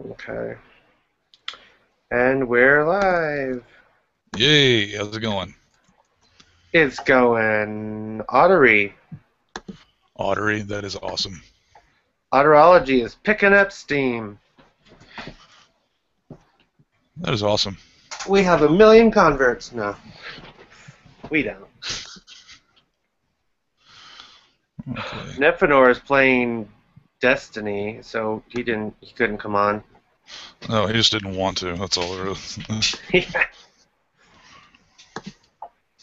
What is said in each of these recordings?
Okay. And we're live. Yay! How's it going? It's going Ottery. Ottery, that is awesome. Otterology is picking up steam. That is awesome. We have a million converts now. We don't. Okay. Nephenor is playing Destiny, so he didn't. He couldn't come on. No, he just didn't want to. That's all there is.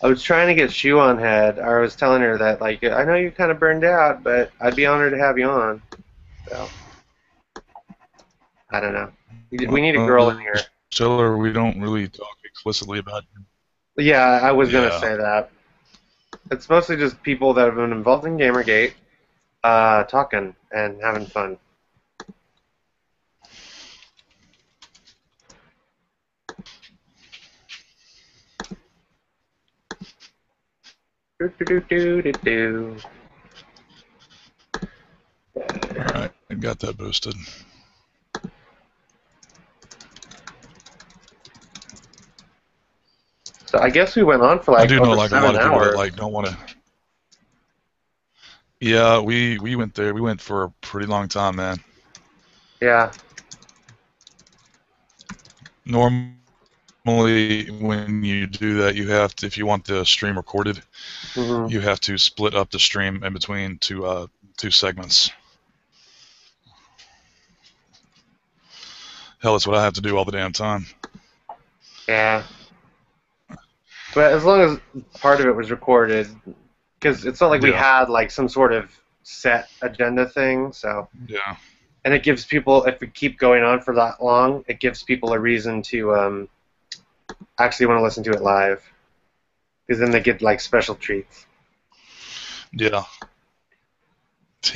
I was trying to get Shu on head. I was telling her that, like, I know you're kind of burned out, but I'd be honored to have you on. So, I don't know. We we need a uh, girl in here. Tell her we don't really talk explicitly about. Yeah, I was gonna say that. It's mostly just people that have been involved in GamerGate, uh, talking and having fun. Do do do do do. All right, I got that boosted. So I guess we went on for like I do know like a lot of people hours. that like don't want to. Yeah, we we went there. We went for a pretty long time, man. yeah, Normally, when you do that, you have to, if you want the stream recorded, hmm you have to split up the stream in between two uh, two segments. Hell, that's what I have to do all the damn time. yeah. But as long as part of it was recorded, because it's not like we had like some sort of set agenda thing, so. Yeah. and it gives people if we keep going on for that long it gives people a reason to um, actually want to listen to it live because then they get like special treats Yeah.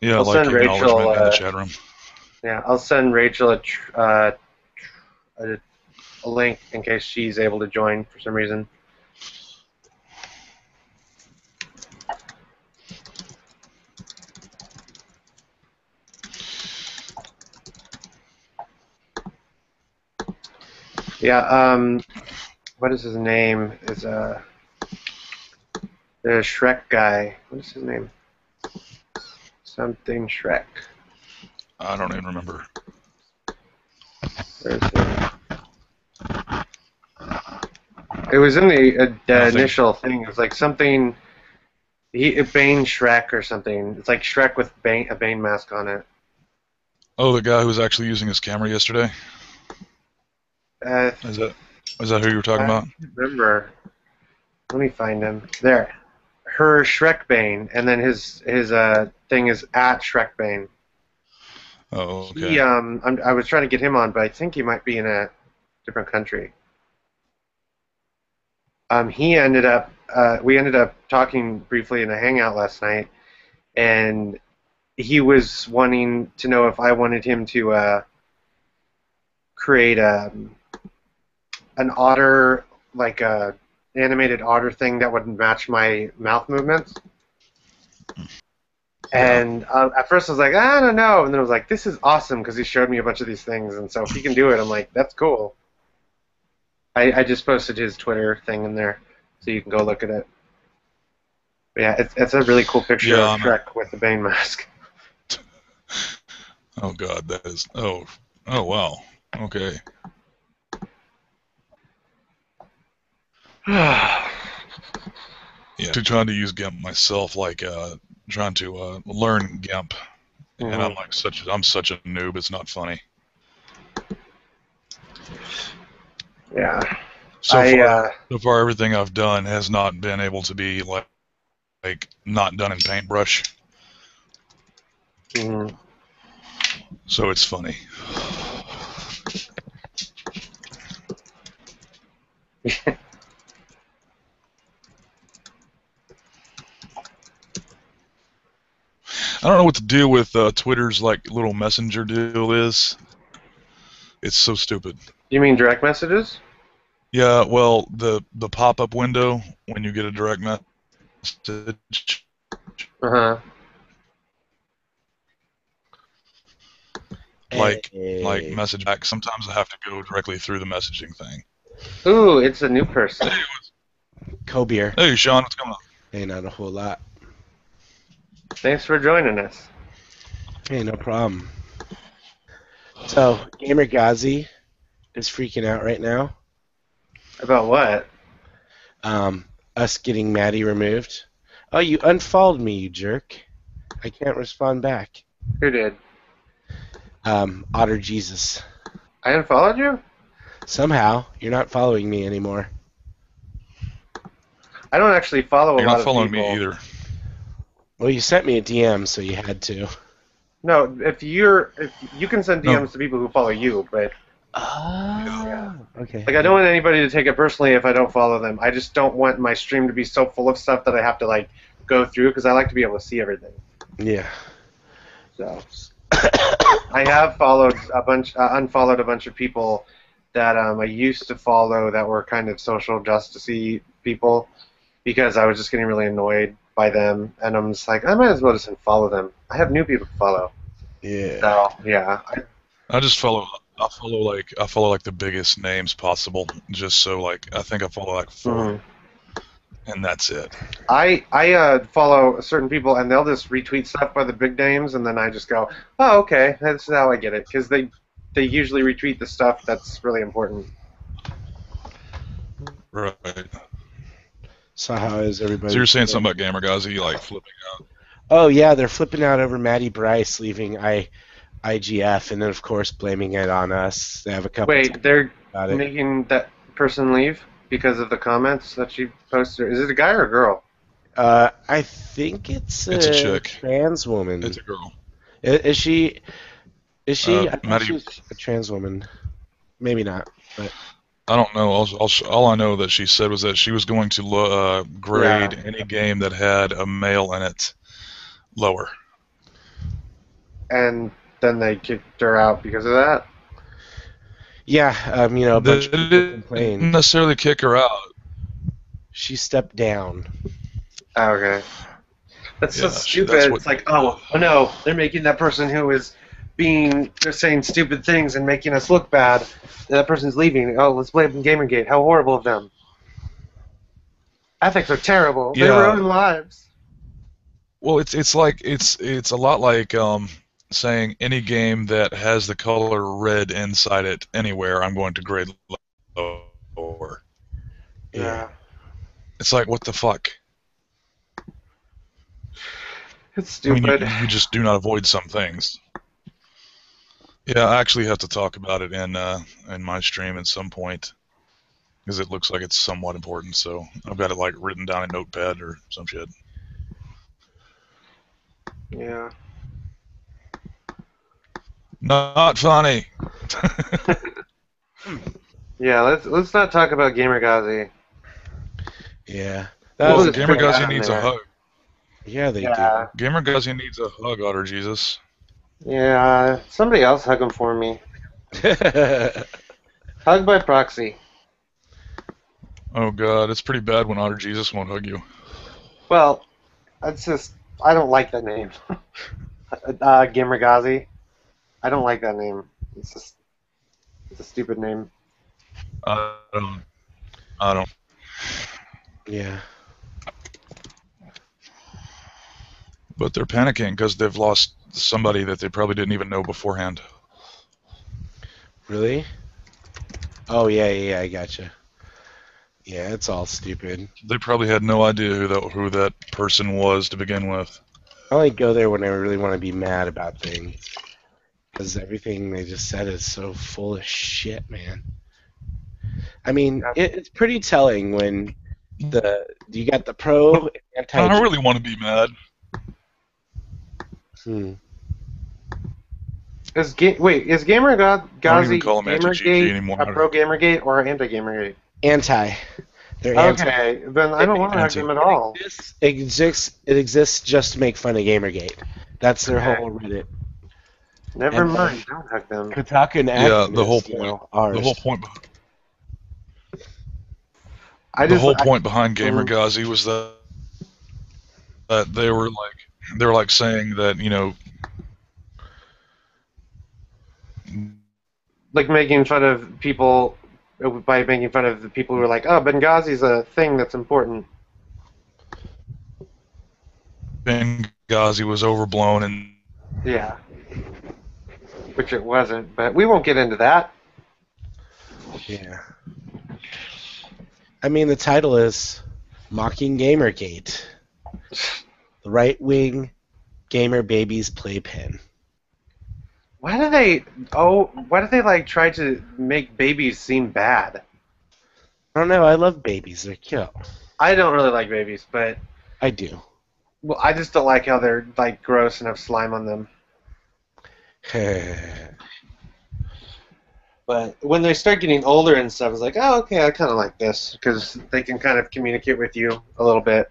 yeah, I'll like send Rachel, in the chat room. yeah i'll send rachel a, tr- uh, tr- a, a link in case she's able to join for some reason yeah um what is his name is uh the shrek guy what is his name something shrek I don't even remember. Where is it? It was in the, uh, the initial thing. It was like something. He, Bane Shrek or something. It's like Shrek with Bane, a Bane mask on it. Oh, the guy who was actually using his camera yesterday. Uh, Is that is that who you were talking I about? remember. Let me find him. There. Her Shrek Bane, and then his his uh thing is at Shrek Bane. Oh, okay. He um, I'm, I was trying to get him on, but I think he might be in a different country. Um, he ended up, uh, we ended up talking briefly in a hangout last night, and he was wanting to know if I wanted him to uh, create a, an otter, like a animated otter thing that would match my mouth movements. And uh, at first I was like, I don't know, and then I was like, this is awesome because he showed me a bunch of these things, and so if he can do it, I'm like, that's cool. I, I just posted his Twitter thing in there, so you can go look at it. But yeah, it's, it's a really cool picture Yeah, of Shrek with the Bane mask. Oh God, that is. Oh, oh wow. Okay. Yeah. To trying to use GIMP myself, like uh, trying to uh, learn GIMP, and I'm Mhm. like such. I'm such a noob. It's not funny. yeah. So I, far, uh, so far, everything I've done has not been able to be like, like not done in Paintbrush. mhm. So it's funny. I don't know what to do with uh, Twitter's like little messenger deal is. It's so stupid. You mean direct messages? Yeah, well, the the pop up window when you get a direct message, Uh huh. like Hey. like message back. Sometimes I have to go directly through the messaging thing. Ooh, it's a new person. Kobeer. Hey Sean, what's going on? Hey, not a whole lot. Thanks for joining us. Hey, no problem. So, GamerGhazi is freaking out right now. About what? Um, us getting Mattie removed. Oh, you unfollowed me, you jerk. I can't respond back. Who did? Um, Otter Jesus. I unfollowed you? Somehow, you're not following me anymore. I don't actually follow a You're lot not of following people. me either. Well, you sent me a DM, so you had to. No, if you're, if you can send. DMs to people who follow you, but Oh, okay. like I don't want anybody to take it personally if I don't follow them. I just don't want my stream to be so full of stuff that I have to like go through because I like to be able to see everything. Yeah. So I have followed a bunch, uh, unfollowed a bunch of people that um, I used to follow that were kind of social justicey people because I was just getting really annoyed by them, and I'm just like, I might as well just follow them. I have new people to follow. Yeah. So yeah, I, I just follow. I follow like I follow like the biggest names possible, just so like I think I follow like 4 mhm. and that's it. I I uh, follow certain people, and they'll just retweet stuff by the big names, and then I just go, oh okay, that's how I get it, because they they usually retweet the stuff that's really important. Right. So how is everybody? So you're saying something about Gamer Guys? Are you like flipping out? Oh yeah, they're flipping out over Mattie Brice leaving I, IGF, and then of course blaming it on us. They have a couple Wait, they're about it. making that person leave because of the comments that she posted. Is it a guy or a girl? Uh, I think it's a, It's a chick. trans woman. It's a girl. I- Is, she? Is she? Uh, I think Mattie- she's a trans woman. Maybe not. I don't know. I'll, I'll, all I know that she said was that she was going to lo- uh, grade Yeah. any game that had a male in it lower. And then they kicked her out because of that. Yeah, um, you know, a They bunch of people didn't complained. necessarily kick her out. She stepped down. Oh, okay. That's so Yeah, she- stupid. that's what- it's like, oh, oh no, they're making that person who is being, they're saying stupid things and making us look bad. That person's leaving. Oh, let's blame Gamergate. How horrible of them. Ethics are terrible. They Yeah. ruin lives. Well, it's it's like it's it's a lot like um, saying any game that has the color red inside it anywhere, I'm going to grade lower. Yeah. It's like what the fuck? It's I mean, stupid. you, you just do not avoid some things. Yeah, I actually have to talk about it in uh, in my stream at some point because it looks like it's somewhat important. So I've got it like written down in Notepad or some shit. yeah. Not funny. Yeah, let's let's not talk about GamerGhazi. Yeah. That well, was was Gamer big needs there. a hug. yeah, they Yeah. GamerGhazi needs a hug, Otter Jesus. Yeah, somebody else hug him for me. Hug by proxy. Oh god, it's pretty bad when Otter Jesus won't hug you. Well, it's just I don't like that name. uh, GamerGhazi. I don't like that name. It's just it's a stupid name. I don't. I don't. yeah. But they're panicking because they've lost somebody that they probably didn't even know beforehand. Really? Oh yeah, yeah, yeah, I gotcha. Yeah, it's all stupid. They probably had no idea who that who that person was to begin with. I only go there when I really want to be mad about things. Because everything they just said is so full of shit, man. I mean, it, it's pretty telling when the you got the pro anti. I don't really want to be mad. Hmm. Is ga- wait is Gamer I don't even Gazi call him anti-GG Gamergate anymore. a pro Gamergate or anti Gamergate? Anti. They're anti. Okay, then I don't want to hug Anti. them at all. It exists, it exists. It exists just to make fun of Gamergate. That's their Okay. whole Reddit. Never And- mind, don't hug them. Kotaku and Yeah, the whole point- know, ours. The whole point. I the just whole I- point behind Gamer. Gazi was that that they were like they were like saying that you know like making fun of people uh, by making fun of the people who are like, oh, Benghazi's a thing that's important. Benghazi was overblown and Yeah. Which it wasn't, but we won't get into that. Yeah. I mean, the title is Mocking Gamergate. The right wing gamer baby's playpen. Why do they? Oh, why do they like try to make babies seem bad? I don't know. I love babies. They're cute. I don't really like babies, but I do. well, I just don't like how they're like gross and have slime on them. But when they start getting older and stuff, it's like, oh, okay, I kind of like this because they can kind of communicate with you a little bit.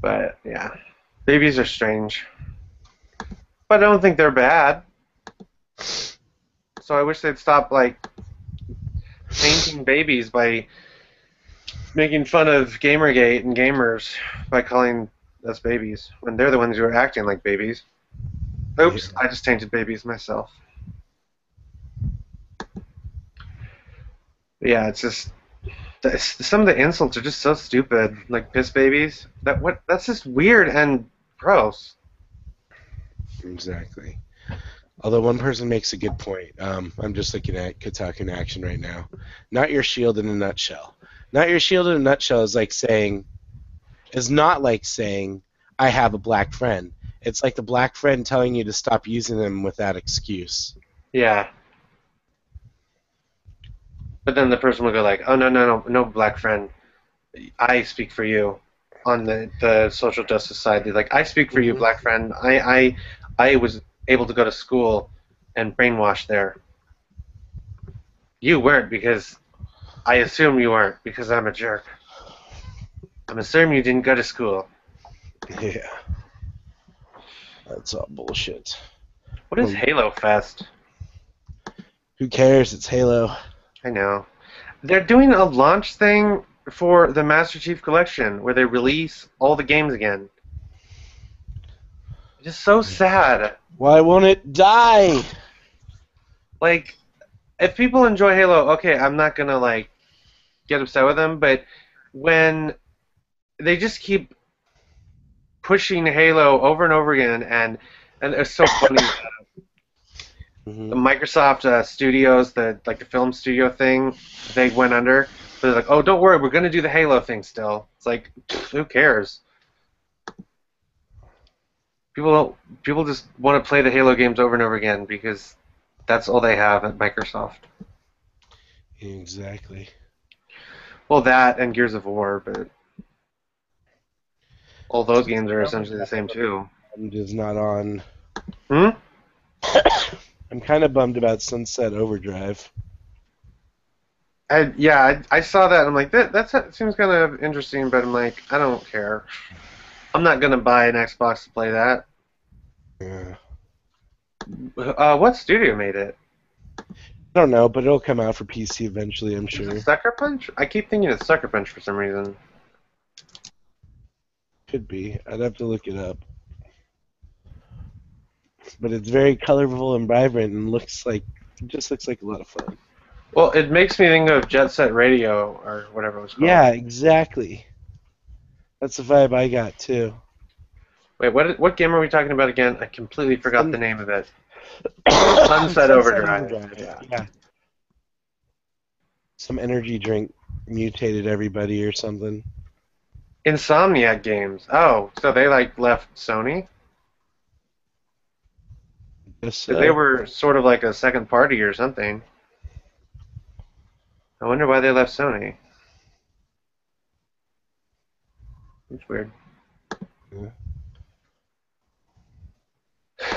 But yeah, babies are strange. But I don't think they're bad. So I wish they'd stop like painting babies by making fun of Gamergate and gamers by calling us babies when they're the ones who are acting like babies. Oops, I just tainted babies myself. Yeah, it's just some of the insults are just so stupid, like piss babies. That what? That's just weird and gross. Exactly. Although one person makes a good point. Um, I'm just looking at Kotaku in action right now. Not your shield in a nutshell. Not your shield in a nutshell is like saying, is not like saying, I have a black friend. It's like the black friend telling you to stop using them with that excuse. Yeah. But then the person will go like, "Oh no, no, no, no, black friend, I speak for you." On the, the social justice side, they're like, "I speak for you, Mhm. black friend. I, I, I was able to go to school and brainwash there. You weren't because I assume you weren't because I'm a jerk. I'm assuming you didn't go to school. Yeah. That's all bullshit. What is Hmm. Halo Fest? Who cares? It's Halo. I know. They're doing a launch thing for the Master Chief Collection where they release all the games again. It's so sad. Why won't it die? Like, if people enjoy Halo, okay, I'm not gonna like get upset with them, but when they just keep pushing Halo over and over again, and and it's so funny. Mhm. the Microsoft uh, Studios, the like the film studio thing, they went under. But they're like, oh, don't worry, we're gonna do the Halo thing still. It's like, who cares? People don't, people just want to play the Halo games over and over again because that's all they have at Microsoft. Exactly. Well, that and Gears of War, but all those games are essentially the same too. I'm just not on. Hmm? I'm kind of bummed about Sunset Overdrive. I, yeah, I, I saw that. And I'm like, that that seems kind of interesting, but I'm like, I don't care. I'm not gonna buy an Xbox to play that. Yeah. Uh, what studio made it? I don't know, but it'll come out for PC eventually, I'm sure. Sucker Punch? I keep thinking it's Sucker Punch for some reason. Could be. I'd have to look it up. But it's very colorful and vibrant and looks like it just looks like a lot of fun. Well, it makes me think of Jet Set Radio or whatever it was called. Yeah, exactly. That's the vibe I got too. Wait, what what game are we talking about again? I completely forgot Sun- the name of it. Sunset Overdrive. Yeah. Yeah. Some energy drink mutated everybody or something. Insomniac Games. Oh, so they like left Sony? Uh, they were sort of like a second party or something. I wonder why they left Sony. It's weird. Yeah.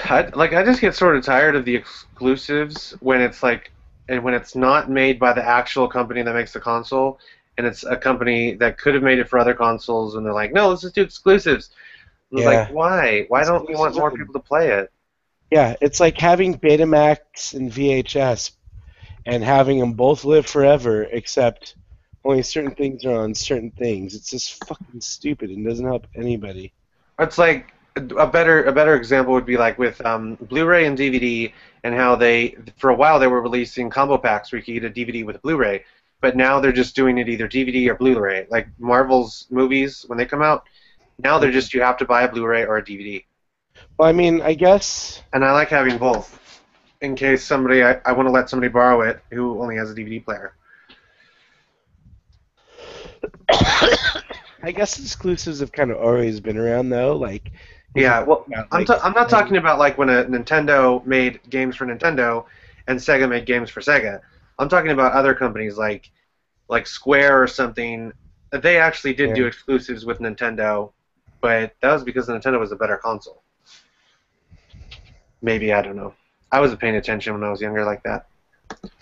I, like I just get sort of tired of the exclusives when it's like, and when it's not made by the actual company that makes the console, and it's a company that could have made it for other consoles, and they're like, no, let's just do exclusives. Yeah. like, why? Why don't we want more people to play it? Yeah, it's like having Betamax and VHS and having them both live forever, except only certain things are on certain things. It's just fucking stupid and doesn't help anybody. It's like a better a better example would be like with um, Blu-ray and DVD, and how they for a while they were releasing combo packs where you could get a DVD with a Blu-ray, but now they're just doing it either DVD or Blu-ray. Like Marvel's movies when they come out, now they're just you have to buy a Blu-ray or a DVD, Well, I mean, I guess and I like having both, in case somebody I, I want to let somebody borrow it who only has a DVD player. I guess exclusives have kind of always been around though. Like Yeah, well, Yeah, I'm, like, ta- I'm not talking about like when a Nintendo made games for Nintendo and Sega made games for Sega. I'm talking about other companies like like Square or something. They actually did do exclusives with Nintendo, but that was because the Nintendo was a better console. Maybe I don't know. I wasn't paying attention when I was younger like that.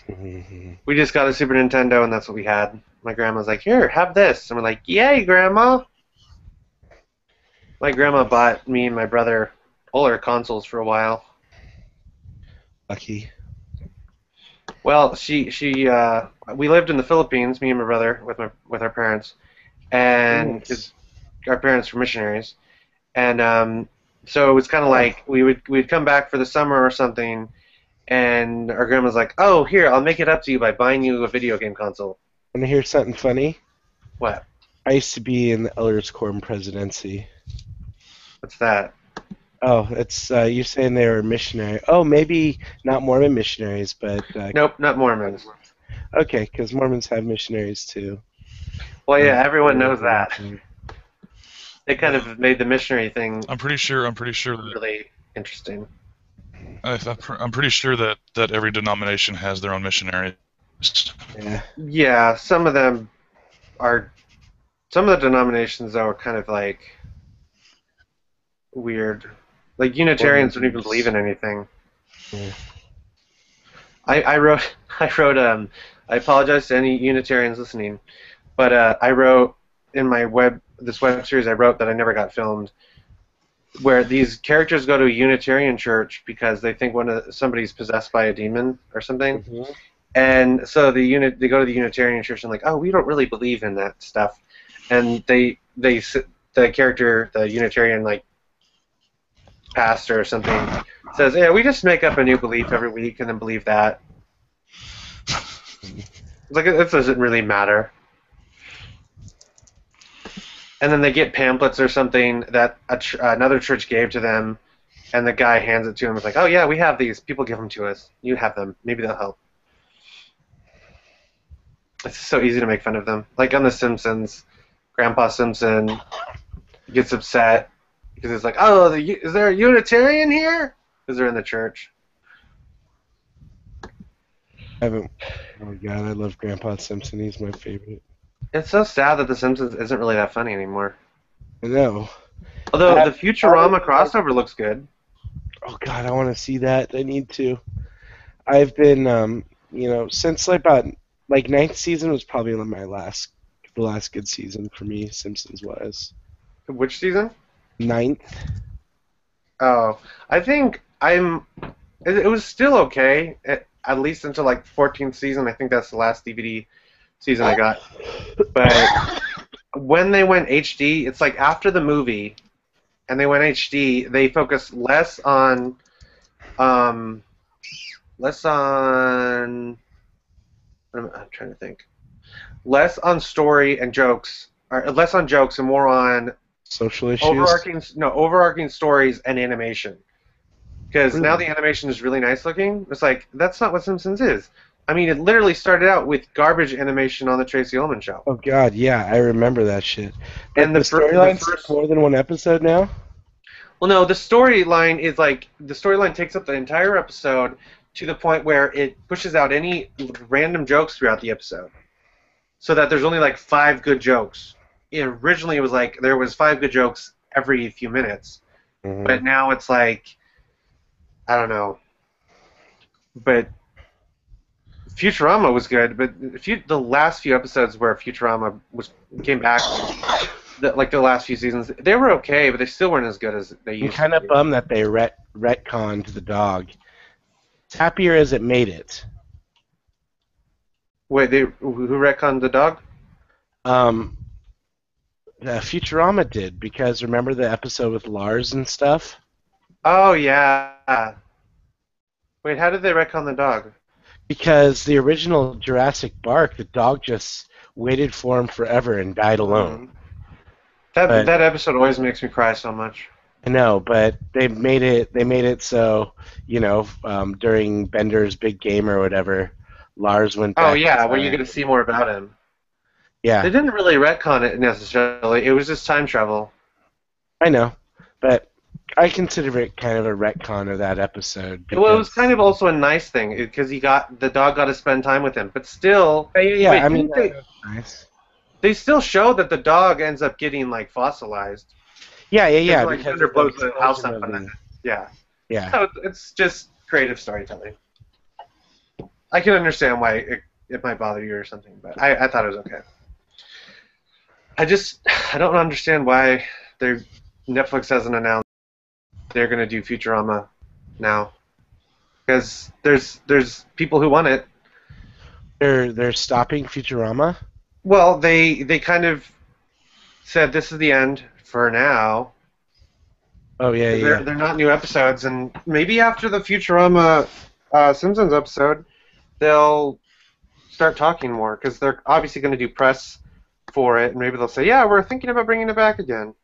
Mhm. We just got a Super Nintendo and that's what we had. My grandma's like, "Here, have this," and we're like, "Yay, grandma!" My grandma bought me and my brother all our consoles for a while. lucky. Well, she she uh, we lived in the Philippines, me and my brother, with my with our parents, and Nice. our parents were missionaries, and um, so it was kind of like we would we'd come back for the summer or something, and our grandma's like, "Oh, here, I'll make it up to you by buying you a video game console." Want to hear something funny? What? I used to be in the Elders Quorum presidency. What's that? Oh, it's uh, you saying they were missionary? Oh, maybe not Mormon missionaries, but uh, Nope, not Mormons. okay, because Mormons have missionaries too. Well, yeah, everyone knows that. They kind of made the missionary thing I'm pretty sure. I'm pretty sure that really interesting. I, I'm pretty sure that that every denomination has their own missionaries. Yeah. Yeah, some of them are. Some of the denominations though are kind of like weird. Like Unitarians don't even believe in anything. Yeah. I, I wrote I wrote um I apologize to any Unitarians listening, but uh, I wrote in my web this web series I wrote that I never got filmed, where these characters go to a Unitarian church because they think one of somebody's possessed by a demon or something. Mhm. And so the unit they go to the Unitarian church and like, oh, we don't really believe in that stuff, and they they the character the Unitarian like pastor or something says, yeah, we just make up a new belief every week and then believe that. It's like it doesn't really matter. And then they get pamphlets or something that ch- another church gave to them, and the guy hands it to him. It's like, oh yeah, we have these. People give them to us. You have them. Maybe they'll help. It's so easy to make fun of them. Like on The Simpsons, Grandpa Simpson gets upset because it's like, oh, the, is there a Unitarian here? Because they're in the church. I haven't. Oh my god, I love Grandpa Simpson. He's my favorite. It's so sad that The Simpsons isn't really that funny anymore. I know. Although I the Futurama crossover looks good. Oh god, I want to see that. I need to. I've been, um, you know, since like about like ninth season was probably my last, the last good season for me. Simpsons was Which season? ninth. Oh, I think I'm. It, it was still okay, at, at least until like 14th season. I think that's the last DVD season I got. But when they went HD, it's like after the movie, and they went HD, they focused less on, um, less on. what am I- I'm trying to think. Less on story and jokes, or less on jokes and more on Social issues. overarching no overarching stories and animation because now the animation is really nice looking it's like that's not what simpsons is i mean it literally started out with garbage animation on the tracy ullman show Oh god, yeah, I remember that shit. But And the the storyline's first- more than one episode now. well no the storyline is like the storyline takes up the entire episode to the point where it pushes out any random jokes throughout the episode so that there's only like five good jokes originally it was like there was five good jokes every few minutes Mhm. but now it's like I don't know. But Futurama was good, but if you, the last few episodes where Futurama was came back, the, like the last few seasons, they were okay, but they still weren't as good as they I'm used kind to. of bummed that they ret- retconned the dog. It's happier as it made it. Wait, they who retconned the dog? Um, uh, Futurama did because remember the episode with Lars and stuff. Oh yeah. Wait, how did they retcon the dog? Because the original Jurassic Bark, the dog just waited for him forever and died alone. That But- that episode always makes me cry so much. I know, but they made it. They made it so you know um, during Bender's big game or whatever, Lars went. Oh yeah, in where you time. get to see more about him. Yeah, They didn't really retcon it necessarily. It was just time travel. I know, but I consider it kind of a retcon of that episode. Well, it was kind of also a nice thing because he got the dog got to spend time with him. But still, Yeah, yeah, yeah, Wait, I mean, they- nice. they still show that the dog ends up getting like fossilized. Yeah, yeah, yeah. like, because blows the house up of and the- Yeah. Yeah, So it's just creative storytelling. I can understand why it, it might bother you or something, but I, I thought it was okay. I just I don't understand why they're Netflix hasn't announced they're gonna do Futurama now. Because there's there's people who want it. they're they're stopping Futurama. Well, they they kind of said this is the end for now. Oh yeah, They're, yeah. they're not new episodes, and maybe after the Futurama uh, Simpsons episode, they'll start talking more because they're obviously going to do press for it, and maybe they'll say, "Yeah, we're thinking about bringing it back again."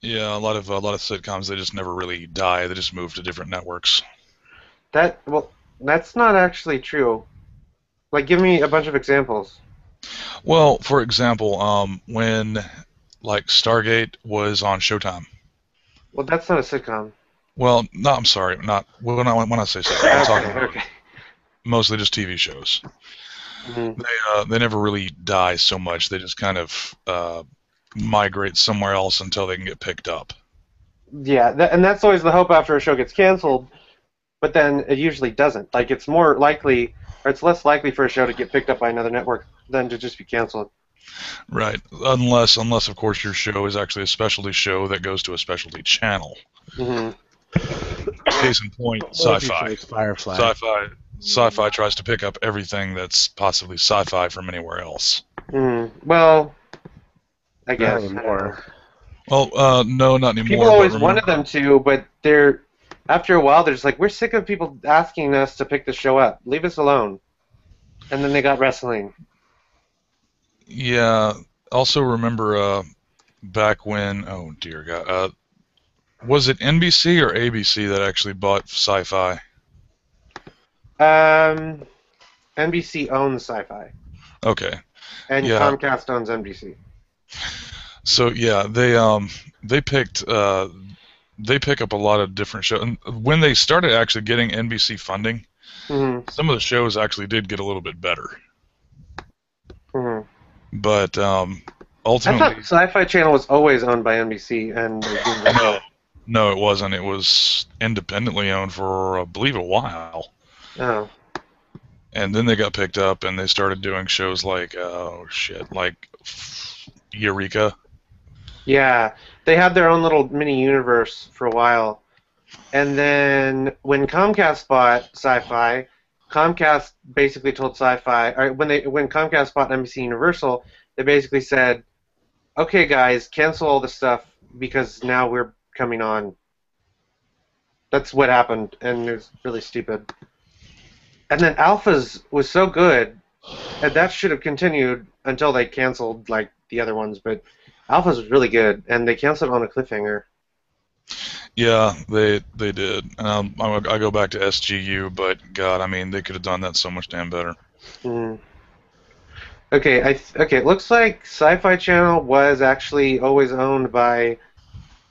Yeah, a lot of a lot of sitcoms they just never really die. They just move to different networks. That well, that's not actually true. Like, give me a bunch of examples. Well, for example, um, when like Stargate was on Showtime. Well, that's not a sitcom. Well, no, I'm sorry, not when I when I say Sitcom, I'm talking Okay, about okay. mostly just TV shows. Mhm. They uh, they never really die so much. They just kind of uh, migrate somewhere else until they can get picked up. Yeah, that, and that's always the hope after a show gets canceled, but then it usually doesn't. Like, it's more likely, or it's less likely for a show to get picked up by another network than to just be canceled. Right. Unless unless of course your show is actually a specialty show that goes to a specialty channel. hmm Case in point, What if you sci-fi. Firefly. Sci-fi sci-fi tries to pick up everything that's possibly sci-fi from anywhere else. hmm Well, I Not guess. anymore. Well, uh, no, not anymore. People always remember- wanted them to, but they're after a while they're just like, we're sick of people asking us to pick the show up. Leave us alone. And then they got wrestling. Yeah. Also remember uh, back when oh dear God, uh, was it NBC or ABC that actually bought Sci-Fi? Um, NBC owns Sci-Fi, Okay. and Yeah. Comcast owns NBC. So yeah, they um they picked uh they pick up a lot of different shows. And when they started actually getting NBC funding, hmm some of the shows actually did get a little bit better. hmm But um I ultimately thought Sci-Fi Channel was always owned by NBC, and they didn't really- no, no, it wasn't. It was independently owned for I believe a while. oh, And then they got picked up and they started doing shows like oh shit, like Eureka. yeah, they had their own little mini universe for a while, and then when Comcast bought Sci-Fi, Comcast basically told Sci-Fi, or when they when Comcast bought NBC Universal, they basically said, "Okay, guys, cancel all this stuff because now we're coming on." That's what happened, and it was really stupid. And then Alphas was so good, and that should have continued until they canceled like the other ones. But Alphas was really good, and they canceled on a cliffhanger. Yeah, they they did. Um, I, I go back to SGU, but God, I mean, they could have done that so much damn better. Hmm. Okay, I th- okay. It looks like Sci-Fi Channel was actually always owned by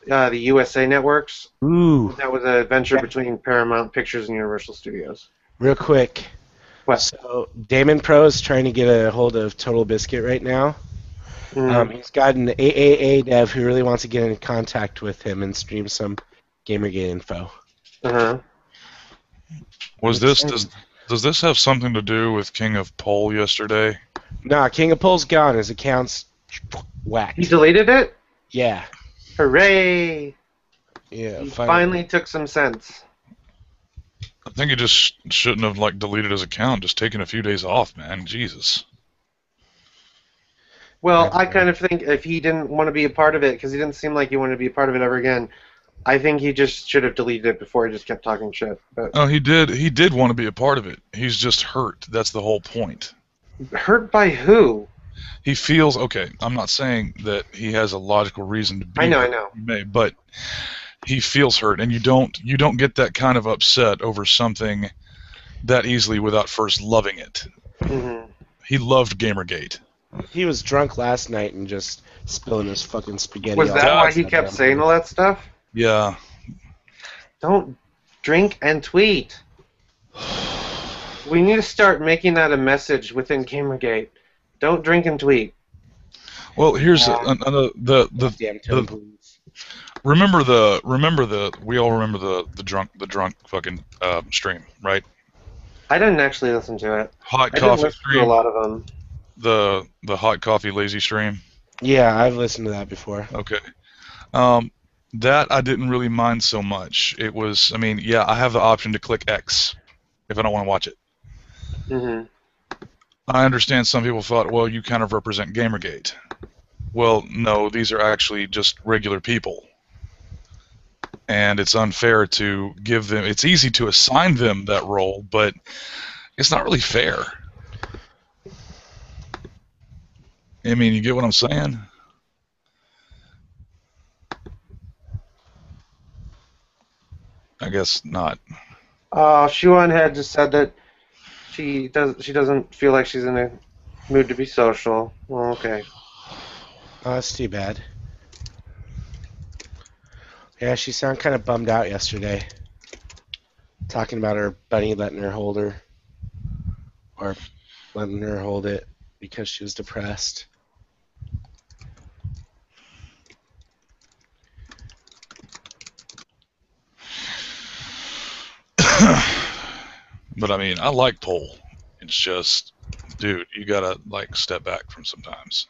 uh, the USA networks. Ooh, That was a venture between Paramount Pictures and Universal Studios. real quick. What? So Damon Pro is trying to get a hold of Total Biscuit right now. Hmm. Um, he's got an AAA dev who really wants to get in contact with him and stream some Gamergate info. uh-huh. Was this does does this have something to do with King of Pol yesterday? Nah, King of Pol's gone. His account's whacked. He deleted it. Yeah. Hooray! Yeah. He finally took some sense. I think he just shouldn't have like deleted his account, just taken a few days off, man. Jesus. Well, I kind of think if he didn't want to be a part of it, because he didn't seem like he wanted to be a part of it ever again, I think he just should have deleted it before he just kept talking shit. But Oh, he did. He did want to be a part of it. He's just hurt. That's the whole point. hurt by who? He feels okay. I'm not saying that he has a logical reason to be. I know, I know. May, but he feels hurt, and you don't you don't get that kind of upset over something that easily without first loving it. hmm He loved Gamergate. He was drunk last night and just spilling his fucking spaghetti. Was that why he kept goddamn saying all that stuff? Yeah. Don't drink and tweet. We need to start making that a message within Gamergate. Don't drink and tweet. Well, here's Yeah. an- another the the Damn tone the- remember the remember the we all remember the the drunk the drunk fucking uh, stream right? I didn't actually listen to it. Hot I didn't coffee listen to a lot of them. The the hot coffee lazy stream. Yeah, I've listened to that before. Okay. Um, that I didn't really mind so much. It was, I mean, yeah, I have the option to click X if I don't want to watch it. Mm-hmm. I understand some people thought, well, you kind of represent Gamergate. Well, no, these are actually just regular people. And it's unfair to give them, it's easy to assign them that role, but it's not really fair. I mean, you get what I'm saying? I guess not. Uh, Shuan had just said that she does. She doesn't feel like she's in a mood to be social. Well, okay. Oh, that's too bad. Yeah, she sounded kind of bummed out yesterday. Talking about her bunny letting her hold her. Or letting her hold it because she was depressed. But I mean, I like Pol. It's just, dude, you gotta like step back from sometimes.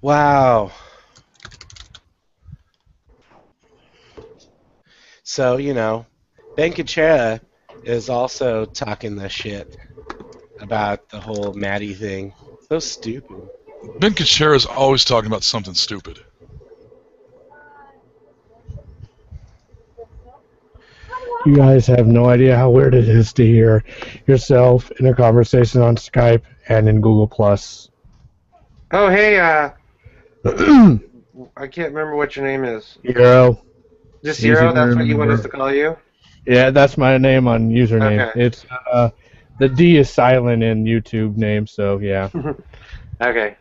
Wow. So, you know, Ben Kuchera is also talking the shit about the whole Mattie thing. So stupid. Ben is always talking about something stupid. You guys have no idea how weird it is to hear yourself in a conversation on Skype and in Google Plus. Oh, hey. Uh, I can't remember what your name is. Hero. Just Zero. That's what you want us to call you. Yeah, that's my name on username. Okay. It's uh, the D is silent in YouTube name, so yeah. Okay.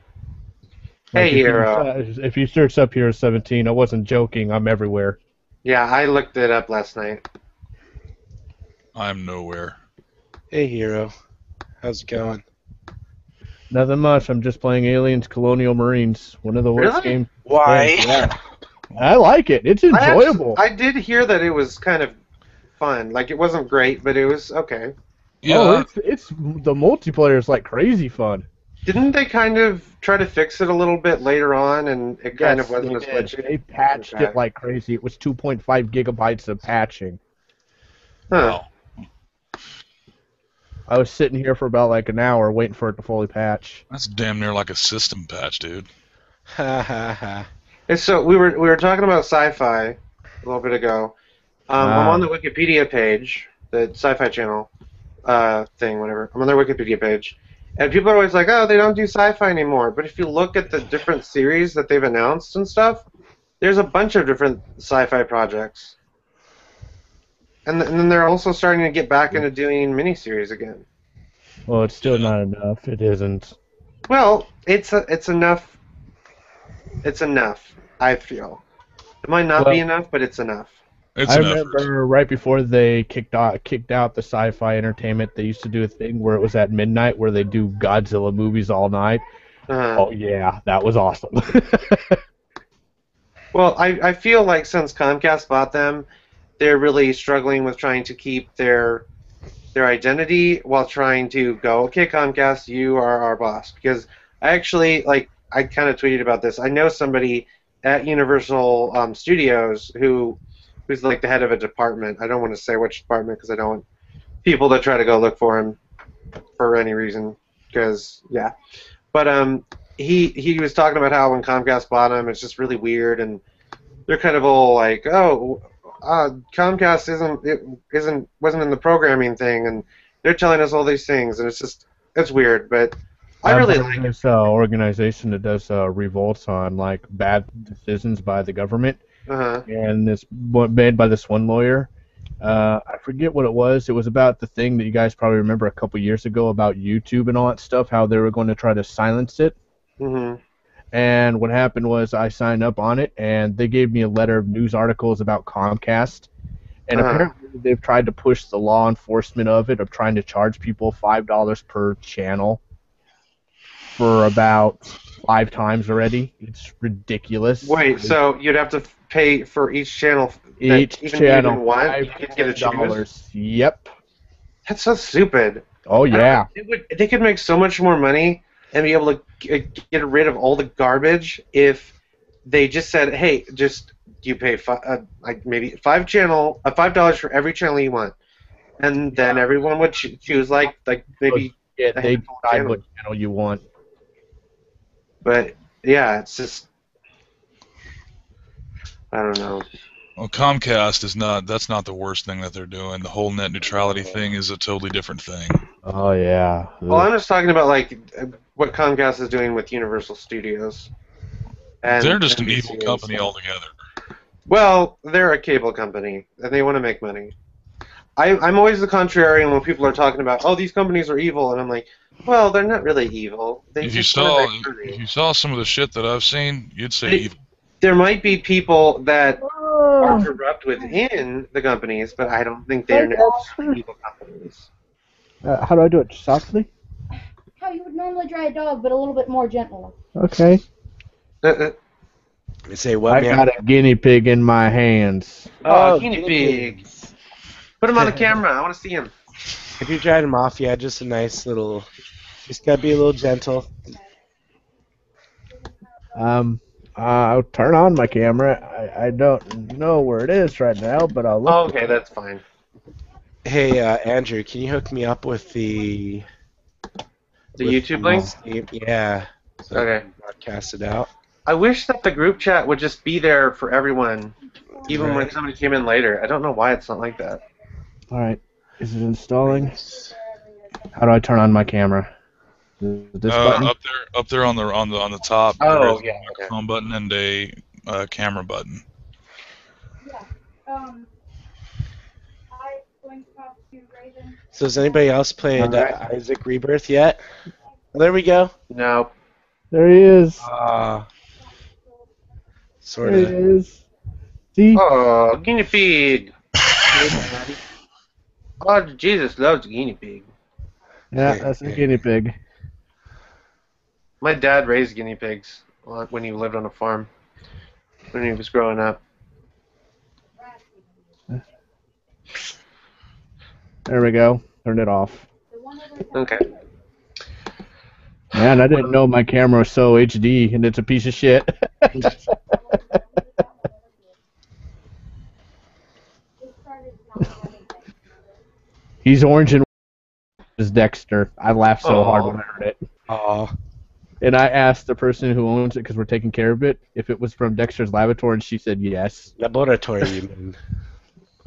Hey, if you, Hero. uh, if you search up Hero 17, I wasn't joking. I'm everywhere. Yeah, I looked it up last night. I'm nowhere. Hey, Hero. How's it going? Nothing much. I'm just playing Aliens Colonial Marines. One of the worst Really? games. Why? Yeah. I like it. It's I actu- enjoyable. I did hear that it was kind of fun. Like it wasn't great, but it was okay. Yeah, Oh, it's it's the multiplayer is like crazy fun. Didn't they kind of try to fix it a little bit later on, and it kind Yes, of wasn't as they glitchy? They patched Okay. it like crazy. It was 2.5 gigabytes of patching. Huh. wow. I was sitting here for about like an hour waiting for it to fully patch. That's damn near like a system patch, dude. Ha ha ha. And so we were we were talking about sci-fi a little bit ago. Um, I'm on the Wikipedia page, the Sci-Fi Channel uh, thing, whatever. I'm on their Wikipedia page, and people are always like, "Oh, they don't do sci-fi anymore." But if you look at the different series that they've announced and stuff, there's a bunch of different sci-fi projects. And, th- and then they're also starting to get back into doing miniseries again. Well, it's still not enough. It isn't. Well, it's a, it's enough. It's enough. I feel. It might not be enough, but it's enough. It's I an remember right before they kicked out kicked out the Sci-Fi Entertainment, they used to do a thing where it was at midnight where they do Godzilla movies all night. Uh, Oh yeah, that was awesome. Well, I, I feel like since Comcast bought them, they're really struggling with trying to keep their their identity while trying to go, okay, Comcast, you are our boss. Because I actually like I kind of tweeted about this. I know somebody at Universal um, Studios who who's like the head of a department. I don't want to say which department because I don't want people to try to go look for him. for any reason because yeah. But um, he he was talking about how when Comcast bought him, it's just really weird, and they're kind of all like, oh, uh, Comcast isn't it isn't wasn't in the programming thing, and they're telling us all these things, and it's just it's weird, but I really like this uh, organization that does uh, revolts on like bad decisions by the government, Uh-huh. and it's made by this one lawyer. Uh, I forget what it was. It was about the thing that you guys probably remember a couple years ago about YouTube and all that stuff. How they were going to try to silence it. hmm And what happened was I signed up on it, and they gave me a letter of news articles about Comcast. And Uh-huh. apparently, they've tried to push the law enforcement of it, of trying to charge people five dollars per channel for about five times already. It's ridiculous. Wait, so you'd have to pay for each channel each even channel even five you get a dollars. Yep. That's so stupid. Oh yeah. They, would, they could make so much more money and be able to get rid of all the garbage if they just said, "Hey, just you pay fi- uh, like maybe five channel, uh, five dollars for every channel you want," and then everyone would ch- choose like like maybe. Yeah, a they handful of decide what channel you want. But yeah, it's just I don't know. Well, Comcast is not. That's not the worst thing that they're doing. The whole net neutrality thing is a totally different thing. Oh yeah. Well, I'm just talking about like uh, what Comcast is doing with Universal Studios. And they're just an evil company stuff. altogether. Well, they're a cable company, and they want to make money. I, I'm always the contrarian when people are talking about, oh, these companies are evil, and I'm like, well, they're not really evil. They If you saw, if you saw some of the shit that I've seen, you'd say Hey, evil. There might be people that are corrupt within the companies, but I don't think they're necessarily evil companies. Uh, how do I do it? Softly? How you would normally dry a dog, but a little bit more gentle. Okay. Uh, uh, I say what, I man? got a guinea pig in my hands. oh, Oh, guinea guinea pig. pigs. Put him on the camera. I want to see him. If you dried him off, yeah, just a nice little. Just gotta be a little gentle. Um, I'll turn on my camera. I, I don't know where it is right now, but I'll look. Oh, okay, that's fine. Hey, uh, Andrew, can you hook me up with the The with YouTube links? Yeah. So I Okay. can broadcast it out. I wish that the group chat would just be there for everyone, even when somebody came in later. I don't know why it's not like that. All right. Is it installing? How do I turn on my camera? This Uh, button? up there, up there on the on the on the top. Oh, there's yeah, a okay. button and a uh, camera button. Yeah. Um, I going to talk to Raven. So has anybody else played Alright. uh, Isaac Rebirth yet? Well, there we go. No. There he is. Ah. sort There he of. is. See? Oh, guinea pig. oh, Jesus loves guinea pig. yeah, that's a guinea pig. My dad raised guinea pigs when he lived on a farm when he was growing up. There we go. Turn it off. The one over there. Okay. Man, I didn't know my camera was so HD, and it's a piece of shit. He's orange and is Dexter. I laughed so hard when I heard it. Aw. And I asked the person who owns it because we're taking care of it if it was from Dexter's Laboratory, and she said yes. Laboratory, you mean.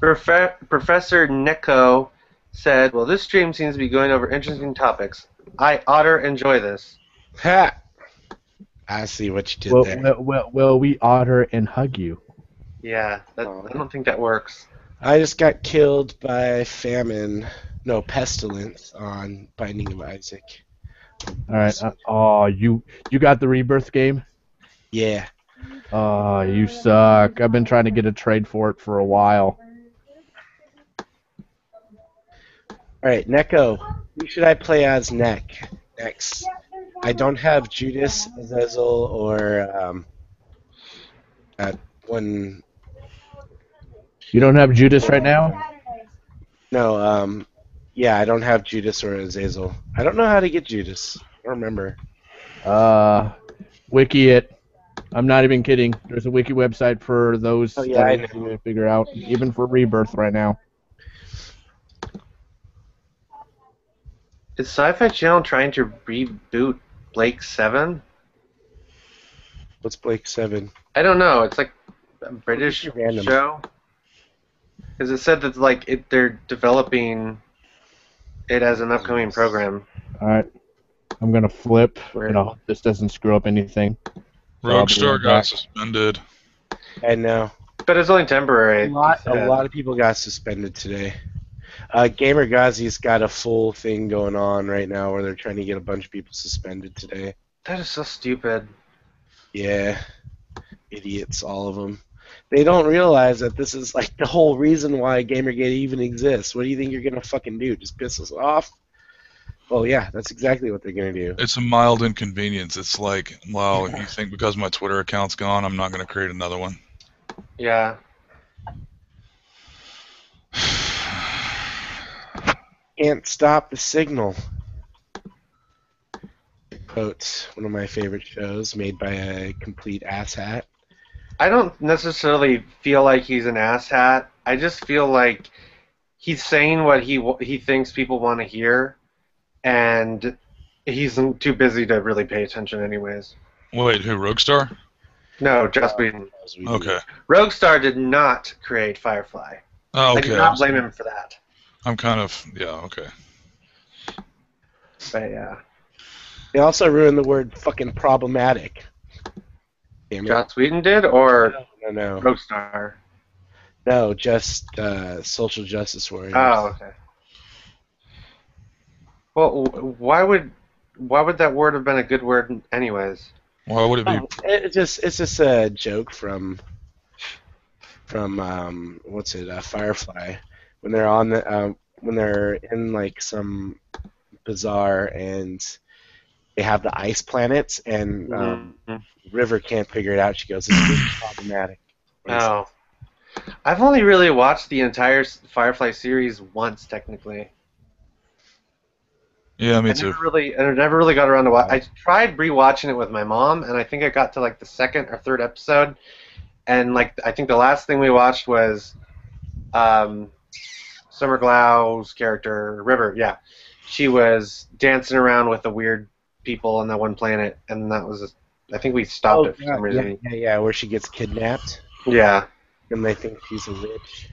Profe- Professor Neko said, Well, this stream seems to be going over interesting topics. I otter enjoy this. Ha! I see what you did Well, there. well, well, well, we otter and hug you. Yeah, that, I don't think that works. I just got killed by famine, no pestilence, on Binding of Isaac. All right. Uh, oh, you you got the rebirth game? Yeah. Oh, you suck. I've been trying to get a trade for it for a while. All right, Neko. Who should I play as neck next? I don't have Judas, Azazel, or um, that one. You don't have Judas right now? No, um, yeah, I don't have Judas or Azazel. I don't know how to get Judas. I don't remember. Uh, Wiki it. I'm not even kidding. There's a wiki website for those Oh, yeah, I that you figure out, even for rebirth right now. Is Sci-Fi Channel trying to reboot Blake Seven? What's Blake Seven? I don't know. It's like a British Random. show. Because it said that like it, they're developing it as an upcoming program. All right. I'm gonna flip. Where- And I hope this doesn't screw up anything. Roguestar right got back. suspended. I know. But it's only temporary. A lot, a lot of people got suspended today. Uh, GamerGhazi's got a full thing going on right now where they're trying to get a bunch of people suspended today. That is so stupid. Yeah, idiots, all of them. They don't realize that this is like the whole reason why Gamergate even exists. What do you think you're gonna fucking do? Just piss us off? Well, yeah, that's exactly what they're gonna do. It's a mild inconvenience. It's like, wow, you think because my Twitter account's gone, I'm not going to create another one? Yeah. Can't stop the signal. Quote one of my favorite shows made by a complete asshat. I don't necessarily feel like he's an asshat. I just feel like he's saying what he he thinks people want to hear, and he's too busy to really pay attention, anyways. Wait, who? Roguestar? No, Joss Whedon. As we do. Okay. Roguestar did not create Firefly. Oh, I do not blame him for that. I'm kind of yeah. Okay. But yeah, They also ruined the word fucking problematic. Damn it. Joss Whedon did, or No, no, Roguestar. no, just uh, social justice warriors. Oh, okay. Well, w- why would why would that word have been a good word, anyways? Why would it be? Oh, it just it's just a joke from from um, what's it uh, Firefly when they're on the um, when they're in like some bazaar and they have the ice planets and um, Mhm. River can't figure it out. She goes, "It's really problematic." Oh. I've only really watched the entire Firefly series once, technically. Yeah, me I too. never really, I never really got around to watch. I tried rewatching it with my mom, and I think I got to like the second or third episode, and like I think the last thing we watched was, um, Summer Glau's character River. Yeah, she was dancing around with the weird people on that one planet, and that was. I think we stopped Oh, it for yeah, some reason. yeah, yeah, where she gets kidnapped yeah. and they think she's a witch.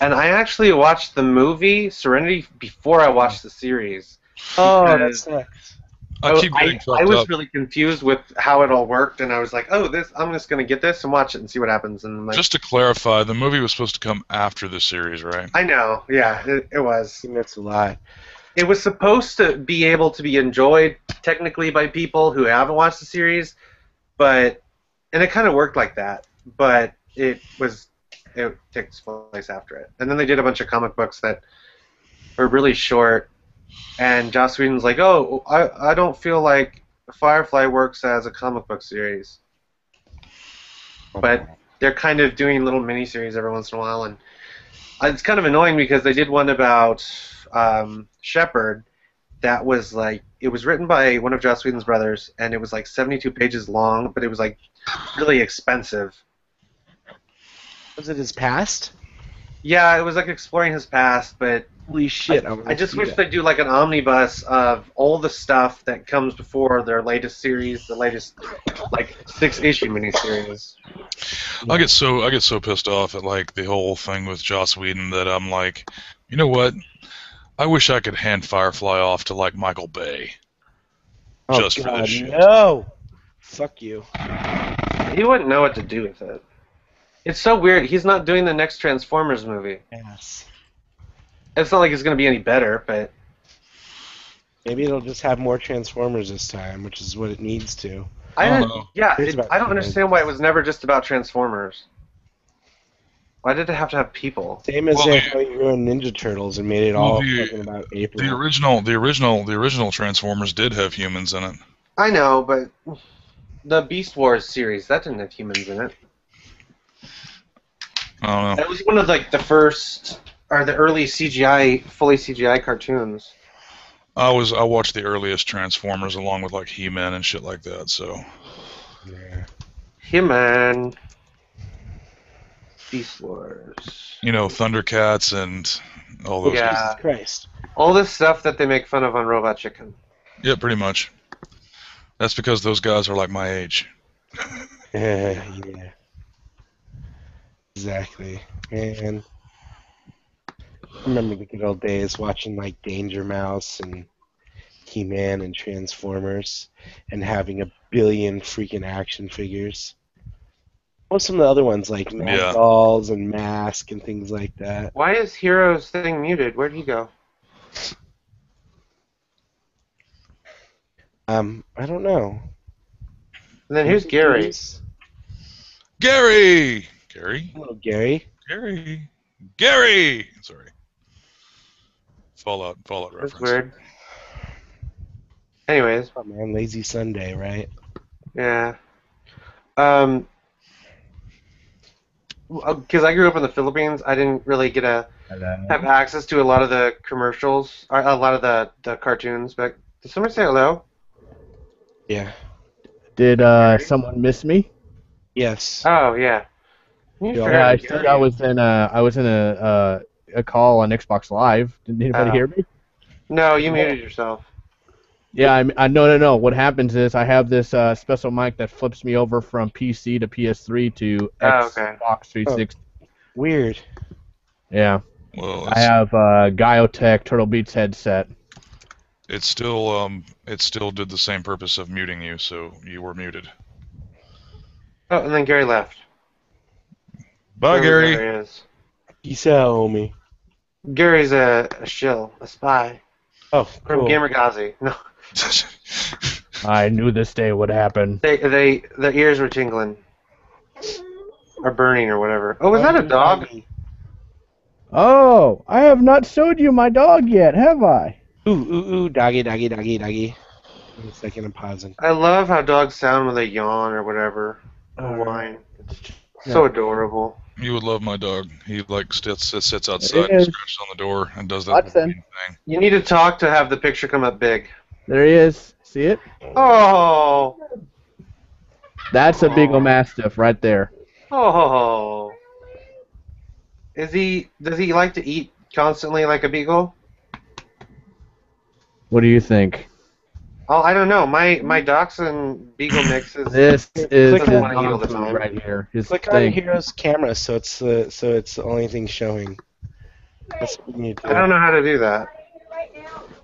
And I actually watched the movie Serenity before I watched the series. Oh, that sucks. I oh, keep I, getting I fucked was up. really confused with how it all worked, and I was like, "Oh, this! I'm just gonna get this and watch it and see what happens." And I'm like, Just to clarify, the movie was supposed to come after the series, right? I know, yeah, it, it was. She missed a lot. It was supposed to be able to be enjoyed technically by people who haven't watched the series, but and it kind of worked like that. But it was it takes place after it, and then they did a bunch of comic books that were really short. And Joss Whedon's like, "Oh, I I don't feel like Firefly works as a comic book series." But they're kind of doing little miniseries every once in a while, and it's kind of annoying because they did one about um, Shepherd that was like it was written by one of Joss Whedon's brothers, and it was like 72 pages long, but it was like really expensive. was it his past? Yeah, it was like exploring his past, but Holy shit! I, wanna I just wish they'd do like an omnibus of all the stuff that comes before their latest series, the latest like six issue miniseries. I get so I get so pissed off at like the whole thing with Joss Whedon that I'm like, you know what? I wish I could hand Firefly off to like Michael Bay. Oh, just for God, this shit. No. Fuck you. He wouldn't know what to do with it. It's so weird. He's not doing the next Transformers movie. Yes. It's not like it's going to be any better, but Maybe it'll just have more Transformers this time, which is what it needs to. I I don't don't. know. Yeah, it, I don't understand why it was never just about Transformers. Why did it have to have people? Same as Well, they the- how you ruined Ninja Turtles and made it Well, all the- about April. The original, the original, the original Transformers did have humans in it. I know, but the Beast Wars series that didn't have humans in it. I don't know. That was one of like the first or the early CGI, fully CGI cartoons. I was I watched the earliest Transformers along with like He-Man and shit like that. So Yeah. He-Man. Beast Wars. You know, Thundercats and all those. Yeah. Jesus Christ. All this stuff that they make fun of on Robot Chicken. Yeah, pretty much. That's because those guys are like my age. Yeah, yeah. Exactly. Man. I remember the good old days watching like Danger Mouse and He Man and Transformers and having a billion freaking action figures. What some of the other ones like Mad Yeah. Dolls and Mask and things like that? Why is Hero's thing muted? Where'd he go? Um, I don't know. And then who's Gary? Gary! Gary? Hello, Gary. Gary! Gary! Sorry. Fallout, Fallout That's reference. weird. Anyways, Oh man, lazy Sunday, right? yeah. Um, because I grew up in the Philippines, I didn't really get a have access to a lot of the commercials, a lot of the the cartoons. But did someone say hello? Yeah. Did uh, someone miss me? Yes. Oh yeah. You Yeah, sure Yeah, I said I was in a I was in a uh, a call on Xbox Live. Did anybody Oh. hear me? No, you muted yourself. Yeah, I, I no no no. What happens is I have this uh, special mic that flips me over from PC to PS3 to Oh, okay. Xbox 360. Weird. Yeah, Well, I it's, have uh, Gioteck Turtle Beach headset. it still um it still did the same purpose of muting you, so you were muted. Oh, and then Gary left. Bye, Gary. Gary is. Peace out, homie. Gary's a, a shill, a spy Oh, from cool. GamerGhazi. No, I knew this day would happen. they they their ears were tingling, or burning, or whatever. Oh, was that a dog? Oh, I have not showed you my dog yet, have I? Ooh, ooh, ooh, doggy, doggy, doggy, doggy. Wait a second, I'm pausing. I love how dogs sound when they yawn or whatever, or whine. It's so adorable. You would love my dog. He like sits sits, sits outside It and scratches on the door and does that Watson. thing. You need to talk to have the picture come up big. There he is. See it? Oh, That's a Beagle Mastiff right there. oh. Is he? Does he like to eat constantly like a beagle? What do you think? Oh, I don't know. My my dachshund beagle mix is. This is his on- Wanna eat all the dog time. right here. His Click on. Hero's camera so it's the so it's the only thing showing. That's what you need to I don't know how to do that.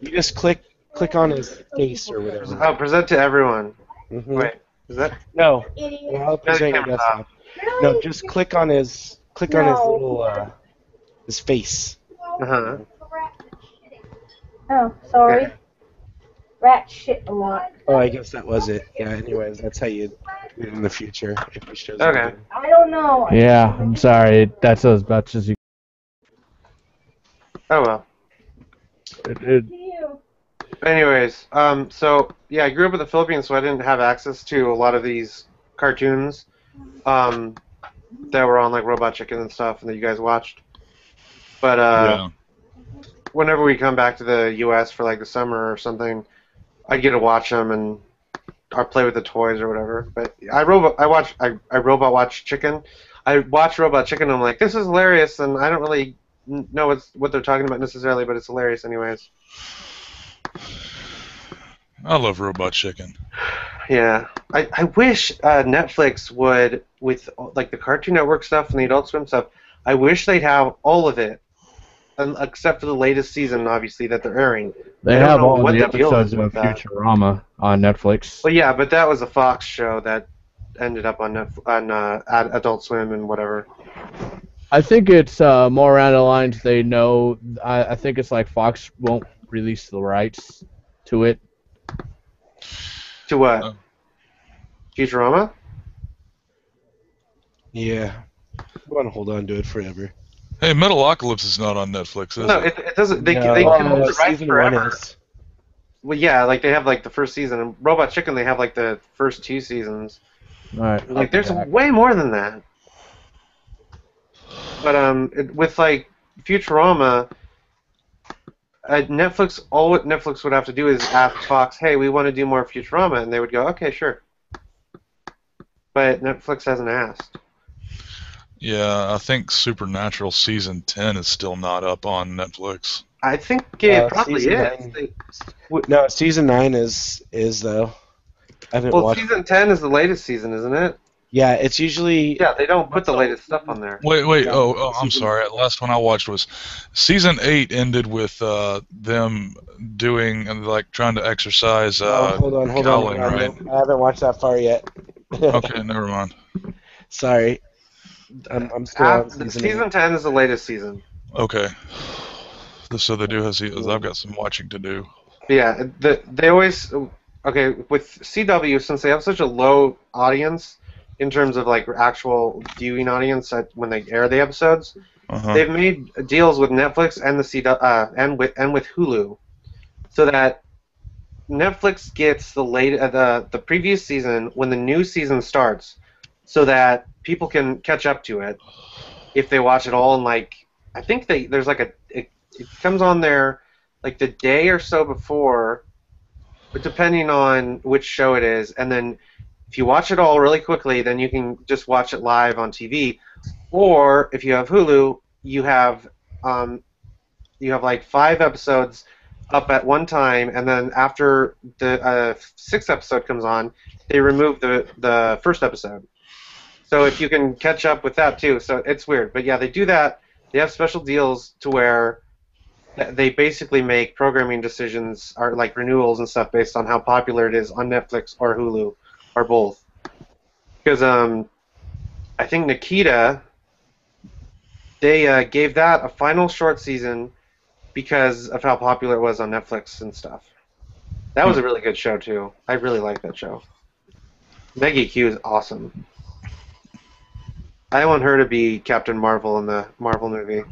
You just click click on his face or whatever. Oh, present to everyone. Mhm. Wait, is that? No, Idiot. I'll present your camera's desktop. No, just click on his click on his little uh his face. Uh huh. Oh, sorry. Rat shit a lot. Oh, I guess that was it. Yeah. Anyways, that's how you do it in the future if it shows. Okay. up. I don't know. Yeah, I'm sorry. That's as much as you. Oh well. It, it, You. Anyways, um, so yeah, I grew up in the Philippines, so I didn't have access to a lot of these cartoons, um, that were on like Robot Chicken and stuff, and that you guys watched. But uh, yeah. whenever we come back to the U.S. for like the summer or something, I get to watch them and or play with the toys or whatever. But I robot, I watch, I, I robot watch Chicken. I watch Robot Chicken. and I'm like, this is hilarious, and I don't really know what's, what they're talking about necessarily, but it's hilarious anyways. I love Robot Chicken. Yeah, I, I wish uh, Netflix would with like the Cartoon Network stuff and the Adult Swim stuff. I wish they'd have all of it, and except for the latest season, obviously that they're airing. They I have all the the episodes of. Futurama on Netflix. Well, yeah, but that was a Fox show that ended up on Netf- on uh, Adult Swim and whatever. I think it's uh, more around the lines they know. I, I think it's like Fox won't release the rights to it. To what? Oh. Futurama? Yeah. I want to hold on to it forever. Hey, Metalocalypse is not on Netflix, is No, it? it, it doesn't. They, No, they uh, can hold the rights forever. Well, yeah, like they have like the first season. And Robot Chicken, they have like the first two seasons. All right. Like there's way more than that. But um, it, with like Futurama, uh, Netflix, all what Netflix would have to do is ask Fox, "Hey, we want to do more Futurama," and they would go, "Okay, sure." But Netflix hasn't asked. Yeah, I think Supernatural season ten is still not up on Netflix. I think it Uh, probably is. nine. No, season nine is is though. I haven't Well, watched. season ten is the latest season, isn't it? Yeah, it's usually Yeah, they don't put the latest stuff on there. Wait, wait. Yeah, Oh, oh, I'm sorry. The last one I watched was season eight. Ended with uh, them doing and like trying to exercise. Oh, Uh, hold on, hold Cowling, on. right? I haven't watched that far yet. okay, never mind. Sorry. I'm, I'm still Ah, on season, season eight. ten is the latest season. Okay. So they do have. se- I've got some watching to do. Yeah, the, they always okay with CW since they have such a low audience in terms of like actual viewing audience at, when they air the episodes. Uh-huh. They've made deals with Netflix and the CW uh, and with and with Hulu, so that Netflix gets the late uh, the the previous season when the new season starts, so that people can catch up to it if they watch it all in like I think they there's like a it, it comes on there like the day or so before, but depending on which show it is, and then if you watch it all really quickly, then you can just watch it live on TV. Or if you have Hulu, you have um, you have like five episodes up at one time, and then after the uh, sixth episode comes on, they remove the the first episode. So if you can catch up with that too, so it's weird, but yeah, they do that. They have special deals to where they basically make programming decisions or like renewals and stuff based on how popular it is on Netflix or Hulu or both. Because um, I think Nikita, they uh, gave that a final short season because of how popular it was on Netflix and stuff. That was a really good show too. I really like that show. Maggie Q is awesome. I want her to be Captain Marvel in the Marvel movie.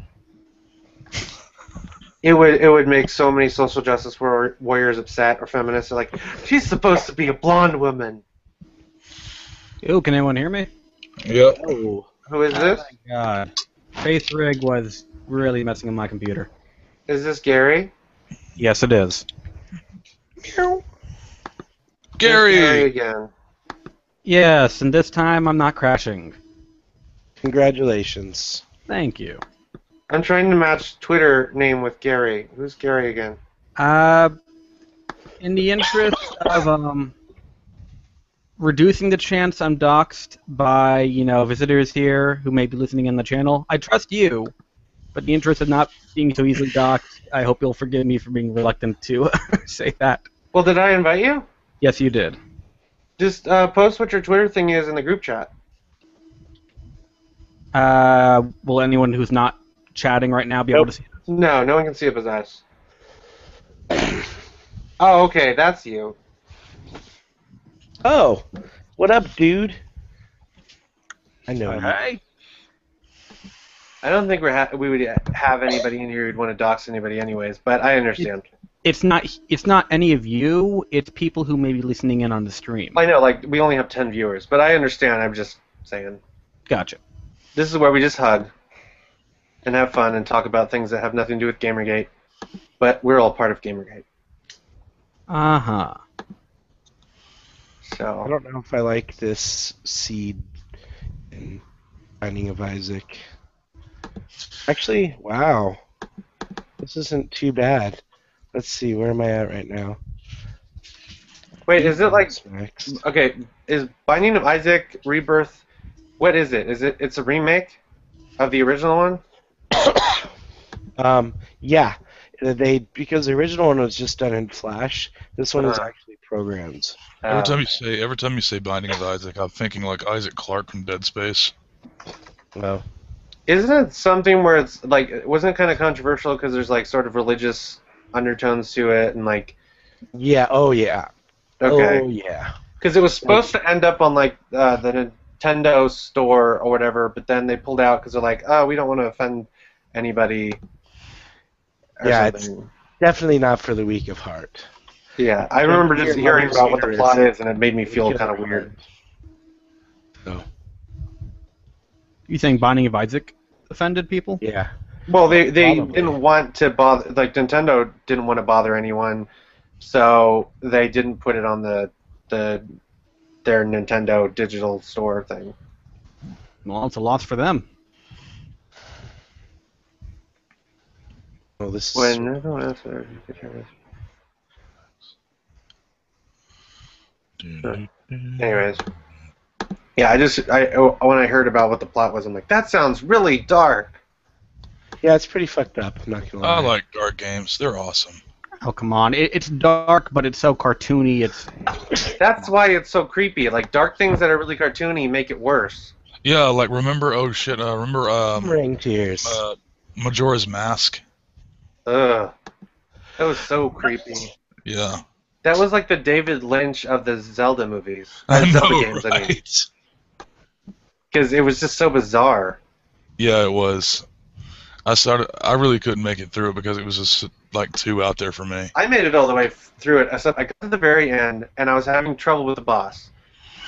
It would it would make so many social justice war- warriors upset or feminists. They're like, she's supposed to be a blonde woman. Ew, can anyone hear me? Yep. Oh, Who is oh this? God. FaceRig was really messing with my computer. Is this Gary? Yes, it is. It's Gary. Gary again. Yes, and this time I'm not crashing. Congratulations. Thank you. I'm trying to match Twitter name with Gary. Who's Gary again? Uh, in the interest of um, reducing the chance I'm doxxed by you know visitors here who may be listening in the channel, I trust you. But in the interest of not being so easily doxxed, I hope you'll forgive me for being reluctant to say that. Well, did I invite you? Yes, you did. Just uh, post what your Twitter thing is in the group chat. Uh, will anyone who's not chatting right now be able to see? No, no one can see it but us. oh, okay, that's you. Oh, what up, dude? I know. you. Hey. I don't think we're ha- we would have anybody in here who'd want to dox anybody, anyways. But I understand. It's not. It's not any of you. It's people who may be listening in on the stream. I know, like we only have ten viewers, but I understand. I'm just saying. Gotcha. This is where we just hug and have fun and talk about things that have nothing to do with Gamergate. But we're all part of Gamergate, Uh huh. So I don't know if I like this seed in Binding of Isaac. Actually, wow. This isn't too bad. Let's see, where am I at right now? wait, is it like next? okay? Is Binding of Isaac Rebirth? What is it? Is it? It's a remake of the original one. Um, yeah, they because the original one was just done in Flash. This one is Uh-huh. actually programmed. Every Uh, time you say every time you say Binding of Isaac, I'm thinking like Isaac Clarke from Dead Space. Well, Isn't it something where it's like wasn't it kind of controversial because there's like sort of religious undertones to it and like yeah. Oh yeah. okay Oh yeah. because it was supposed to end up on like uh, the Nintendo store or whatever, but then they pulled out because they're like, oh, we don't want to offend anybody. or Yeah, it's- Definitely not for the weak of heart. yeah. I remember just Here, hearing about what the plot is- is, and it made me feel kind of weird. So You think Binding of Isaac offended people? yeah. Well, they they Probably. didn't want to bother. Like Nintendo didn't want to bother anyone, so they didn't put it on the the their Nintendo digital store thing. Well, it's a loss for them. Well, this when is... everyone else are... Sure. Anyways, yeah, I just I oh, when I heard about what the plot was, I'm like, that sounds really dark. Yeah, it's pretty fucked up. I'm not gonna lie. I like dark games; they're awesome. Oh come on! It, it's dark, but it's so cartoony. It's That's why it's so creepy. Like dark things that are really cartoony make it worse. Yeah, like remember? Oh shit! Uh, remember um, Ring tears. uh, Majora's Mask? Ugh, that was so creepy. Yeah, That was like the David Lynch of the Zelda movies. I know, Zelda games, I mean, right? because it was just so bizarre. Yeah, it was. I started. I really couldn't make it through it because it was just like too out there for me. I made it all the way through it. Except I got to the very end, and I was having trouble with the boss.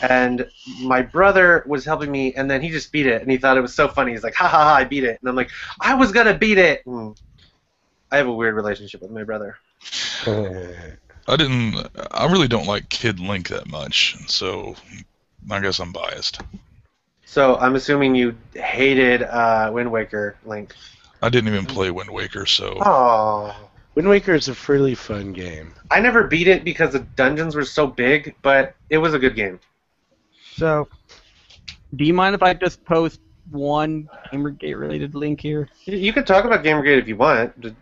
And my brother was helping me, and then he just beat it, and he thought it was so funny. He's like, "Ha ha ha! I beat it!" And I'm like, "I was gonna beat it." Mm. I have a weird relationship with my brother. I didn't. I really don't like Kid Link that much, so I guess I'm biased. So I'm assuming you hated uh, Wind Waker, Link. I didn't even play Wind Waker, so Oh. Wind Waker is a really fun game. I never beat it because the dungeons were so big, but it was a good game. so. Do you mind if I just post one GamerGate related link here? You- can talk about Gamergate if you want. Just-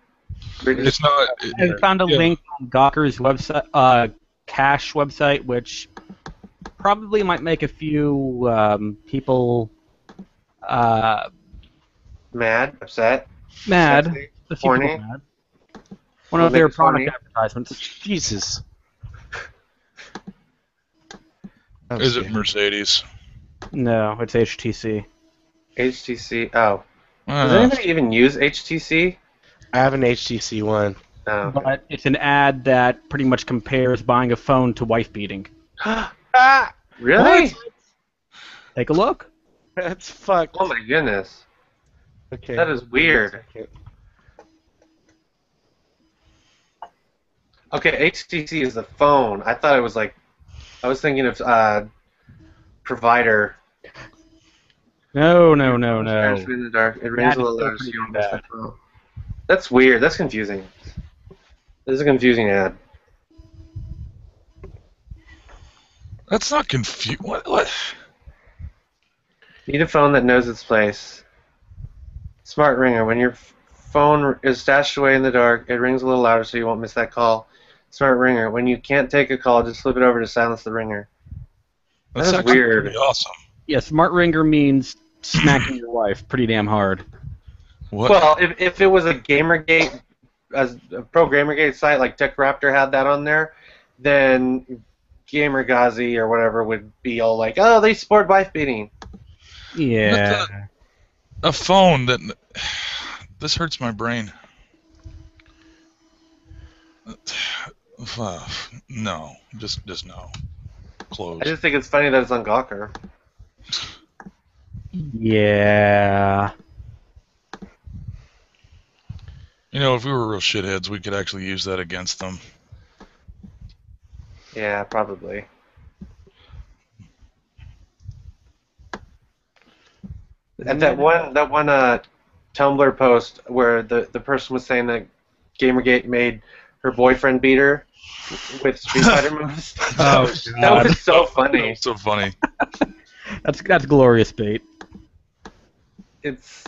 it's not. I found a Yeah. link on Gawker's website, uh, cache website, which probably might make a few um, people uh, Mad, upset, mad. sexy. A few Horny? mad. One of their make us horny? product advertisements. Jesus. Is was it. Mercedes? No, it's HTC. HTC. Oh, does anybody even use HTC? I have an HTC one. Oh. okay. But it's an ad that pretty much compares buying a phone to wife beating. Ah, really? Take a look. that's fucked. Oh my goodness, Okay. that is weird. Okay, HTC is the phone. I thought it was like, I was thinking of uh, provider. No, no, no, no. Shares in the dark. It rings That a little so louder, so you don't miss bad. that phone. That's weird. That's confusing. This is a confusing ad. that's not confusing. What? What? Need a phone that knows its place. Smart ringer. When your phone is stashed away in the dark, it rings a little louder so you won't miss that call. Smart ringer. When you can't take a call, just flip it over to silence the ringer. That's That is actually weird. pretty awesome. Yeah, smart ringer means smacking your wife pretty damn hard. What? Well, if, if it was a Gamergate, as a pro Gamergate site like TechRaptor had that on there, then GamerGhazi or whatever would be all like, oh, they support wife beating. Yeah. Uh, a phone that. This hurts my brain. Uh, no, just just no. Close. I just think it's funny that it's on Gawker. Yeah. You know, if we were real shitheads, we could actually use that against them. Yeah, probably. And that one, that one uh, Tumblr post where the, the person was saying that Gamergate made her boyfriend beat her with Street Fighter moves. Oh, that God. was so funny. so funny. That's that's glorious bait. It's.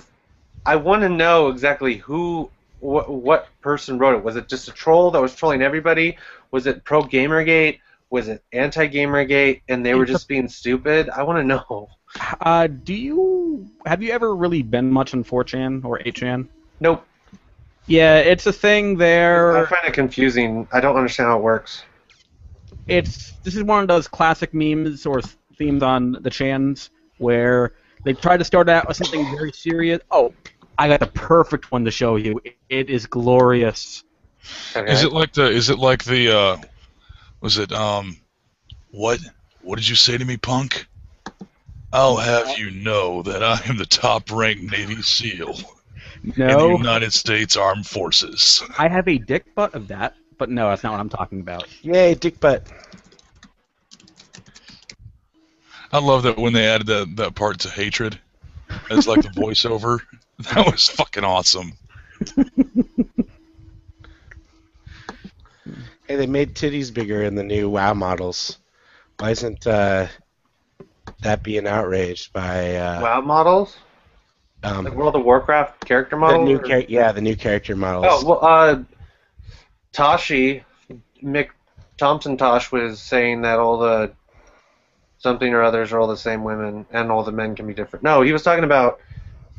I want to know exactly who, what, what person wrote it. Was it just a troll that was trolling everybody? Was it pro Gamergate? Was it anti Gamergate? And they were It's a- just being stupid. I want to know. Uh, do you have you ever really been much on 4chan or 8chan? Nope. Yeah, it's a thing there. I find it confusing. I don't understand how it works. It's this is one of those classic memes or themes on the chans where they try to start out with something very serious. Oh, I got the perfect one to show you. It is glorious. Okay. Is it like the? Is it like the? uh Was it um? What? What did you say to me, punk? I'll have you know that I am the top-ranked Navy SEAL in the No, United States Armed Forces. I have a dick butt of that, but no, that's not what I'm talking about. Yay, dick butt. I love that when they added that that part to hatred as like the voiceover. That was fucking awesome. Hey, they made titties bigger in the new WoW models. Why isn't uh, that being outraged by uh, WoW models, um, like World of Warcraft character the models. new char- yeah the new character models? Oh well, uh, Tashi, Mick Thompson Tosh was saying that all the something or others are all the same women, and all the men can be different. No, he was talking about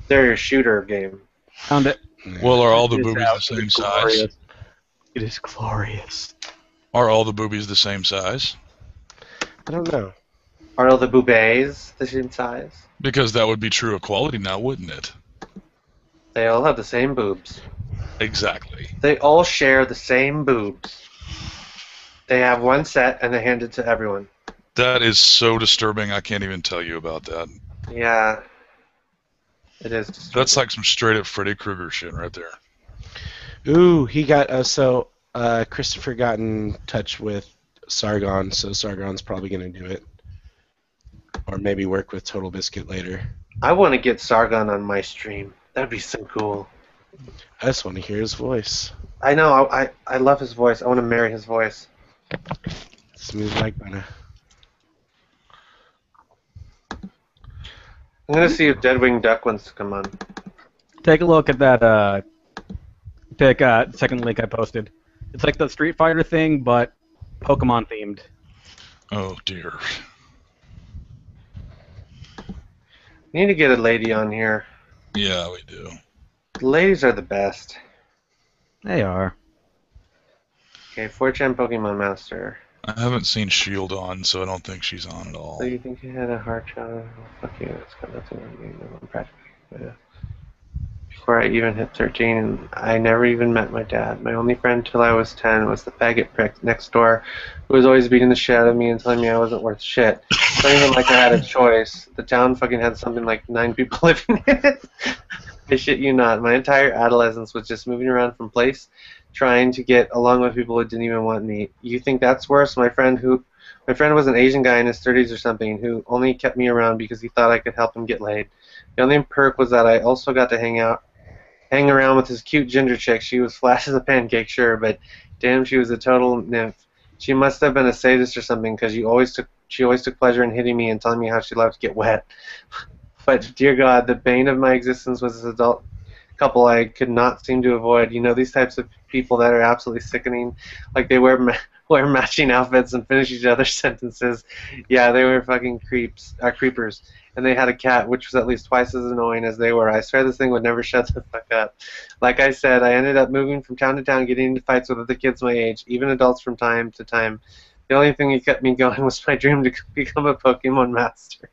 their shooter game. Found it. Well, are all the It's boobies out. the same It's size? It is glorious. Are all the boobies the same size? I don't know. Are all the boobas the same size? Because that would be true equality now, wouldn't it? They all have the same boobs. Exactly. They all share the same boobs. They have one set, and they hand it to everyone. That is so disturbing. I can't even tell you about that. Yeah, it is. That's like some straight up Freddy Krueger shit right there. Ooh, he got uh, so uh, Christopher got in touch with Sargon, so Sargon's probably gonna do it, or maybe work with Total Biscuit later. I want to get Sargon on my stream. That'd be so cool. I just want to hear his voice. I know. I, I, I love his voice. I want to marry his voice. Smooth like butter. I'm gonna see if Deadwing Duck wants to come on. Take a look at that uh, pick, uh, second link I posted. It's like the Street Fighter thing, but Pokemon themed. Oh dear. We need to get a lady on here. Yeah, we do. The ladies are the best. They are. Okay, 4chan Pokemon Master. I haven't seen Shield on, so I don't think she's on at all. So you think you had a heart shot? Oh, fuck you. It's got nothing on you. I'm practically. Yeah. Before I even hit 13, and I never even met my dad. My only friend till I was 10 was the faggot prick next door, who was always beating the shit out of me and telling me I wasn't worth shit. It's not even like I had a choice. The town fucking had something like nine people living in it. I shit you not. My entire adolescence was just moving around from place, trying to get along with people who didn't even want me. You think that's worse? My friend who my friend was an Asian guy in his 30s or something who only kept me around because he thought I could help him get laid. The only perk was that I also got to hang out, hang around with this cute ginger chick. She was flash as a pancake, sure, but damn, she was a total nymph. She must have been a sadist or something because you always took she always took pleasure in hitting me and telling me how she loved to get wet. But dear God, the bane of my existence was this adult couple I could not seem to avoid. You know, these types of people that are absolutely sickening. Like they wear ma- wear matching outfits and finish each other's sentences. Yeah, they were fucking creeps, uh, creepers. And they had a cat, which was at least twice as annoying as they were. I swear this thing would never shut the fuck up. Like I said, I ended up moving from town to town, getting into fights with other kids my age, even adults from time to time. The only thing that kept me going was my dream to become a Pokemon master.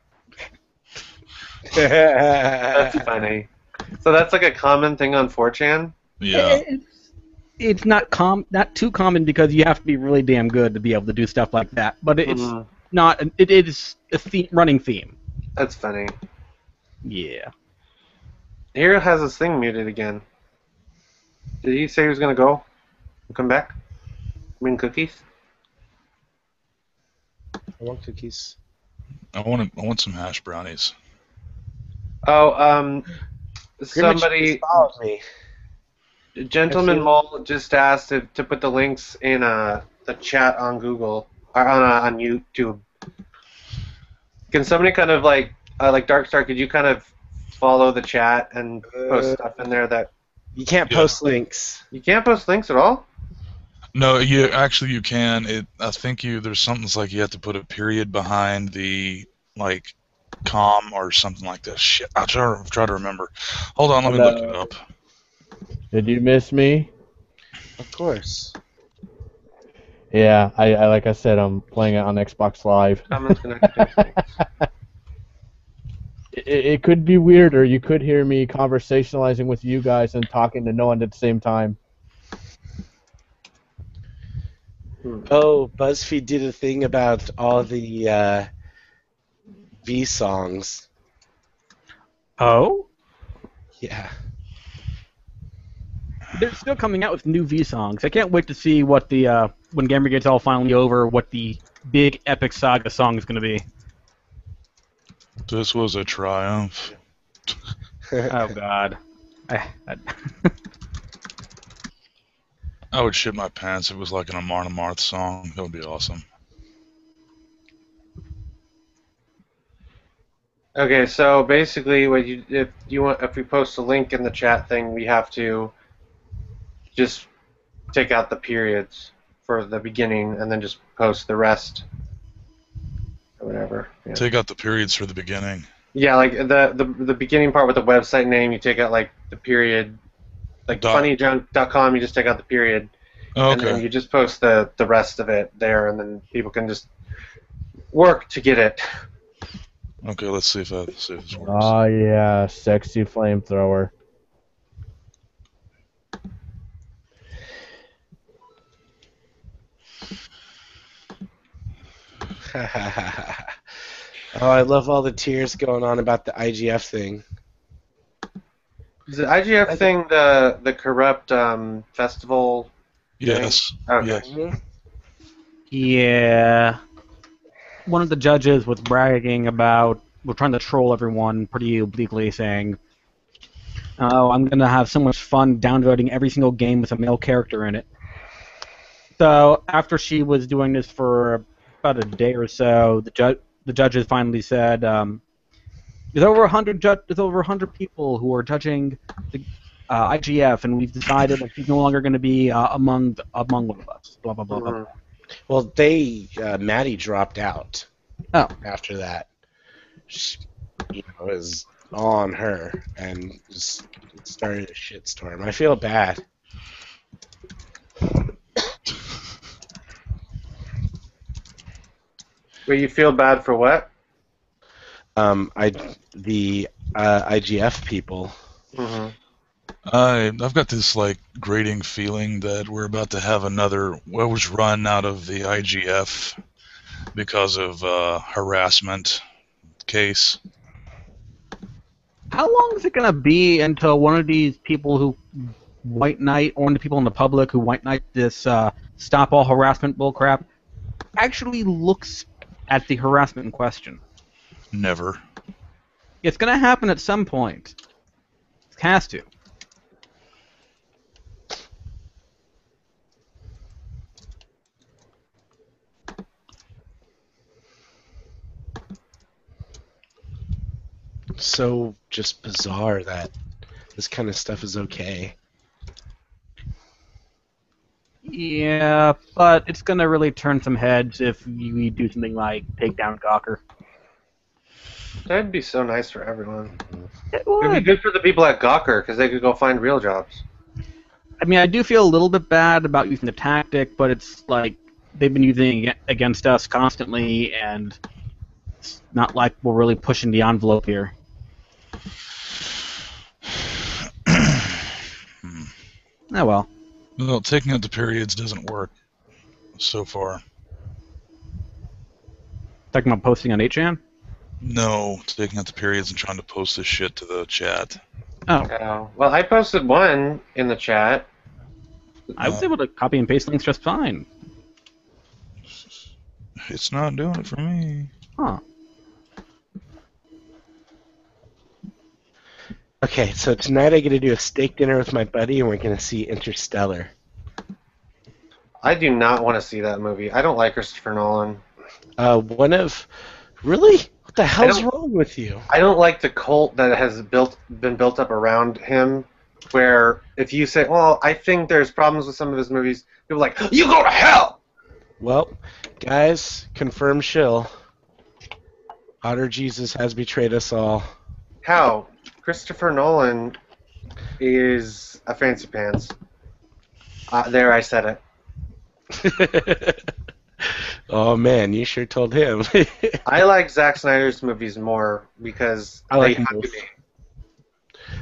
That's funny. So that's like a common thing on 4chan. Yeah. It's, it's not com not too common because you have to be really damn good to be able to do stuff like that. But it's Mhm. not. It is a theme, running theme. That's funny. Yeah. Hero has his thing muted again. Did he say he was gonna go? Come back? Bring cookies? I want cookies. I want I want some hash brownies. Oh, um, somebody, Grimmage followed me. Gentleman Yes, Mole just asked to, to put the links in uh, the chat on Google or on uh, on YouTube. Can somebody kind of like uh, like Darkstar? Could you kind of follow the chat and post Uh, stuff in there that You can't Yeah. post links. you can't post links at all? No, you actually you can. It I think you there's something that's like you have to put a period behind the like com or something like that. Shit, I'll try to try to remember. Hold on, let me look it up. Did you miss me? Of course. Yeah, I, I like I said, I'm playing it on Xbox Live. It, it could be weirder. You could hear me conversationalizing with you guys and talking to no one at the same time. Oh, BuzzFeed did a thing about all the uh, V songs. Oh. Yeah. They're still coming out with new V songs. I can't wait to see what the uh, when Gamergate's all finally over, what the big epic saga song is going to be. This was a triumph. Oh God. I, I, I would shit my pants if it was like an Amon Amarth song. That would be awesome. Okay, so basically, what you if you want if we post a link in the chat thing, we have to just take out the periods for the beginning and then just post the rest or whatever. Yeah. Take out the periods for the beginning. Yeah, like the, the the beginning part with the website name, you take out like the period, like Dot. funnyjunk.com, you just take out the period, oh, and then you just post the the rest of it there, and then people can just work to get it. Okay, let's see if that see if this works. Oh yeah, sexy flamethrower. oh, I love all the tears going on about the IGF thing. Is the IGF thing the the corrupt um, festival? yes. Okay. Yes. Yeah. One of the judges was bragging about, we're trying to troll everyone pretty obliquely, saying, "Oh, I'm gonna have so much fun downvoting every single game with a male character in it." So after she was doing this for about a day or so, the judge, the judges finally said, um, "There's over a hundred ju- there's over hundred people who are judging the uh, IGF, and we've decided that she's no longer going to be uh, among the, among one of us." Blah blah blah. blah. Mhm. Well, they uh, Mattie dropped out. Oh. After that, she, you know, it was all on her, and just started a shitstorm. I feel bad. But you feel bad for what? Um, I the uh, IGF people. hmm I I've got this like grating feeling that we're about to have another Welsh run out of the IGF because of uh, harassment case. How long is it gonna be until one of these people who white knight, or one of the people in the public who white knight this uh, stop all harassment bullcrap, actually looks at the harassment in question? Never. It's gonna happen at some point. It has to. So just bizarre that this kind of stuff is okay. Yeah, but it's gonna really turn some heads if you do something like take down Gawker. That'd be so nice for everyone. It It'd be good for the people at Gawker because they could go find real jobs. I mean, I do feel a little bit bad about using the tactic, but it's like they've been using it against us constantly, and it's not like we're really pushing the envelope here. Oh well. Well, taking out the periods doesn't work so far. Talking about posting on 8chan? No, taking out the periods and trying to post this shit to the chat. Oh, Oh, well, I posted one in the chat. I was uh, able to copy and paste links just fine. It's not doing it for me. Huh. Okay, so tonight I get to do a steak dinner with my buddy, and we're gonna see Interstellar. I do not want to see that movie. I don't like Christopher Nolan. Uh, one of really what the hell's wrong with you? I don't like the cult that has built been built up around him. Where if you say, "Well, I think there's problems with some of his movies," people are like, "You go to hell." Well, guys, confirm shill. Otter Jesus has betrayed us all. How? Christopher Nolan is a fancy pants. Uh, there, I said it. oh man, you sure told him. I like Zack Snyder's movies more because I like they have.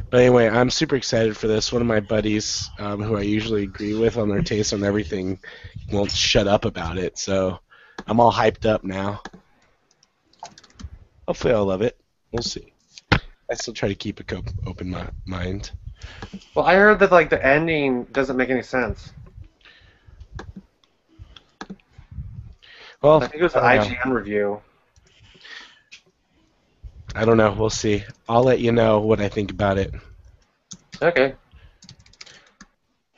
But anyway, I'm super excited for this. One of my buddies, um, who I usually agree with on their taste on everything, won't shut up about it. So I'm all hyped up now. Hopefully, I'll love it. We'll see. I still try to keep a open mi- mind. Well, I heard that like the ending doesn't make any sense. Well, I think it was the I don't know. IGN review. I don't know. We'll see. I'll let you know what I think about it. Okay.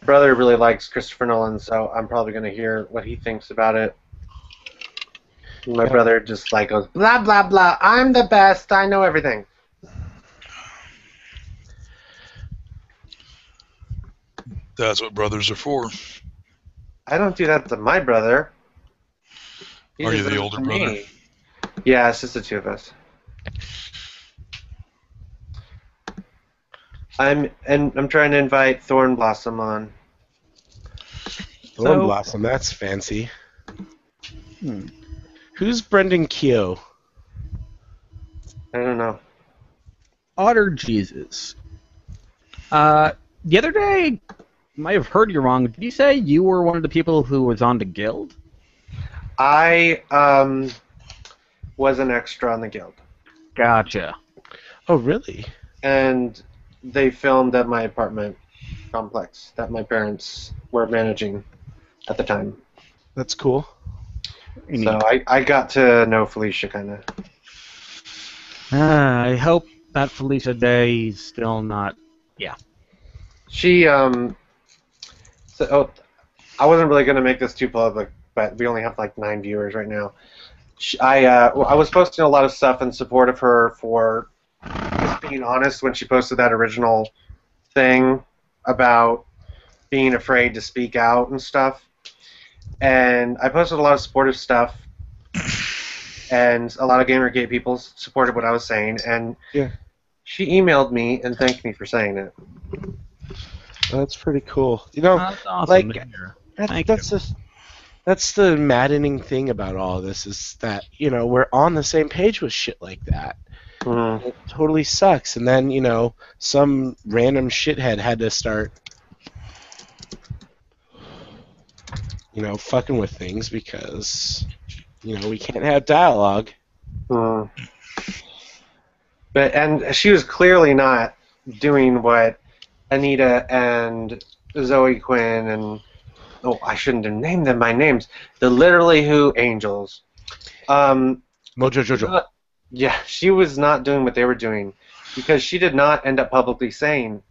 brother really likes Christopher Nolan, so I'm probably gonna hear what he thinks about it. My Yeah. brother just like goes blah blah blah. I'm the best. I know everything. That's what brothers are for. I don't do that to my brother. He Are you the older brother? me. Yeah, it's just the two of us. I'm and I'm trying to invite Thorn Blossom on. Thorn So- Blossom, that's fancy. Hmm. Who's Brendan Keogh? I don't know. Otter Jesus. Uh, the other day, I might have heard you wrong. Did you say you were one of the people who was on the guild? I um was an extra on the guild, Gotcha. Oh, really? and they filmed at my apartment complex that my parents were managing at the time. That's cool. Very So. I, I got to know Felicia kind of. Ah, I hope that Felicia Day is still not. Yeah. She um. So oh, I wasn't really gonna make this too public, but we only have like nine viewers right now. She, I uh, I was posting a lot of stuff in support of her for just being honest when she posted that original thing about being afraid to speak out and stuff. And I posted a lot of supportive stuff, and a lot of GamerGate people supported what I was saying. And Yeah. she emailed me and thanked me for saying it. That's pretty cool. You know, That's awesome. like- That, that's the that's the maddening thing about all this is that you know we're on the same page with shit like that. Mhm. It totally sucks. And then you know some random shithead had to start, you know, fucking with things because you know we can't have dialogue. Hmm. But and she was clearly not doing what Anita and Zoe Quinn and oh I shouldn't have named them by names. The literally who angels. Um, Mojo Jojo. yeah, she was not doing what they were doing because she did not end up publicly saying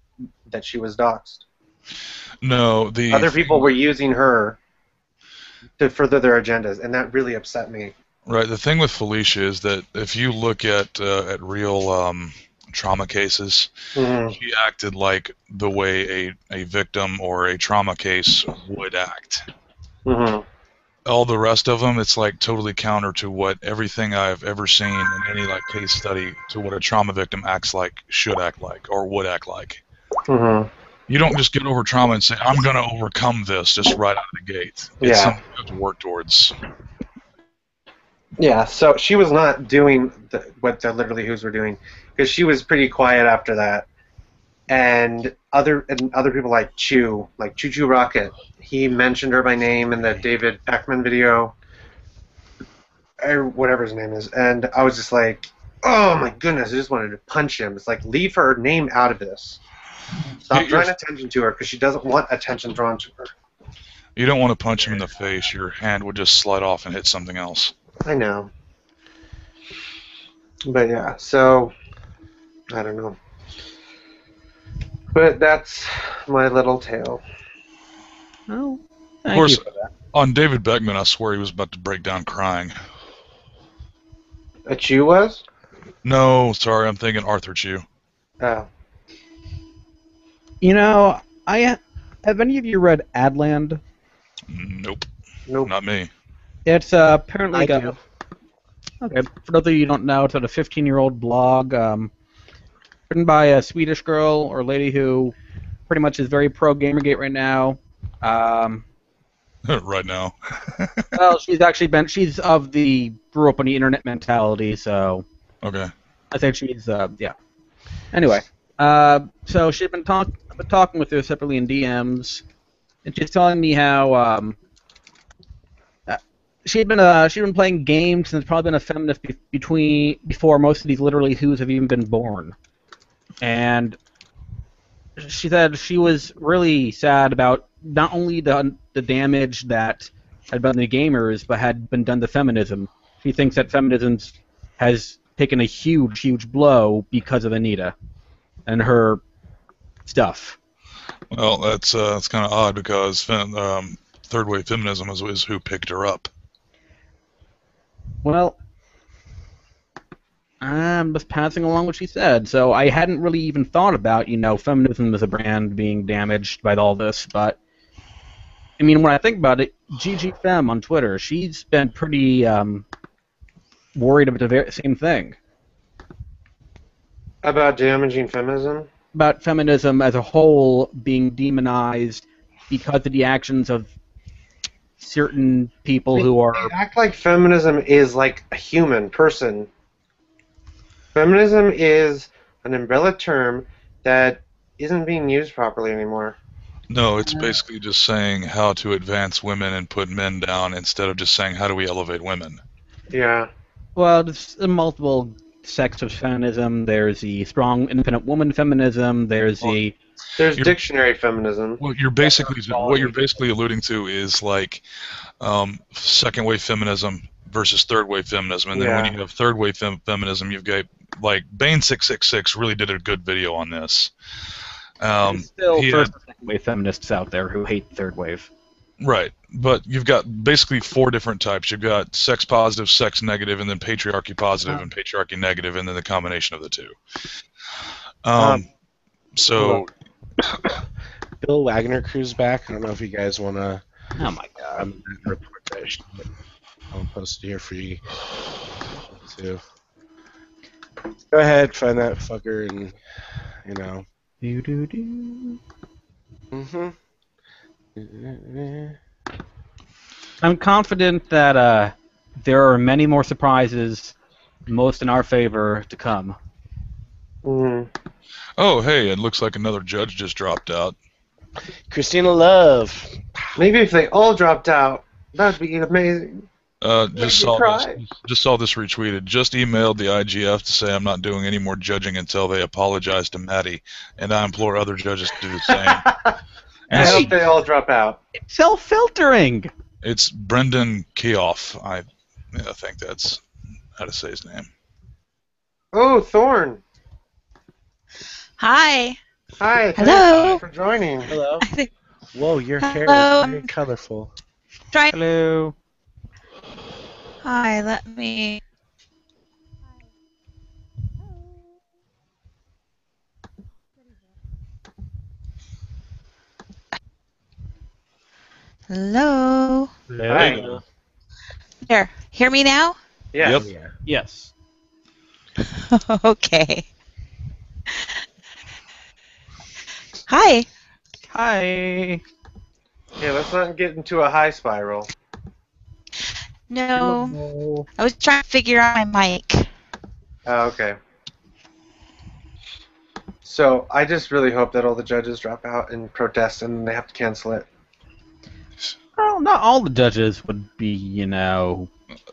that she was doxxed. No, the Other people were using her to further their agendas, and that really upset me. Right. The thing with Felicia is that if you look at uh, at real um, trauma cases, Mhm. she acted like the way a, a victim or a trauma case would act. Mhm. All the rest of them, it's like totally counter to what everything I've ever seen in any like case study to what a trauma victim acts like, should act like, or would act like. Mhm. You don't just get over trauma and say, "I'm going to overcome this" just right out of the gate. It's Yeah. something you have to work towards. Yeah, so she was not doing the, what the literally who's were doing because she was pretty quiet after that, and other and other people like Chew, like Choo Choo Rocket, he mentioned her by name in the David Pakman video, or whatever his name is, and I was just like, oh my goodness, I just wanted to punch him. It's like leave her name out of this. Stop drawing attention to her because she doesn't want attention drawn to her. You don't want to punch him in the face. Your hand would just slide off and hit something else. I know. But yeah, so I don't know. But that's my little tale. Oh, Of course, you for that. on David Pakman, I swear he was about to break down crying. A Chew was? No, sorry, I'm thinking Arthur Chu. Oh. You know, I have any of you read Adland? Nope, Nope. not me. It's uh, apparently I like a do. Okay, for those of you who don't know, it's on a 15-year-old blog um, written by a Swedish girl or lady who pretty much is very pro Gamergate right now. Um, right now. well, she's actually been she's of the grew up on the internet mentality, so okay. I think she's uh, yeah. Anyway, uh, so she's been talking been talking with her separately in DMs, and she's telling me how um, uh, she'd been uh, she'd been playing games and probably been a feminist be- between before most of these literally who's have even been born, and she said she was really sad about not only the the damage that had been done to gamers, but had been done to feminism. She thinks that feminism has taken a huge, huge blow because of Anita and her stuff. Well, that's uh, that's kind of odd because fem- um, third wave feminism is, is who picked her up. Well, I'm just passing along what she said. So I hadn't really even thought about, you know, feminism as a brand being damaged by all this. But I mean, when I think about it, Gigi Femme on Twitter, she's been pretty um, worried about the very same thing About damaging feminism? about feminism as a whole being demonized because of the actions of certain people who are They act like feminism is like a human person. Feminism is an umbrella term that isn't being used properly anymore. No, it's basically just saying how to advance women and put men down instead of just saying how do we elevate women. Yeah. Well, there's multiple sects of feminism. There's the strong, independent woman feminism. There's the There's You're- dictionary feminism. Well, you're basically what you're basically alluding to is like um, second wave feminism versus third wave feminism, and then when you have third wave fem- feminism, you've got like Bane six six six really did a good video on this. Um, there's still he first had- and second wave feminists out there who hate third wave. Right, but you've got basically four different types. You've got sex positive, sex negative, and then patriarchy positive and patriarchy negative, and then the combination of the two. Um, Um, so Bill Wagner crew's back. I don't know if you guys want to Oh my god. um, report that shit. I'll post it here for you too. Go ahead, find that fucker, and you know. Do, do, do. Mm-hmm. I'm confident that uh, there are many more surprises, most in our favor, to come. Mm. oh hey, it looks like another judge just dropped out. Christina Love. Maybe if they all dropped out, that'd be amazing. Uh, just saw cry. this, just saw this retweeted. Just emailed the IGF to say I'm not doing any more judging until they apologize to Mattie, and I implore other judges to do the same. I And hope they all drop out. Self-filtering. it's Brendan Keoff. I, I think that's how to say his name. Oh, Thorn. Hi. Hi. Hello. Thanks for joining. Hello. Whoa, your hair is very colorful. try. Hello. Hi. Let me. Hello. Hi. There. Hear me now? Yeah. Yep. Yes. okay. Hi. Hi. Yeah, let's not get into a high spiral. No. I was trying to figure out my mic. Oh, okay. So I just really hope that all the judges drop out and protest and they have to cancel it. Well, not all the judges would be, you know,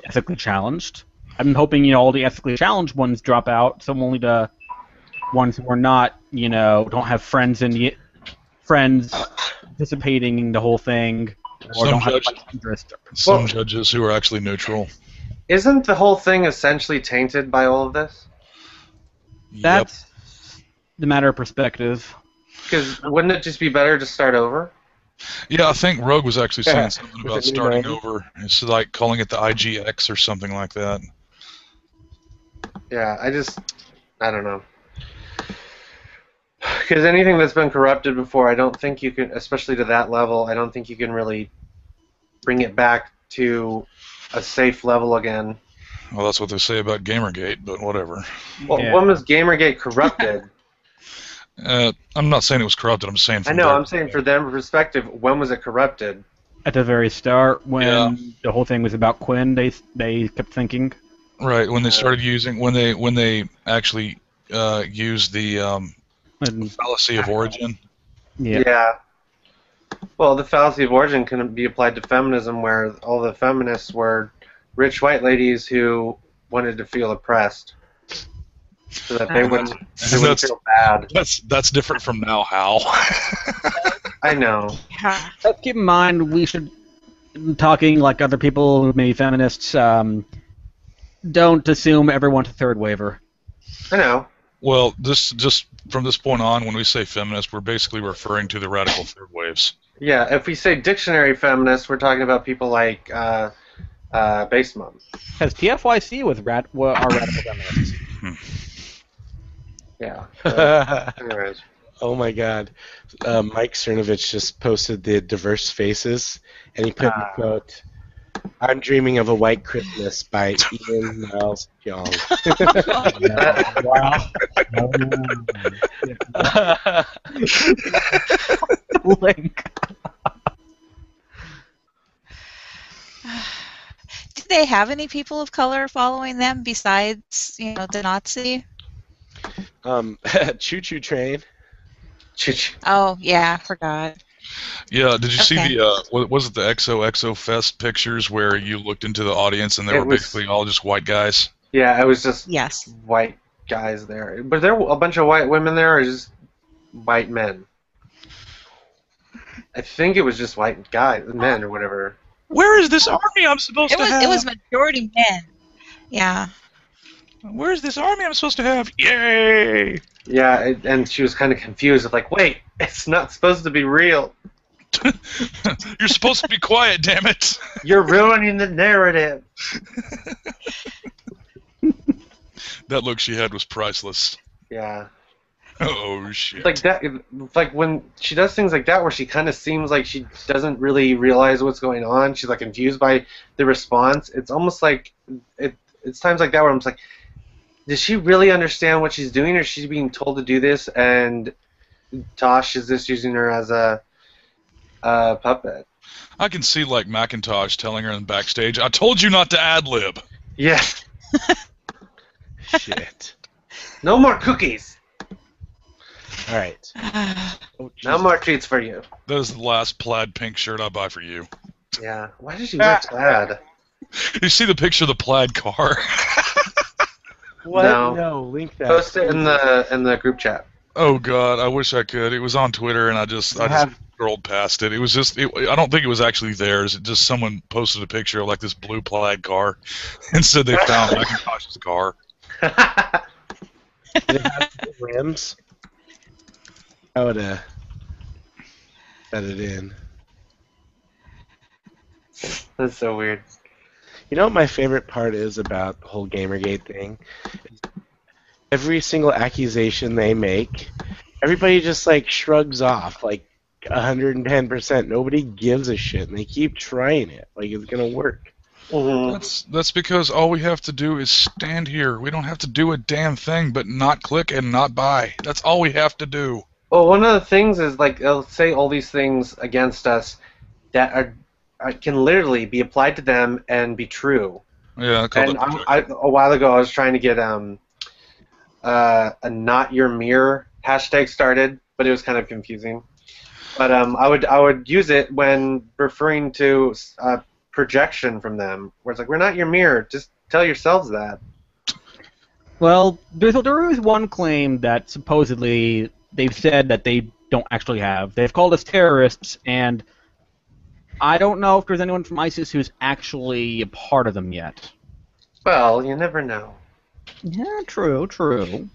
ethically challenged. I'm hoping, you know, all the ethically challenged ones drop out, so only the ones who are not, you know, don't have friends in the friends participating in the whole thing, or Some don't have judge- much interest. Some Well- judges who are actually neutral. Isn't the whole thing essentially tainted by all of this? That's the matter of perspective. Because wouldn't it just be better to start over? Yeah, I think Rogue was actually Yeah, saying something about starting name. over. It's like calling it the IGX or something like that. Yeah, I just, I don't know. Because anything that's been corrupted before, I don't think you can, especially to that level, I don't think you can really bring it back to a safe level again. Well, that's what they say about Gamergate, but whatever. Well, Yeah. when was Gamergate corrupted? Uh, I'm not saying it was corrupted. I'm saying I know, I'm saying for their perspective, when was it corrupted? At the very start, when Yeah. the whole thing was about Quinn, they they kept thinking. Right when they started using when they when they actually uh, used the um, And, fallacy of origin. yeah. Well, the fallacy of origin can be applied to feminism, where all the feminists were rich white ladies who wanted to feel oppressed, so that they Uh, wouldn't, they wouldn't that's feel bad. that's that's different from now. How? I know. Yeah. Let's keep in mind we should talking like other people, maybe feminists. Um, don't assume everyone's a third waver. I know. Well, this just from this point on, when we say feminist, we're basically referring to the radical third waves. Yeah, if we say dictionary feminist, we're talking about people like uh, uh, Base Mom. Because TFYC was rad- wa- are radical feminists. Yeah. Uh, anyways. oh my God, uh, Mike Cernovich just posted the diverse faces, and he put in Ah. the quote, "I'm dreaming of a white Christmas" by Ian Miles Cheong. Wow. Link. Do they have any people of color following them besides, you know, the Nazi? um, Choo Choo Train. Ch- Oh, yeah, I forgot. Yeah, did you see the uh, what was it the XOXO Fest pictures where you looked into the audience and they It were was- basically all just white guys? Yeah, it was just Yes. white guys there. But there were a bunch of white women there, or just white men? I think it was just white guys, men, or whatever. Where is this army I'm supposed It was it was majority men. Yeah. Where's this army I'm supposed to have? Yay! Yeah, and she was kind of confused. Of like, wait, it's not supposed to be real. You're supposed to be quiet, damn it! You're ruining the narrative. That look she had was priceless. Yeah, Oh shit! It's like that. it's Like when she does things like that, where she kind of seems like she doesn't really realize what's going on. She's like confused by the response. It's almost like it. It's times like that where I'm just like, does she really understand what she's doing, or is she being told to do this? And Tosh is just using her as a, a puppet. I can see like McIntosh telling her in the backstage, "I told you not to ad lib." Yeah, Shit. no more cookies. All right. Oh, No more treats for you. That is the last plaid pink shirt I buy for you. Yeah. Why did she wear plaid? You see the picture of the plaid car? What? No. No. link that. Post it in the in the group chat. oh god, I wish I could. It was on Twitter and I just I I just have- scrolled past it. It was just it, I don't think it was actually theirs. It just someone posted a picture of like this blue plaid car and said they found McIntosh's car. Did it have rims? I would have set it in. That's so weird. You know what my favorite part is about the whole Gamergate thing? Every single accusation they make, everybody just like shrugs off like 110%. Nobody gives a shit, and they keep trying it like it's gonna work. Mhm. That's that's because all we have to do is stand here. We don't have to do a damn thing but not click and not buy. That's all we have to do. Well, one of the things is like they'll say all these things against us that are, are can literally be applied to them and be true. Yeah, I called And it I, I, a while ago, I was trying to get um uh, a not your mirror hashtag started, but it was kind of confusing. But um, I would I would use it when referring to uh, projection from them, where it's like we're not your mirror. Just tell yourselves that. Well, there's there is one claim that supposedly they've said that they don't actually have. They've called us terrorists, and I don't know if there's anyone from ISIS who's actually a part of them yet. Well, you never know. Yeah, true, true.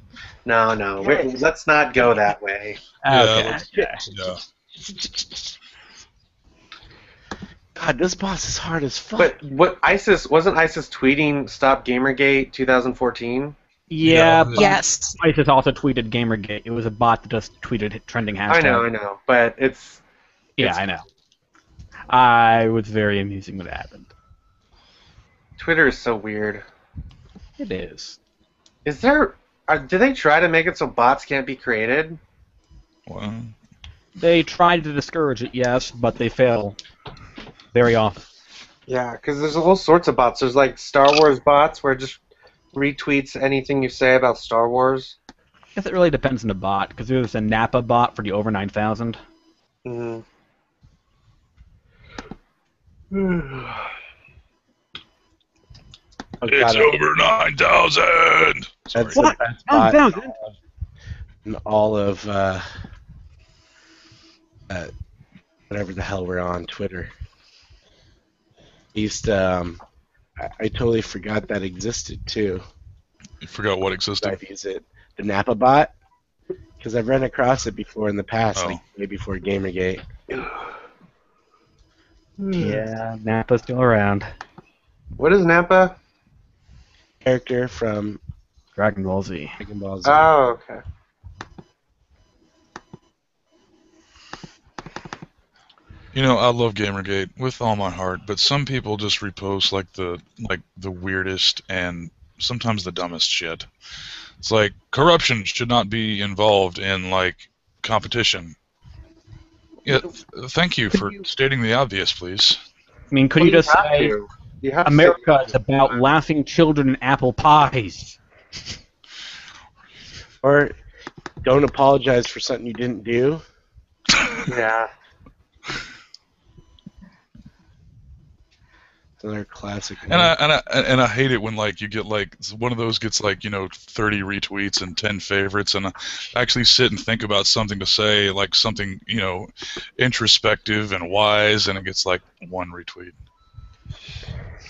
No, no, we, let's not go that way. Yeah, Okay. Yeah. God, this boss is hard as fuck. But what ISIS wasn't ISIS tweeting "Stop Gamergate" 2014? Yeah, Yeah. but Yes. ISIS also tweeted Gamergate. It was a bot that just tweeted trending hashtag. I know, I know, but it's Yeah, It's- I know. I was very amusing when it happened. Twitter is so weird. It is. Is there? Are, do they try to make it so bots can't be created? Well, They tried to discourage it, yes, but they fail very often. Yeah, because there's all sorts of bots. There's like Star Wars bots where just retweets anything you say about Star Wars. I guess it really depends on the bot, because there's a Nappa bot for the over 9000. hmm Oh, it's over nine thousand. That's What? the best bot 9,000? in all of uh, uh, whatever the hell we're on Twitter. I used to, um, I, I totally forgot that existed too. You forgot what existed. I've used it. the Nappa bot because I've run across it before in the past, Oh. like way before GamerGate. Hmm. Yeah, Nappa's still around. What is Nappa? Character from Dragon Ball Z. Dragon Ball Z. Oh, okay. You know, I love Gamergate with all my heart, but some people just repost like the like the weirdest and sometimes the dumbest shit. It's like corruption should not be involved in like competition. Yeah, th- thank you for stating the obvious, please. I mean, could Well, you just have say to. You have to America say- is about laughing children and apple pies? Or don't apologize for something you didn't do. Yeah. It's another classic. And I and I and I hate it when like you get like one of those gets like you know 30 retweets and 10 favorites, and I actually sit and think about something to say, like something you know introspective and wise, and it gets like one retweet.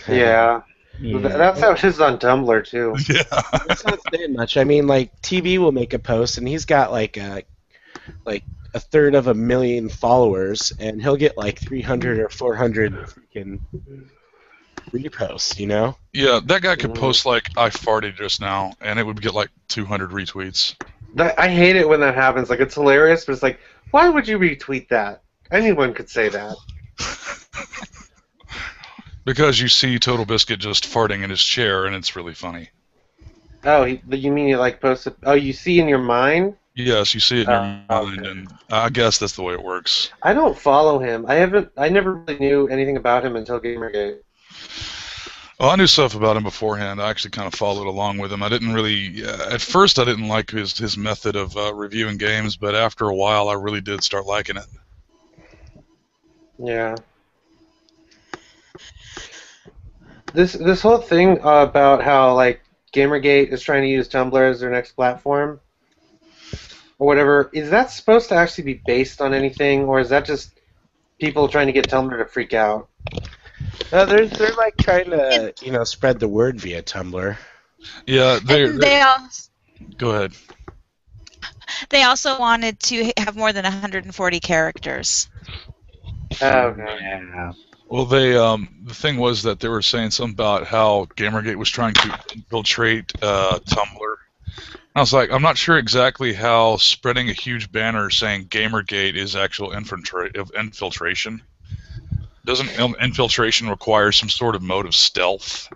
Yeah. Th- That's how it is on Tumblr too. Yeah. That's not saying much. I mean, like TB will make a post, and he's got like a like a third of a million followers, and he'll get like 300 or 400 freaking reposts. You know? Yeah, that guy could post like I farted just now, and it would get like 200 retweets. That, I hate it when that happens. Like it's hilarious, but it's like, why would you retweet that? Anyone could say that. Because you see Total Biscuit just farting in his chair, and it's really funny. Oh, he, you mean you like posted? Oh, you see in your mind? Yes, you see it in your Oh, mind, okay. and I guess that's the way it works. I don't follow him. I haven't. I never really knew anything about him until Gamergate. Well, I knew stuff about him beforehand. I actually kind of followed along with him. I didn't really, uh, at first, I didn't like his his method of uh, reviewing games, but after a while, I really did start liking it. Yeah. This this whole thing uh, about how like Gamergate is trying to use Tumblr as their next platform, or whatever, is that supposed to actually be based on anything, or is that just people trying to get Tumblr to freak out? No, they're they're like trying to you know spread the word via Tumblr. Yeah, they. And they, al- Go ahead. they also wanted to have more than 140 characters. Oh, okay. Yeah. Well, they um, the thing was that they were saying something about how Gamergate was trying to infiltrate uh, Tumblr. I was like, I'm not sure exactly how spreading a huge banner saying Gamergate is actual infiltra- of infiltration. Doesn't infiltration require some sort of mode of stealth?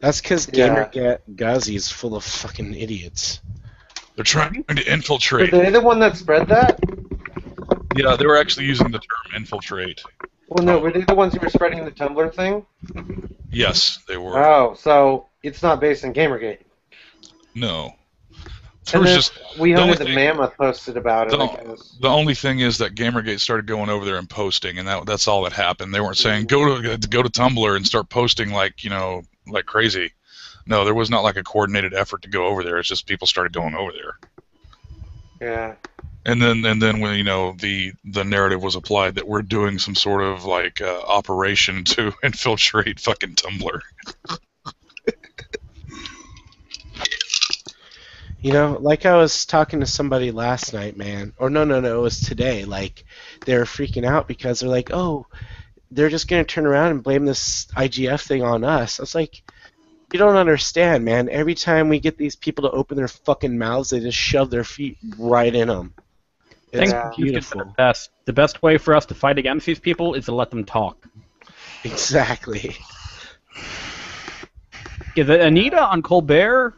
That's because Yeah. Gamergate Guzzi's full of fucking idiots. They're trying to Were infiltrate. they the one that spread that? Yeah, they were actually using the term infiltrate. Well, no. Were they the ones who were spreading the Tumblr thing? Yes, they were. Oh, so it's not based in Gamergate. No. Was just we the only the thing- mammoth posted about it. I the, the only thing is that Gamergate started going over there and posting, and that that's all that happened. They weren't saying go to go to Tumblr and start posting like you know like crazy. No, there was not like a coordinated effort to go over there. It's just people started going over there, Yeah. and then and then when you know the the narrative was applied that we're doing some sort of like uh, operation to infiltrate fucking Tumblr. You know, like I was talking to somebody last night, man. Or no, no, no, it was today. Like they were freaking out because they're like, "Oh, they're just gonna turn around and blame this IGF thing on us." I was like, "You don't understand, man. Every time we get these people to open their fucking mouths, they just shove their feet right in them." It's Yeah. you. The beautiful. best. The best way for us to fight against these people is to let them talk. Exactly. Yeah, the Anita on Colbert,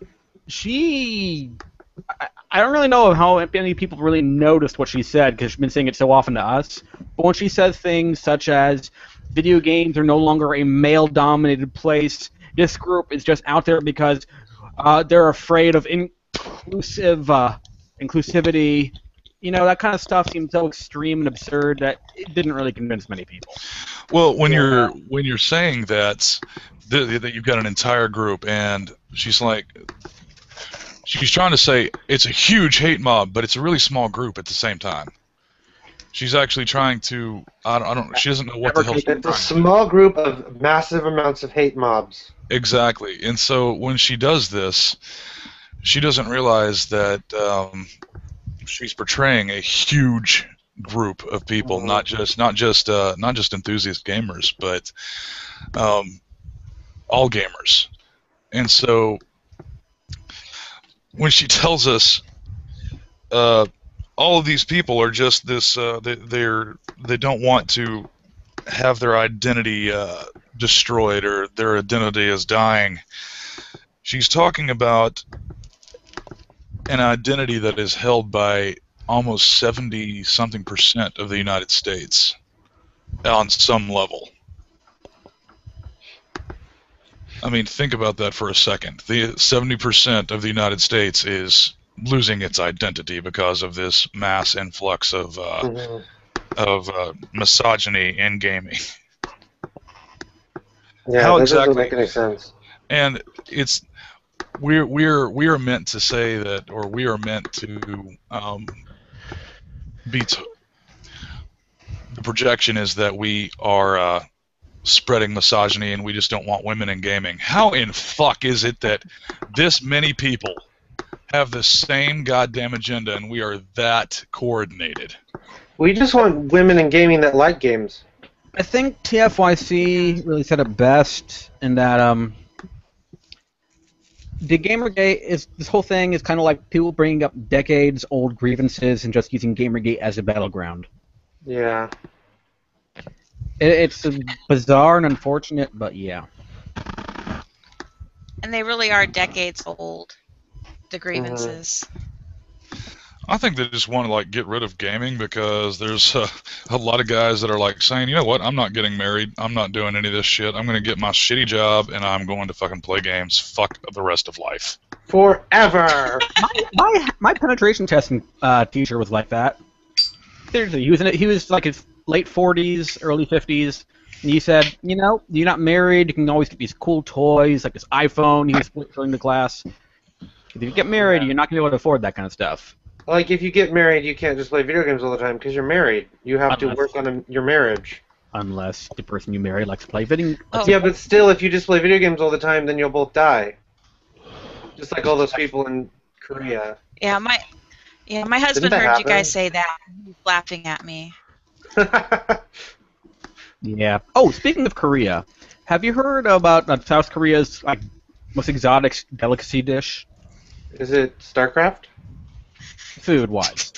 she. I, I don't really know how many people really noticed what she said because she's been saying it so often to us. But when she says things such as video games are no longer a male dominated place, this group is just out there because uh, they're afraid of inclusive uh, inclusivity. You know, that kind of stuff seems so extreme and absurd that it didn't really convince many people. Well, when you're when you're saying that th- that you've got an entire group, and she's like, she's trying to say it's a huge hate mob, but it's a really small group at the same time. She's actually trying to. I don't. I don't she doesn't know what the hell. she's It's a small group of massive amounts of hate mobs. Exactly. And so when she does this, she doesn't realize that um, she's portraying a huge group of people, Mhm. not just not just uh, not just enthusiast gamers, but um, all gamers. And so when she tells us uh, all of these people are just this uh, they, they're they don't want to have their identity uh, destroyed or their identity is dying. She's talking about an identity that is held by almost 70 something percent of the United States on some level. I mean, think about that for a second. The 70% of the United States is losing its identity because of this mass influx of uh, Mhm. of uh, misogyny in gaming. Yeah, How that exactly- doesn't make any sense. and it's we're we're we are meant to say that or we are meant to um, be t- the projection is that we are uh, spreading misogyny and we just don't want women in gaming how in fuck is it that this many people have the same goddamn agenda and we are that coordinated We just want women in gaming that like games. I think TFYC really said it best in that um, the Gamergate is this whole thing is kind of like people bringing up decades old grievances and just using Gamergate as a battleground. Yeah. It, it's bizarre and unfortunate, but yeah. And they really are decades old, the grievances. I think they just want to like get rid of gaming because there's uh, a lot of guys that are like saying, you know what, I'm not getting married, I'm not doing any of this shit. I'm going to get my shitty job and I'm going to fucking play games. Fuck the rest of life. Forever. my, my my penetration testing uh, teacher was like that. Seriously, he was in it. He was like his late 40s, early 50s, and he said, you know, you're not married. You can always get these cool toys like this iPhone. He was filling the class. If you get married, you're not gonna be able to afford that kind of stuff. like if you get married, you can't just play video games all the time because you're married. You have to work on a, your marriage. Unless the person you marry likes to play video. Oh. Yeah, but still, if you just play video games all the time, then you'll both die. Just like all those people in Korea. Yeah, my yeah, my husband that heard you guys say that. He's laughing at me. Yeah. Oh, speaking of Korea, have you heard about uh, South Korea's like most exotic delicacy dish, Is it StarCraft? food wise?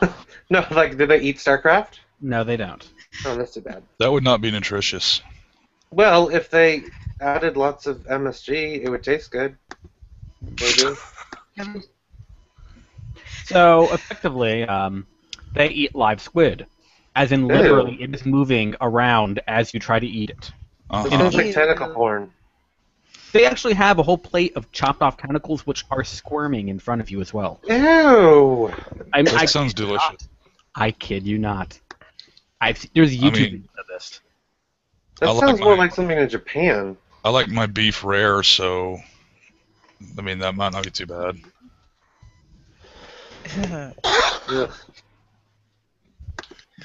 No, like, do they eat StarCraft? No, they don't. Oh, that's too bad. That would not be nutritious. Well, if they added lots of MSG, it would taste good. Maybe. So effectively, um, they eat live squid, as in literally it is moving around as you try to eat it. It Uh-huh. sounds like tentacle porn. They actually have a whole plate of chopped off tentacles which are squirming in front of you as well. Ew. I, That I, sounds delicious. I kid you not. I've there's YouTube mean- of this. That I like sounds more my- like something in Japan. I like my beef rare, so I mean that might not be too bad. Ugh.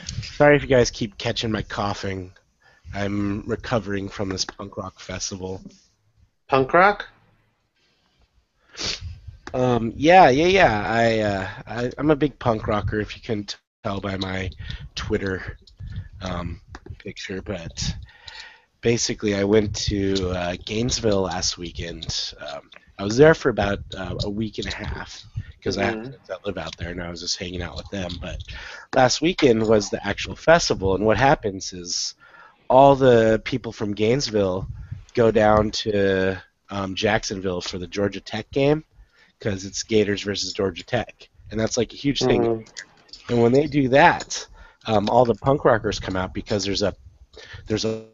Sorry if you guys keep catching my coughing. I'm recovering from this punk rock festival. Punk rock? Um, yeah, yeah, yeah. I, uh, I I'm a big punk rocker, if you can tell by my Twitter um, picture. But basically, I went to uh, Gainesville last weekend. Um, I was there for about uh, a week and a half because I have friends that live out there, and I was just hanging out with them. But last weekend was the actual festival, and what happens is all the people from Gainesville go down to um, Jacksonville for the Georgia Tech game because it's Gators versus Georgia Tech, and that's like a huge thing. Mhm. And when they do that, um, all the punk rockers come out because there's a there's a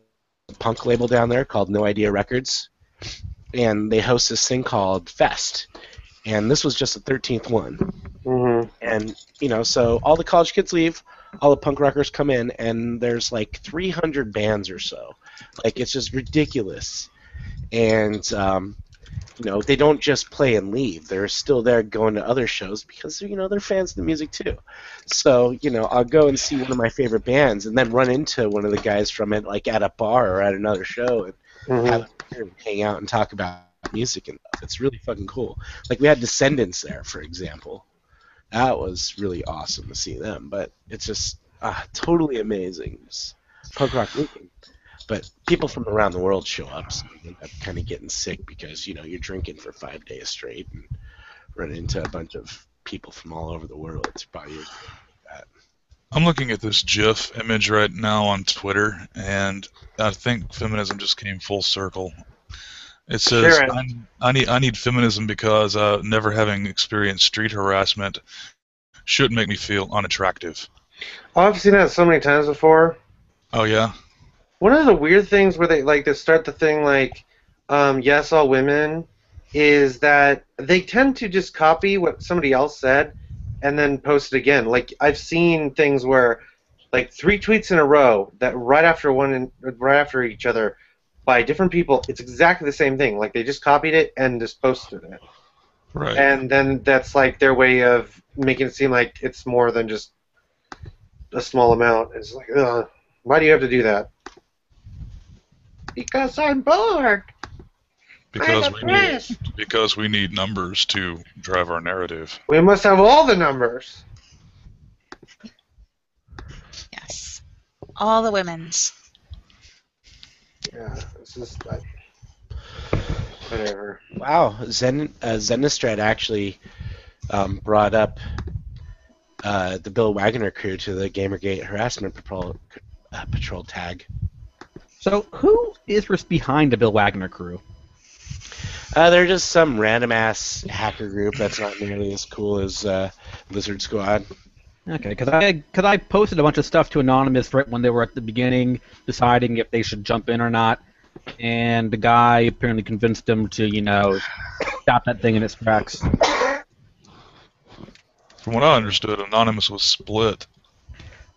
punk label down there called No Idea Records, and they host this thing called Fest, and this was just the 13th one. Mhm. And you know, so all the college kids leave, all the punk rockers come in, and there's like 300 bands or so. Like it's just ridiculous. And um, you know, they don't just play and leave. They're still there going to other shows because you know they're fans of the music too. So you know, I'll go and see one of my favorite bands, and then run into one of the guys from it, like at a bar or at another show, and Mhm. have beer and hang out and talk about music and stuff. It's really fucking cool. Like we had Descendents there, for example. That was really awesome to see them. But it's just ah, totally amazing. Punk rock weekend. But people from around the world show up, so you end up kind of getting sick because you know you're drinking for five days straight and run into a bunch of people from all over the world. It's probably I'm looking at this GIF image right now on Twitter, and I think feminism just came full circle. It says, Sure. I, I need I need feminism because uh, never having experienced street harassment should make me feel unattractive. Oh, I've seen that so many times before. Oh yeah, One of the weird things where they like to start the thing like, um, yes, all women, is that they tend to just copy what somebody else said and then post it again. Like I've seen things where, like three tweets in a row that right after one and right after each other by different people, it's exactly the same thing. Like they just copied it and just posted it, right. and then that's like their way of making it seem like it's more than just a small amount. It's like, ugh, why do you have to do that? Because I'm bored. Because we need because we need numbers to drive our narrative. We must have all the numbers. Yes. All the women's. Yeah, it's just like, whatever. Wow, Zen uh, Zenistrad actually um, brought up uh, the Bill Wagner crew to the GamerGate harassment patrol, uh, patrol tag. So who is behind the Bill Wagner crew? Uh, they're just some random ass hacker group that's not nearly as cool as uh, Lizard Squad. Okay, because I because I posted a bunch of stuff to Anonymous right when they were at the beginning, deciding if they should jump in or not, and the guy apparently convinced them to you know stop that thing in its tracks. From what I understood, Anonymous was split.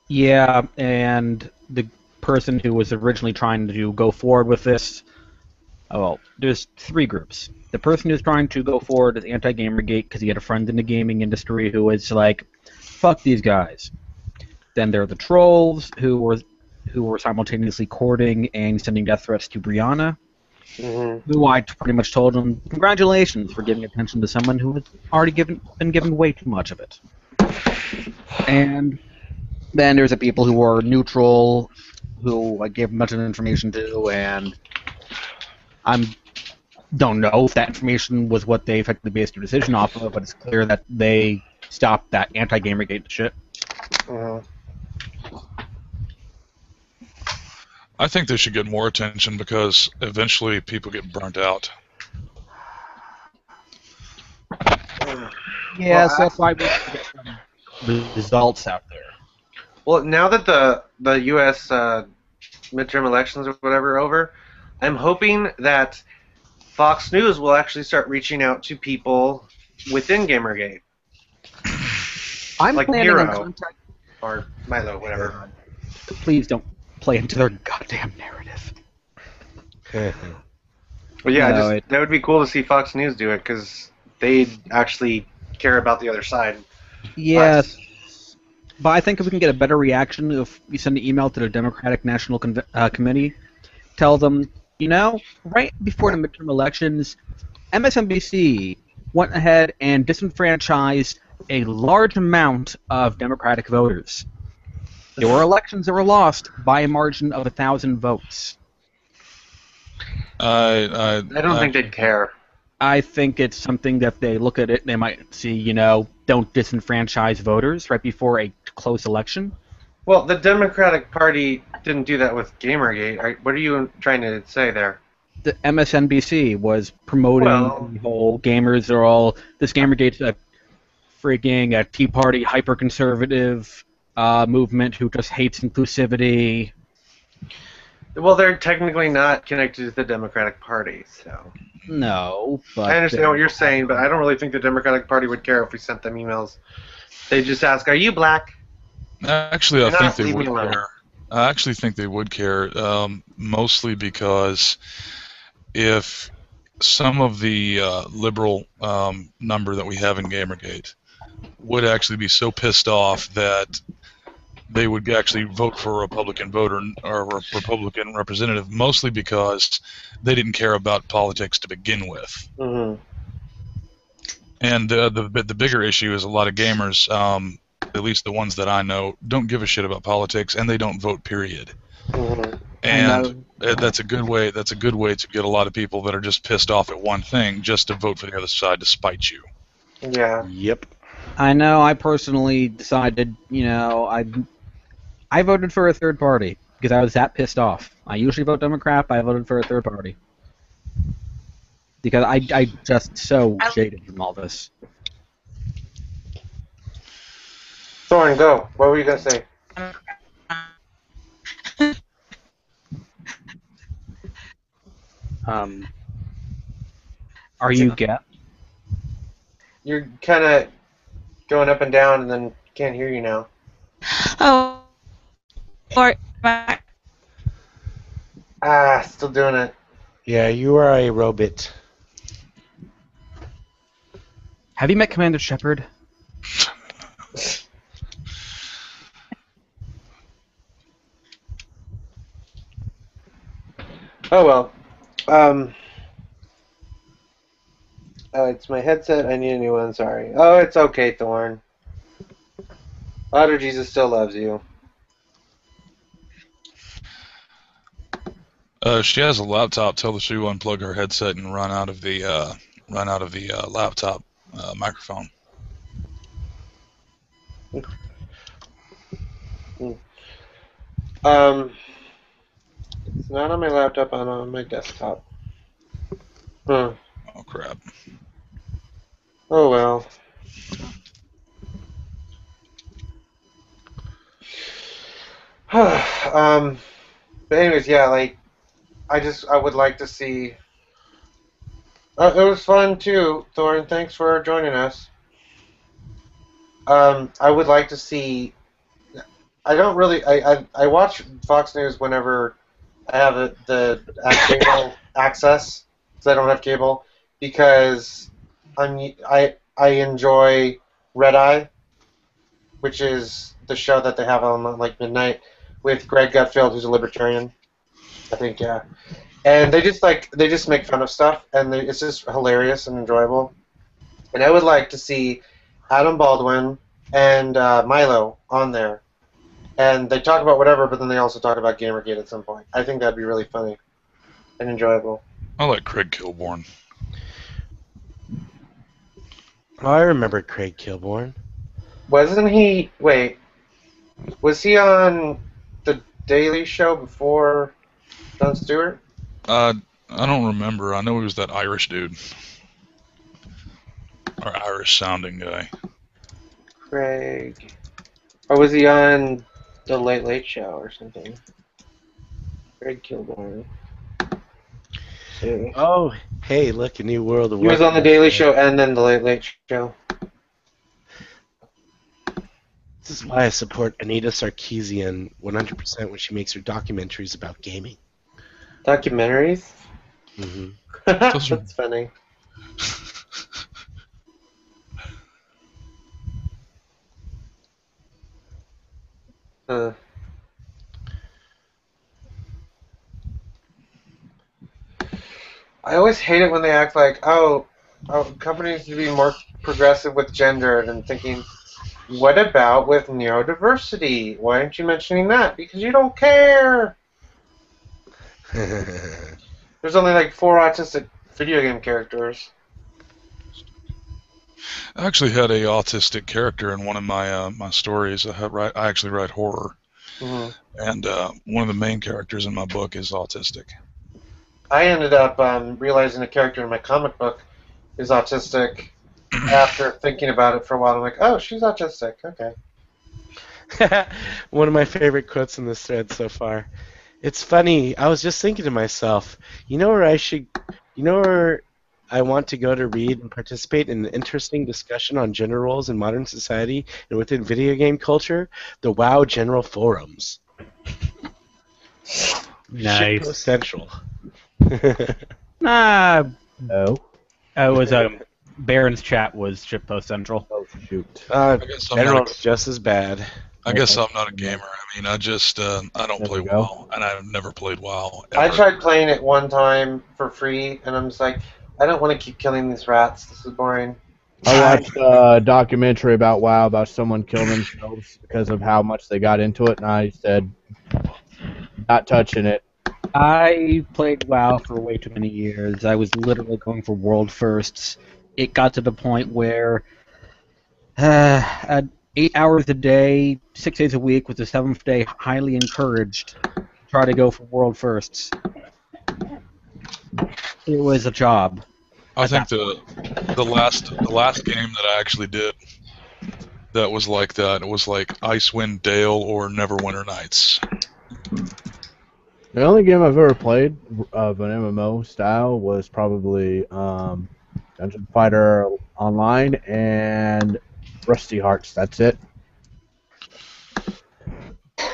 Yeah, and the person who was originally trying to go forward with this, well, there's three groups. The person who's trying to go forward is anti-Gamergate because he had a friend in the gaming industry who was like, "Fuck these guys." Then there are the trolls who were who were simultaneously courting and sending death threats to Brianna, hmm who I pretty much told him, "Congratulations for giving attention to someone who has already given been given way too much of it." And then there's the people who were neutral, who I gave a bunch of information to, and I'm don't know if that information was what they effectively based their decision off of, but it's clear that they stopped that anti-Gamergate shit. I think they should get more attention because eventually people get burnt out. Yeah, Well, so that's why we get some results out there. Well, now that the the U.S. Uh, midterm elections or whatever are over, I'm hoping that Fox News will actually start reaching out to people within GamerGate I'm Like planning Hero. on contact. or Milo, whatever. Please don't play into their goddamn narrative. But yeah, No, just, it- that would be cool to see Fox News do it because they actually care about the other side. Yes. But I think if we can get a better reaction if we send an email to the Democratic National Conve- uh, Committee, tell them, you know, right before the midterm elections, MSNBC went ahead and disenfranchised a large amount of Democratic voters. There were elections that were lost by a margin of a thousand votes. I I, I don't think they'd care. I think it's something that they look at it, they might see, you know, don't disenfranchise voters right before a close election. Well, the Democratic Party didn't do that with GamerGate. Are- What are you trying to say there? the MSNBC was promoting Well- the whole gamers are all this Gamergate's a freaking a Tea Party hyper conservative uh, movement who just hates inclusivity. Well, they're technically not connected to the Democratic Party, so No, but I understand what you're saying, but I don't really think the Democratic Party would care if we sent them emails. They just ask, "Are you black?" Actually, I You're think they would care. I actually think they would care, um, mostly because if some of the uh, liberal um, number that we have in Gamergate would actually be so pissed off that they would actually vote for a Republican voter or a Republican representative, mostly because they didn't care about politics to begin with. hmm And uh, the the bigger issue is a lot of gamers, um, at least the ones that I know, don't give a shit about politics and they don't vote. Period. Mhm. And uh, that's a good way. That's a good way to get a lot of people that are just pissed off at one thing just to vote for the other side to spite you. Yeah. Yep. I know. I personally decided, you know, I I voted for a third party because I was that pissed off. I usually vote Democrat, but I voted for a third party because I I just so jaded from all this. Thorin, go. What were you gonna say? Um, are you get? You're kind of going up and down, and then can't hear you now. Oh, or Ah, still doing it. Yeah, you are a robot. Have you met Commander Shepard? Oh well. Um. Oh, it's my headset. I need a new one. Sorry. Oh, it's okay, Thorn. Otter Jesus still loves you. Uh, she has a laptop. Tell her to unplug her headset and run out of the uh, run out of the uh, laptop uh, microphone. Um. Not on my laptop. I'm on my desktop. Huh. Oh crap! Oh well. um, but anyways, yeah, like I just I would like to see. Uh, it was fun too, Thorin. Thanks for joining us. Um, I would like to see. I don't really. I I, I watch Fox News whenever I have the cable access because I don't have cable because I'm I I enjoy Red Eye, which is the show that they have on like midnight with Greg Gutfeld, who's a libertarian. I think yeah, and they just like they just make fun of stuff, and they, it's just hilarious and enjoyable. And I would like to see Adam Baldwin and uh, Milo on there, and they talk about whatever, but then they also talk about Gamergate at some point. I think that'd be really funny and enjoyable. I like Craig Kilborn. Oh, I remember Craig Kilborn. Wasn't he? Wait, was he on the Daily Show before Jon Stewart? Uh, I don't remember. I know he was that Irish dude, or Irish sounding guy. Craig, or was he on the Late Late Show or something? Craig Kilborn. See. Oh, hey, look, a new world of He was on the Daily Show and then the Late Late Show. This is why I support Anita Sarkeesian 100% when she makes her documentaries about gaming. Documentaries. hmm That's funny. Uh. I always hate it when they act like, oh, oh, companies need to be more progressive with gender, and I'm thinking, what about with neurodiversity? Why aren't you mentioning that? Because you don't care. There's only like four autistic video game characters. I actually had a autistic character in one of my uh, my stories. I, had write, I actually write horror, Mhm. and uh, one of the main characters in my book is autistic. I ended up um, realizing a character in my comic book is autistic after thinking about it for a while. I'm like, oh, she's autistic. Okay. One of my favorite quotes in this thread so far. It's funny. I was just thinking to myself, you know where I should, you know where I want to go to read and participate in an interesting discussion on gender roles in modern society and within video game culture? The WoW general forums. Nice. Shitpost Central. Nah, Oh, uh, it was um, Baron's chat was Shippost Central. oh shoot. uh, I guess I'm not. just as bad. A, I guess I'm not a gamer. I mean, I just uh, I don't There play we go. WoW, and I've never played WoW. I tried playing it one time for free, and I'm just like, I don't want to keep killing these rats. This is boring. I watched a documentary about WoW about someone killing themselves because of how much they got into it, and I said, not touching it. I played WoW for way too many years. I was literally going for world firsts. It got to the point where uh, at eight hours a day, six days a week, with the seventh day highly encouraged to try to go for world firsts. It was a job. I think the the last the last game that I actually did that was like that it was like Icewind Dale or Neverwinter Nights. The only game I've ever played of an MMO style was probably um, Dungeon Fighter Online and Rusty Hearts. That's it.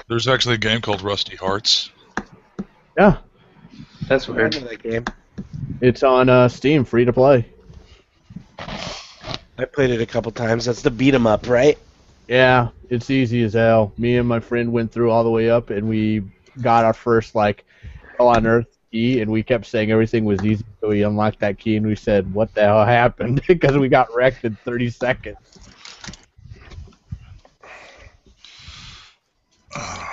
There's actually a game called Rusty Hearts. Yeah, That's I weird. know that game. It's on uh, Steam, free to play. I played it a couple times. That's the beat 'em up, right? Yeah, it's easy as hell. Me and my friend went through all the way up, and we got our first like hell on earth key, and we kept saying everything was easy. So we unlocked that key, and we said, "What the hell happened?" because we got wrecked in 30 seconds.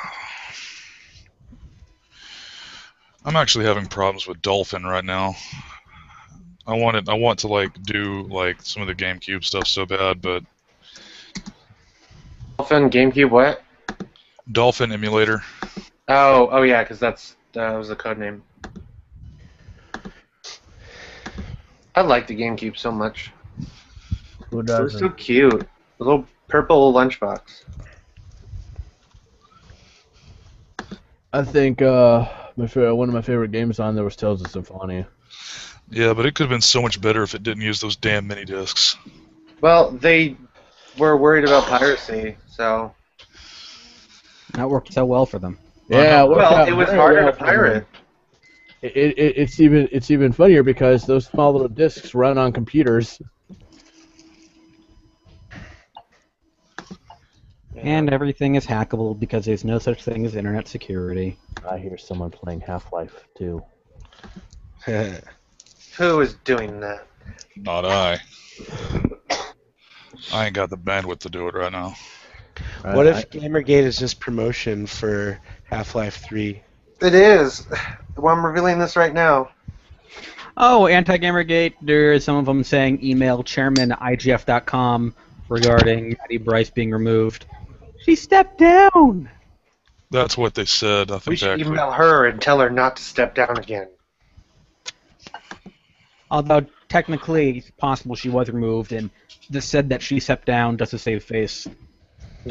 I'm actually having problems with Dolphin right now. I want it. I want to like do like some of the GameCube stuff so bad, but Dolphin GameCube what? Dolphin emulator. Oh, oh yeah, because that's that was the code name. I like the GameCube so much. Who It was doesn't? so cute. The little purple lunchbox. I think uh, my favorite, one of my favorite games on there was Tales of Symphonia. Yeah, but it could have been so much better if it didn't use those damn mini discs. Well, they were worried about piracy, so That worked so well for them. Yeah, worked well, it was harder well to pirate. It, it, it's even it's even funnier because those small little discs run on computers. And everything is hackable because there's no such thing as internet security. I hear someone playing Half Life too. Who is doing that? Not I. I ain't got the bandwidth to do it right now. what if Gamergate is just promotion for Half-Life 3? It is. Well, I'm revealing this right now. Oh, anti-gamergate. There's some of them saying email chairman at igf.com regarding Mattie Brice being removed. She stepped down. That's what they said. I think We think should email her and tell her not to step down again. Although technically it's possible she was removed, and the said that she stepped down just to save face.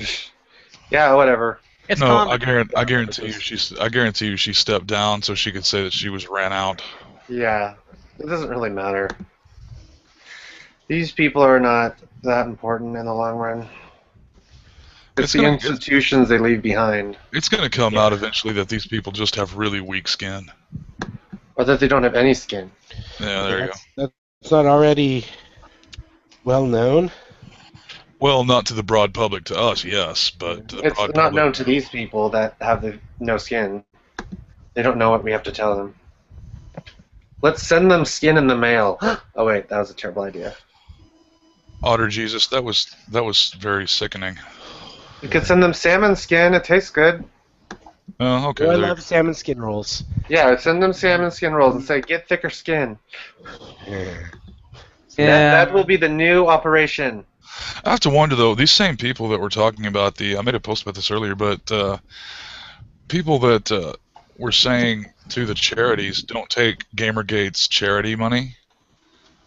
Yeah, whatever. It's no, common. I guarantee, I guarantee you she's. I guarantee you she stepped down so she could say that she was ran out. Yeah, it doesn't really matter. These people are not that important in the long run. It's, It's the gonna- institutions they leave behind, It's going to come out eventually that these people just have really weak skin. or that they don't have any skin. Yeah, there you go. That's, not already well known. Well, not to the broad public, to us, yes, but to the It's broad not public, known to these people that have the no skin. They don't know what we have to tell them. Let's send them skin in the mail. oh wait, that was a terrible idea. Otter Jesus, that was that was very sickening. We could send them salmon skin. It tastes good. Oh, okay. Oh, I there- love salmon skin rolls. Yeah, send them salmon skin rolls and say get thicker skin. Yeah. That, that will be the new operation. I have to wonder though. These same people that were talking about the, I made a post about this earlier, but uh, people that uh, were saying to the charities, don't take GamerGate's charity money.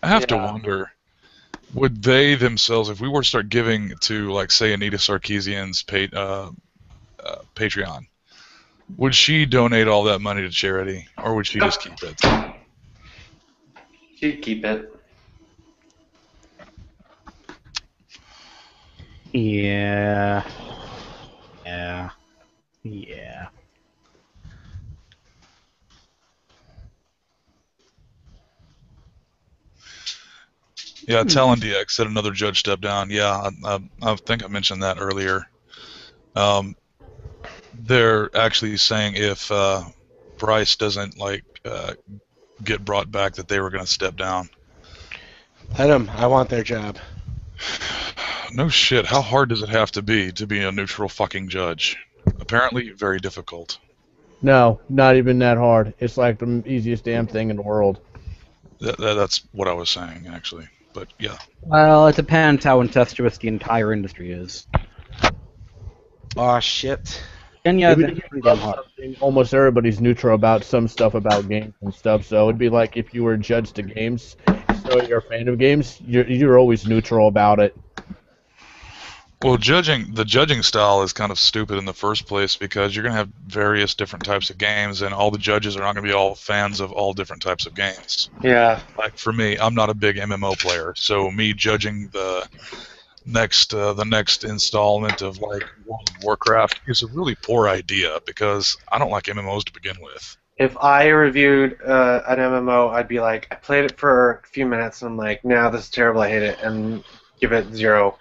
I have to wonder, would they themselves, if we were to start giving to, like, say, Anita Sarkeesian's pa- uh, uh, Patreon, would she donate all that money to charity, or would she just keep it? She'd keep it. Yeah. Yeah. Yeah. Yeah, Talon DX said another judge stepped down. Yeah, I, I, I think I mentioned that earlier. Um, they're actually saying if uh, Brice doesn't like uh, get brought back, that they were going to step down. Let them. I want their job. No shit. How hard does it have to be to be a neutral fucking judge? Apparently, very difficult. No, not even that hard. It's like the easiest damn thing in the world. That, that, that's what I was saying, actually. But yeah, Well, it depends how incestuous the entire industry is. Aw, shit. And yeah, Maybe it's they pretty damn hard. Almost everybody's neutral about some stuff about games and stuff. So it'd be like if you were a judge to games, so you're a fan of games, you're you're always neutral about it. Well, judging the judging style is kind of stupid in the first place because you're going to have various different types of games, and all the judges are not going to be all fans of all different types of games. Yeah. Like for me, I'm not a big MMO player, so me judging the next uh, the next installment of like World of Warcraft is a really poor idea because I don't like MMOs to begin with. If I reviewed uh, an MMO, I'd be like, I played it for a few minutes, and I'm like, nah, this is terrible, I hate it, and give it zero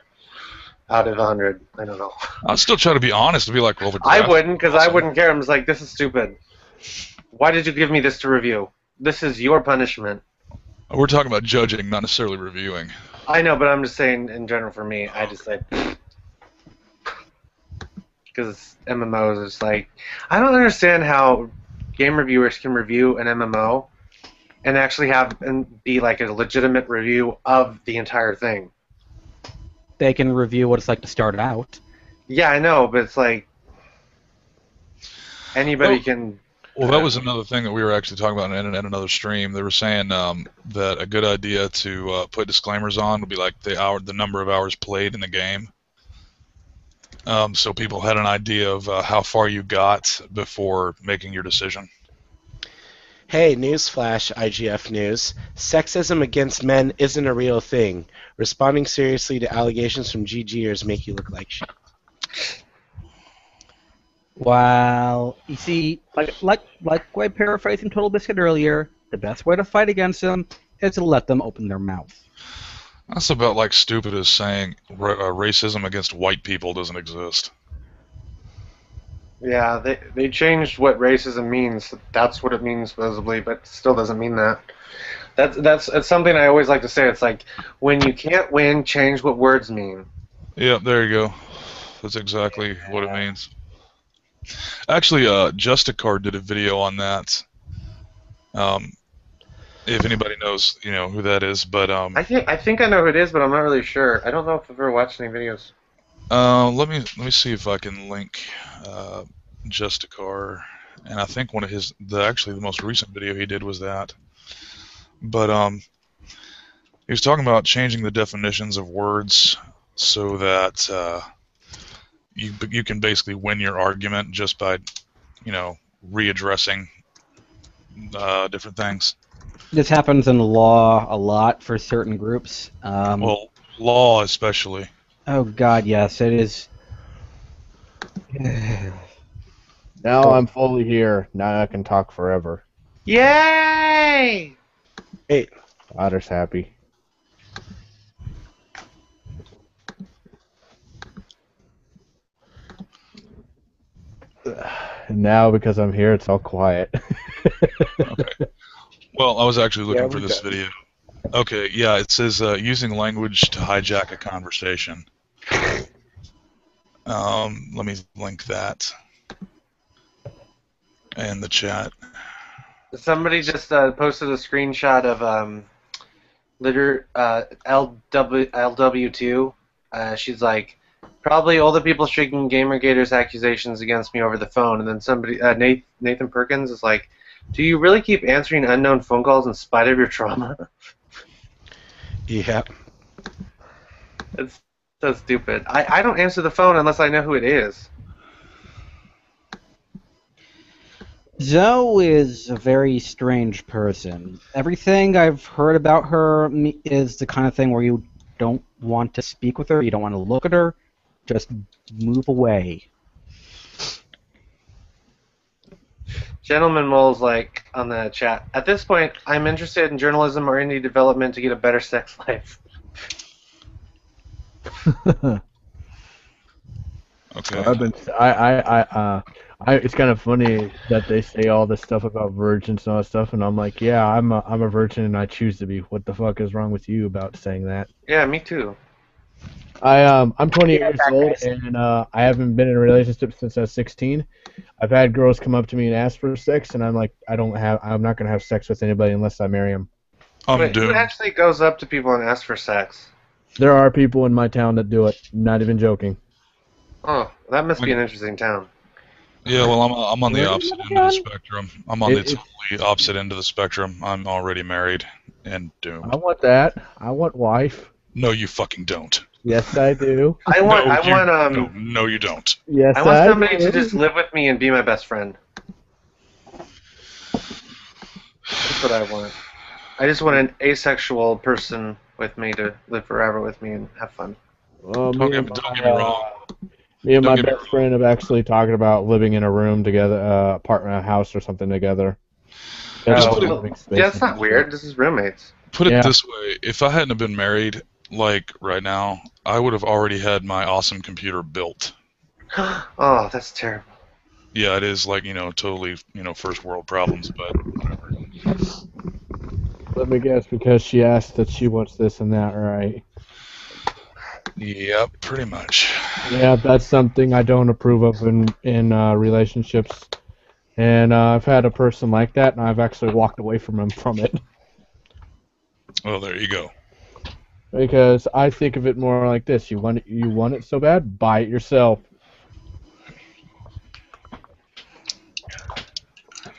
out of a hundred. I don't know. I'll still try to be honest and be like, well, the I wouldn't, because I wouldn't care. I'm just like, this is stupid. Why did you give me this to review? This is your punishment. We're talking about judging, not necessarily reviewing. I know, but I'm just saying in general for me, I just like because MMOs is like I don't understand how game reviewers can review an MMO and actually have and be like a legitimate review of the entire thing. They can review what it's like to start it out. Yeah, I know, but it's like anybody Well- can. Well, that was another thing that we were actually talking about in, in another stream. They were saying um, that a good idea to uh, put disclaimers on would be like the hour, the number of hours played in the game, um, so people had an idea of uh, how far you got before making your decision. Hey, newsflash, IGF News. Sexism against men isn't a real thing. Responding seriously to allegations from GGers make you look like shit. Well, you see, like like like I paraphrasing Total Biscuit earlier, the best way to fight against them is to let them open their mouth. That's about like stupid as saying ra- uh, racism against white people doesn't exist. Yeah, they they changed what racism means. That's what it means supposedly, but still doesn't mean that. That's that's it's something I always like to say. It's like when you can't win, change what words mean. Yeah, there you go. That's exactly what it means. Actually, uh, Justicar did a video on that. Um, if anybody knows, you know who that is, but um, I think I think I know who it is, but I'm not really sure. I don't know if I've ever watched any videos. Uh, let me let me see if I can link uh, Justicar, and I think one of his the actually the most recent video he did was that. But um, he was talking about changing the definitions of words so that uh, you you can basically win your argument just by, you know, readdressing uh, different things. This happens in the law a lot for certain groups. Um, Well, law especially. Oh God, yes, it is. Now I'm fully here. Now I can talk forever. Yay! Hey, Otter's happy. And now because I'm here, it's all quiet. Okay. Well, I was actually looking Yeah, for this got video. Okay, yeah, it says uh, using language to hijack a conversation. Um, let me link that in the chat. Somebody just uh, posted a screenshot of um, liter uh, LW LW2. Uh, she's like, probably all the people streaking GamerGators accusations against me over the phone, and then somebody uh, Nathan, Nathan Perkins is like, do you really keep answering unknown phone calls in spite of your trauma? Yeah. it's so stupid. I, I don't answer the phone unless I know who it is. Zoe is a very strange person. Everything I've heard about her is the kind of thing where you don't want to speak with her, you don't want to look at her, just move away. Gentleman Mole's like on the chat. At this point, I'm interested in journalism or indie development to get a better sex life. Okay. I've been, I, I, I, uh, I, it's kind of funny that they say all this stuff about virgins and all that stuff, and I'm like, yeah, I'm a, I'm a virgin and I choose to be. What the fuck is wrong with you about saying that? Yeah, me too. I um I'm 28 Yeah, years old and uh, I haven't been in a relationship since I was 16. I've had girls come up to me and ask for sex, and I'm like, I don't have, I'm not gonna have sex with anybody unless I marry them. I'm Wait, who actually goes up to people and asks for sex? There are people in my town that do it. Not even joking. Oh, that must be an interesting town. Yeah, well, I'm I'm on the opposite end of the spectrum. I'm on the It- it- totally opposite end of the spectrum. I'm already married and doomed. I want that. I want wife. No, you fucking don't. Yes, I do. I want, no, I you, want, um, no, no, you don't. Yes, I want somebody do. to just live with me and be my best friend. That's what I want. I just want an asexual person with me to live forever with me and have fun. Well, me Don't get, and don't my, get me uh, wrong. Me and Don't my best friend have actually talked about living in a room together, uh, apartment, a house, or something together. That's Oh, what well, living space Yeah, it's not shit. weird. This is roommates. Put it yeah. this way: if I hadn't have been married, like right now, I would have already had my awesome computer built. oh, that's terrible. Yeah, it is like you know totally you know first world problems, but whatever. Let me guess, because she asked that she wants this and that, right? Yep, pretty much. Yeah, that's something I don't approve of in in uh, relationships. And uh, I've had a person like that, and I've actually walked away from him from it Well, there you go. because I think of it more like this: you want it, you want it so bad, buy it yourself.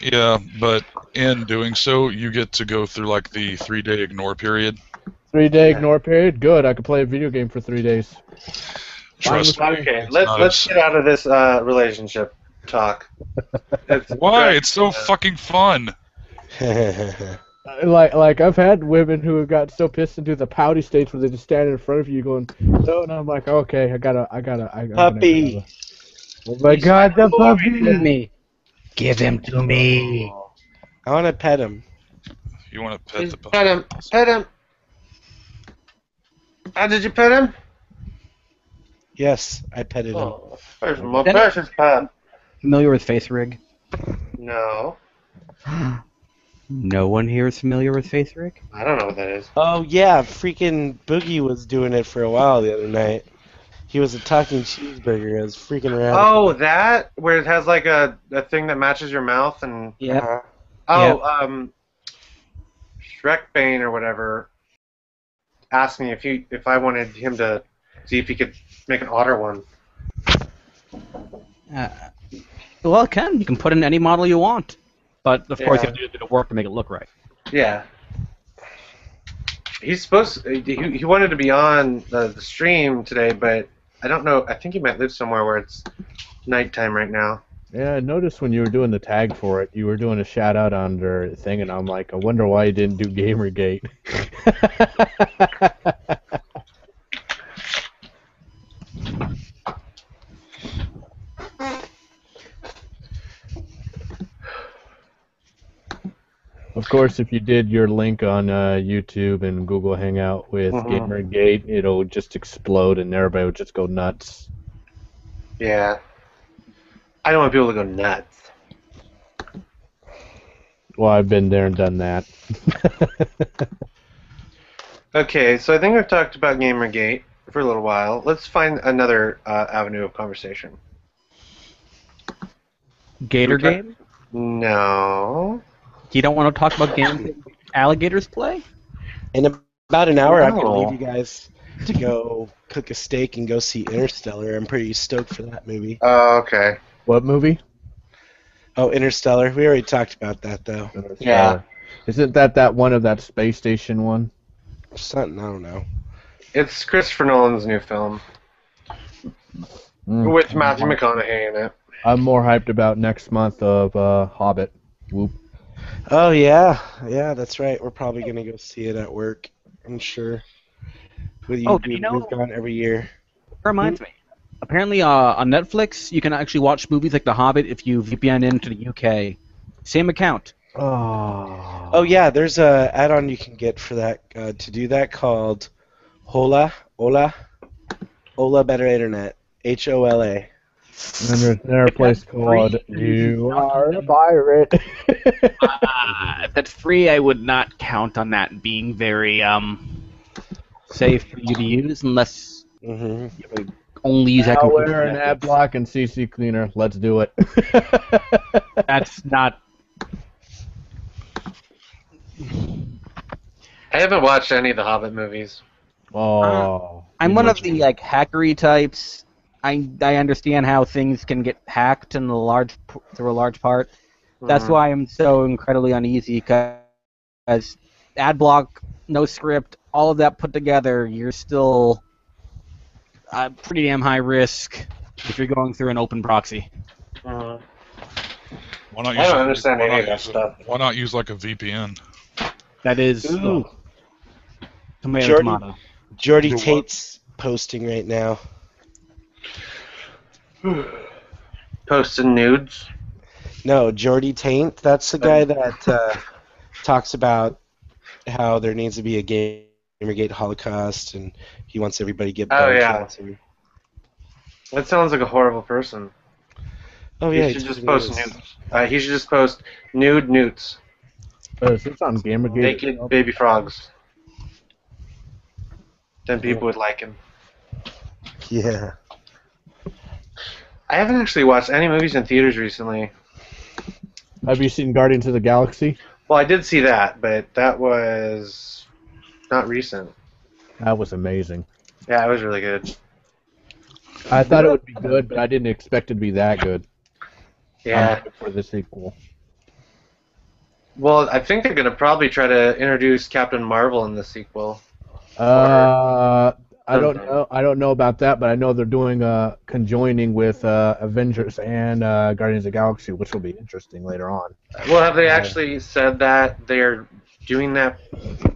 Yeah, but in doing so, you get to go through like the three day ignore period. Three day ignore period, good. I could play a video game for three days. Trust me. Okay, let's not let's get out of this uh, relationship talk. It's Why? great. It's so fucking fun. Like like I've had women who have got so pissed into the pouty states where they just stand in front of you going, no, and I'm like, okay, I gotta, I gotta, I gotta. Puppy. Oh my god, the Give puppy! me. Give him to me. I want to pet him. You want to pet the puppy? Pet him. Pet him. How did you pet him? Yes, I petted him. Oh, there's my Then- precious pet. Familiar with FaceRig? No, No one here is familiar with FaceRig? I don't know what that is. Oh yeah, freaking Boogie was doing it for a while the other night. He was a talking cheeseburger. I was freaking around. Oh, that where it has like a, a thing that matches your mouth and Yeah. Uh-huh. oh um, Shrek Bane or whatever asked me if he if I wanted him to see if he could make an otter one. Uh, well, Ken, you can put in any model you want. But, of course, you have to do a bit of work to make it look right. Yeah. He's supposed he, he wanted to be on the, the stream today, but I don't know. I think he might live somewhere where it's nighttime right now. Yeah, I noticed when you were doing the tag for it, you were doing a shout out on their thing, and I'm like, I wonder why you didn't do Gamergate. Of course, if you did your link on uh, YouTube and Google Hangout with Mhm. Gamergate, it'll just explode and everybody would just go nuts. Yeah. I don't want people to go nuts. Well, I've been there and done that. Okay, so I think we've talked about Gamergate for a little while. Let's find another uh, avenue of conversation. Gator Okay. game? No. You don't want to talk about games alligators play? In about an hour, I'm gonna leave you guys to go cook a steak and go see Interstellar. I'm pretty stoked for that movie. Oh, okay. What movie? Oh, Interstellar. We already talked about that though. Yeah. Isn't that that one of that space station one? Something I don't know. It's Christopher Nolan's new film Mm. with Matthew McConaughey in it. I'm more hyped about next month of uh, Hobbit. Whoop. Oh yeah, yeah, that's right. We're probably gonna go see it at work. I'm sure. With you, Oh, you know- we've gone every year. Reminds me. Apparently, uh, on Netflix, you can actually watch movies like The Hobbit if you VPN into the UK. Same account. Oh. Oh yeah, there's a add-on you can get for that uh, to do that called Hola, Hola, Hola Better Internet, H O L A. And there's another place called You Are a Pirate. Uh, if that's free, I would not count on that being very um safe for you to use unless hmm Only use that computer. Malware and ad block and CC cleaner. Let's do it. That's not. I haven't watched any of the Hobbit movies. oh. I'm one of the like hackery types. I I understand how things can get hacked in a large through a large part. That's Mhm. why I'm so incredibly uneasy because ad block, no script, all of that put together, you're still uh, pretty damn high risk if you're going through an open proxy. Mhm. Why not I use don't a- understand any of that use a- stuff. Why not use like a VPN? That is Ooh. tomato Jordan- tomato. Jordy Do what? Tate's posting right now. Posting nudes. No, Jordy Taint. That's the guy that uh, talks about how there needs to be a Gamergate Holocaust, and he wants everybody to get Oh, bone yeah. cancer. That sounds like a horrible person. Oh he yeah, should just post is. nudes. Uh, he should just post nude newts, Uh, is this on Gamergate? naked baby frogs. Then people would like him. Yeah. I haven't actually watched any movies in theaters recently. Have you seen Guardians of the Galaxy? Well, I did see that, but that was not recent. That was amazing. Yeah, it was really good. I thought it would be good, but I didn't expect it to be that good. Yeah. for the sequel. Well, I think they're gonna probably try to introduce Captain Marvel in the sequel. Uh, I don't know. I don't know about that, but I know they're doing uh conjoining with uh, Avengers and uh, Guardians of the Galaxy, which will be interesting later on. Well, have they actually said that they're doing that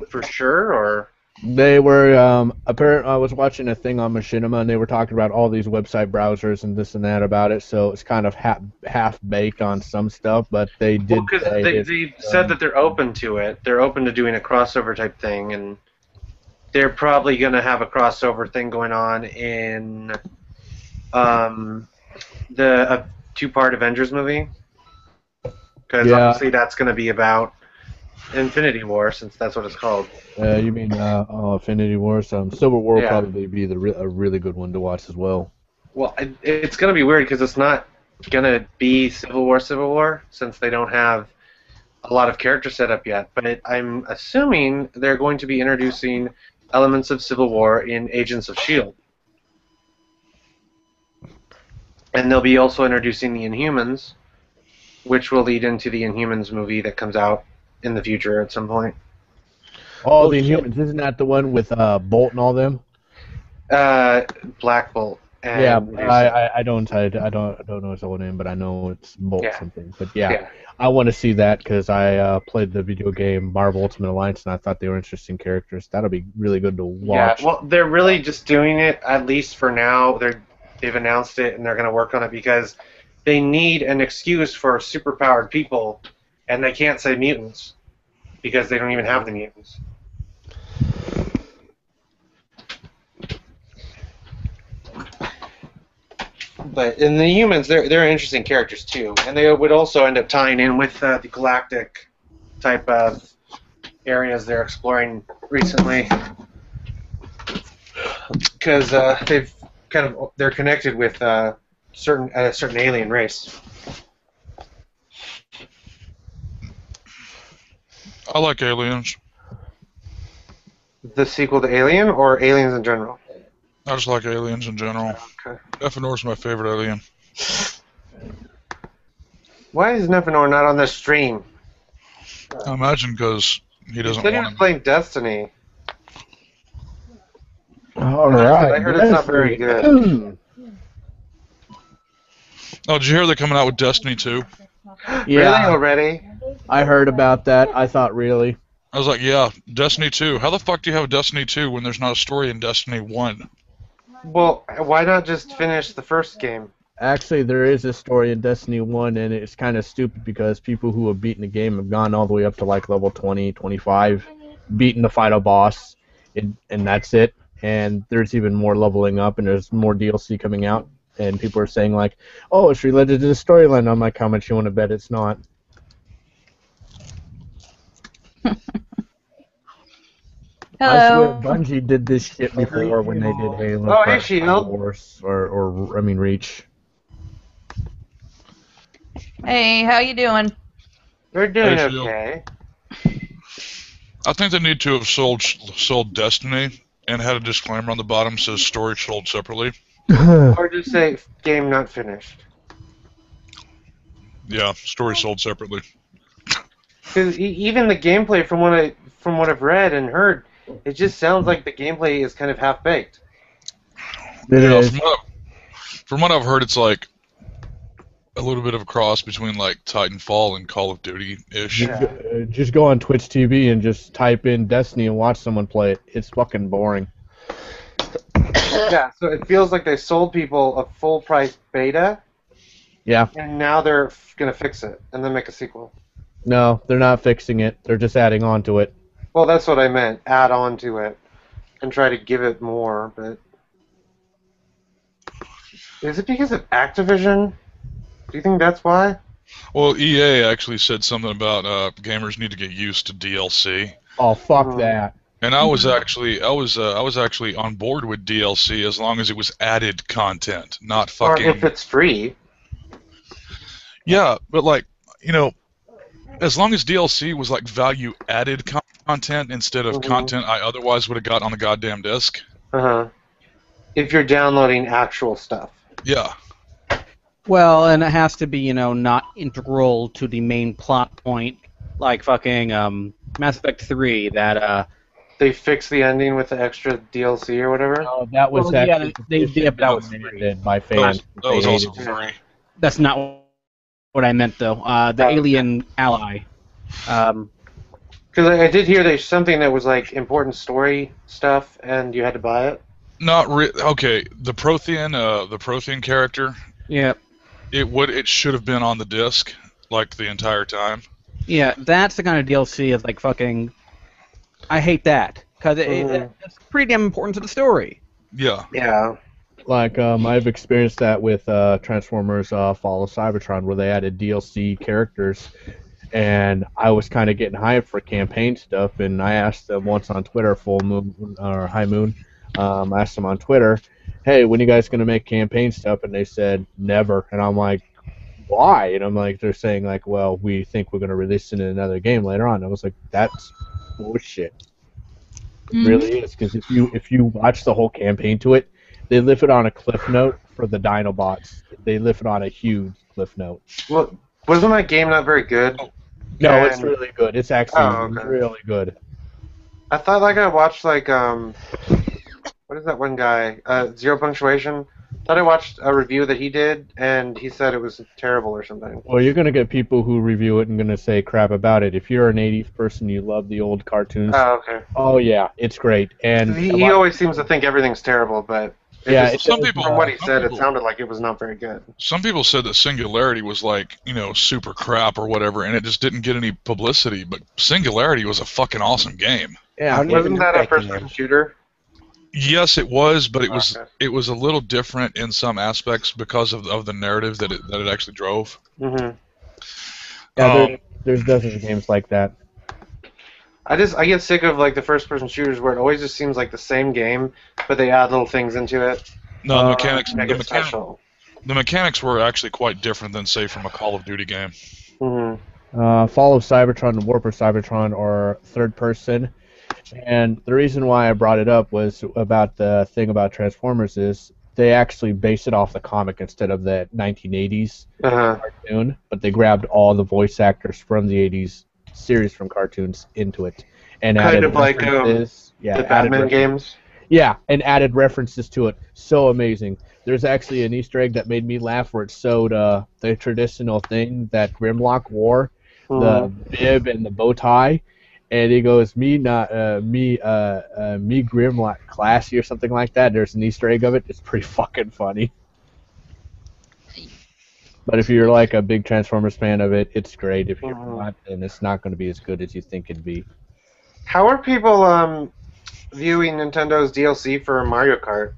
for sure, or? They were um apparent. I was watching a thing on Machinima, and they were talking about all these website browsers and this and that about it. So it's kind of half half baked on some stuff, but they did Well, because they, they said that they're open to it. They're open to doing a crossover type thing, and they're probably going to have a crossover thing going on in um, the uh, two-part Avengers movie. Because Yeah. obviously that's going to be about Infinity War, since that's what it's called. Uh, you mean uh, oh, Infinity War? Um, Civil War will Yeah. probably be the re- a really good one to watch as well. Well, it, it's going to be weird because it's not going to be Civil War, Civil War, since they don't have a lot of characters set up yet. But it, I'm assuming they're going to be introducing elements of Civil War in Agents of S.H.I.E.L.D. And they'll be also introducing the Inhumans, which will lead into the Inhumans movie that comes out in the future at some point. Oh, Oh, the shit. Inhumans isn't that the one with uh, Bolt and all them? Uh, Black Bolt. And yeah, I, I, I don't I, I don't I don't know his whole name, but I know it's Bolt Yeah. something. But yeah, Yeah. I want to see that because I uh, played the video game Marvel Ultimate Alliance, and I thought they were interesting characters. That'll be really good to watch. Yeah, well, they're really just doing it at least for now. They're they've announced it and they're going to work on it because they need an excuse for superpowered people, and they can't say mutants because they don't even have the mutants. But in the humans, they're they're interesting characters too, and they would also end up tying in with uh, the galactic type of areas they're exploring recently because uh, they've kind of they're connected with uh, certain a certain alien race. I like aliens. The sequel to Alien or aliens in general? I just like aliens in general. Okay. Efinor's my favorite alien. Why is Nephenor not on this stream? I imagine because he He doesn't said he was playing Destiny. All right. I heard it's not very good. good. Oh, did you hear they're coming out with Destiny 2? Really yeah, already? I heard about that. I thought really. I was like, yeah, Destiny 2. How the fuck do you have Destiny 2 when there's not a story in Destiny 1? Well, why not just finish the first game? Actually, there is a story in Destiny 1, and it's kind of stupid because people who have beaten the game have gone all the way up to like level 20, 25, beaten the final boss, and, and that's it. And there's even more leveling up, and there's more DLC coming out. And people are saying, like, oh, it's related to the storyline. I'm like, how much you want to bet it's not? I swear Bungie did this shit before when they did Halo. Oh, hey, Combat Shield. Wars, or, or I mean Reach. Hey, how you doing? They're doing Hey, Shield. okay. I think they need to have sold sold Destiny and had a disclaimer on the bottom says story sold separately. Or just say game not finished. Yeah, story sold separately. Because e- even the gameplay, from what I from what I've read and heard, it just sounds like the gameplay is kind of half baked. It Yeah, is. From, what, from what I've heard, it's like a little bit of a cross between like Titanfall and Call of Duty ish. Just, uh, just go on Twitch TV and just type in Destiny and watch someone play it. It's fucking boring. yeah, so it feels like they sold people a full price beta, Yeah. and now they're f- gonna fix it and then make a sequel. No, they're not fixing it. They're just adding on to it. Well, that's what I meant. Add on to it and try to give it more, but is it because of Activision? Do you think that's why? Well, EA actually said something about uh, gamers need to get used to DLC. Oh fuck Oh. that. And I was actually, I was, uh, I was actually on board with DLC as long as it was added content, not fucking. Or fucking. if it's free? Yeah, but like, you know, as long as DLC was like value added con- content instead of Mhm. content I otherwise would have got on the goddamn disc. Uh huh. If you're downloading actual stuff. Yeah. Well, and it has to be, you know, not integral to the main plot point, like fucking um, Mass Effect 3, that, uh, They fix the ending with the extra DLC or whatever. Oh, that was Well, yeah, actually they- they did, but that was dominated by That was, fans. that was also free. that's not what I meant, though. Uh, the Oh. alien ally. Um, Because I, I did hear there's something that was like important story stuff, and you had to buy it. Not re- okay. The Prothean, uh, the Prothean character, yeah, it would, it should have been on the disc like the entire time. yeah, that's the kind of DLC of, like, fucking... I hate that, because it, it, Mm. it's pretty damn important to the story. Yeah. Yeah. Like um, I've experienced that with uh, Transformers: uh, Fall of Cybertron, where they added DLC characters, and I was kind of getting hyped for campaign stuff. And I asked them once on Twitter, Full Moon or High Moon, um, I asked them on Twitter, "Hey, when are you guys gonna make campaign stuff?" And they said never. And I'm like, why? And I'm like, they're saying like, well, we think we're gonna release it in another game later on. And I was like, that's bullshit. It really is because if you if you watch the whole campaign to it, they lift it on a cliff note for the Dinobots. They lift it on a huge cliff note. Well, wasn't that game not very good? No, it's really good. It's actually Oh, okay. really good. I thought like I watched like um, what is that one guy? Uh, Zero Punctuation. Thought I watched a review that he did, and he said it was terrible or something. Well, you're gonna get people who review it and gonna say crap about it. If you're an '80s person, you love the old cartoons. Oh, okay. oh yeah, it's great. And He, he lot- always seems to think everything's terrible, but it Yeah, just- it Some does, people- from what he some said, it sounded like it was not very good. Some people said that Singularity was like, you know, super crap or whatever, and it just didn't get any publicity. But Singularity was a fucking awesome game. yeah, I don't even Wasn't that a first-person shooter? Yes, it was, but it was Okay. it was a little different in some aspects because of of the narrative that it that it actually drove. Mm-hmm. yeah. Um, There, there's dozens of games like that. I just I get sick of like the first-person shooters where it always just seems like the same game, but they add little things into it. No, uh, the mechanics to make the, it mechanic, special. the mechanics were actually quite different than say from a Call of Duty game. hmm Uh, Fall of Cybertron and War for Cybertron are third person, and the reason why I brought it up was about the thing about Transformers is they actually base it off the comic instead of the 1980s Uh-huh. cartoon, but they grabbed all the voice actors from the 80s series from cartoons into it and Kind added of like, um, yeah, the Batman games. Yeah, and added references to it. So amazing. There's actually an Easter egg that made me laugh where it showed uh, the traditional thing that Grimlock wore, the bib and the bow tie, and he goes, "Me not uh, me uh, uh, me Grimlock classy" or something like that. There's an Easter egg of it. It's pretty fucking funny. But if you're like a big Transformers fan of it, it's great. If you're Mhm. not, then it's not going to be as good as you think it'd be. How are people um, viewing Nintendo's DLC for Mario Kart?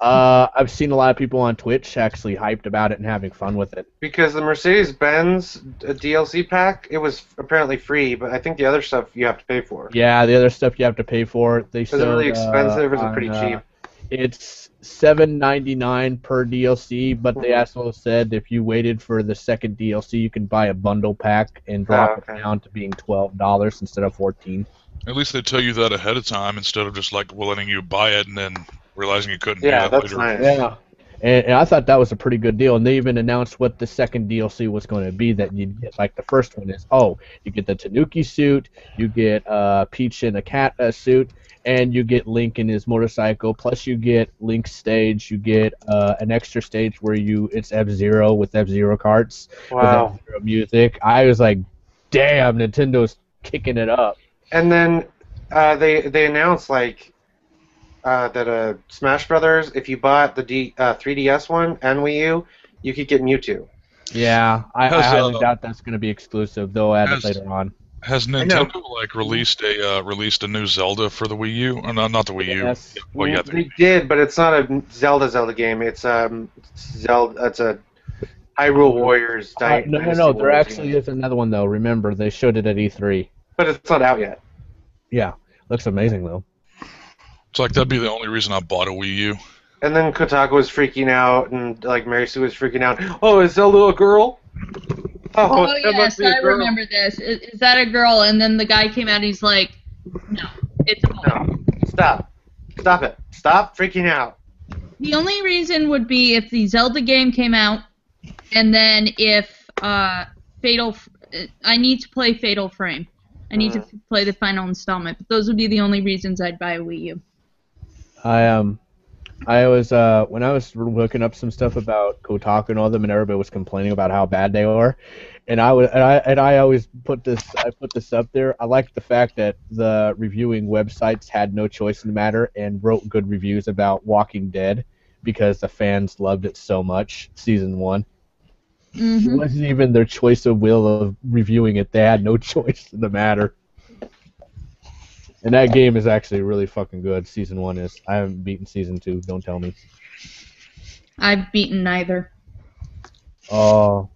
Uh, I've seen a lot of people on Twitch actually hyped about it and having fun with it. Because the Mercedes Benz DLC pack, it was apparently free, but I think the other stuff you have to pay for. Yeah, the other stuff you have to pay for. They Is it really uh, expensive or is it on, pretty uh, cheap? It's seven ninety nine per DLC, but they Mhm. also said if you waited for the second DLC, you can buy a bundle pack and drop Oh, okay. it down to being twelve dollars instead of fourteen. At least they tell you that ahead of time instead of just like letting you buy it and then realizing you couldn't Yeah, do that that's later. nice. Yeah. And, and I thought that was a pretty good deal. And they even announced what the second DLC was going to be. That you'd get, like the first one is, oh, you get the Tanuki suit, you get uh, Peach in a cat uh, suit, and you get Link in his motorcycle. Plus, you get Link's stage. You get uh, an extra stage where you it's F Zero with F Zero carts Wow. with F-Zero music. I was like, damn, Nintendo's kicking it up. And then uh, they they announced like uh, that uh, Smash Brothers, if you bought the D, uh, 3DS one and Wii U, you could get Mewtwo. Yeah, I, I highly uh, doubt that's going to be exclusive. They'll add has- it later on. Has. Nintendo like released a uh, released a new Zelda for the Wii U? Or no, not the Wii U. Yes. Well, yeah, they did, but it's not a Zelda Zelda game. It's um Zelda. It's a Hyrule Warriors. Uh, Dy- no, no, no. There Warriors actually game. is another one though. Remember, they showed it at E3. but it's not out yet. Yeah, looks amazing though. It's like that'd be the only reason I bought a Wii U. And then Kotaku was freaking out, and like Mary Sue was freaking out. Oh, is Zelda a little girl? Oh, that yes, must be a I girl. remember this. Is, is that a girl? And then the guy came out and he's like, no, it's a boy. No, stop, stop it, stop freaking out. The only reason would be if the Zelda game came out, and then if uh, Fatal. F- uh, I need to play Fatal Frame. I need to Mm. f- play the final installment. But those would be the only reasons I'd buy a Wii U. I um, I was uh when I was looking up some stuff about Kotaku and all them, and everybody was complaining about how bad they are, and I was and I and I always put this I put this up there. I like the fact that the reviewing websites had no choice in the matter and wrote good reviews about Walking Dead because the fans loved it so much. Season one. It hmm wasn't even their choice of will of reviewing it. They had no choice in the matter. And that game is actually really fucking good. Season one is. I haven't beaten season two. Don't tell me. I've beaten neither. Oh,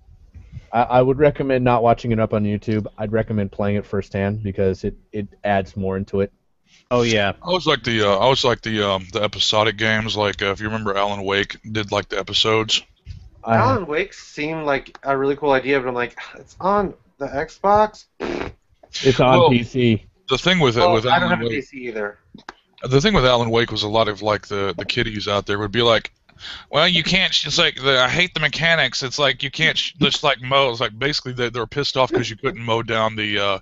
I, I would recommend not watching it up on YouTube. I'd recommend playing it firsthand because it, it adds more into it. Oh yeah. I was like the uh, I was like the um, the episodic games. Like uh, if you remember, Alan Wake did like the episodes. I, Alan Wake seemed like a really cool idea, but I'm like, it's on the Xbox. it's on Well, PC. The thing with it Oh, with I don't Alan have a Wake, PC either. the thing with Alan Wake was a lot of like the the kiddies out there would be like, well, you can't. It's like the, I hate the mechanics. It's like you can't just like mow. It's like basically they they're pissed off because you couldn't mow down the uh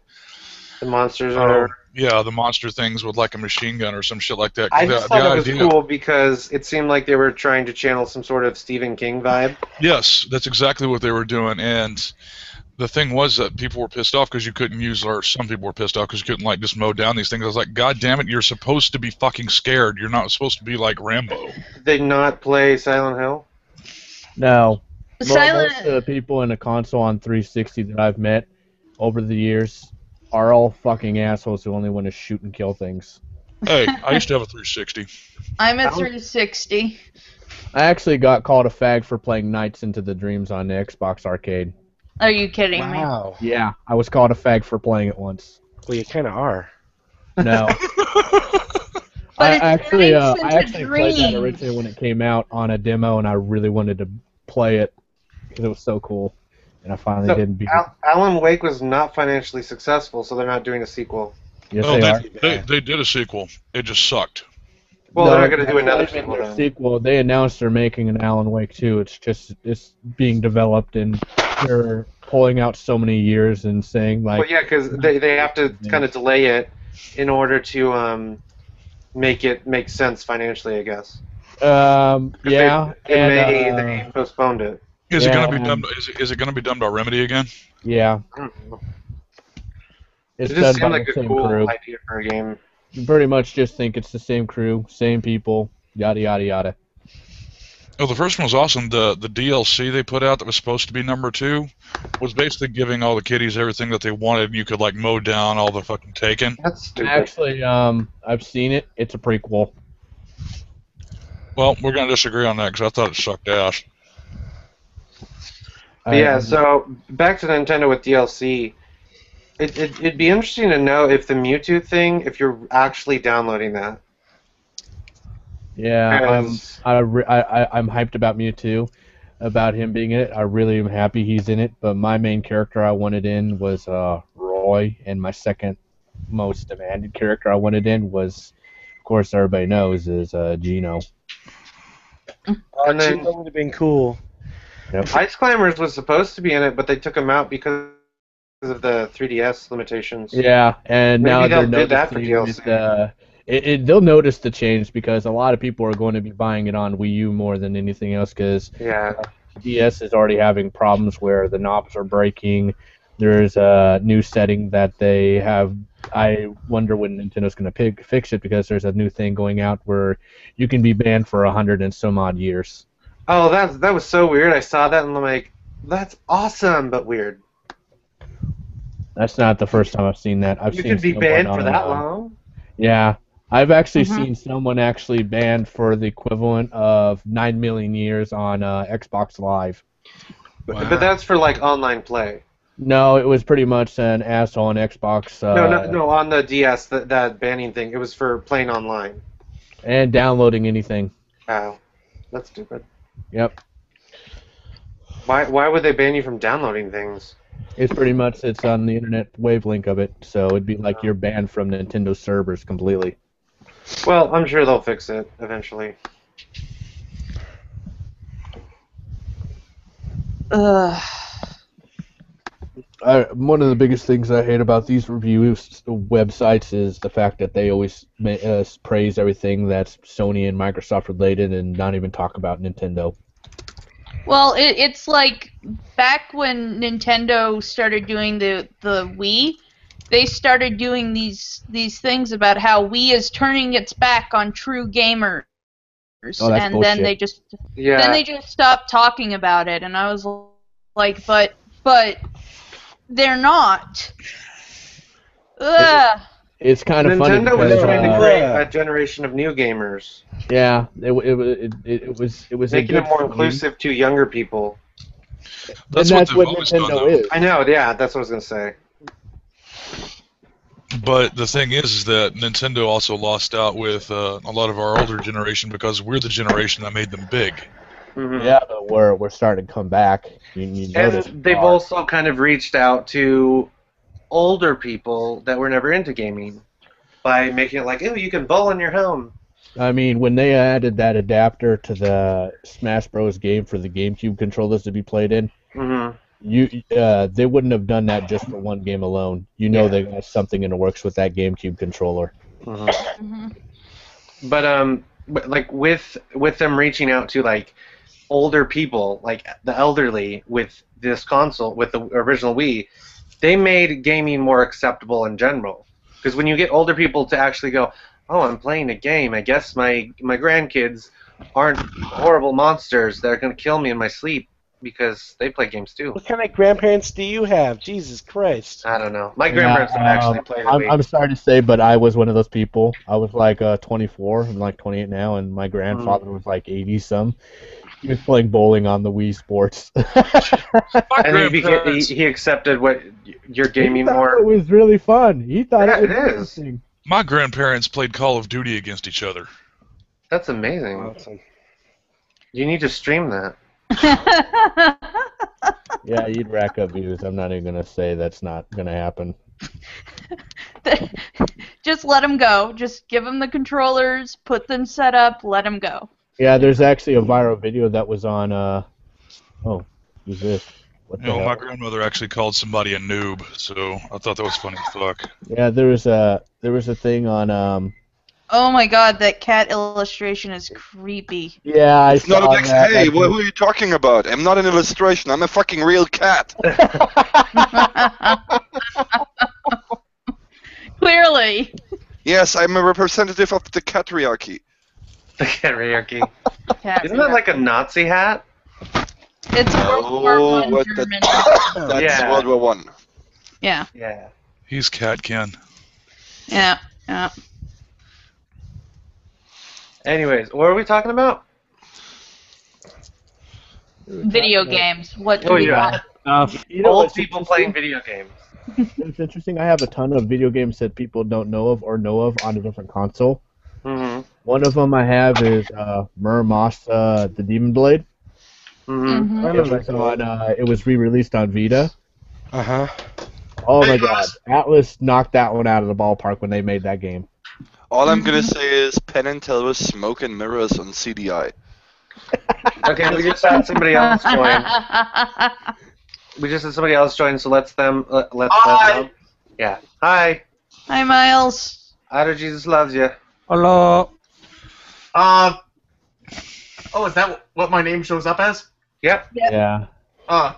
The monsters are. yeah the monster things with like a machine gun or some shit like that. I just the thought it was cool because it seemed like they were trying to channel some sort of Stephen King vibe. Yes, that's exactly what they were doing, and the thing was that people were pissed off because you couldn't use, or some people were pissed off because you couldn't like just mow down these things. I was like, God damn it, you're supposed to be fucking scared. You're not supposed to be like Rambo. Did they not play Silent Hill? No. Silent. Most of the people in a console on 360 that I've met over the years are all fucking assholes who only want to shoot and kill things. Hey, I used to have a 360. I'm at 360. I actually got called a fag for playing Nights into the Dreams on the Xbox Arcade. Are you kidding me? Wow. Yeah, I was called a fag for playing it once. Well, you kind of are. No, But I it's actually, uh, Nights I into actually played that Dreams. originally when it came out on a demo, and I really wanted to play it because it was so cool, and I finally So, didn't beat it. Al- Alan Wake was not financially successful, so they're not doing a sequel. Yes, no, they, they, are. they, they did a sequel. It just sucked. Well, they're not going to do another sequel. sequel. They announced they're making an Alan Wake 2. It's just it's being developed, and they're pulling out so many years and saying like, Well, yeah, because they, they have to kind of delay it in order to um, make it make sense financially, I guess. um, 'Cause yeah, They, in May, and, uh, they postponed it. Is it gonna be um, done? Is it, is it gonna be done by Remedy again? yeah, I don't know. it's It just seemed like the a cool crew. idea for a game. You Pretty much just think it's the same crew, same people, yada yada yada. Oh, the first one was awesome. The the DLC they put out that was supposed to be number two was basically giving all the kiddies everything that they wanted. You could like mow down all the fucking taken. That's stupid. Actually, um, I've seen it. It's a prequel. Well, we're gonna disagree on that because I thought it sucked ass. But yeah, Um, so back to Nintendo with DLC. It, it, it'd be interesting to know if the Mewtwo thing, if you're actually downloading that. Yeah, I'm I, re- I, I I'm hyped about Mewtwo, about him being in it. I really am happy he's in it. But my main character I wanted in was uh, Roy, and my second most demanded character I wanted in was, of course, everybody knows is uh, Geno. And then that would have been cool. Ice Climbers was supposed to be in it, but they took him out because of the 3DS limitations. Yeah, and Maybe now they'll they're do that for noticing DLC. it, uh, it, it, they'll notice the change because a lot of people are going to be buying it on Wii U more than anything else because Yeah. DS is already having problems where the knobs are breaking. There's a new setting that they have. I wonder when Nintendo's going to fix it because there's a new thing going out where you can be banned for a hundred and some odd years. Oh, that that was so weird. I saw that and I'm like, that's awesome, but weird. That's not the first time I've seen that. I've you seen could be banned for that long. Yeah, I've actually Mhm. seen someone actually banned for the equivalent of nine million years on uh, Xbox Live. But, but that's for like online play. No, it was pretty much an asshole on Xbox. Uh, no, no, no. On the DS, that that banning thing, it was for playing online. And downloading anything. Oh, that's stupid. Yep. Why why would they ban you from downloading things? It's pretty much it's on the internet wavelength of it, so it'd be like you're banned from Nintendo servers completely. Well, I'm sure they'll fix it eventually. Ugh. I, one of the biggest things I hate about these reviews websites is the fact that they always ma- uh, praise everything that's Sony and Microsoft related and not even talk about Nintendo. Well, it, it's like back when Nintendo started doing the the Wii, they started doing these these things about how Wii is turning its back on true gamers, Oh, that's and bullshit. then they just Yeah. then they just stopped talking about it, and I was like, but but they're not. Ugh. It's kind of funny Nintendo was because trying to uh, create a generation of new gamers, yeah, it, it, it, it, it was it was making it more thing. inclusive to younger people. That's and what that's they've what always done, Nintendo is. I know. Yeah, that's what I was gonna say. But the thing is, is that Nintendo also lost out with uh, a lot of our older generation because we're the generation that made them big. Mhm. Yeah, but we're we're starting to come back. You, you And they've are. also kind of reached out to older people that were never into gaming by making it like, oh, you can bowl in your home. I mean, when they added that adapter to the Smash Bros. game for the GameCube controllers to be played in, hmm you uh, they wouldn't have done that just for one game alone. You know Yeah. they got something in the works with that GameCube controller. hmm Mhm. But um, but, like with with them reaching out to like older people, like the elderly, with this console, with the original Wii, they made gaming more acceptable in general. Because when you get older people to actually go, oh, I'm playing a game. I guess my my grandkids aren't horrible monsters that are gonna kill me in my sleep because they play games too. What kind of grandparents do you have? Jesus Christ. I don't know. My grandparents don't Yeah, actually um, play the I'm, Wii. I'm sorry to say, but I was one of those people. I was like uh, 24. I'm like 28 now, and my grandfather was like 80 some. He was playing bowling on the Wii Sports. And he, became, he, he accepted what you're gaming he thought more. It was really fun. He thought Yeah, it was it is. interesting. my grandparents played Call of Duty against each other. That's amazing. Awesome. You need to stream that. Yeah, you'd rack up views. I'm not even gonna say that's not gonna happen. Just let them go. Just give them the controllers, put them set up, let them go. Yeah, there's actually a viral video that was on. uh Oh, who's this? What You know, hell? my grandmother actually called somebody a noob, so I thought that was funny as fuck. Yeah, there was a there was a thing on. um Oh my god, that cat illustration is creepy. Yeah, I It's not saw an that. Hey, That's- who are you talking about? I'm not an illustration. I'm a fucking real cat. Clearly. Yes, I'm a representative of the catriarchy. The hierarchy. Isn't that like a Nazi hat? It's a World War Oh, One what the- German. That's Yeah. World War One. Yeah, Yeah. He's Cat Ken. yeah, yeah. Anyways, what are we talking about? Video games. What do Oh, we yeah. want? Uh, You know Old what's people interesting? playing video games. It's interesting. I have a ton of video games that people don't know of or know of on a different console. hmm One of them I have is uh, Muramasa, the Demon Blade. hmm Mhm. It was on. Uh, it was re-released on Vita. Uh huh. Oh my god. Atlus knocked that one out of the ballpark when they made that game. All I'm gonna say is Penn and Teller was smoke and mirrors on CDI. Okay, we just had somebody else join. We just had somebody else join, so let's them let, let's Hi. them know. Yeah. Hi. Hi, Miles. Otter Jesus loves you. hello. Uh, oh, is that what my name shows up as? Yep. Yeah. Uh,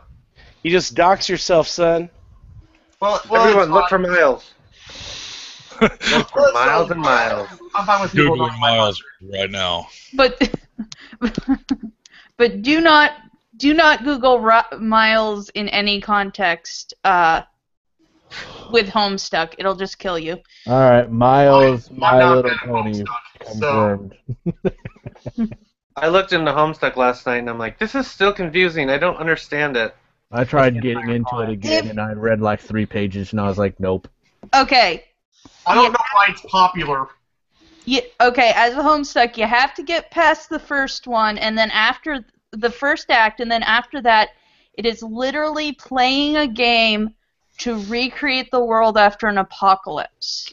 You just dox yourself, son. well, well Everyone, look for Miles. Look for miles and miles. I'm fine with people Googling Miles right now. But but do not do not Google Ro- Miles in any context uh, with Homestuck. It'll just kill you. All right, Miles, I'm My not Little bad at Pony Homestuck, so confirmed. I looked into Homestuck last night and I'm like, this is still confusing. I don't understand it. I tried getting into it again, and I read like three pages, and I was like, nope. Okay. I don't know why it's popular. You, okay, as a Homestuck, you have to get past the first one, and then after the first act, and then after that, it is literally playing a game to recreate the world after an apocalypse.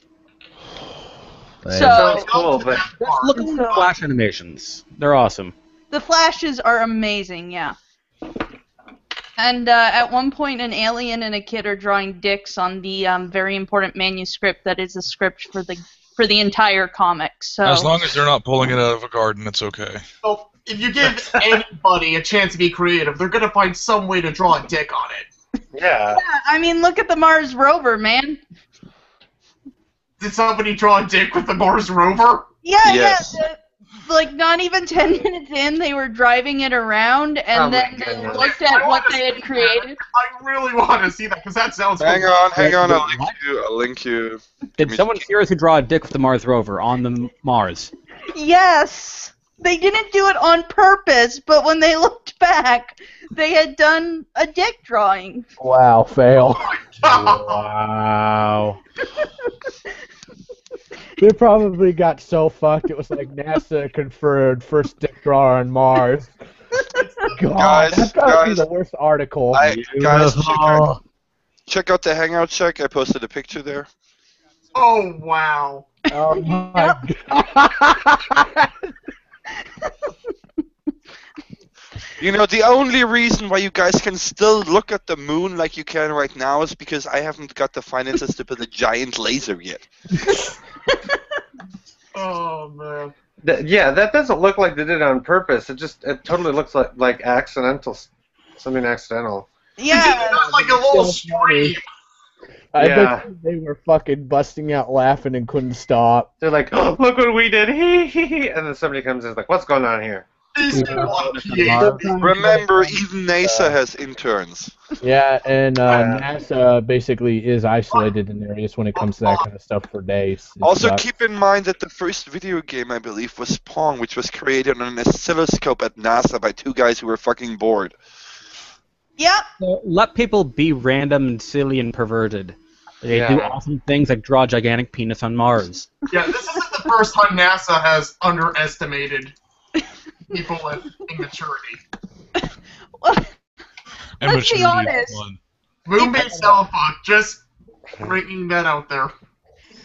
So Sounds cool, but look at the flash animations. They're awesome. the flashes are amazing, yeah. And uh, at one point, an alien and a kid are drawing dicks on the um, very important manuscript that is a script for the for the entire comic. So As long as they're not pulling it out of a garden, it's okay. So if you give anybody a chance to be creative, they're gonna find some way to draw a dick on it. yeah. Yeah, I mean, look at the Mars rover, man. Did somebody draw a dick with the Mars rover? Yeah, Yes. yeah. the- like not even ten minutes in, they were driving it around, and Oh then they goodness. looked I at what they see had that. created. I really want to see that because that sounds. Hang cool. on, hang on. I'll link you. I'll link you. Did me- someone seriously draw a dick with the Mars rover on the Mars? Yes, they didn't do it on purpose, but when they looked back, they had done a dick drawing. Wow, fail. Oh wow. They probably got so fucked. It was like NASA confirmed first dick drawer on Mars. God, Guys, that's gotta be the worst article. I, guys, check out, check out the Hangout check. I posted a picture there. Oh wow. Oh my god. You know, the only reason why you guys can still look at the moon like you can right now is because I haven't got the finances to build a giant laser yet. Oh man. Th- yeah, that doesn't look like they did it on purpose. It just it totally looks like like accidental, something accidental. Yeah, like a little So funny. stream. I Yeah. bet they were fucking busting out laughing and couldn't stop. They're like, oh, look what we did, hee hee hee, and then somebody comes in and is like, what's going on here? These Yeah. people are Mars. creative. Remember, even NASA has interns. Yeah, and uh, NASA basically is isolated in areas when it comes to that kind of stuff for days. It's Also, nuts. keep in mind that the first video game, I believe, was Pong, which was created on an oscilloscope at NASA by two guys who were fucking bored. Yep. So let people be random and silly and perverted. They do awesome things like draw a gigantic penis on Mars. Yeah, this isn't the first time NASA has underestimated people with immaturity. And Let's be honest. fun. Moonbase Telefuck, just bringing that out there.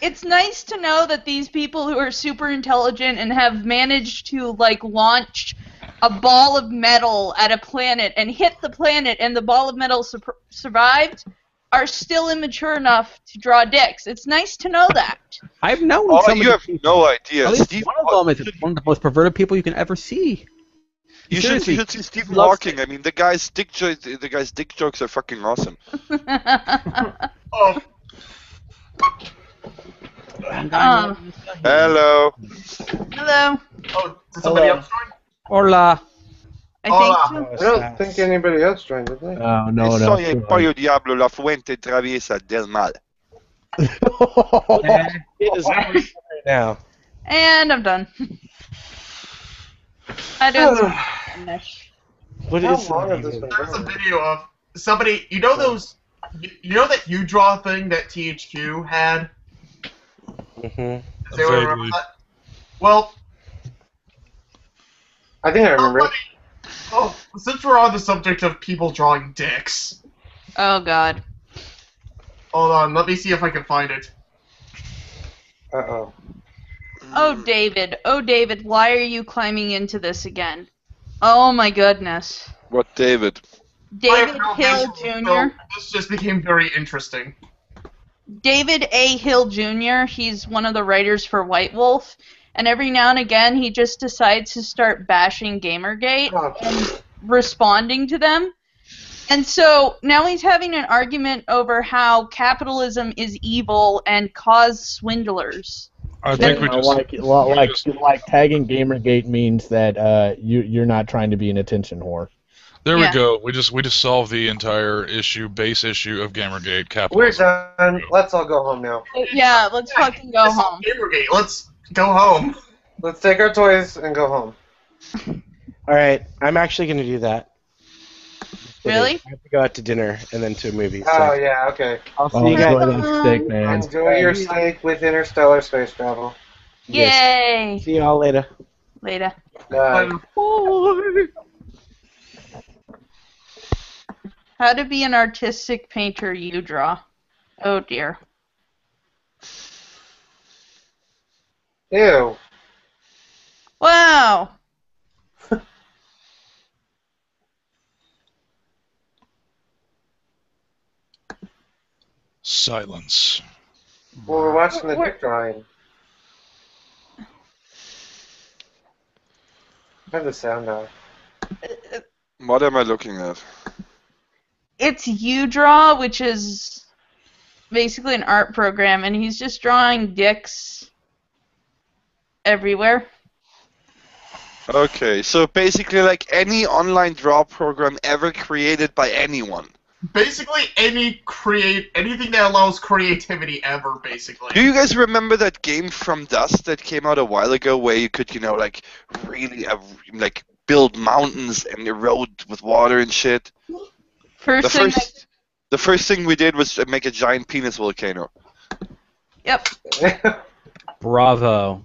It's nice to know that these people who are super intelligent and have managed to like launch a ball of metal at a planet and hit the planet and the ball of metal sur- survived are still immature enough to draw dicks. It's nice to know that. I've known Oh, some you have people. no idea. At least Steve, one of them is one of the most perverted people you can ever see. you should, you should see Stephen loves- Hawking. I mean, the guy's dick jo- the guy's dick jokes are fucking awesome. Oh, Um, Hello. hello. oh, did somebody Hello. else join? Hola. I Hola. think I don't think anybody else joined, did they? Oh, no, no. Soy el pollo diablo, la fuente traviesa del mal. It is right now. And I'm done. I don't finish. What How is long the this been There's a video of somebody. You know those. You know that you draw thing that THQ had. it? Mhm. Does anyone remember Vaguely. that? Well, I think I remember. it. somebody. Oh, since we're on the subject of people drawing dicks, Oh God. hold on. Let me see if I can find it. Uh oh. Oh David. Oh David. Why are you climbing into this again? Oh my goodness. What, David? David Hill Jr. This just became very interesting. David A. Hill Jr. He's one of the writers for White Wolf, and every now and again he just decides to start bashing Gamergate Oh, and responding to them. And so now he's having an argument over how capitalism is evil and cause swindlers. I think we just like we like just- like tagging GamerGate means that uh, you you're not trying to be an attention whore. there Yeah. we go. We just we just solved the entire issue, base issue of Gamergate We're capitalism. done. Let's all go home now. Yeah, let's fucking go home. Gamergate. Let's go home. Let's take our toys and go home. All right, I'm actually going to do that. Really? I have to go out to dinner and then to a movie. So Oh yeah, okay. I'll see Oh, you guys. enjoy that steak, man. Enjoy your steak with interstellar space travel. Yes. Yay! See y'all later. Later. Bye. How to be an artistic painter you draw. Oh dear. Ew. Wow. Silence. Well, we're watching the dick drawing. Turn the sound off. What am I looking at? It's UDraw, which is basically an art program, and he's just drawing dicks everywhere. Okay, so basically like any online draw program ever created by anyone. Basically, any create anything that allows creativity ever. Basically. Do you guys remember that game From Dust that came out a while ago where you could, you know, like really uh, like build mountains and erode with water and shit? First The thing, first, the first thing we did was make a giant penis volcano. yep. Bravo.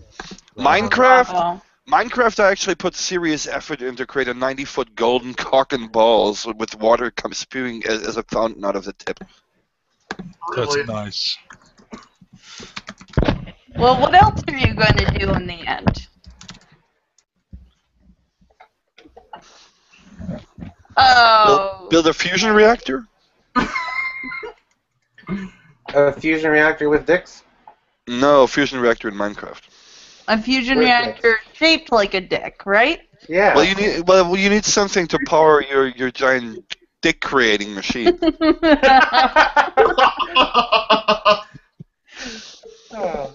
Minecraft, Oh. Minecraft, I actually put serious effort into create a 90 foot golden cock and balls with water come spewing as, as a fountain out of the tip. That's Really. nice. Well, what else are you going to do in the end? Oh. Build, build a fusion reactor? A fusion reactor with dicks? No, fusion reactor in Minecraft. A fusion With reactor shaped like a dick, right? Yeah. Well, you need well, you need something to power your your giant dick creating machine. Oh,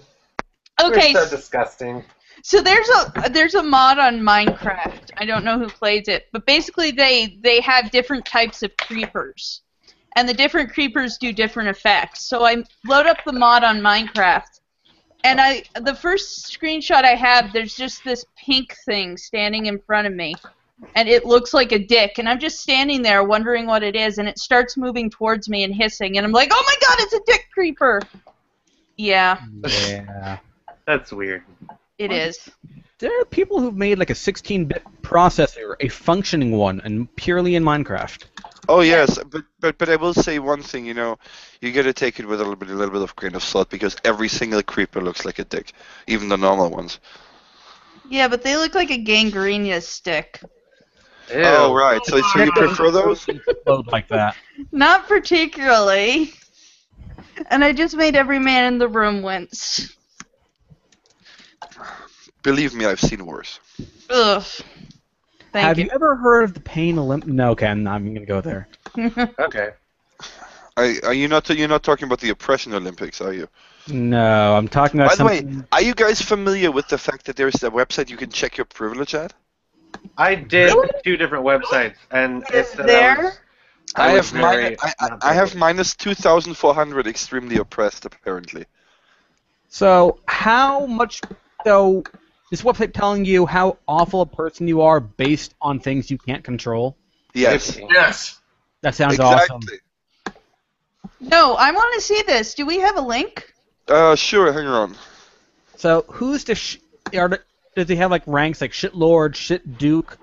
okay, We're so disgusting. So there's a there's a mod on Minecraft. I don't know who plays it, but basically they they have different types of creepers, and the different creepers do different effects. So I load up the mod on Minecraft, and I the first screenshot I have there's just this pink thing standing in front of me, and it looks like a dick, and I'm just standing there wondering what it is, and it starts moving towards me and hissing, and I'm like, oh my god, it's a dick creeper. Yeah, Yeah. That's weird. it is. There are people who've made like a 16-bit processor, a functioning one, and purely in Minecraft. Oh yes, but but but I will say one thing. You know, you got to take it with a little bit a little bit of grain of salt because every single creeper looks like a dick, even the normal ones. Yeah, but they look like a gangrenia stick. Ew. Oh right, so so you prefer those? Like that. Not particularly. And I just made every man in the room wince. Believe me, I've seen worse. Ugh. Thank Have you. you ever heard of the Pain Olymp? No, okay, I'm not even gonna go there. Okay. Are, are you not you're not talking about the oppression Olympics, are you? No, I'm talking about By the way, are you guys familiar with the fact that there's a website you can check your privilege at? I did two different websites, and it said uh, I There? was, I, I have minus, I, I, I have minus 2,400 extremely oppressed apparently. So how much? So this website telling you how awful a person you are based on things you can't control? Yes. Yes. That sounds awesome. No, I want to see this. Do we have a link? Uh, sure. Hang on. So who's the sh- are the, does he have like ranks like shit lord, shit duke,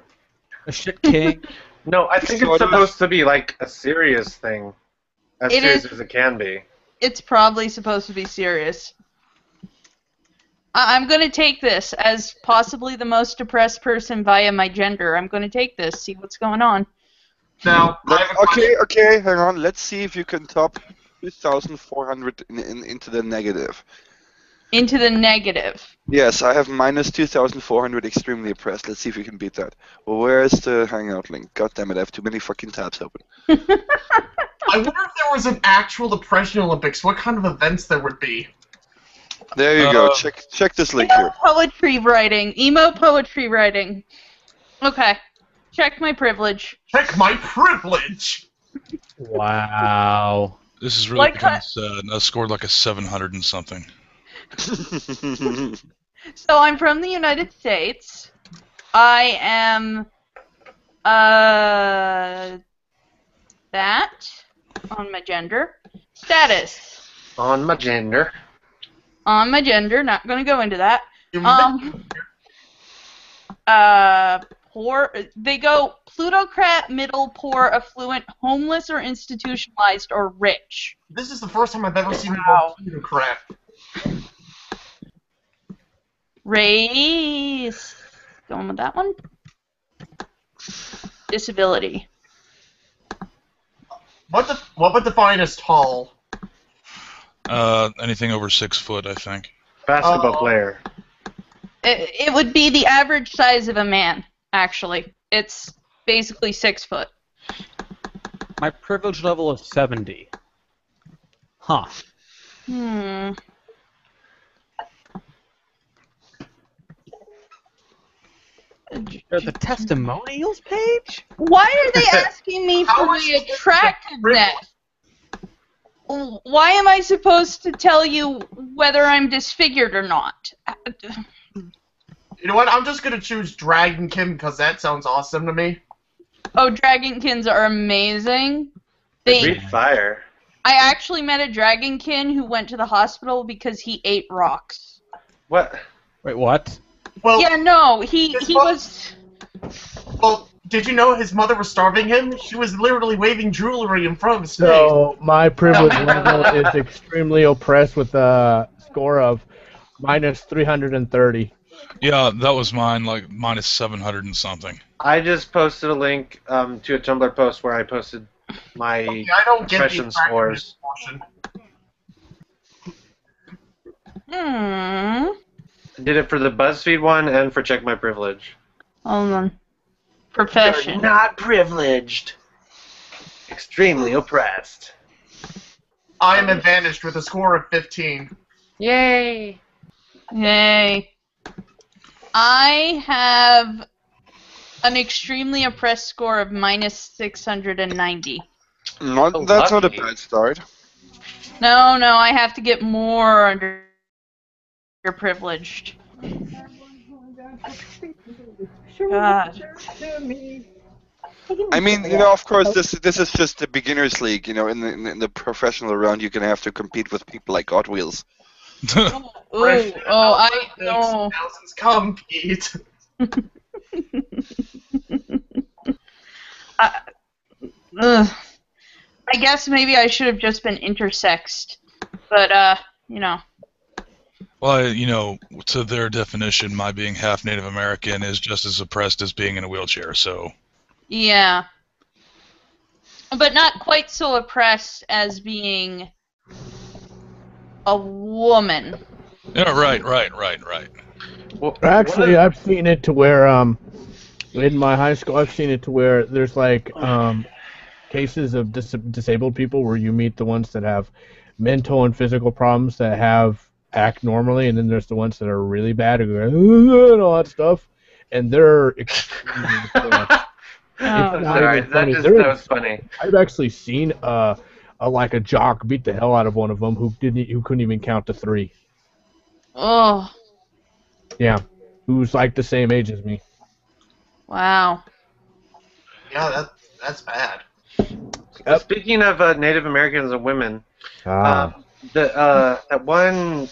a shit king? No, I think Sort it's of. supposed to be like a serious thing. As It serious is- as it can be. It's probably supposed to be serious. I- I'm going to take this as possibly the most depressed person via my gender. I'm going to take this, see what's going on. Now, Let- have a question. okay, okay, hang on. Let's see if you can top 2,400 in, in, into the negative. Into the negative. Yes, I have minus 2,400 extremely oppressed. Let's see if you can beat that. Well, where's the hangout link? God damn it, I have too many fucking tabs open. I wonder if there was an actual depression Olympics, what kind of events there would be. There you go. Uh, Check check this link Emo here. poetry writing. Emo poetry writing. Okay. Check my privilege. Check my privilege. Wow. This is really Like becoming that- sad. I scored like a 700 and something. So I'm from the United States. I am uh that on my gender. Status On my gender. On my gender. Not gonna go into that. Um. Uh, poor. They go plutocrat, middle, poor, affluent, homeless, or institutionalized, or rich. This is the first time I've ever seen Wow. a word crap. Race. Going with that one. Disability. What the what would define as tall? Uh, anything over six foot, I think. Basketball Oh. player. It, it would be the average size of a man, actually. It's basically six foot. My privilege level is 70. Huh. Hmm. The testimonials page? Why are they asking me for is the attractiveness? Why am I supposed to tell you whether I'm disfigured or not? You know what? I'm just gonna choose Dragonkin because that sounds awesome to me. Oh, dragonkins are amazing. They, Breathe fire. I actually met a dragonkin who went to the hospital because he ate rocks. What? Wait, what? Well, Yeah, no, he he mo- was. well, did you know his mother was starving him? She was literally waving jewelry in front of his face. So my privilege level is extremely oppressed with a score of minus 330. Yeah, that was mine, like minus 700 and something. I just posted a link um, to a Tumblr post where I posted my Yeah, I don't get the Impression scores. attractiveness portion. Hmm. did it for the BuzzFeed one and for Check My Privilege. Hold on. Profession. not privileged. Extremely oppressed. I am advantaged with a score of 15. Yay. Yay. I have an extremely oppressed score of minus 690. Not, Oh, that's not a bad start. No, no, I have to get more under privileged. God. I mean, you know, of course, this this is just the beginners league. You know, in the in the- professional round, you're gonna have to compete with people like God Wheels. Ooh, oh, I no. Thousands come, Pete. Ugh. I guess maybe I should have just been intersexed, but uh, you know. Well, you know, to their definition, my being half Native American is just as oppressed as being in a wheelchair. So, Yeah. But not quite so oppressed as being a woman. yeah, right, right, right, right. Well, Actually, I've seen it to where um, in my high school, I've seen it to where there's like um, cases of dis- disabled people where you meet the ones that have mental and physical problems that have act normally, and then there's the ones that are really bad who go and all that stuff, and they're extremely. Oh, I'm not sorry, even that, funny. just, There that is- was funny. I've actually seen uh, a like a jock beat the hell out of one of them who didn't who couldn't even count to three. Oh. Yeah, who's like the same age as me. Wow. Yeah, that that's bad. Uh, Speaking of uh, Native Americans and women, Ah. um, the uh, that one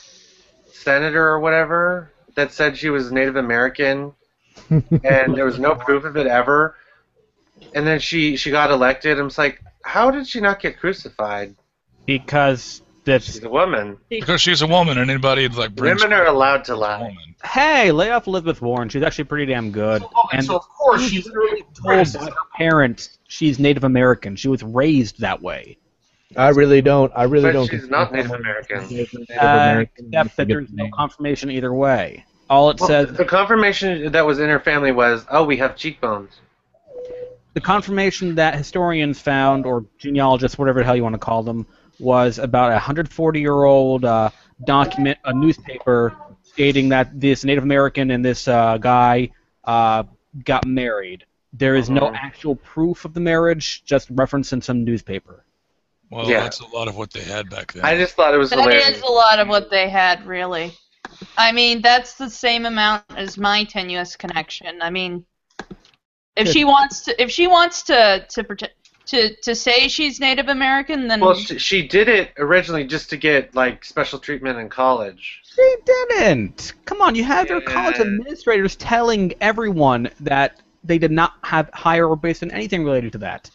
senator or whatever that said she was Native American, and there was no proof of it ever, and then she she got elected. I'm just like, how did she not get crucified? Because that's She's a woman. Because she's a woman, and anybody like brings Women are allowed to lie. woman. hey, lay off Elizabeth Warren. She's actually pretty damn good. So, okay, And so of course she's literally told by her parents she's Native American. She was raised that way. I really don't. I really But don't. she's not Native someone American. Native Native Uh, except that there's no confirmation either way. All it Well, says, the confirmation that was in her family was, oh, we have cheekbones. the confirmation that historians found, or genealogists, whatever the hell you want to call them, was about a 140-year-old uh, document, a newspaper, stating that this Native American and this uh, guy uh, got married. There is no Mhm. actual proof of the marriage, just reference in some newspaper. Well, Yeah. that's a lot of what they had back then. I just thought it was That hilarious. is a lot of what they had, really. I mean, that's the same amount as my tenuous connection. I mean, if she wants to, if she wants to to pretend, to to say she's Native American, then Well, she, she did it originally just to get like special treatment in college. She didn't. Come on, you have your college administrators telling everyone that they did not have hire or based on anything related to that.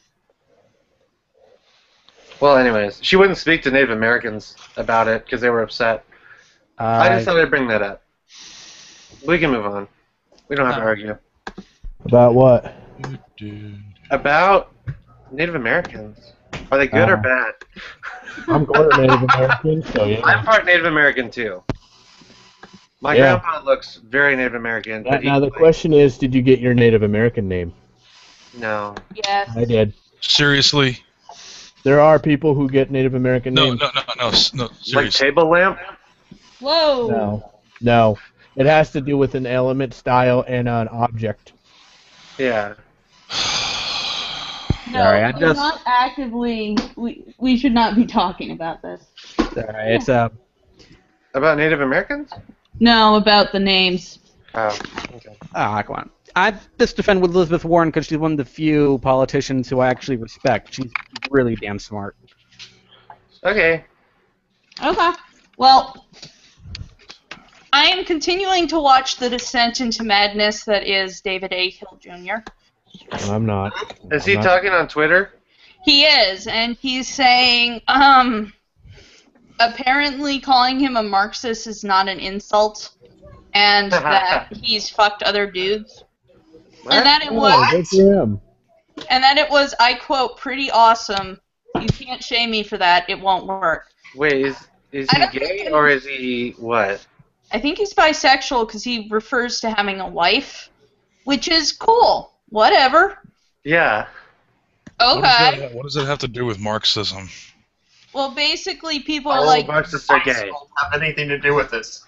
Well, anyways, she wouldn't speak to Native Americans about it because they were upset. I Uh, just thought I'd bring that up. We can move on. We don't have to Uh. argue About what? about Native Americans. Are they good or Uh, bad? I'm part Native American, so yeah. I'm part Native American too. My Yeah. grandpa looks very Native American. Now, But now the like, question is, did you get your Native American name? No. yes. I did. Seriously? There are people who get Native American No, names. no, no, no, s- no. Like table lamp? Whoa. No, no. It has to do with an element, style, and an object. Yeah. No, Sorry, I we're just- not actively. We we should not be talking about this. Sorry, it's uh, About Native Americans? No, about the names. Oh, okay. ah, come on. I just defend with Elizabeth Warren because she's one of the few politicians who I actually respect. She's really damn smart. Okay. Okay. Well, I am continuing to watch the descent into madness that is David A. Hill Jr. I'm not. Is I'm he not- talking on Twitter? He is, and he's saying, um, apparently calling him a Marxist is not an insult, and that he's fucked other dudes, and that it Oh, was, good for him. and that it was, I quote, pretty awesome. You can't shame me for that. It won't work. Wait, is is he gay or is he what? I think he's bisexual because he refers to having a wife, which is cool. Whatever. Yeah. What does, Okay. that, what does it have to do with Marxism? Well, basically, people are All like, Marxists are gay. Have anything to do with this.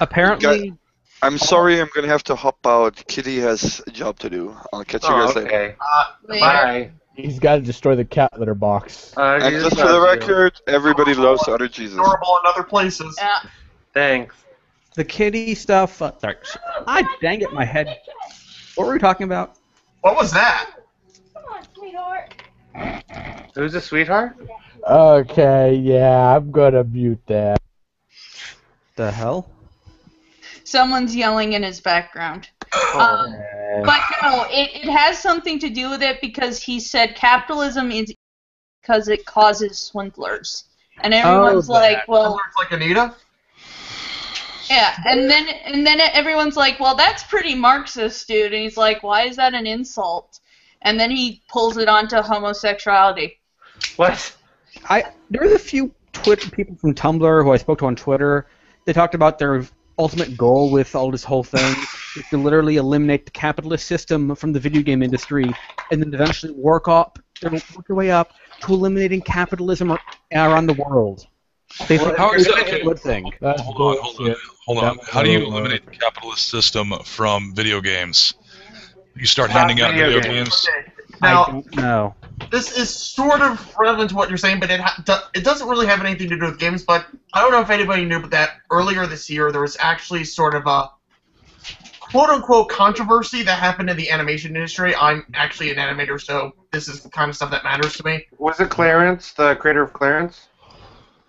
Apparently, I'm sorry, I'm gonna have to hop out. Kitty has a job to do. I'll catch you Oh, guys later. okay. Uh, Bye. He's got to destroy the cat litter box. Uh, And just for the loves you. record, everybody loves Otter Jesus. adorable in other places. yeah. Thanks. the kitty stuff. Uh, sorry, I dang it, my head. What were we talking about? What was that? Come on, sweetheart. Who's a sweetheart? Okay, yeah, I'm gonna mute that. The hell? Someone's yelling in his background. Oh. Um, but no, it, it has something to do with it because he said capitalism is because it causes swindlers. And everyone's Oh, like, well, It's like Anita. yeah, and then and then everyone's like, well, that's pretty Marxist, dude. And he's like, why is that an insult? And then he pulls it onto homosexuality. What? I there was a few Twitter people from Tumblr who I spoke to on Twitter. They talked about their ultimate goal with all this whole thing is to literally eliminate the capitalist system from the video game industry, and then eventually work up, work their way up to eliminating capitalism around the world. They think How is it's that- a good thing. That's Hold on, hold on, bullshit. hold on. How do you eliminate the capitalist system from video games? You start handing out video video games. games. Okay. I don't know. This is sort of relevant to what you're saying, but it ha- it doesn't really have anything to do with games. But I don't know if anybody knew, but that earlier this year there was actually sort of a quote unquote controversy that happened in the animation industry. I'm actually an animator, so this is the kind of stuff that matters to me. Was it Clarence, the creator of Clarence?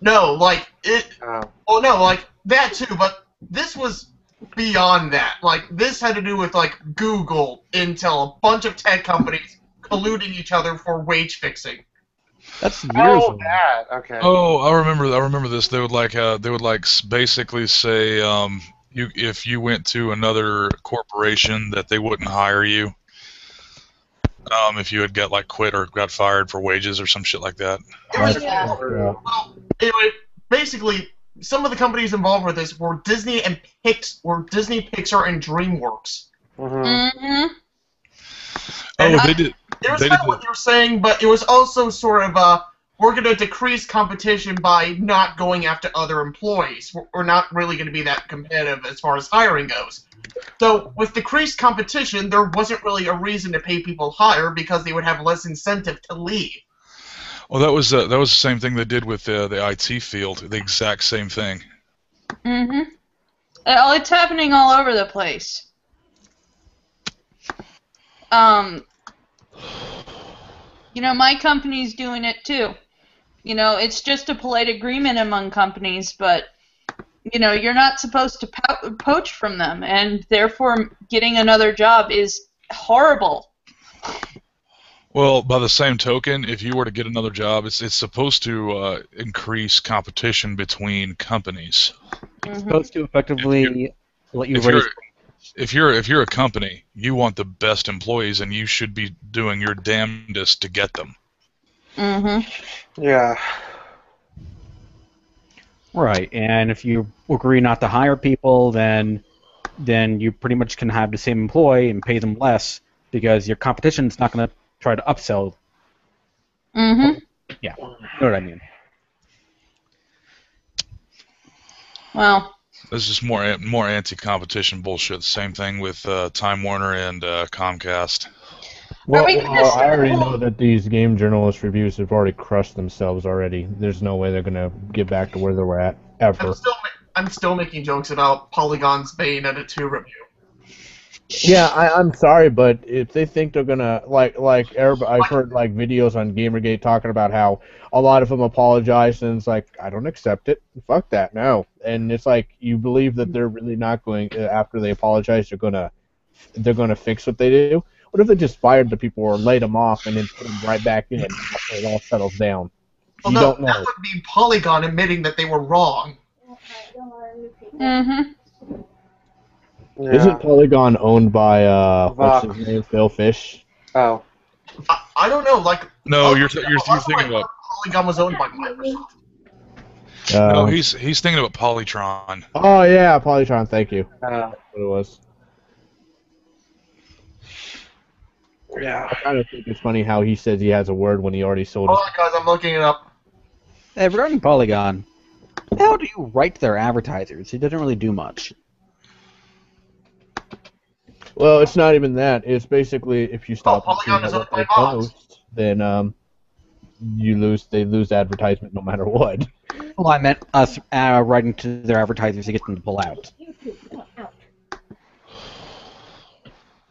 No, like it. Oh. Oh no, like that too. But this was beyond that. Like this had to do with like Google, Intel, a bunch of tech companies colluding each other for wage fixing. That's years Oh, ago. that. Okay. Oh, I remember. I remember this. They would like. Uh, they would like basically say, um, you if you went to another corporation that they wouldn't hire you. Um, if you had got like quit or got fired for wages or some shit like that. It was Yeah. Yeah. anyway, basically, some of the companies involved with this were Disney and Pix, were Disney, Pixar, and DreamWorks. Mhm. hmm And Oh, I- they did. It was They kind of did what you're saying, but it was also sort of uh, we're going to decrease competition by not going after other employees. We're, we're not really going to be that competitive as far as hiring goes. So with decreased competition, there wasn't really a reason to pay people higher because they would have less incentive to leave. Well, that was uh, that was the same thing they did with uh, the IT field. The exact same thing. hmm Oh, it's happening all over the place. Um, you know, my company's doing it too. You know, it's just a polite agreement among companies, but you know, you're not supposed to po- poach from them, and therefore getting another job is horrible. Well, by the same token, if you were to get another job, it's it's supposed to uh, increase competition between companies. Mhm. Supposed to effectively let you raise. You're if you're if you're a company, you want the best employees, and you should be doing your damnedest to get them. Mm-hmm. Yeah. Right, and if you agree not to hire people, then then you pretty much can have the same employee and pay them less because your competition's not going to try to upsell. Mm-hmm. Yeah, you know what I mean? Well, This is more more anti-competition bullshit. Same thing with uh, Time Warner and uh, Comcast. Well, we well, I already know that these game journalist reviews have already crushed themselves already. There's no way they're gonna get back to where they were at ever. I'm still, I'm still making jokes about Polygon's Bayonetta 2 review. Yeah, I, I'm sorry, but if they think they're gonna like like everybody, I've heard like videos on GamerGate talking about how a lot of them apologize and it's like I don't accept it. Fuck that, no. And it's like you believe that they're really not going uh, after they apologize, they're gonna they're gonna fix what they do. What if they just fired the people or laid them off and then put them right back in after it all settles down? Well, you no, don't know. that would be Polygon admitting that they were wrong. mm-hmm. Yeah. Isn't Polygon owned by uh what's his name, Phil Fish? Oh. I, I don't know, like. No, oh, you're you're, you're last time thinking about. Polygon was owned by Microsoft. Uh, No, he's he's thinking about Polytron. oh yeah, Polytron. Thank you. Uh, what it was. yeah. I kind of think it's funny how he says he has a word when he already sold Hold his. on, guys, I'm looking it up. Hey, regarding Polygon, how do you write their advertisers? He doesn't really do much. Well, it's not even that. It's basically if you stop Oh, looking Polygon at is owned they by Vox. post, then um, you lose. They lose advertisement no matter what. Well, I meant us uh, writing to their advertisers to get them to pull out.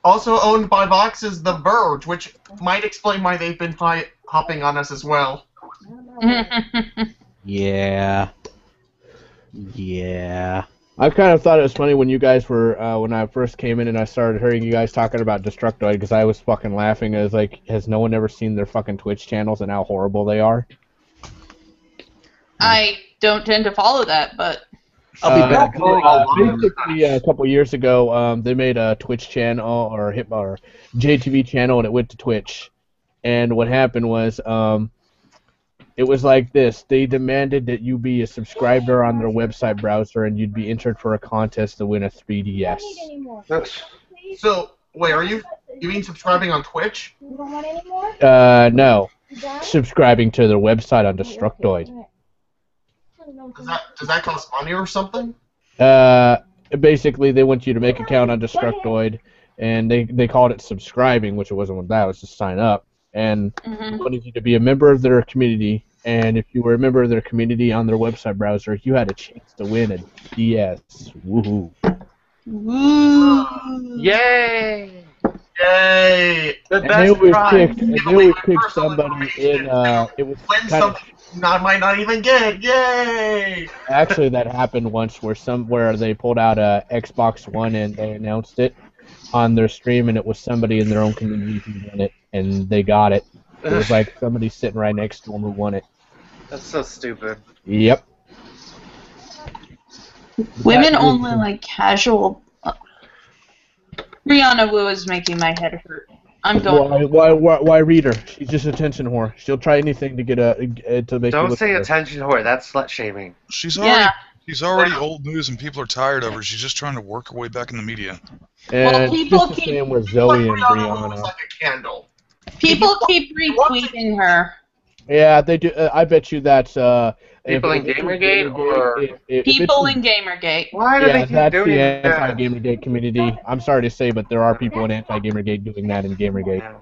Also owned by Vox is The Verge, which might explain why they've been hi- hopping on us as well. Yeah. Yeah. I kind of thought it was funny when you guys were uh, when I first came in and I started hearing you guys talking about Destructoid because I was fucking laughing. I was like, has no one ever seen their fucking Twitch channels and how horrible they are? I don't tend to follow that, but I'll be Uh, back. uh, basically, uh, a couple years ago, um, they made a Twitch channel or hit or JTV channel, and it went to Twitch. And what happened was, um, it was like this: they demanded that you be a subscriber on their website browser, and you'd be entered for a contest to win a 3DS. That's, So, wait, are you you mean subscribing on Twitch? Uh, no, subscribing to their website on Destructoid. Does that does that cost money or something? Uh, basically, they want you to make an account on Destructoid, and they they called it subscribing, which it wasn't what that was, just sign up. And mhm. wanted you to be a member of their community, and if you were a member of their community on their website browser, you had a chance to win a DS. Woohoo! Woo. Yay! Yay! The And best then we prize. picked, and Give then we picked somebody in. Uh, it was Win kind something of, I might not even get. Yay! actually that happened once where some where they pulled out a Xbox One and they announced it on their stream, and it was somebody in their own community who won it, and they got it. It was like somebody sitting right next to them who won it. That's so stupid. Yep. Women That is- only like casual. uh, Brianna Wu is making my head hurt. I'm going. Why, why, why, why read her? She's just attention whore. She'll try anything to get a uh, to make Don't look say at her. attention whore. That's slut shaming. She's already Yeah. she's already old news and people are tired of her. She's just trying to work her way back in the media. And Well, people just the same with Like Zoe and Rihanna Brianna. like a candle. People keep retweeting her. Yeah, they do. Uh, I bet you that uh. People in it's Gamergate or- if, if, if People in Gamergate. Why do yeah, they keep that's doing the anti-Gamergate community. I'm sorry to say, but there are people in anti-Gamergate doing that in Gamergate.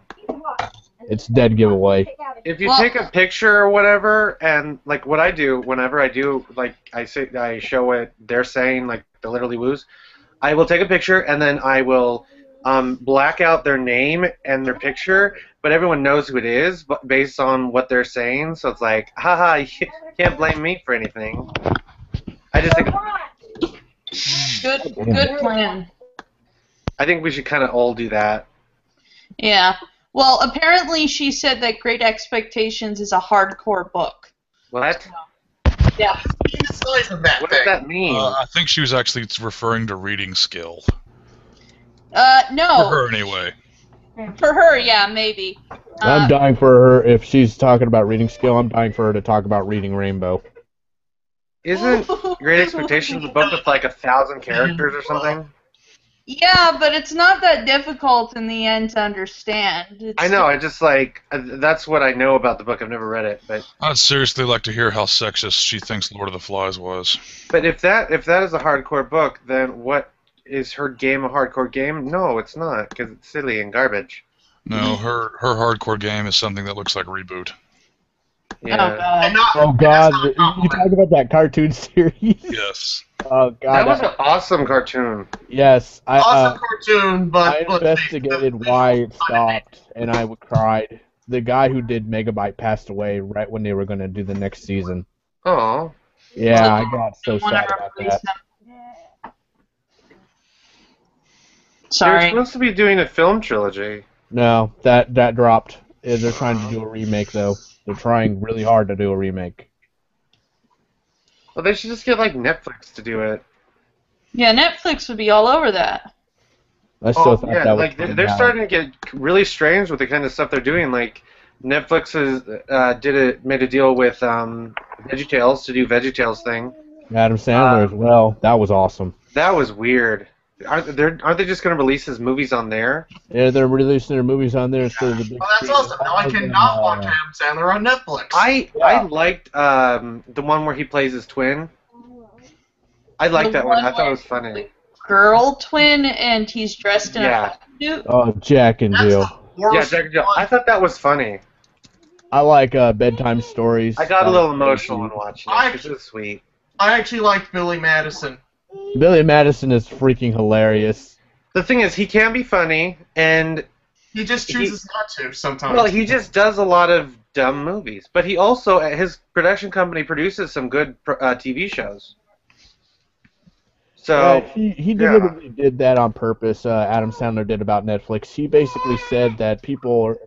It's dead giveaway. If you Well- take a picture or whatever, and like what I do whenever I do, like I say, I show it. they're saying, like the literally woos. I will take a picture and then I will um, black out their name and their picture, but everyone knows who it is, but based on what they're saying. So it's like, haha, you can't blame me for anything. I just think Good, good plan. I think we should kind of all do that. Yeah. Well, apparently she said that Great Expectations is a hardcore book. What? Yeah. The size of that What thing. does that mean? Uh, I think she was actually referring to reading skill. Uh, no. For her anyway. For her, yeah, maybe. I'm Uh, dying for her. If she's talking about reading skill, I'm dying for her to talk about reading Rainbow. Isn't Great Expectations a book with like a thousand characters or something? Yeah, but it's not that difficult in the end to understand. It's I know. I just like uh, that's what I know about the book. I've never read it, but I'd seriously like to hear how sexist she thinks Lord of the Flies was. but if that if that is a hardcore book, then what is her game a hardcore game? No, it's not because it's silly and garbage. No, her her hardcore game is something that looks like reboot. Oh god. Not, Oh God! You talk about that cartoon series? Yes. Oh god! that God! was an awesome cartoon. yes, I. awesome Uh, cartoon, but I investigated why it stopped, and I cried. The guy who did Megabyte passed away right when they were going to do the next season. Oh, Yeah, I got so sad about replace that. them. They're supposed to be doing a film trilogy. No, that that dropped. They're trying to do a remake though. They're trying really hard to do a remake. Well, they should just get like Netflix to do it. Yeah, Netflix would be all over that. I still Oh, thought yeah, that like they're, they're starting to get really strange with the kind of stuff they're doing. Like Netflix has uh, did a made a deal with um, VeggieTales to do VeggieTales thing. Adam Sandler uh, as well. That was awesome. That was weird. Aren't they, aren't they just going to release his movies on there? Yeah, they're releasing their movies on there instead of the big. Oh, that's screen. awesome. Now I And, cannot uh, watch Adam Sandler on Netflix. I Yeah. I liked um, the one where he plays his twin. I liked The that one. one I thought it was funny. Girl twin, and he's dressed in Yeah. a suit. Oh, Jack and That's Jill. the Yeah, Jack and Jill. one. I thought that was funny. I like uh, bedtime stories. I got a Uh, little emotional when watching it I- because it was sweet. I actually liked Billy Madison. Billy Madison is freaking hilarious. The thing is, he can be funny, and He just He- chooses not to sometimes. well, he just does a lot of dumb movies. But he also, his production company produces some good uh, TV shows. So Yeah, he he yeah. deliberately did that on purpose. Uh, Adam Sandler did about Netflix. He basically said that people are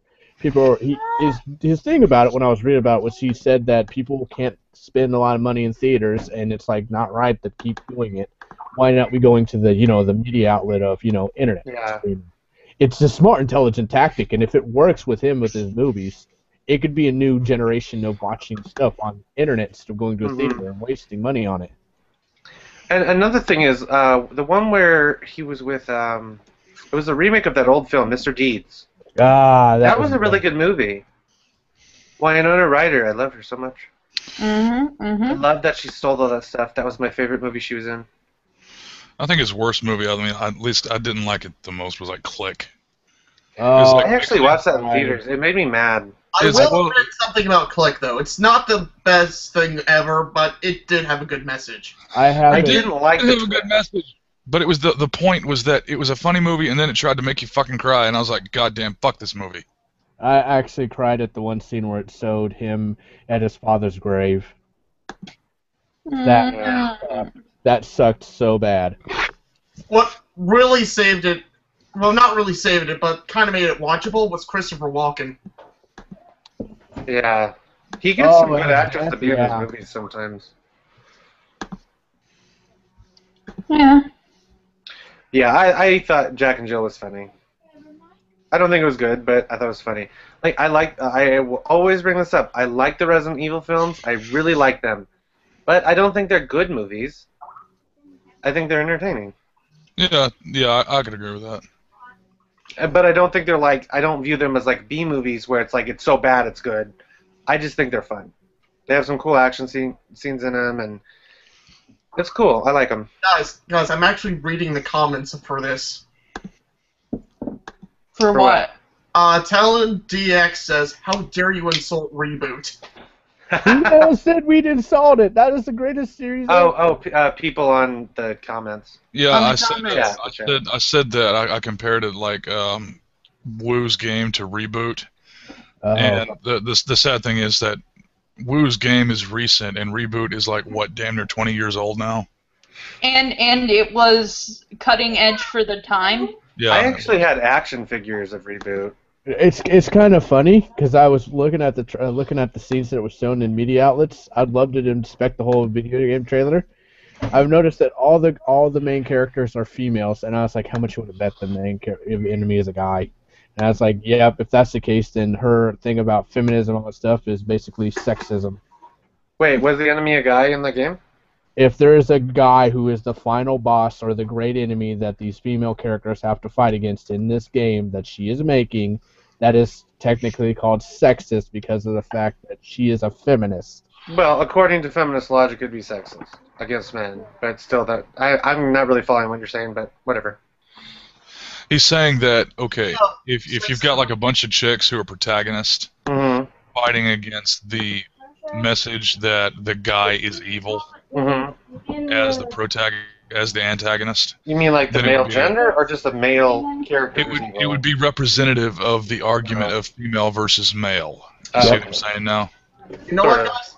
people are, he his his thing about it when I was reading about it was he said that people can't spend a lot of money in theaters and it's like not right to keep doing it. Why not we going to the you know the media outlet of you know internet? yeah, streaming? It's a smart, intelligent tactic, and if it works with him with his movies, it could be a new generation of watching stuff on internet instead of going to a Mhm. theater and wasting money on it. and another thing is uh, the one where he was with. Um, it was a remake of that old film, Mr. Deeds. Ah, that, That, was, a really good movie. Winona Ryder, I love her so much. Mm-hmm. I Mm-hmm. love that she stole all that stuff. That was my favorite movie she was in. I think his worst movie, I mean, at least I didn't like it the most, was like Click. Oh, like- I actually watched that in theaters. It made me mad. I It's- will well- admit something about Click though. It's not the best thing ever, but it did have a good message. I have. I a- didn't like It the have a good message. But it was the the point was that it was a funny movie, and then it tried to make you fucking cry, and I was like, God damn, fuck this movie. I actually cried at the one scene where it showed him at his father's grave. That uh, that sucked so bad. What really saved it, well, not really saved it, but kind of made it watchable was Christopher Walken. Yeah. He gets Oh, some good actors to be in yeah. his movies sometimes. Yeah. Yeah, I, I thought Jack and Jill was funny. I don't think it was good, but I thought it was funny. Like I like, I will always bring this up. I like the Resident Evil films. I really like them, but I don't think they're good movies. I think they're entertaining, Yeah, yeah, I, I could agree with that. Uh, but I don't think they're like. I don't view them as like B movies where it's like it's so bad it's good. I just think they're fun. They have some cool action scene, scenes in them, and it's cool. I like them. Guys, guys, I'm actually reading the comments for this. For, For what? what? Uh, Talon DX says, "How dare you insult reboot?" Who the said we'd installed it? That is the greatest series. Oh, ever. oh, p- uh, people on the comments. Yeah, the I said, comments. that. Yeah, I sure. said I said that. I, I compared it like um, Woo's game to reboot, Oh. and the, the the sad thing is that Woo's game is recent, and reboot is like what, damn near 20 years old now. And and it was cutting edge for the time. Yeah, I actually had action figures of reboot. It's it's kind of funny because I was looking at the tra- uh, looking at the scenes that were shown in media outlets. I'd love to inspect the whole video game trailer. I've noticed that all the all the main characters are females, and I was like, how much would have bet the main char- enemy is a guy? And I was like, yep, if that's the case, then her thing about feminism and all that stuff is basically sexism. Wait, was the enemy a guy in the game? If there is a guy who is the final boss or the great enemy that these female characters have to fight against in this game that she is making, that is technically called sexist because of the fact that she is a feminist. Well, according to feminist logic, it'd be sexist against men, but still, that I, I'm not really following what you're saying, but whatever. he's saying that okay, No, if if you've got like a bunch of chicks who are protagonists hmm fighting against the message that the guy is evil hmm as the protag as the antagonist, You mean like the male would be- gender, or just the male character? it would evil? it would be representative of the argument of female versus male. You Uh, see what I'm saying now? You know what, guys?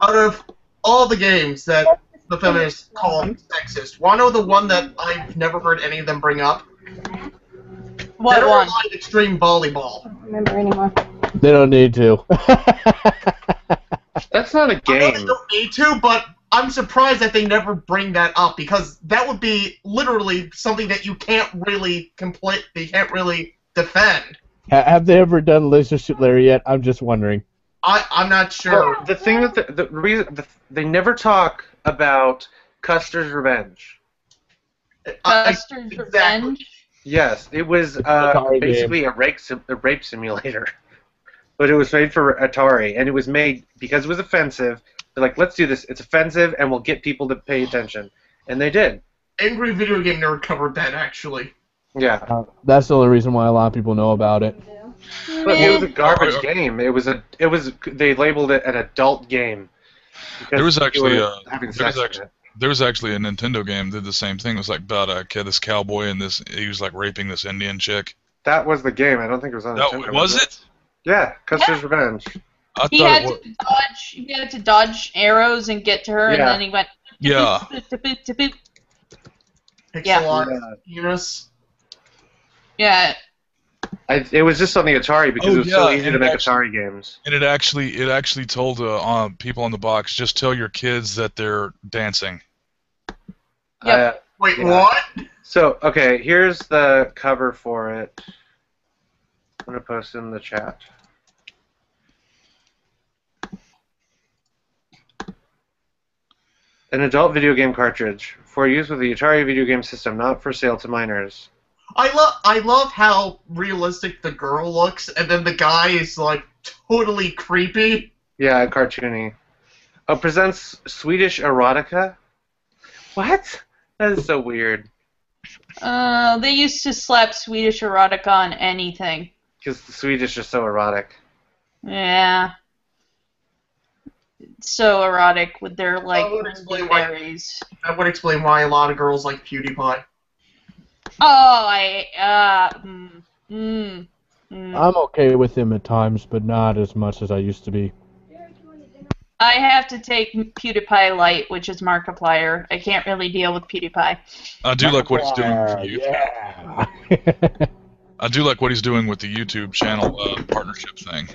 Out of all the games that the feminists call sexist, want to know the one that I've never heard any of them bring up? What Dead or one? Alive Extreme Volleyball. don't remember anymore. They don't need to. That's not a I know they don't need to, but I'm surprised that they never bring that up because that would be literally something that you can't really complete. You can't really defend. Ha- Have they ever done Leisure Suit Larry yet? I'm just wondering. I I'm not sure. Well, the thing that the, the reason the, they never talk about Custer's Revenge. I- Custer's exactly. Revenge. Yes, it was uh, Atari basically a rape sim- a rape simulator, but it was made for Atari, and it was made because it was offensive. They're like, let's do this. It's offensive, and we'll get people to pay attention, and they did. Angry Video Game Nerd covered that actually. Yeah, Uh, that's the only reason why a lot of people know about it. but it was a garbage oh. game. It was a it was they labeled it an adult game. There was actually were uh, there was actually it. there was actually a Nintendo game that did the same thing. It was like about a kid, this cowboy, and this he was like raping this Indian chick. That was the game. I don't think it was on That, Nintendo. was it? Yeah, Custer's Revenge. I He had to dodge. He had to dodge arrows and get to her, and then he went. Yeah. Pixel Yeah. art, Yeah. Yeah. I, it was just on the Atari because Oh, it was so easy and to make actually- Atari games. And it actually it actually told uh, uh, people on the box just tell your kids that they're dancing. Yep. Uh, Wait, Yeah. what? so okay, here's the cover for it. I'm gonna post it in the chat. An adult video game cartridge for use with the Atari video game system, not for sale to minors. I love I love how realistic the girl looks, and then the guy is like totally creepy. Yeah, cartoony. Oh, presents Swedish erotica. What? That is so weird. Uh, they used to slap Swedish erotica on anything. Because the Swedish are so erotic. Yeah. So erotic with their like would explain why- That would explain why a lot of girls like PewDiePie. Oh, I uh mm, mm, mm. I'm okay with him at times, but not as much as I used to be. I have to take PewDiePie Lite, which is Markiplier. I can't really deal with PewDiePie. I do like what he's doing for you. yeah. I do like what he's doing with the YouTube channel uh, partnership thing.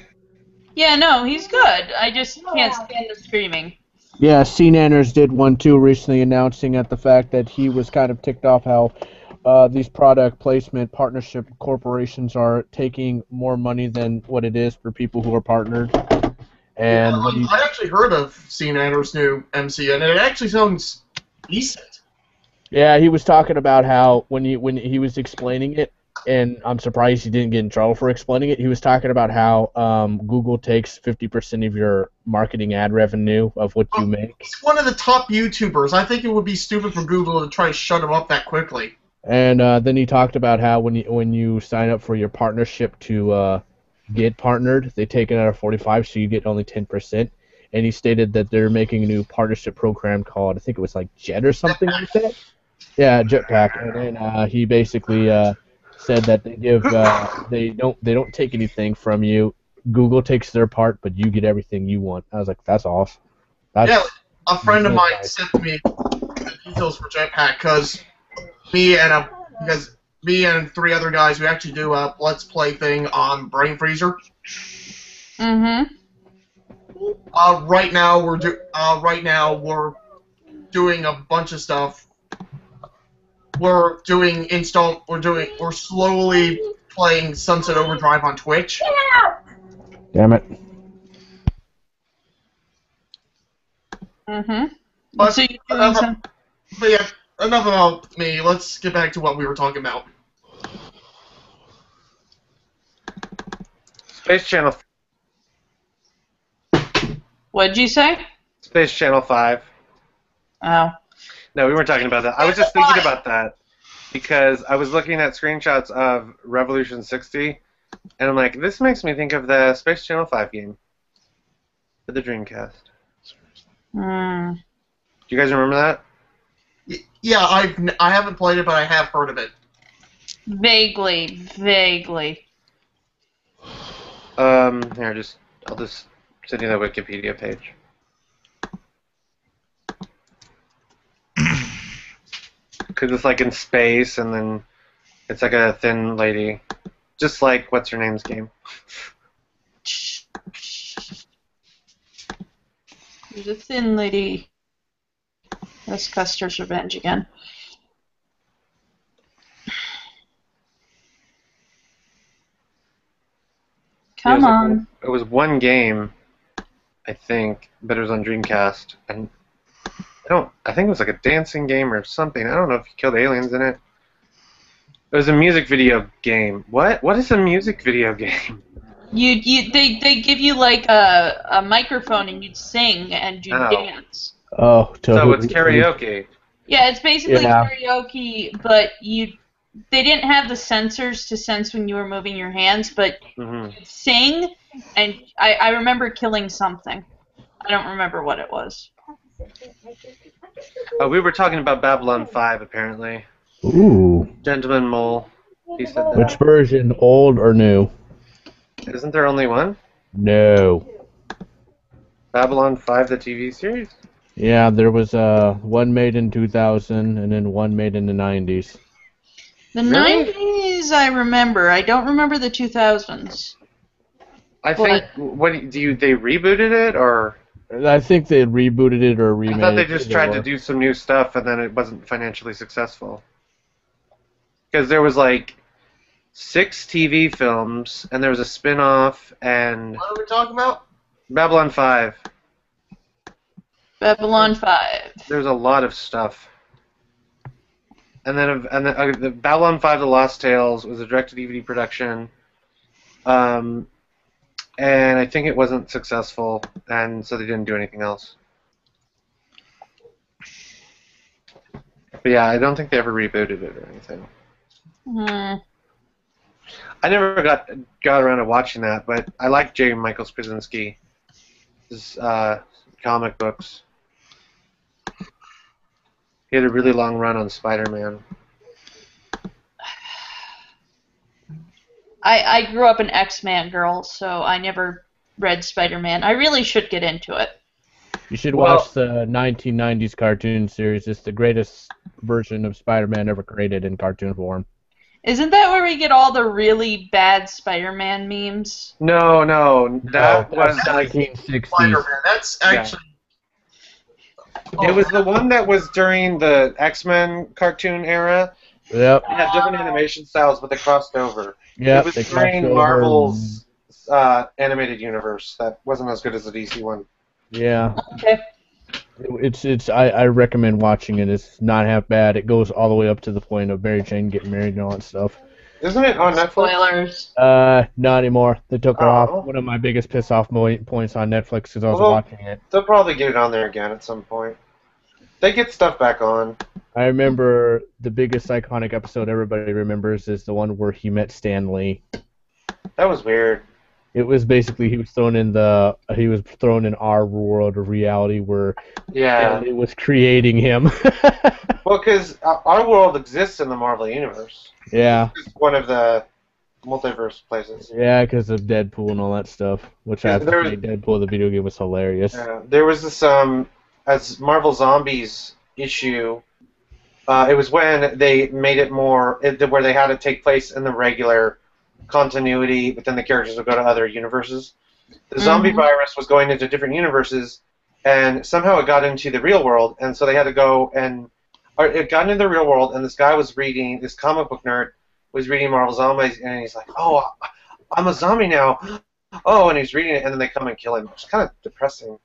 Yeah, no, he's good. I just can't stand the screaming. yeah, SeaNanners did one too recently, announcing at the fact that he was kind of ticked off how uh, these product placement partnership corporations are taking more money than what it is for people who are partnered. And Yeah, what he, I, I actually heard of SeaNanners' new MC, and it actually sounds decent. Yeah, he was talking about how when he when he was explaining it, and I'm surprised he didn't get in trouble for explaining it. He was talking about how um, Google takes 50% of your marketing ad revenue of what you make, He's one of the top YouTubers. I think it would be stupid for Google to try to shut him up that quickly. and uh, then he talked about how when you when you sign up for your partnership to uh, get partnered, they take it out of 45, so you get only 10%. And he stated that they're making a new partnership program called I think it was like Jet or something like that. Yeah, Jetpack. And then uh, he basically uh, said that they give uh, they don't they don't take anything from you. Google takes their part, but you get everything you want. I was like, that's awesome. That's, Yeah, a friend of mine guys. sent me the details for Jetpack because me and a because me and three other guys we actually do a let's play thing on Brain Freezer. Mm-hmm. Uh, right now we're do uh, right now we're doing a bunch of stuff. We're doing install. We're doing. We're slowly playing Sunset Overdrive on Twitch. damn it. Mm-hmm. But So enough, some. but yeah, enough about me. Let's get back to what we were talking about. Space Channel What'd you say? Space Channel 5. Oh. No, we weren't talking about that. I was just thinking about that because I was looking at screenshots of Revolution 60, and I'm like, this makes me think of the Space Channel 5 game for the Dreamcast. Mm. Do you guys remember that? Y- Yeah, I've n- I haven't played it, but I have heard of it. Vaguely, vaguely. Um, here, just I'll just send you the Wikipedia page. Cause it's like in space, and then it's like a thin lady, just like what's her name's game. There's a thin lady. That's Custer's Revenge again. Yeah, it Come like- on. it was one game, I think, but it was on Dreamcast, and I don't. I think it was like a dancing game or something. I don't know if you killed aliens in it. It was a music video game. What? What is a music video game? You, you, they, they give you like a, a microphone and you'd sing and you'd Oh. dance. Oh, to So it's karaoke. Yeah, it's basically Yeah. karaoke, but you, they didn't have the sensors to sense when you were moving your hands, but hmm you'd sing, and I, I remember killing something. I don't remember what it was. Oh, we were talking about Babylon 5, apparently. Ooh. Gentleman Mole. He said that. Which version, old or new? Isn't there only one? No. Babylon 5, the TV series? Yeah, there was uh, one made in 2000 and then one made in the 90s. The Really? 90s I remember. I don't remember the 2000s. I think. What do you? They rebooted it, or I think they rebooted it or I remade thought they just either tried to do some new stuff, and then it wasn't financially successful. Because there was like six TV films, and there was a spin-off, and What are we talking about? Babylon 5. Babylon 5. There's a lot of stuff. And then, and then uh, the Babylon 5: The Lost Tales was a direct-to-DVD production. Um, and I think it wasn't successful, and so they didn't do anything else. But yeah, I don't think they ever rebooted it or anything. Hmm. I never got got around to watching that, but I like J. Michael Straczynski. His uh, comic books. He had a really long run on Spider-Man. I, I grew up an X-Man girl, so I never read Spider-Man. I really should get into it. You should Well- watch the 1990s cartoon series. It's the greatest version of Spider-Man ever created in cartoon form. Isn't that where we get all the really bad Spider-Man memes? No, no, that oh, No, was 1960s. Spider-Man. That's Yeah. actually. it was the one that was during the X-Men cartoon era. Yep, It had different animation styles, but they crossed over. Yep. it was they during crossed over Marvel's uh, animated universe. That wasn't as good as the DC one. Yeah, Okay. it's it's. I, I recommend watching it. It's not half bad. It goes all the way up to the point of Mary Jane getting married and all that stuff. Isn't it on Netflix? Spoilers. Uh, not anymore. They took it Oh. off. One of my biggest piss off points on Netflix because I was Well- watching it. They'll probably get it on there again at some point. They get stuff back on. I remember the biggest iconic episode everybody remembers is the one where he met Stan Lee. That was weird. It was basically he was thrown in the he was thrown in our world of reality where Yeah. it was creating him. Well, because our world exists in the Marvel universe. yeah, It's one of the multiverse places. yeah, because of Deadpool and all that stuff. Which I have to say, Deadpool the video game was hilarious. Yeah. There was this um, as Marvel Zombies issue. Uh, it was when they made it more it, where they had it take place in the regular continuity, but then the characters would go to other universes. The zombie Mhm. virus was going into different universes, and somehow it got into the real world, and so they had to go and or it got into the real world, and this guy was reading this comic book nerd was reading Marvel Zombies, and he's like, "Oh, I'm a zombie now." Oh, and he's reading it, and then they come and kill him. It's kind of depressing.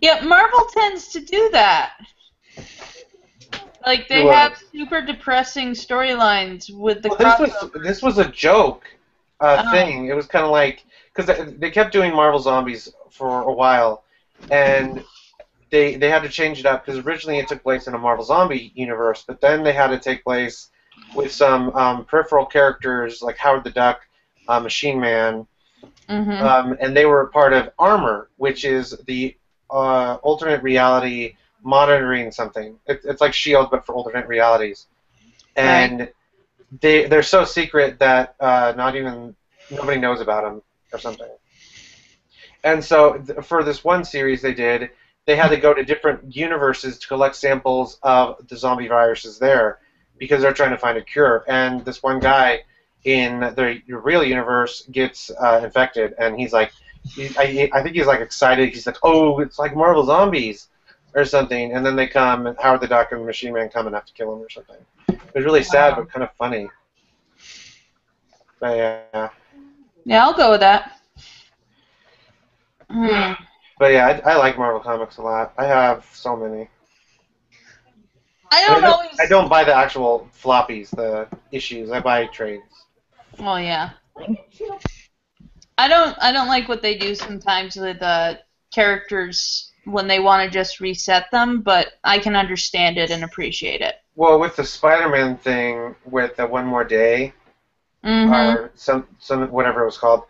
Yeah, Marvel tends to do that. Like they have super depressing storylines with the Well, this was this was a joke uh, Oh. thing. It was kind of like because they, kept doing Marvel Zombies for a while, and they they had to change it up because originally it took place in a Marvel Zombie universe, but then they had to take place with some um, peripheral characters like Howard the Duck, uh, Machine Man, hmm um, and they were part of Armor, which is the uh, alternate reality monitoring something. It, it's like Shield, but for alternate realities. And they they're so secret that uh, not even nobody knows about them or something. And so th- for this one series they did, they had to go to different universes to collect samples of the zombie viruses there because they're trying to find a cure. And this one guy in the real universe gets uh, infected, and he's like, he, I, I think he's like excited. He's like, oh, it's like Marvel Zombies or something. And then they come, and Howard the Duck and the Machine Man come and have to kill him or something. It was really sad, but kind of funny. But yeah, Yeah, I'll go with that. Hmm. but yeah, I, I like Marvel comics a lot. I have so many. I don't I always. don't, I don't buy the actual floppies, the issues. I buy trades. Well, yeah. I don't. I don't like what they do sometimes with uh, characters when they want to just reset them, but I can understand it and appreciate it. Well, with the Spider-Man thing, with the One More Day, hmm or some some whatever it was called.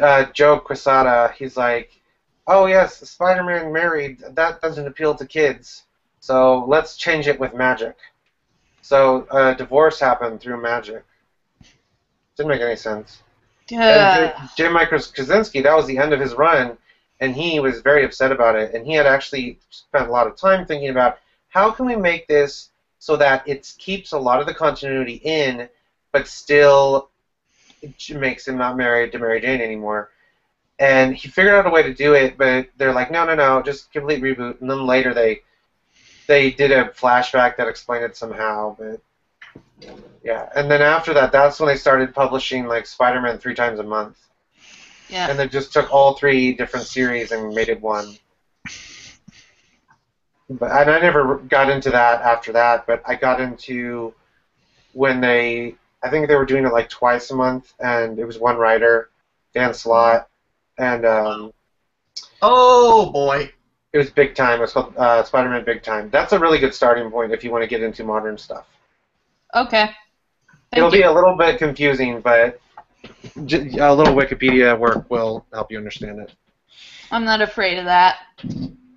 Uh, Joe Quesada, he's like, "Oh yes, Spider-Man married. That doesn't appeal to kids. So let's change it with magic." So uh, divorce happened through magic. Didn't make any sense. And J- J. Michael Straczynski, that was the end of his run, and he was very upset about it. And he had actually spent a lot of time thinking about how can we make this so that it keeps a lot of the continuity in, but still makes him not married to Mary Jane anymore. And he figured out a way to do it, but they're like, no, no, no, just complete reboot. And then later they they did a flashback that explained it somehow, but yeah. And then after that, that's when they started publishing like Spider-Man three times a month, yeah. and they just took all three different series and made it one. But and I never got into that after that, but I got into when they I think they were doing it like twice a month, and it was one writer, Dan Slott, and um, Oh boy. it was Big Time. It was called uh, Spider-Man Big Time. That's a really good starting point if you want to get into modern stuff. Okay. Thank It'll you. be a little bit confusing, but a little Wikipedia work will help you understand it. I'm not afraid of that.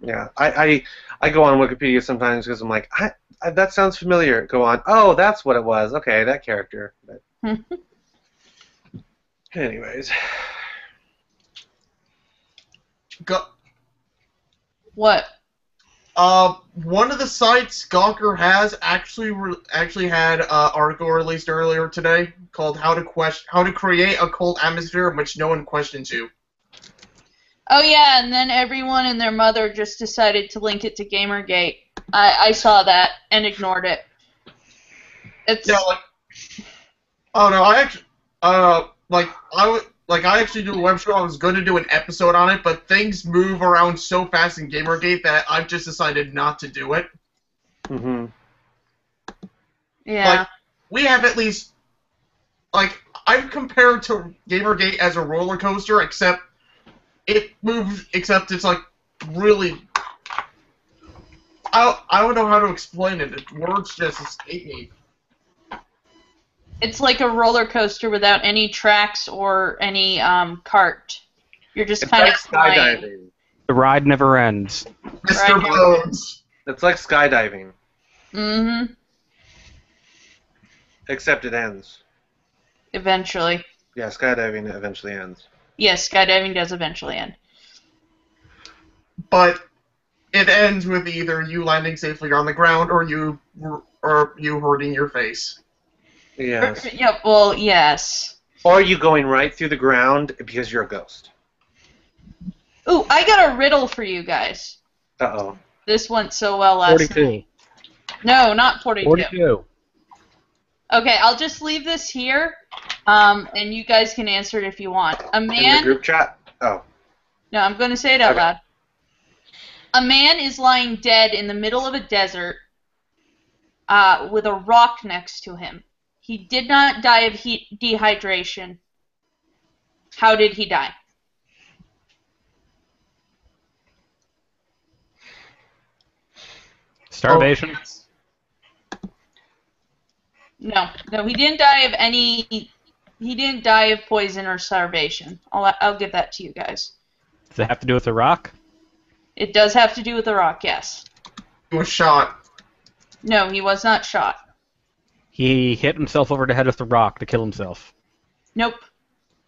Yeah, I, I I go on Wikipedia sometimes because I'm like, I, I, that sounds familiar. Go on. Oh, that's what it was. Okay, that character. But anyways, Go, What? Uh, one of the sites Gawker has actually re- actually had an uh, article released earlier today called "How to Question How to Create a Cult Atmosphere in Which No One Questions You." Oh yeah, and then everyone and their mother just decided to link it to Gamergate. I, I saw that and ignored it. It's Yeah, like, oh no, I actually, uh, like I would, like I actually do a web show. I was going to do an episode on it, but things move around so fast in Gamergate that I've just decided not to do it. hmm yeah. Like, we have at least, like, I've compared to Gamergate as a roller coaster, except it moves, except it's like really. I I don't know how to explain it. It- Words just escape me. It's like a roller coaster without any tracks or any um, cart. You're just It's kind like of flying. skydiving. The ride never ends. Mr. Right. Bones. It's like skydiving, Mm-hmm. except it ends. Eventually. Yeah, skydiving eventually ends. Yes, skydiving does eventually end. but it ends with either you landing safely on the ground or you or you hurting your face. Yes. Yeah, well, yes. Or you going right through the ground because you're a ghost. Ooh, I got a riddle for you guys. Uh oh. This went so well last night. 42. No, not 42. 42. Okay, I'll just leave this here, um, and you guys can answer it if you want. A man. In the man. group chat. Oh. No, I'm going to say it out Okay. loud. A man is lying dead in the middle of a desert uh, with a rock next to him. He did not die of heat dehydration. How did he die? Starvation. Oh, no, no, he didn't die of any. He didn't die of poison or starvation. I'll I'll give that to you guys. Does it have to do with the rock? It does have to do with the rock, yes. He was shot. No, he was not shot. He hit himself over the head with the rock to kill himself. Nope.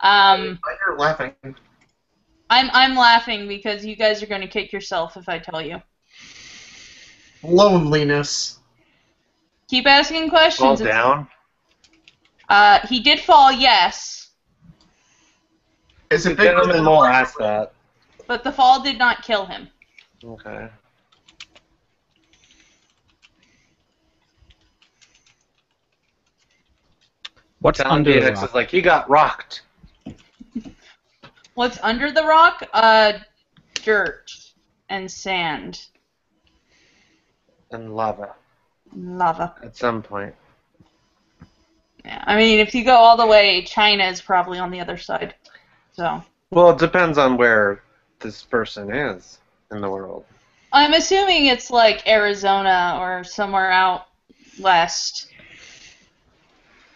um, Why you're laughing? I'm I'm laughing because you guys are going to kick yourself if I tell you. Loneliness. Keep asking questions. It's- down. Uh, he did fall, yes, Is The it bigger gentleman than mole that. but the fall did not kill him. Okay. What's Down under the rock? is like, he got rocked. What's under the rock? Uh, dirt and sand, And lava lava. at some point. Yeah, I mean, if you go all the way, China is probably on the other side. So Well, it depends on where this person is in the world. I'm assuming it's like Arizona or somewhere out west.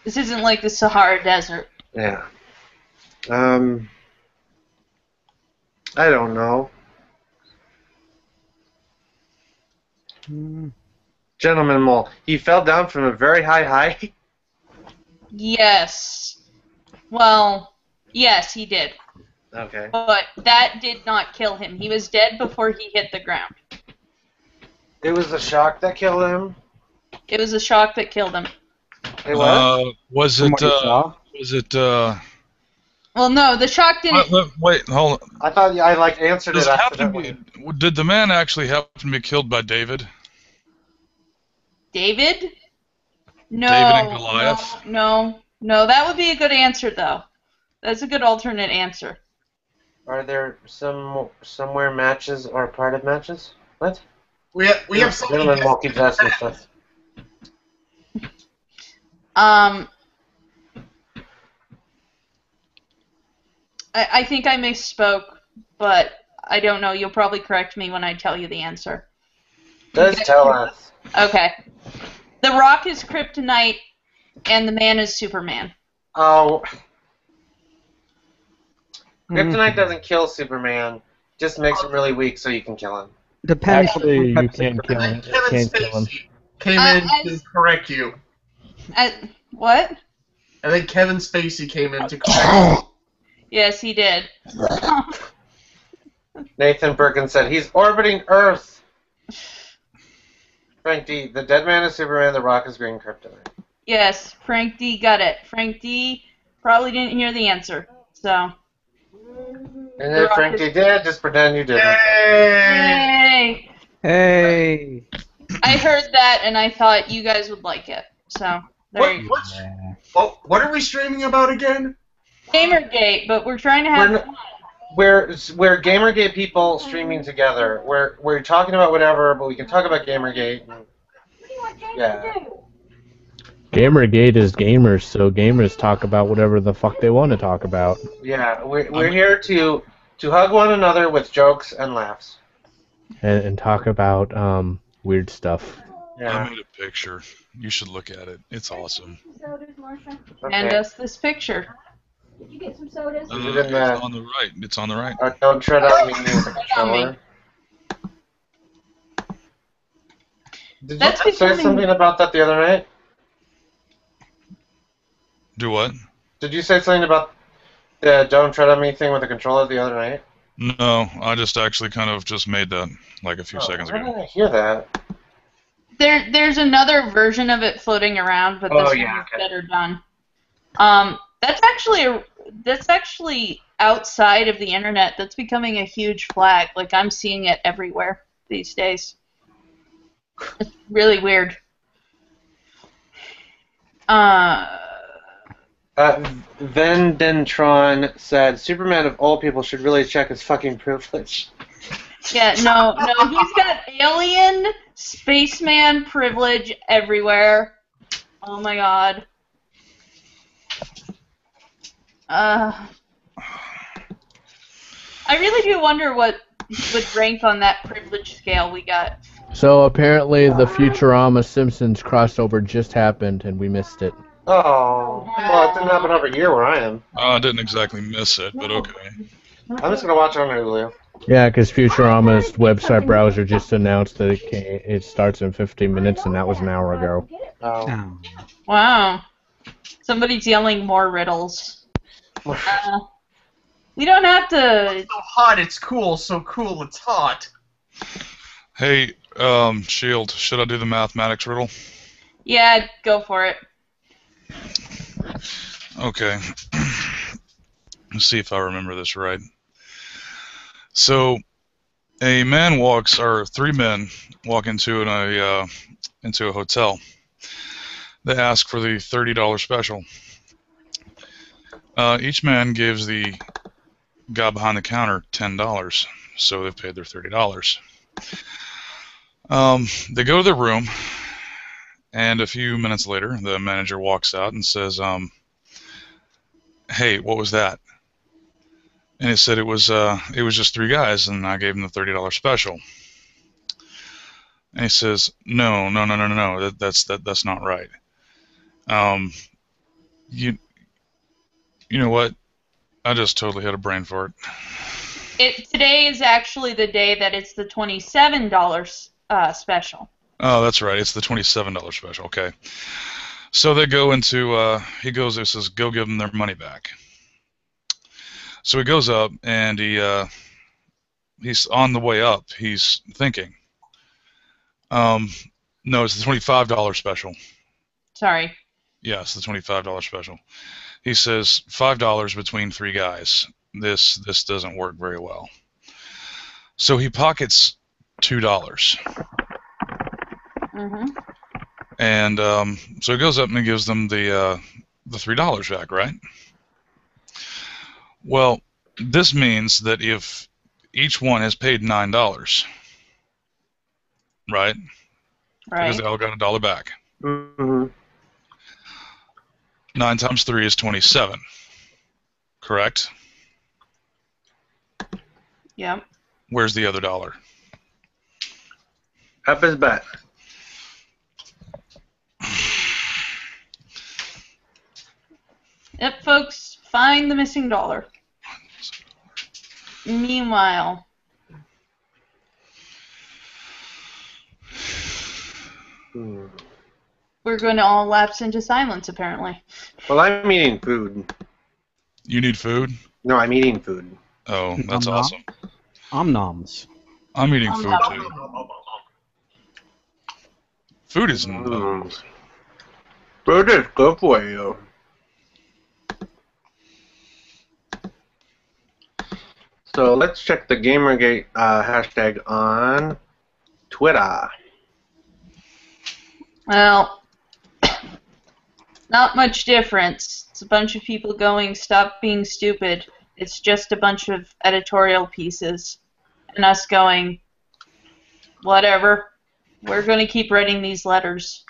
This isn't like the Sahara Desert. Yeah. Um. I don't know. Gentleman mole. He fell down from a very high height. Yes. Well, yes, he did. Okay. But that did not kill him. He was dead before he hit the ground. It was the shock that killed him. It was the shock that killed him. It was. Uh, was it? Uh, was it? Uh, Well, no, the shock didn't. wait, wait, wait, hold on. I thought I like answered Does it it happen accidentally. be, did the man actually happen to be killed by David? David? No. David and Goliath? No, no, no. That would be a good answer, though. That's a good alternate answer. Are there some somewhere matches are part of matches? What? We have, we have so many Gentleman mole keeps asking stuff. Um, I, I think I misspoke, but I don't know. You'll probably correct me when I tell you the answer. Just tell us. Okay. The Rock is Kryptonite, and the Man is Superman. Oh. Kryptonite doesn't kill Superman. Just makes him really weak, so you can kill him. Depends. Actually, you what types of can kill And him. then Kevin Can't kill him. Spacey came Uh, in to correct you. Uh, what? And then Kevin Spacey came in to correct Yes, he did. Nathan Perkins said he's orbiting Earth. Frank D. The dead man is Superman. The Rock is Green Kryptonite. Yes, Frank D got it. Frank D probably didn't hear the answer. So, And then Rock Frank is- did. Just pretend you you. didn't. Yay! hey, Hey. I heard that and I thought you guys would like it. So, there What, you go. what's, what, what are we streaming about again? Gamergate, but we're trying to have We're n- We're we're Gamergate people streaming together. We're we're talking about whatever, but we can talk about Gamergate. and- Yeah. Gamergate is gamers, so gamers talk about whatever the fuck they want to talk about. Yeah, we're, we're here to to hug one another with jokes and laughs. And, and talk about um, weird stuff. Yeah. I made a picture. You should look at it. It's awesome. Sodas, Marsha? Okay. us this picture. Did you get some sodas? Uh, Is it in it's the- on the right. It's on the right. Uh, don't tread on me with controller. Did That's you say something about that the other night? Do what? Did you say something about the don't tread on me thing with the controller the other night? No, I just actually kind of just made that like a few Oh, seconds Why ago. did I hear that? There, there's another version of it floating around, but Oh, this yeah, one is okay. better done. Um, that's actually a, that's actually outside of the internet. That's becoming a huge flag. Like I'm seeing it everywhere these days. It's really weird. Uh, Uh, Vendentron said Superman of all people should really check his fucking privilege. yeah, no, no, he's got alien spaceman privilege everywhere. Oh my god. Uh, I really do wonder what would rank on that privilege scale we got. So apparently the Futurama Simpsons crossover just happened and we missed it. Oh, well, it didn't happen over here where I am. Uh, I didn't exactly miss it, but okay. I'm just gonna watch it on Hulu. Yeah, because Futurama's website browser just announced that it can it starts in 15 minutes and that was an hour ago. Oh. Wow. Somebody's yelling more riddles. Uh, we don't have to. So hot, it's cool. So cool, it's hot. Hey, um, Shield, should I do the mathematics riddle? Yeah, go for it. Okay. Let's see if I remember this right. So, a man walks, or three men walk into an, a uh, into a hotel. They ask for the thirty dollar special. Uh, each man gives the guy behind the counter ten dollars, so they've paid their thirty dollars. Um, they go to their room, and a few minutes later, the manager walks out and says, um, "Hey, what was that?" And he said it was uh, it was just three guys, and I gave them the thirty dollar special. And he says, "No, no, no, no, no. That, that's that, that's not right. Um, you you know what? I just totally had a brain fart. It today is actually the day that it's the twenty-seven dollars uh, special. Oh, that's right. It's the twenty-seven dollar special. Okay. So they go into. Uh, he goes. He says, "Go give them their money back." So he goes up and he uh, he's on the way up. He's thinking, um, "No, it's the twenty-five dollar special." Sorry. Yes, the twenty-five dollar special. He says five dollars between three guys. This this doesn't work very well. So he pockets two dollars. Hmm And um, so he goes up and he gives them the uh, the three dollars back, right? Well, this means that if each one has paid nine dollars, right? Right. Because they all got a dollar back. Mm-hmm. Nine times three is twenty-seven. Correct. Yep. Where's the other dollar? Up his butt. Yep, folks, find the missing dollar. Meanwhile, Hmm. we're going to all lapse into silence, apparently. Well, I'm eating food. You need food? No, I'm eating food. Oh, that's Nom nom. awesome. Om noms. I'm eating Um, food too. Food is Mm. Food is good for you. So let's check the Gamergate uh, hashtag on Twitter. Well, not much difference. It's a bunch of people going, stop being stupid. It's just a bunch of editorial pieces. And us going, whatever. We're going to keep writing these letters.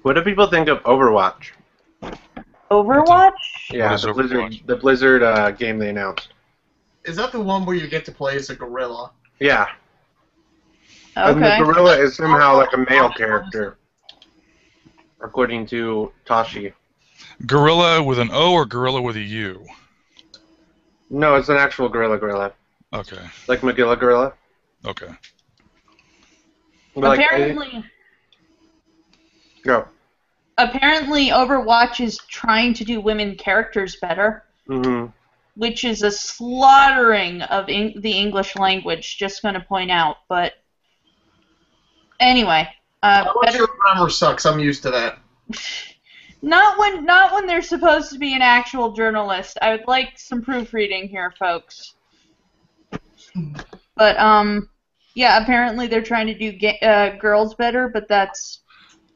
What do people think of Overwatch? Overwatch? Yeah, is the Blizzard, the Blizzard uh, game they announced. Is that the one where you get to play as a gorilla? Yeah, Okay. and the gorilla is somehow like a male character, according to Tashi. gorilla with an O or gorilla with a U? No, it's an actual gorilla gorilla, Okay. like Magilla gorilla. Okay. But, like, Apparently, go. apparently Overwatch is trying to do women characters better, hmm which is a slaughtering of Eng- the English language. Just going to point out, but anyway, uh, better your grammar sucks? I'm used to that. not when not when they're supposed to be an actual journalist. I would like some proofreading here, folks. But um, yeah, apparently they're trying to do ga- uh, girls better, but that's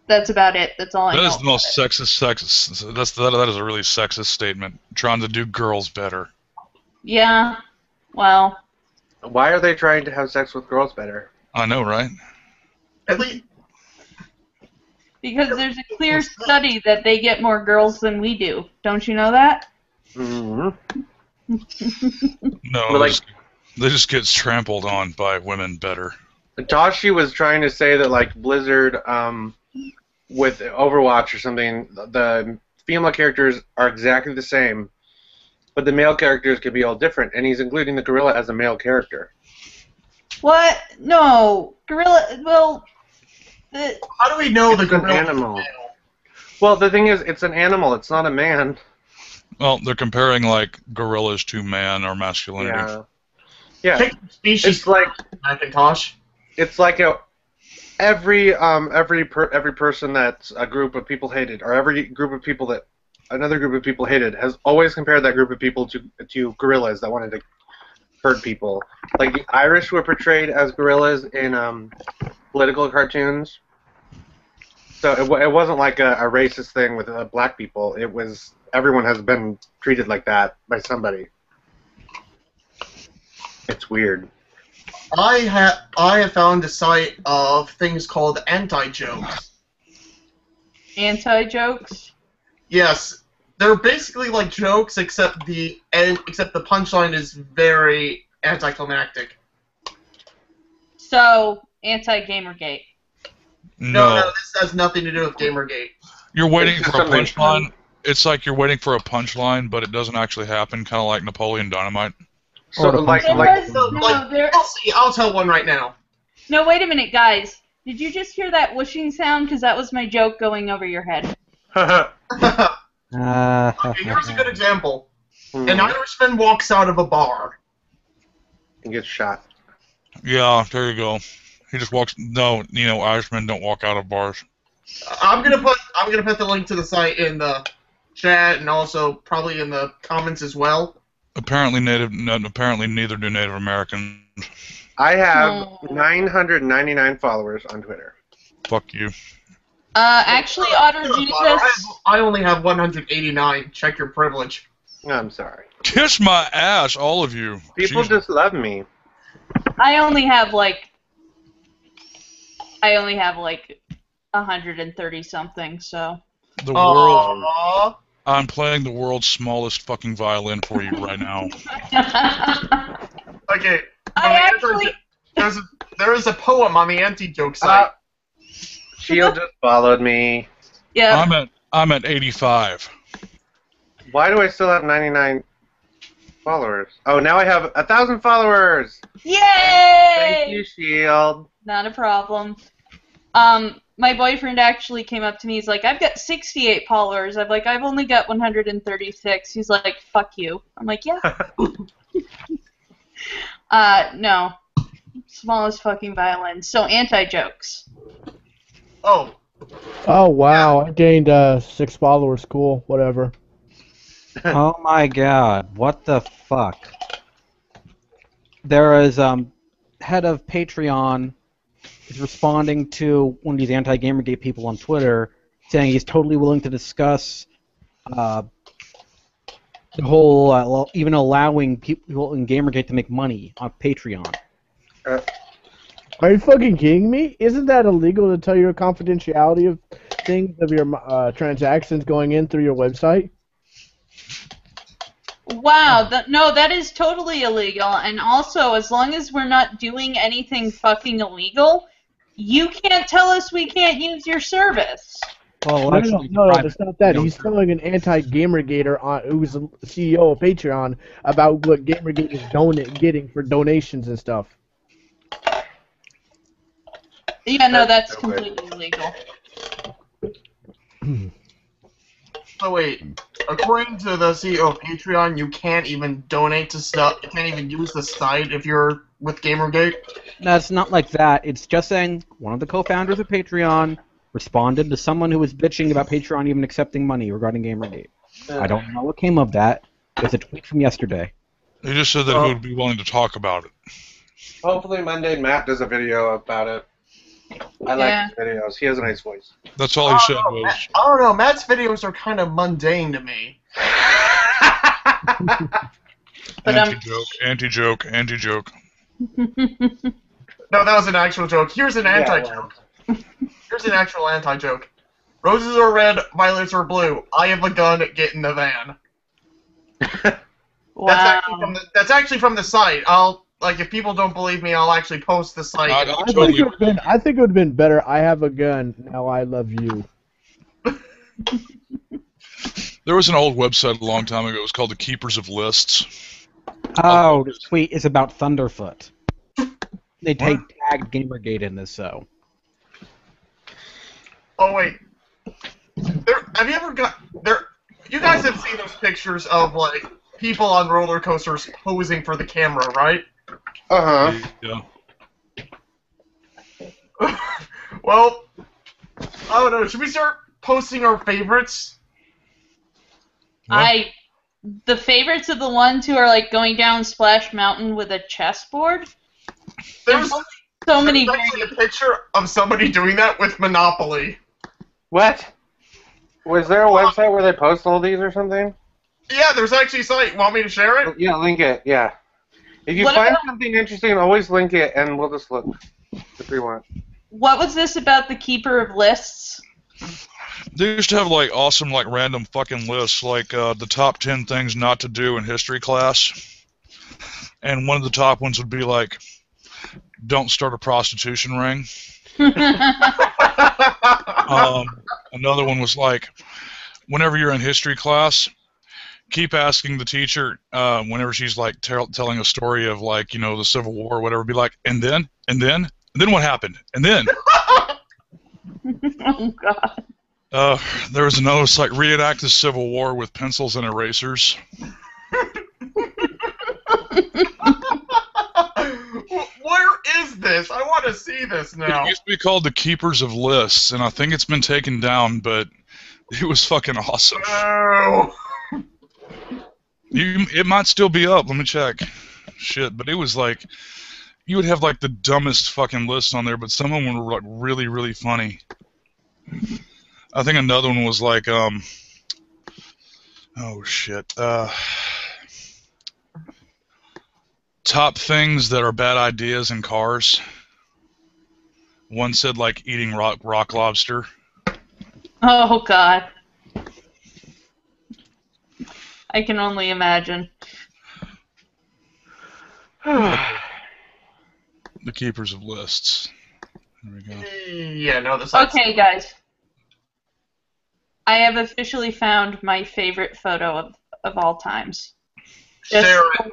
that's about it. That's all I That know. is the most sexist, sexist. That's that, that is a really sexist statement. Trying to do girls better. Yeah. Well, Why are they trying to have sex with girls better? I know, right? At least because there's a clear study that they get more girls than we do. Don't you know that? hmm No, they like- just- they just get trampled on by women better. Tashi was trying to say that like Blizzard, um, with Overwatch or something, the female characters are exactly the same, but the male characters could be all different, and he's including the gorilla as a male character. What? No, gorilla. Well, the, how do we know the It's an gorilla? animal. Well, the thing is, it's an animal. It's not a man. Well, they're comparing like gorillas to man or masculinity. Yeah. Yeah. Pick the species It's like McIntosh. it's like a every um every per, every person that a group of people hated or every group of people that another group of people hated has always compared that group of people to to gorillas that wanted to hurt people. Like the Irish were portrayed as gorillas in um political cartoons. So it, it wasn't like a, a racist thing with uh, black people. It was everyone has been treated like that by somebody. It's weird. I have I have found a site of things called anti jokes. anti jokes. Yes, they're basically like jokes, except the end, except the punchline is very anticlimactic. So anti Gamergate. No, No, no, this has nothing to do with Gamergate. you're waiting for a punchline. It's like you're waiting for a punchline, but it doesn't actually happen. Kind of like Napoleon Dynamite. So Or like There like was- so, no, like- there, I'll see. I'll tell one right now. no, wait a minute, guys. Did you just hear that whooshing sound? Because that was my joke going over your head. okay, Uh, here's a good example. Hmm. An Irishman walks out of a bar. and gets shot. Yeah, there you go. He just walks. No, you know, Irishmen don't walk out of bars. I'm gonna put I'm gonna put the link to the site in the chat and also probably in the comments as well. Apparently, native. No, apparently, neither do Native Americans. I have Oh. 999 followers on Twitter. Fuck you. Uh, actually, Otter I, Jesus. I only have 189. Check your privilege. I'm sorry. Kiss my ass, all of you. People Jesus. just love me. I only have like. I only have like 130 something. So. the world. Aww. I'm playing the world's smallest fucking violin for you right now. Okay. I actually. There's a, there is a poem on the anti-joke Uh. Shield just followed me. Yeah. I'm at I'm at 85. Why do I still have 99 followers? Oh, now I have a thousand followers. Yay! Thank you, Shield. Not a problem. Um, my boyfriend actually came up to me. He's like, "I've got 68 followers." I'm like, "I've only got 136." He's like, "Fuck you." I'm like, "Yeah." uh, no. Smallest fucking violin. So anti jokes. Oh, Oh wow, I gained uh, six followers. Cool, whatever. oh my god, what the fuck? There is um head of Patreon is responding to one of these anti-gamergate people on Twitter, saying he's totally willing to discuss uh, the whole uh, even allowing people in Gamergate to make money on Patreon. Are you fucking kidding me? Isn't that illegal to tell your confidentiality of things of your uh, transactions going in through your website? Wow, th- no, that is totally illegal. And also, as long as we're not doing anything fucking illegal, you can't tell us we can't use your service. Well, No, no, actually, no, no, private- it's not that. no, He's telling an anti-gamergator on who's the CEO of Patreon about what Gamergate is donate getting for donations and stuff. Yeah, no, that's That's no way. completely illegal. so oh, wait. According to the CEO of Patreon, you can't even donate to stuff. You can't even use the site if you're with Gamergate. No, it's not like that. It's just saying one of the co-founders of Patreon responded to someone who was bitching about Patreon even accepting money regarding Gamergate. I don't know what came of that. It's a tweet from yesterday. He just said that Oh. he would be willing to talk about it. Hopefully Mundane Matt does a video about it. I like Yeah. his videos. He has a nice voice. That's all he I said don't was. Matt- I don't know. Matt's videos are kind of mundane to me. But, um, Anti-joke, anti-joke, anti-joke. No, that was an actual joke. Here's an anti joke. Here's an actual anti joke. Roses are red, violets are blue. I have a gun. Get in the van. That's actually from wow. the, that's actually from the site. I'll like if people don't believe me, I'll actually post the site. I- I I think, totally- it would've been, I think it would have been better. I have a gun. Now I love you. There was an old website a long time ago. It was called the Keepers of Lists. Oh, this tweet is about Thunderfoot. They take tagged Gamergate in this, so. Oh wait, there. Have you ever got there? You guys have seen those pictures of like people on roller coasters posing for the camera, right? Uh huh. Yeah. well, I don't know. Should we start posting our favorites? I the favorites are the ones who are like going down Splash Mountain with a chessboard. There's, So many there's very actually a picture of somebody doing that with Monopoly. What? Was there a website where they post all these or something? Yeah, there's actually a site. Want me to share it? Yeah, link it. Yeah. If you What find about- something interesting, always link it, and we'll just look if we want. What was this about the keeper of lists? They used to have like awesome like random fucking lists, like uh, the top ten things not to do in history class, and one of the top ones would be like, don't start a prostitution ring. Um, another one was like, whenever you're in history class, keep asking the teacher uh, whenever she's like tell telling a story of like you know the Civil War or whatever, be like, and then, and then, and then what happened, and then. oh God. Uh, there was another it's like reenact the Civil War with pencils and erasers. Where is this? I want to see this now. It used to be called the Keepers of Lists, and I think it's been taken down, but it was fucking awesome. No. You, it might still be up. Let me check. Shit, but it was like you would have like the dumbest fucking lists on there, but some of them were like really, really funny. I think another one was like, um, oh shit, uh, top things that are bad ideas in cars. One said like eating rock rock lobster. Oh God. I can only imagine. The keepers of lists. There we go. Yeah, no, the site's Okay, guys. I have officially found my favorite photo of, of all times. Just Share the-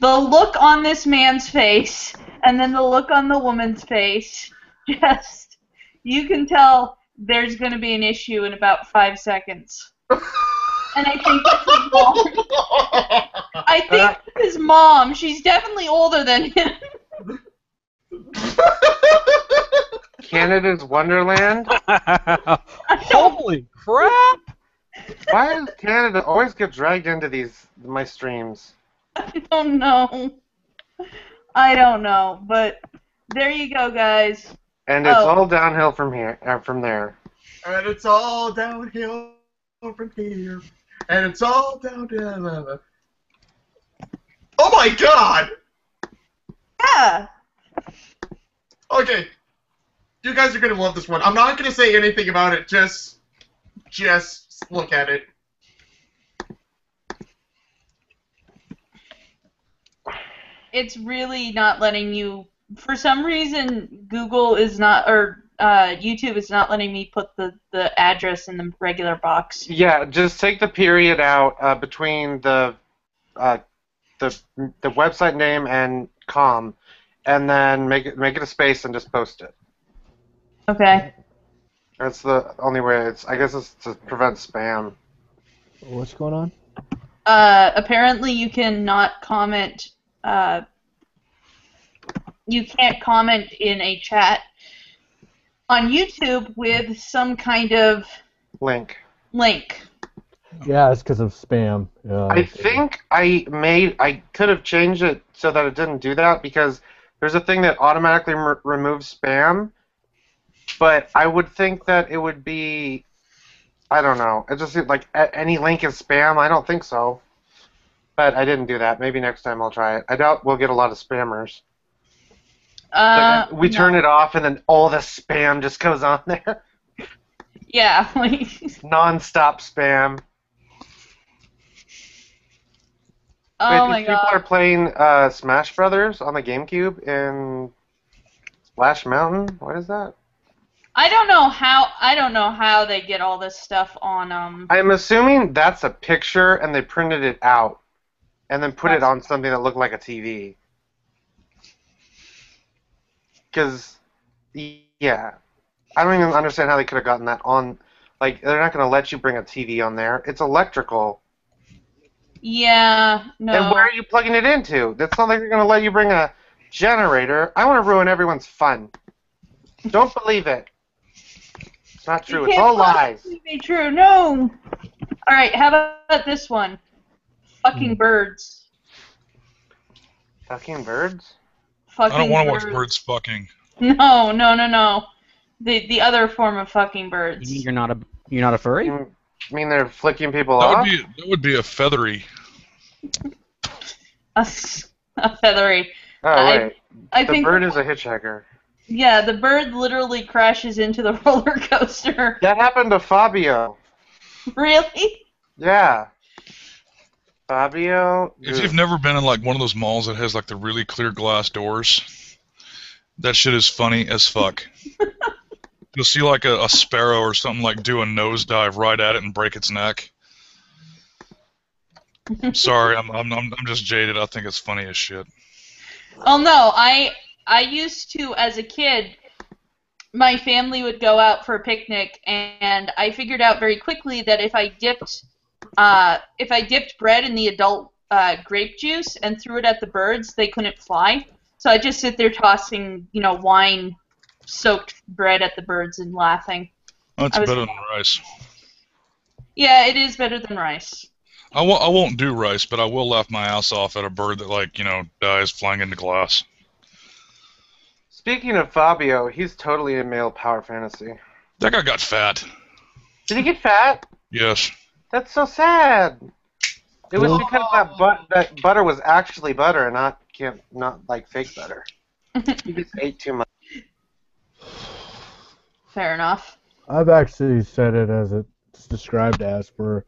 The look on this man's face, and then the look on the woman's face. Just, you can tell there's going to be an issue in about five seconds. And I think that's his mom. I think his mom. She's definitely older than him. Canada's Wonderland. Holy crap! Why does Canada always get dragged into these my streams? I don't know. I don't know, but there you go, guys. And it's Oh. all downhill from here, uh, from there. and it's all downhill from here. And it's all downhill. Oh my god! Yeah. Okay. You guys are gonna love this one. I'm not gonna say anything about it, just just look at it. It's really not letting you. For some reason, Google is not, or uh, YouTube is not letting me put the, the address in the regular box. Yeah, just take the period out uh, between the uh, the the website name and com, and then make it make it a space and just post it. Okay. That's the only way. It's I guess it's to prevent spam. What's going on? Uh, apparently, you cannot comment. Uh, you can't comment in a chat on YouTube with some kind of Link. link. Yeah, it's because of spam. Yeah. I think I made I could have changed it so that it didn't do that because there's a thing that automatically re- removes spam, but I would think that it would be I don't know. It just like any link is spam. I don't think so. But I didn't do that. Maybe next time I'll try it. I doubt we'll get a lot of spammers. Uh, Like, we turn it off and then all the spam just goes on there. Yeah, like Non-stop spam. Oh Wait, my people god. are playing uh, Smash Brothers on the GameCube in Splash Mountain. What is that? I don't know how I don't know how they get all this stuff on um I'm assuming that's a picture and they printed it out and then put it on something that looked like a TV. Because, yeah, I don't even understand how they could have gotten that on. Like, they're not going to let you bring a TV on there. It's electrical. Yeah, no. And where are you plugging it into? That's not like they're going to let you bring a generator. I want to ruin everyone's fun. Don't believe it. It's not true. You It's can't all lies. possibly Be true. No. All right. How about this one? Fucking hmm. birds. Fucking birds? Fucking I don't want to birds. watch birds fucking. No, no, no, no. The the other form of fucking birds. You mean you're not a you're not a furry? Mm. You mean they're flicking people That off? would be that would be a feathery. a, a, feathery. oh, I- wait. I the think bird is a hitchhiker. yeah, the bird literally crashes into the roller coaster. That happened to Fabio. really? Yeah. Fabio. If you've never been in like one of those malls that has like the really clear glass doors, that shit is funny as fuck. You'll see like a, a sparrow or something like do a nosedive right at it and break its neck. Sorry, I'm, I'm I'm I'm just jaded. I think it's funny as shit. Oh no, I I used to as a kid. My family would go out for a picnic, and I figured out very quickly that if I dipped, uh, if I dipped bread in the adult uh, grape juice and threw it at the birds, they couldn't fly. So I just sit there tossing, you know, wine-soaked bread at the birds and laughing. That's was- better than rice. Yeah, it is better than rice. I won't do rice, but I will laugh my ass off at a bird that like you know dies flying into glass. Speaking of Fabio, he's totally a male power fantasy. That guy got fat. Did he get fat? Yes. That's so sad. It was Well- because that but that butter was actually butter and not can't not like fake butter. he just ate too much. Fair enough. I've actually said it as it's described as for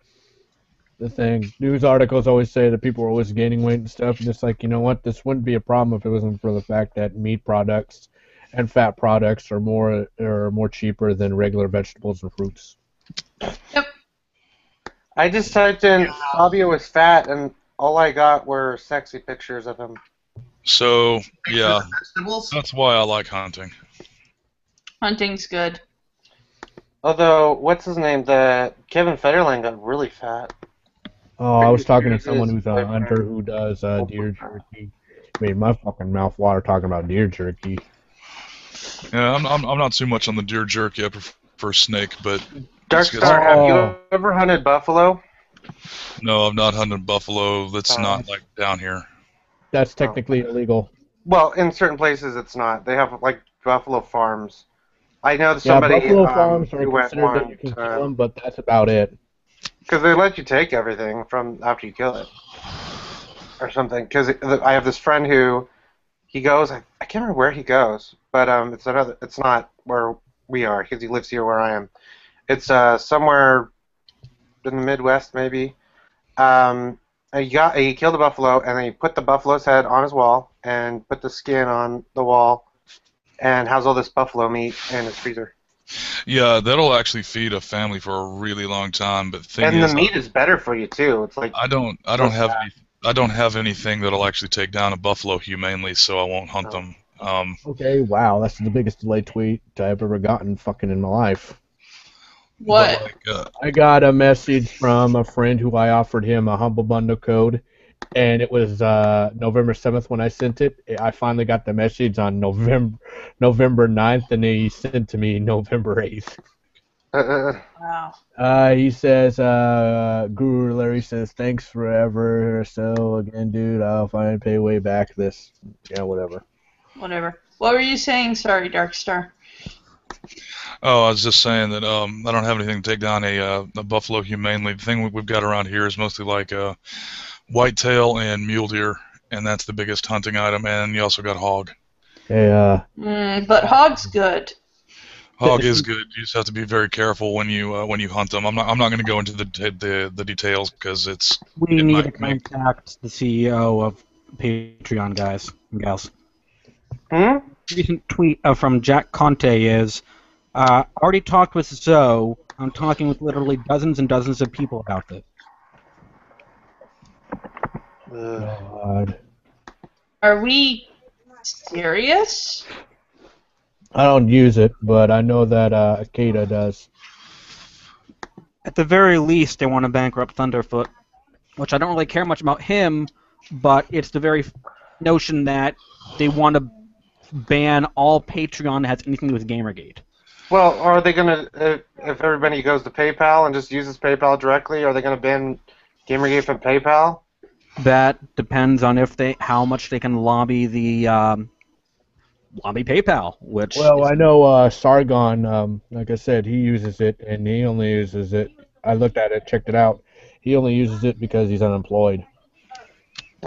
the thing. News articles always say that people are always gaining weight and stuff, and it's like, you know what, this wouldn't be a problem if it wasn't for the fact that meat products and fat products are more are more cheaper than regular vegetables and fruits. Yep. I just typed in Fabio was fat, and all I got were sexy pictures of him. So yeah, that's why I like hunting. Hunting's good. Although, what's his name? The Kevin Federline got really fat. Oh, I was talking to someone who's a different. hunter who does uh, deer jerky. Made my fucking mouth water talking about deer jerky. Yeah, I'm, I'm, I'm not too much on the deer jerky. I prefer snake, but Darkstar, have you Oh. ever hunted buffalo? no, I've not hunted buffalo. That's Oh. not like down here. That's technically illegal. Well, in certain places it's not. They have like buffalo farms. I know Yeah, somebody buffalo um, farms are who went considered that you can kill uh, them, but that's about it. because they let you take everything from after you kill it or something. Because I have this friend who he goes. I, I can't remember where he goes, but um, it's another. It's not where we are because he lives here where I am. It's uh somewhere in the Midwest maybe. Um, he got he killed a buffalo and then he put the buffalo's head on his wall and put the skin on the wall and has all this buffalo meat in his freezer. Yeah, that'll actually feed a family for a really long time. But the thing And is, the meat is better for you too. It's like I don't I don't have any, I don't have anything that'll actually take down a buffalo humanely, so I won't hunt Oh. them. Um, Okay, wow, that's the biggest delayed tweet I've ever gotten fucking in my life. What? like, uh, I got a message from a friend who I offered him a humble bundle code, and it was uh, November seventh when I sent it. I finally got the message on November November 9th, and he sent to me November eighth. uh, Wow. Uh, he says, uh, Guru Larry says, thanks forever. So again, dude, I'll find pay way back this, yeah, whatever. Whatever. What were you saying? Sorry, Darkstar. oh, I was just saying that um, I don't have anything to take down a, uh, a buffalo humanely. The thing we- we've got around here is mostly like uh, whitetail and mule deer, and that's the biggest hunting item. And you also got hog. Hey, uh, Mm, but hog's good. Hog is good. You just have to be very careful when you uh, when you hunt them. I'm not I'm not going to go into the the, the details because it's We It need might to make- contact the CEO of Patreon, guys and gals. hmm? Recent tweet uh, from Jack Conte is, uh, already talked with Zoe. I'm talking with literally dozens and dozens of people about this. Ugh. God. Are we serious? I don't use it, but I know that uh, Akeda does. At the very least, they want to bankrupt Thunderfoot, which I don't really care much about him, but it's the very notion that they want to ban all Patreon that has anything to do with Gamergate. Well, are they gonna if, if everybody goes to PayPal and just uses PayPal directly? Are they gonna ban Gamergate from PayPal? That depends on if they how much they can lobby the um, lobby PayPal, which Well, I know uh, Sargon, um, like I said, he uses it, and he only uses it. I looked at it, checked it out. He only uses it because he's unemployed.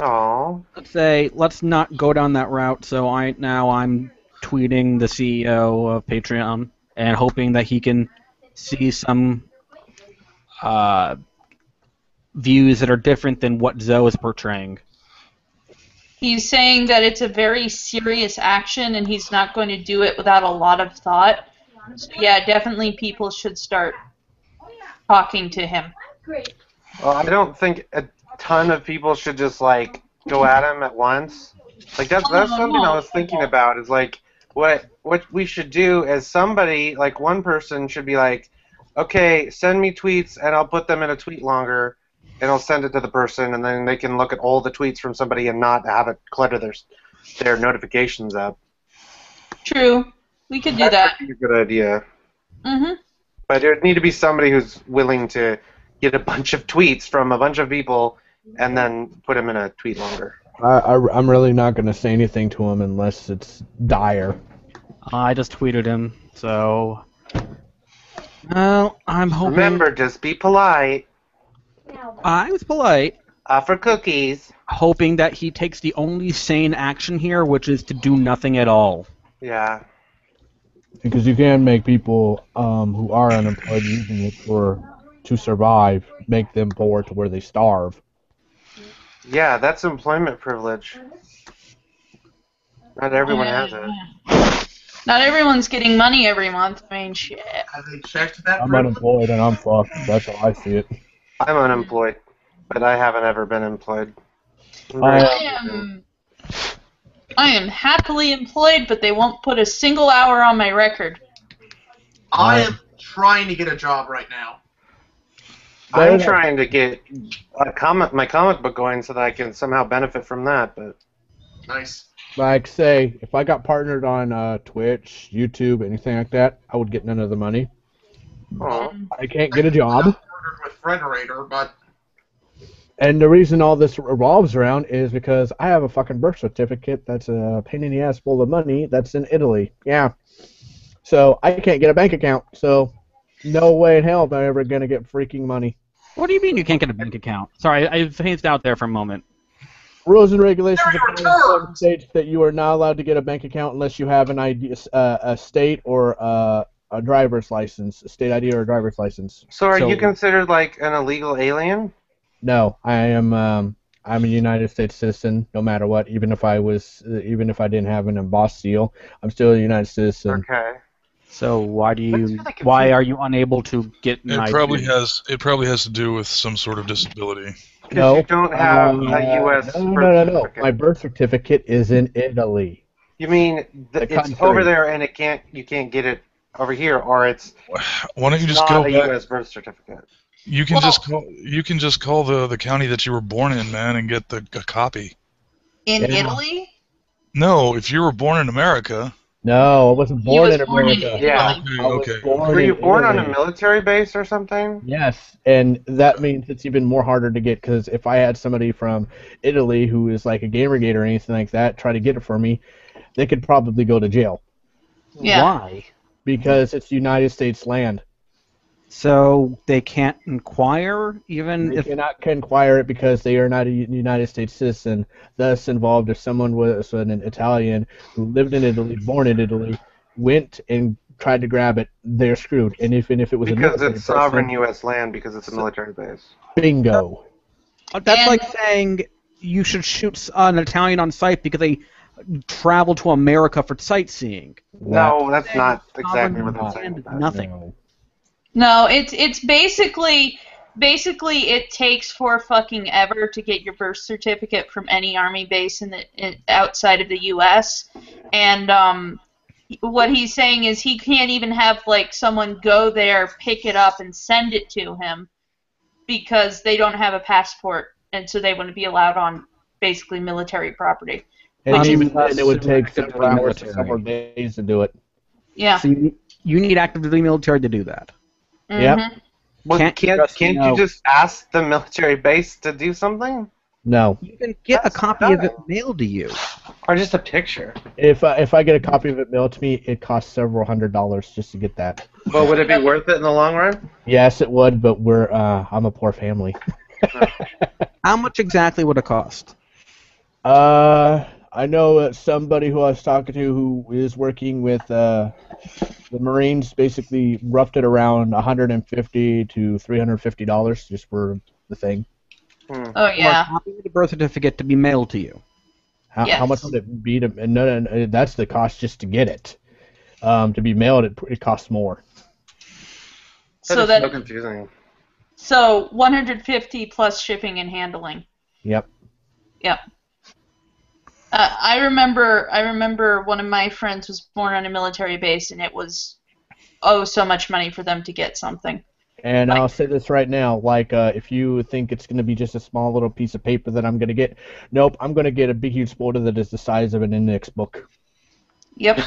Oh, let's say let's not go down that route. So I now I'm tweeting the CEO of Patreon and hoping that he can see some uh, views that are different than what Zoe is portraying. He's saying that it's a very serious action and he's not going to do it without a lot of thought. So yeah, definitely people should start talking to him. well, I don't think a ton of people should just like go at him at once. Like that's that's something. I was thinking about. Is like what what we should do is somebody like one person should be like, okay, send me tweets and I'll put them in a tweet longer, and I'll send it to the person, and then they can look at all the tweets from somebody and not have it clutter their their notifications up. True. We could do that. That'd be a good idea. Mhm. But there would need to be somebody who's willing to get a bunch of tweets from a bunch of people and then put them in a tweet longer. I, I, I'm really not going to say anything to him unless it's dire. I just tweeted him, so well, I'm hoping. Remember, just be polite. I was polite, Offer cookies. hoping that he takes the only sane action here, which is to do nothing at all. Yeah. Because you can make people um, who are unemployed using it for to survive, make them poor to where they starve. Yeah, that's employment privilege. Not everyone has it. Not everyone's getting money every month. I mean, shit. Have they checked that? I'm privilege? unemployed and I'm fucked. That's how I see it. I'm unemployed, but I haven't ever been employed. I'm I, am. Happily employed, but they won't put a single hour on my record. I am trying to get a job right now. I'm trying to get a comic, my comic book going so that I can somehow benefit from that. But Nice. Like, say, if I got partnered on uh, Twitch, YouTube, anything like that, I would get none of the money. oh, I can't get a job. I'm with Frederator, but And the reason all this revolves around is because I have a fucking birth certificate that's a pain in the ass full of money that's in Italy. Yeah. So I can't get a bank account. So no way in hell am I ever going to get freaking money. What do you mean you can't get a bank account? Sorry, I, I phased out there for a moment. Rules and regulations There are apply in some terms. states that you are not allowed to get a bank account unless you have an ID, uh, a state or uh, a driver's license, a state ID or a driver's license. so are you considered like an illegal alien? No, I am. Um, I'm a United States citizen, no matter what. Even if I was, uh, even if I didn't have an embossed seal, I'm still a United citizen. Okay. So why do you? really Why are you unable to get an It ID? probably has. It probably has to do with some sort of disability. No, you don't have uh, a U.S. No, no, birth no, no, no. My birth certificate is in Italy. You mean The th- it's over there and it can't you can't get it over here, or it's Why don't you just not go a back? U.S. birth certificate? You can Well- just call. You can just call the the county that you were born in, man, and get the a copy. In Yeah. Italy? No, if you were born in America. No, I wasn't He born was in born in America. Italy. Yeah. Okay, okay. born Were you in born on a military base or something? Yes, and that means it's even more harder to get because if I had somebody from Italy who is like a Gamergate or anything like that try to get it for me, they could probably go to jail Yeah. Why? Because it's United States land. So they can't inquire even They if cannot inquire it because they are not a U- United States citizen. Thus, involved if someone was an Italian who lived in Italy, born in Italy, went and tried to grab it, they're screwed. And even if it was a Because military it's sovereign person, U.S. land because it's a military base. bingo. that's like saying you should shoot an Italian on sight because they traveled to America for sightseeing. No, that's not exactly what I'm land saying. about. Nothing. No. No, it's it's basically basically it takes for fucking ever to get your birth certificate from any army base in the in, outside of the U.S. And um, what he's saying is he can't even have like someone go there, pick it up, and send it to him because they don't have a passport, and so they wouldn't be allowed on basically military property. And Which even then, it would take several hours to several days to do it. Yeah. So you, you need actively military to do that. Yep. Mhm. Well, Can't can't just, can't you know- you just ask the military base to do something, No. You can get a That's copy of it mailed to you. or just a picture? If uh, if I get a copy of it mailed to me, it costs several hundred dollars just to get that. Well, would it be worth it in the long run? Yes, it would, but we're uh, I'm a poor family. How much exactly would it cost? Uh, I know uh, somebody who I was talking to who is working with uh, the Marines. Basically, roughed it around 150 to 350 dollars just for the thing. Hmm. Oh Or a yeah. copy of the birth certificate to be mailed to you. How, how much would it be to? No, no, no, that's the cost just to get it. Um, to be mailed, it, it costs more. That So is that so confusing. so 150 plus shipping and handling. Yep. Yep. Uh, I remember. I remember one of my friends was born on a military base, and it was oh so much money for them to get something. And Like- I'll say this right now, like uh, if you think it's going to be just a small little piece of paper that I'm going to get, nope, I'm going to get a big huge folder that is the size of an index book Yep.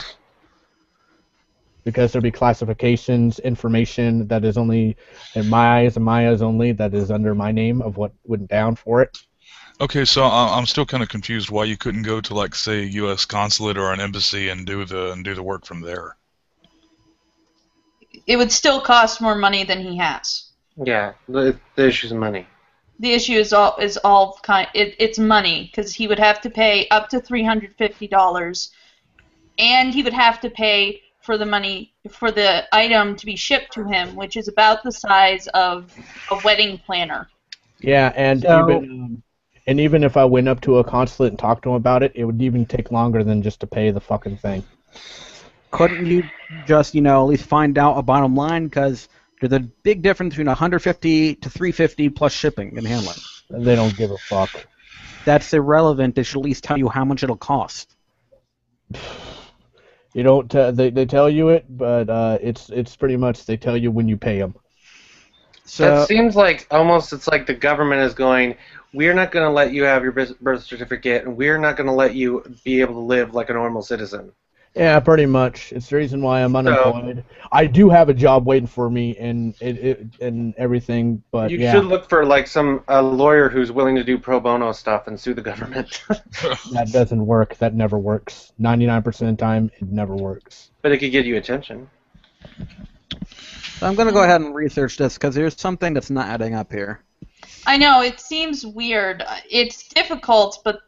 because there'll be classifications, information that is only in my eyes and my eyes only that is under my name of what went down for it. Okay, so I- I'm still kind of confused why you couldn't go to like say a U.S. consulate or an embassy and do the and do the work from there. It would still cost more money than he has. Yeah, the, the is money. The issue is all is all kind. It, it's money because he would have to pay up to three hundred fifty dollars, and he would have to pay for the money for the item to be shipped to him, which is about the size of a wedding planner. Yeah, and So- even um, and even if I went up to a consulate and talked to them about it, it would even take longer than just to pay the fucking thing. couldn't you just, you know, at least find out a bottom line? Because there's a big difference between 150 to 350 plus shipping and handling. They don't give a fuck. That's irrelevant. They should at least tell you how much it'll cost. You don't. T- they they tell you it, but uh, it's it's pretty much they tell you when you pay them. So that seems like almost it's like the government is going. We're not going to let you have your birth certificate, and we're not going to let you be able to live like a normal citizen. Yeah, pretty much. It's the reason why I'm unemployed. I do have a job waiting for me and it, it and everything, but you yeah, should look for like some a lawyer who's willing to do pro bono stuff and sue the government. that doesn't work. That never works. 99% of the time, it never works. but it could get you attention. So I'm going to go ahead and research this because there's something that's not adding up here. I know it seems weird. It's difficult, but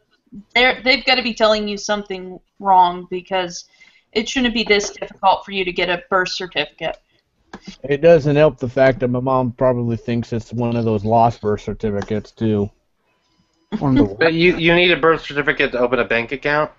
they're they've got to be telling you something wrong because it shouldn't be this difficult for you to get a birth certificate. It doesn't help the fact that my mom probably thinks it's one of those lost birth certificates too. One of the- But you you need a birth certificate to open a bank account.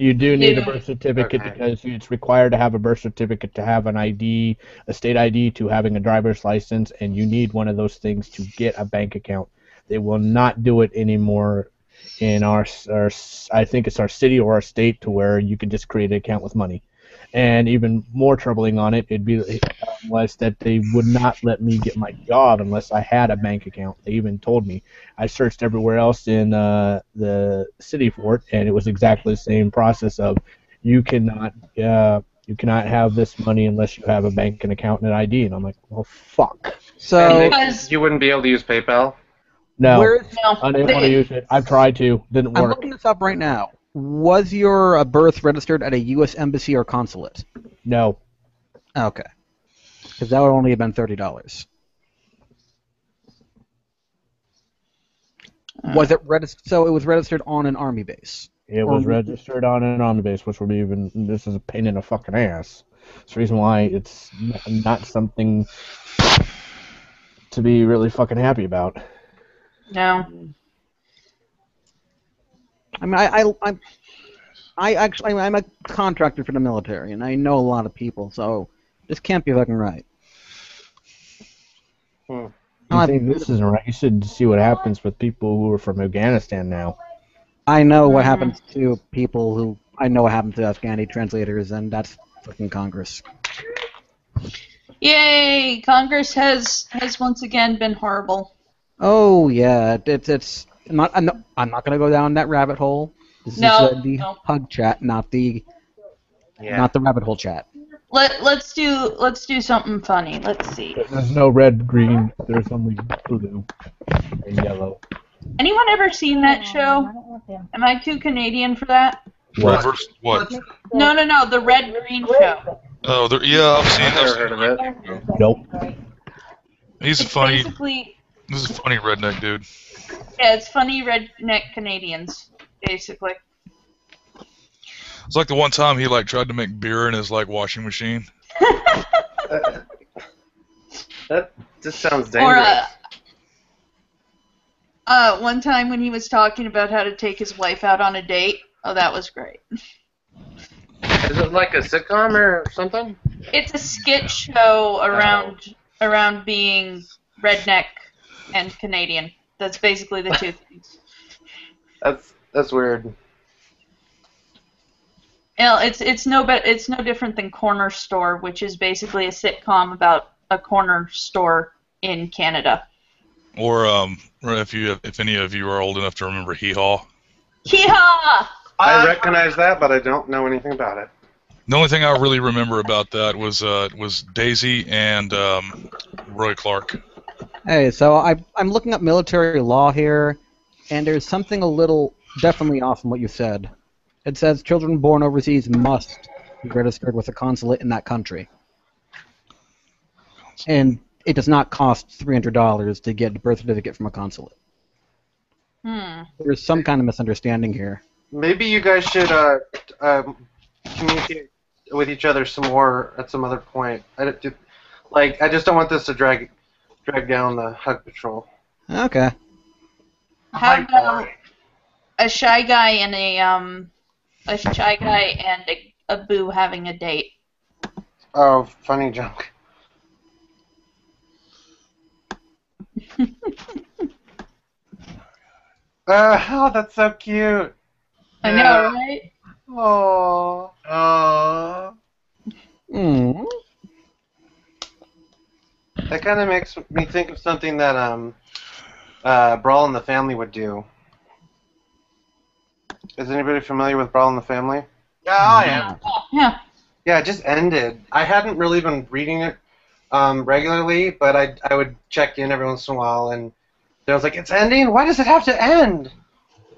You do need a birth certificate Okay. because it's required to have a birth certificate to have an ID, a state ID to having a driver's license, and you need one of those things to get a bank account. They will not do it anymore in our, our I think it's our city or our state to where you can just create an account with money. And even more troubling on it, it'd be was that they would not let me get my job unless I had a bank account. They even told me. I searched everywhere else in uh, the city for it, and it was exactly the same process of you cannot uh, you cannot have this money unless you have a bank and account and an ID. And I'm like, well, fuck. So they- Because- you wouldn't be able to use PayPal. No, Where is, No, I didn't want to use it. I've tried to, didn't work. I'm looking this up right now. Was your uh, birth registered at a U.S. embassy or consulate? No, Okay, because that would only have been thirty dollars. Was it registered? So it was registered on an army base. it was Or- registered on an army base, which would be even. This is a pain in the fucking ass. It's the reason why it's not something to be really fucking happy about. no. I mean, I, I, I'm, I actually, I'm a contractor for the military, and I know a lot of people, so this can't be fucking right. Hmm. You I- think this isn't right? You should see what happens with people who are from Afghanistan now. I know what happens to people who I know what happens to Afghani translators, and that's fucking Congress. Yay! Congress has has once again been horrible. Oh yeah, it's it's I'm not I'm not, I'm not gonna go down that rabbit hole. This No, is uh, the no. hug chat, not the Yeah. not the rabbit hole chat. Let let's do let's do something funny. Let's see. There's no red, green. There's only blue and yellow. Anyone ever seen that show? Am I too Canadian for that? Red versus what? No, no, no. The Red Green Show. Oh, there, yeah, I've seen. I've I've never seen heard of it. Nope. He's a It's funny. basically This is funny redneck dude. yeah, it's funny redneck Canadians, basically. It's like the one time he like tried to make beer in his like washing machine. Uh, that just sounds Or dangerous. uh, uh, one time when he was talking about how to take his wife out on a date. Oh, that was great. Is it like a sitcom or something? It's a skit show around around being redneck and Canadian. That's basically the two things. That's that's weird. You know, it's it's no bet it's no different than Corner Store, which is basically a sitcom about a corner store in Canada. Or um, if you if any of you are old enough to remember Hee Haw. Hee Haw. I recognize that, but I don't know anything about it. The only thing I really remember about that was uh was Daisy and um, Roy Clark. Hey, so I I'm looking up military law here, and there's something a little definitely off from what you said. It says children born overseas must be registered with a consulate in that country. And it does not cost three hundred dollars to get a birth certificate from a consulate. Hmm. There's some kind of misunderstanding here. Maybe you guys should uh, um, communicate with each other some more at some other point. I like I just don't want this to drag drag down the hug patrol. Okay. How about a shy guy and a um a shy guy and a, a boo having a date? Oh, funny joke. Uh, oh, that's so cute. I know, right? Oh. Uh, Mm. That kind of makes me think of something that um, uh, Brawl in the Family would do. Is anybody familiar with Brawl in the Family? yeah, I am. Yeah. Yeah, it just ended. I hadn't really been reading it um, regularly, but I I would check in every once in a while, and I was like, "It's ending. Why does it have to end?"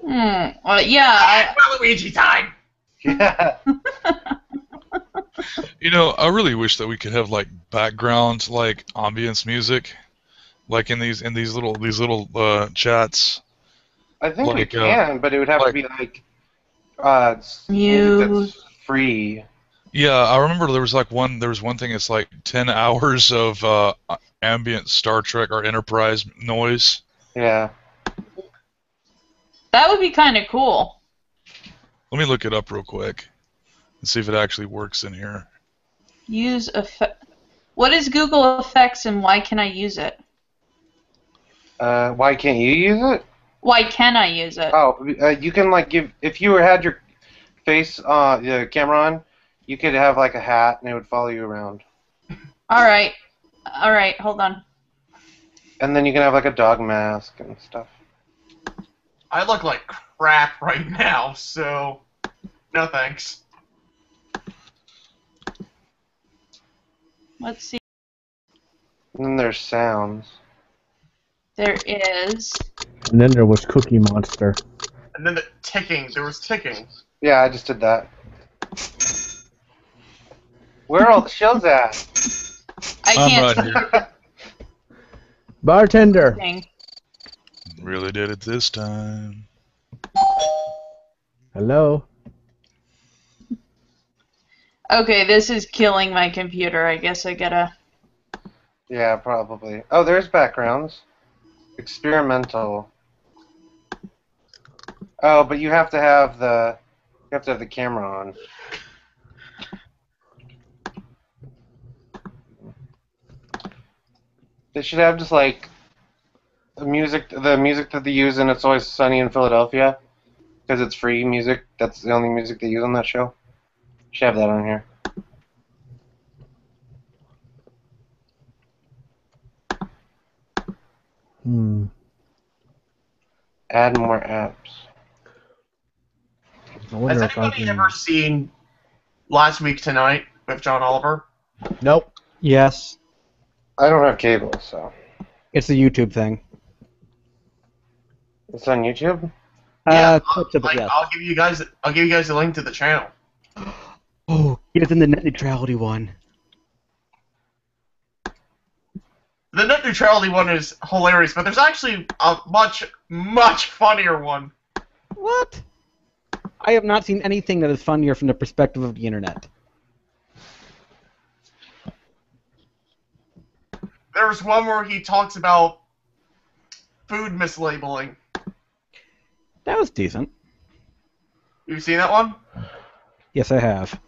Hmm. Uh, yeah. I, Waluigi time. Yeah. You know, I really wish that we could have like background like ambience music, like in these in these little these little uh, chats. I think we Like, uh, can, but it would have like- to be like uh, s- You- music that's free. Yeah, I remember there was like one there was one thing. It's like ten hours of uh, ambient Star Trek or Enterprise noise. Yeah. that would be kind of cool. Let me look it up real quick and see if it actually works in here. Use effect. What is Google Effects and why can I use it? Uh, why can't you use it? Why can I use it? Oh, uh, you can like give if you had your face uh the camera on, you could have like a hat and it would follow you around, All right. All right. Hold on. and then you can have like a dog mask and stuff. I look like crap right now, so no thanks. Let's see. And then there's sounds. There is. And then there was Cookie Monster. And then the ticking. There was ticking. Yeah, I just did that. Where are all the shells at? I I'm can't right here. Bartender. sing. Really did it this time. Hello. Okay, this is killing my computer. I guess I gotta. Yeah, probably. Oh, there's backgrounds. Experimental. Oh, but you have to have the you have to have the camera on. They should have just like the music, the music that they use in "It's Always Sunny in Philadelphia," because it's free music. That's the only music they use on that show. Should have that on here. Hmm. Add more apps. I Has wonder I anybody can. ever seen Last Week Tonight with John Oliver? Nope. Yes. I don't have cable, so It's a YouTube thing. it's on YouTube. Yeah, uh, clips of it, Like. I'll give you guys, I'll give you guys a link to the channel. It's in the net neutrality one. The net neutrality one is hilarious, but there's actually a much, much funnier one. What? I have not seen anything that is funnier from the perspective of the internet. There's one where he talks about food mislabeling. That was decent. You've seen that one? Yes, I have.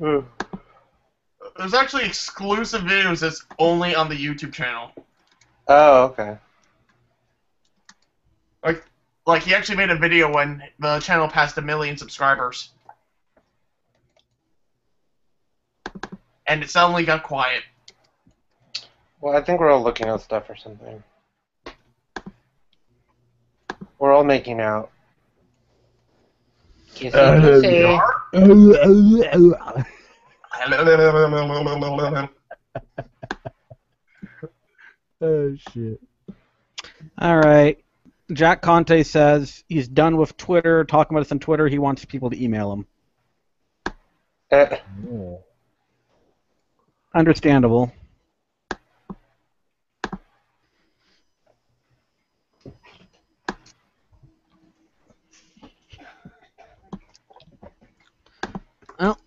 There's actually exclusive videos that's only on the YouTube channel. Oh, okay. Like, like he actually made a video when the channel passed a million subscribers, and it suddenly got quiet. Well, I think we're all looking at stuff or something. We're all making out. Uh, Kissing. They oh shit. All right. Jack Conte says he's done with Twitter, talking about us on Twitter. He wants people to email him. Eh, Understandable. Well,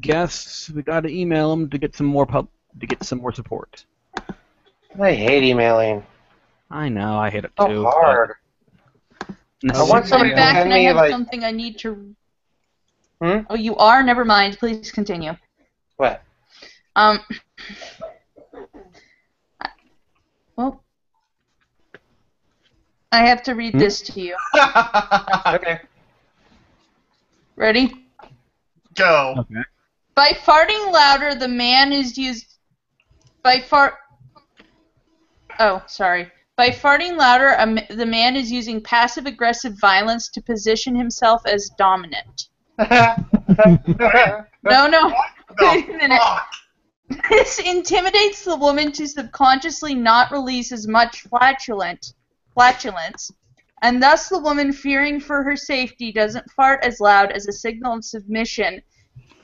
guess we got to email them to get some more pub to get some more support. I hate emailing. I know, I hate it So too. hard. but- I want somebody I'm to back send and I have like something I need to. Hmm? Oh, you are. Never mind. Please continue. what? Um. Well, I have to read this to you. Okay. Ready? Go. Okay. By farting louder, the man is used. By fart. Oh, sorry. By farting louder, a m- the man is using passive aggressive violence to position himself as dominant. No, no. Wait a minute. This intimidates the woman to subconsciously not release as much flatulent, flatulence, and thus the woman, fearing for her safety, doesn't fart as loud as a signal of submission.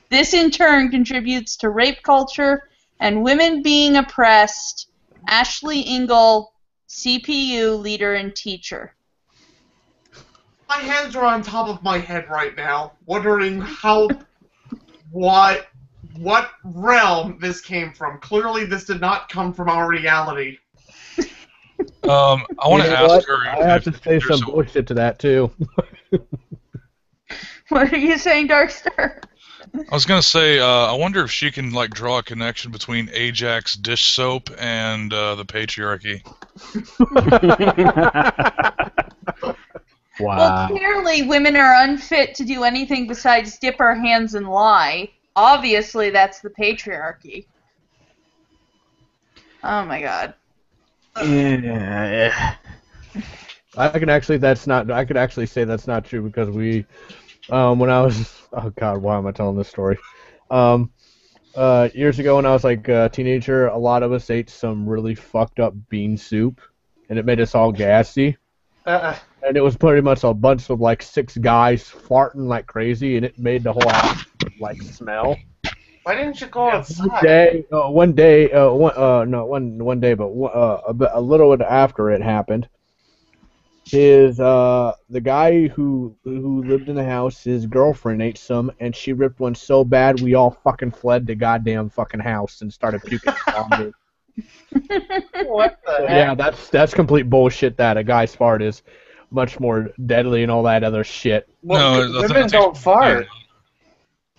This in turn contributes to rape culture and women being oppressed. Ashley Ingle, CPU leader and teacher. My hands are on top of my head right now, wondering how, what, what realm this came from. Clearly, this did not come from our reality. Um, I want You to know ask what? her. I have to say some a- bullshit to that too. What are you saying, Darkstar? I was gonna say, uh, I wonder if she can like draw a connection between Ajax dish soap and uh, the patriarchy. wow. Well, clearly women are unfit to do anything besides dip our hands and lie. Obviously, that's the patriarchy. Oh my god. Yeah. I can actually that's not I could actually say that's not true because we um when I was oh god why am I telling this story? Um uh years ago when I was like a teenager a lot of us ate some really fucked up bean soup and it made us all gassy. Uh, and it was pretty much a bunch of like six guys farting like crazy and it made the whole house like smell. Why didn't you go one outside? day, uh, one day, uh, one, uh, no, one, one day, but one- uh, a, a little bit after it happened, his, uh, the guy who who lived in the house, his girlfriend ate some, and she ripped one so bad we all fucking fled the goddamn fucking house and started puking. and vomiting. What the So, heck? yeah, that's that's complete bullshit. That a guy's fart is much more deadly and all that other shit. Well, No, I think women it's- don't fart,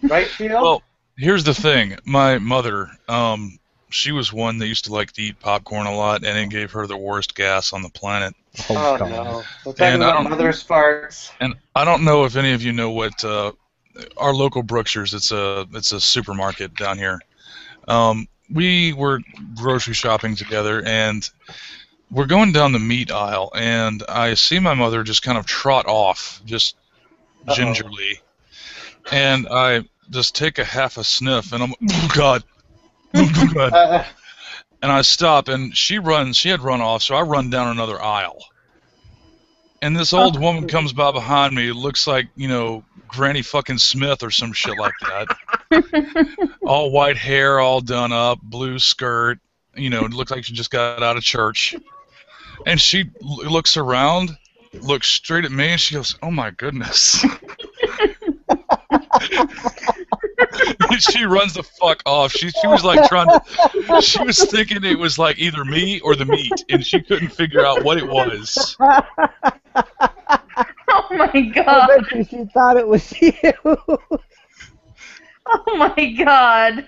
right, Phil? Well, here's the thing. My mother, um, she was one that used to like to eat popcorn a lot, and it gave her the worst gas on the planet. oh God. no! We're talking And I about don't- mother's farts. And I don't know if any of you know what uh, our local Brookshire's. It's a it's a supermarket down here. Um, we were grocery shopping together, and we're going down the meat aisle, and I see my mother just kind of trot off, just Uh-oh. gingerly, and I just take a half a sniff, and I'm oh god, oh god, and I stop, and she runs. She had run off, so I run down another aisle. And this old oh. woman comes by behind me. Looks like you know Granny fucking Smith or some shit like that. all white hair, all done up, blue skirt. You know, it looks like she just got out of church. And she l- looks around, looks straight at me, and she goes, "Oh my goodness." And she runs the fuck off. She she was like trying to. She was thinking it was like either me or the meat, and she couldn't figure out what it was. Oh my I god. bet you she thought it was you. Oh my god.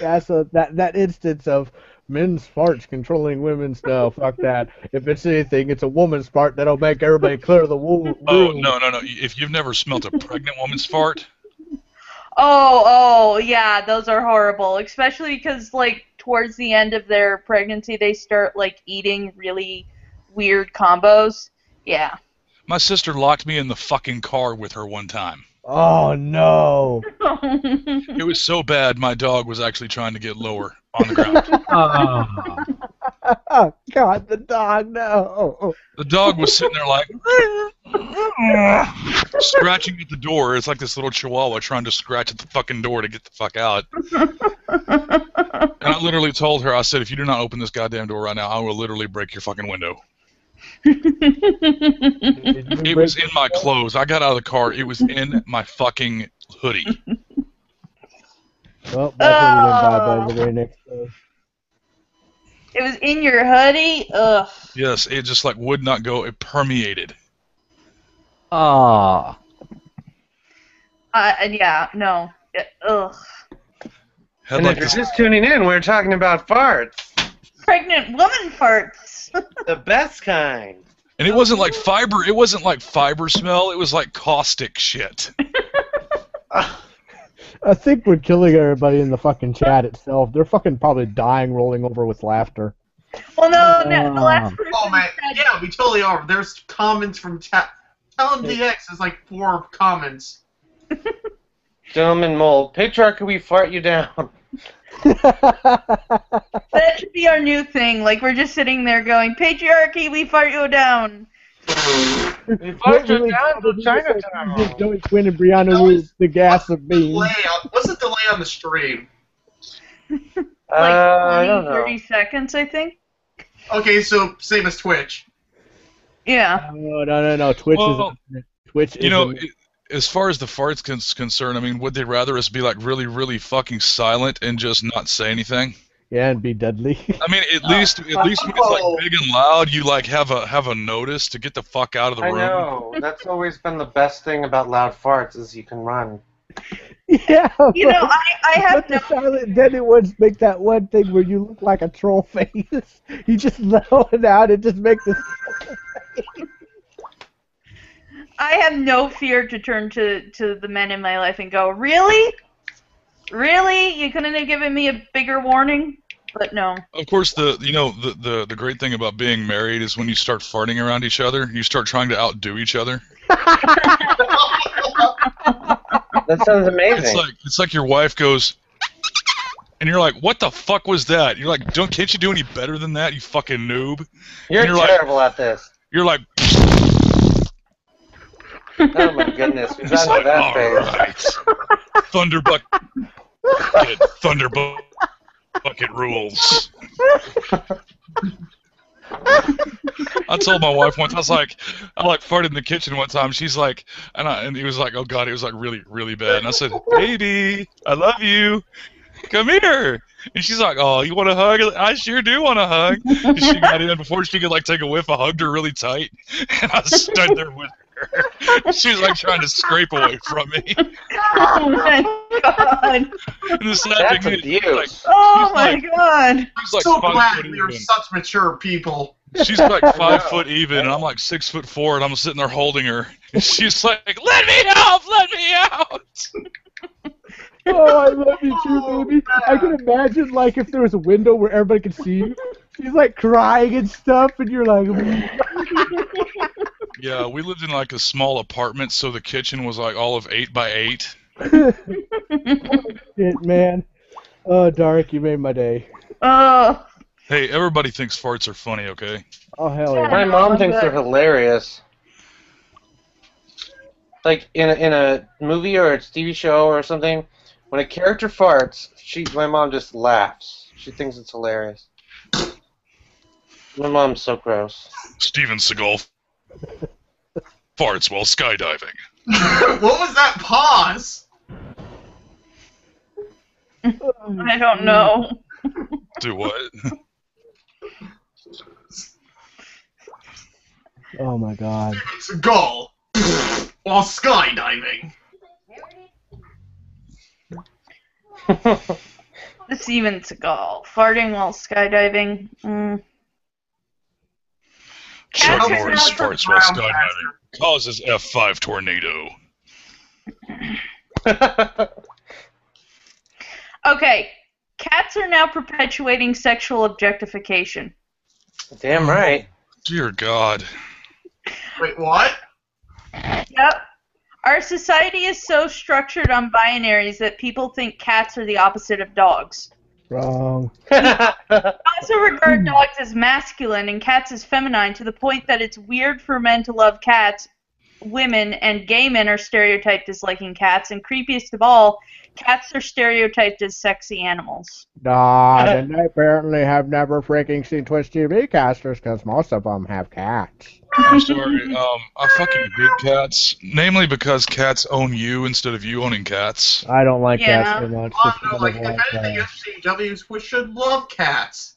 Yeah, so that that instance of men's farts controlling women's no, fuck that. If it's anything, it's a woman's fart that'll make everybody clear the wo- Oh room. no no no! If you've never smelt a pregnant woman's fart, Oh, oh, yeah, those are horrible. Especially because, like, towards the end of their pregnancy, they start, like, eating really weird combos. Yeah. my sister locked me in the fucking car with her one time. Oh no. It was so bad, my dog was actually trying to get lower on the ground. Oh. Oh God, the dog no. The dog was sitting there like scratching at the door. It's like this little chihuahua trying to scratch at the fucking door to get the fuck out. And I literally told her, I said, if you do not open this goddamn door right now, I will literally break your fucking window. It was in my clothes. I got out of the car. It was in my fucking hoodie. Well, that's what we went by by the very oh. next day. It was in your hoodie. Ugh. Yes, it just like would not go. It permeated. Ah. Uh, and yeah, no. Yeah, Ugh. Had and like if you're just tuning in, we're talking about farts. Pregnant woman farts. The best kind. and it wasn't like fiber. It wasn't like fiber smell. It was like caustic shit. I think we're killing everybody in the fucking chat itself. They're fucking probably dying, rolling over with laughter. Well, no, no, the last Ah. person Oh man, said yeah, we totally are. There's comments from chat. Tell him is like four comments. Gentleman mole, patriarchy, we fart you down. that should be our new thing. Like we're just sitting there going, "Patriarchy, we fart you down." We fart you Really down to probably Chinatown. just Zoe Quinn and Brianna Wu, the gas of beans. Delay on, what's the delay on the stream? Like Uh, 20, 30 seconds, I think. Okay, so same as Twitch. Yeah. No, no, no, no. Twitch Well, is Twitch. You know, isn't- it, as far as the farts con- concerned, I mean, would they rather us be like really, really fucking silent and just not say anything? Yeah, and be deadly. I mean, at oh, least, at least when it's like big and loud, you like have a have a notice to get the fuck out of the I room. know. That's always been the best thing about loud farts is you can run. yeah. You know, I, I have But the silent deadly ones make that one thing where you look like a troll face. you just blow it out and just make this. I have no fear to turn to to the men in my life and go, "Really? Really? You couldn't have given me a bigger warning?" But no. Of course, the you know the, the the great thing about being married is when you start farting around each other, you start trying to outdo each other. That sounds amazing. It's like it's like your wife goes, and you're like, "What the fuck was that?" You're like, "Don't can't you do any better than that, you fucking noob?" you're, you're like- terrible at this. You're like, Oh my goodness, we've it's gotten to like that phase. all right, Thunderbuck, bucket, Thunderbuck, bucket rules. I told my wife once. I was like, I like farted in the kitchen one time. She's like, and I, and he was like, oh god, it was like really, really bad. And I said, baby, I love you. Come here. And she's like, oh, you want a hug? I sure do want a hug. And she got in before she could like take a whiff. I hugged her really tight, and I stood there with. She was like trying to scrape away from me. Oh my god. And the sad That's thing is, she's like, abuse. Oh She's my like- god. she's like so five glad foot we are even. such mature people. She's like five foot even, and I'm like six foot four, and I'm sitting there holding her. And she's like, "Let me out! Let me out!" Oh, I love you too, oh, baby. I can imagine like if there was a window where everybody could see you. She's like crying and stuff, and you're like, Yeah, we lived in like a small apartment, so the kitchen was like all of eight by eight. shit, man. Oh, Dark, you made my day. Oh. Hey, everybody thinks farts are funny, okay? Oh hell yeah. My mom thinks they're hilarious. Like in a, in a movie or a TV show or something, when a character farts, she my mom just laughs. She thinks it's hilarious. My mom's so gross. Steven Seagal farts while skydiving. what was that pause? I don't know. Do what? Oh my god. It's a gull while skydiving. Steven Seagal. Farting while skydiving. Mm. Chuck Catherine Norris Nelson farts while Brown skydiving causes F5 tornado. Okay. Cats are now perpetuating sexual objectification. Damn right. Dear God. Wait, what? Yep. Our society is so structured on binaries that people think cats are the opposite of dogs. Wrong. Also regard hmm. dogs as masculine and cats as feminine to the point that it's weird for men to love cats. Women and gay men are stereotyped as liking cats, and creepiest of all, cats are stereotyped as sexy animals. Nah, then they apparently have never freaking seen Twitch TV casters because most of them have cats. I'm sorry. Um, I fucking hate cats. Namely because cats own you instead of you owning cats. I don't like Yeah. cats so much. Oh, just no, because like, I if like anything, cats. FCWs we should love cats.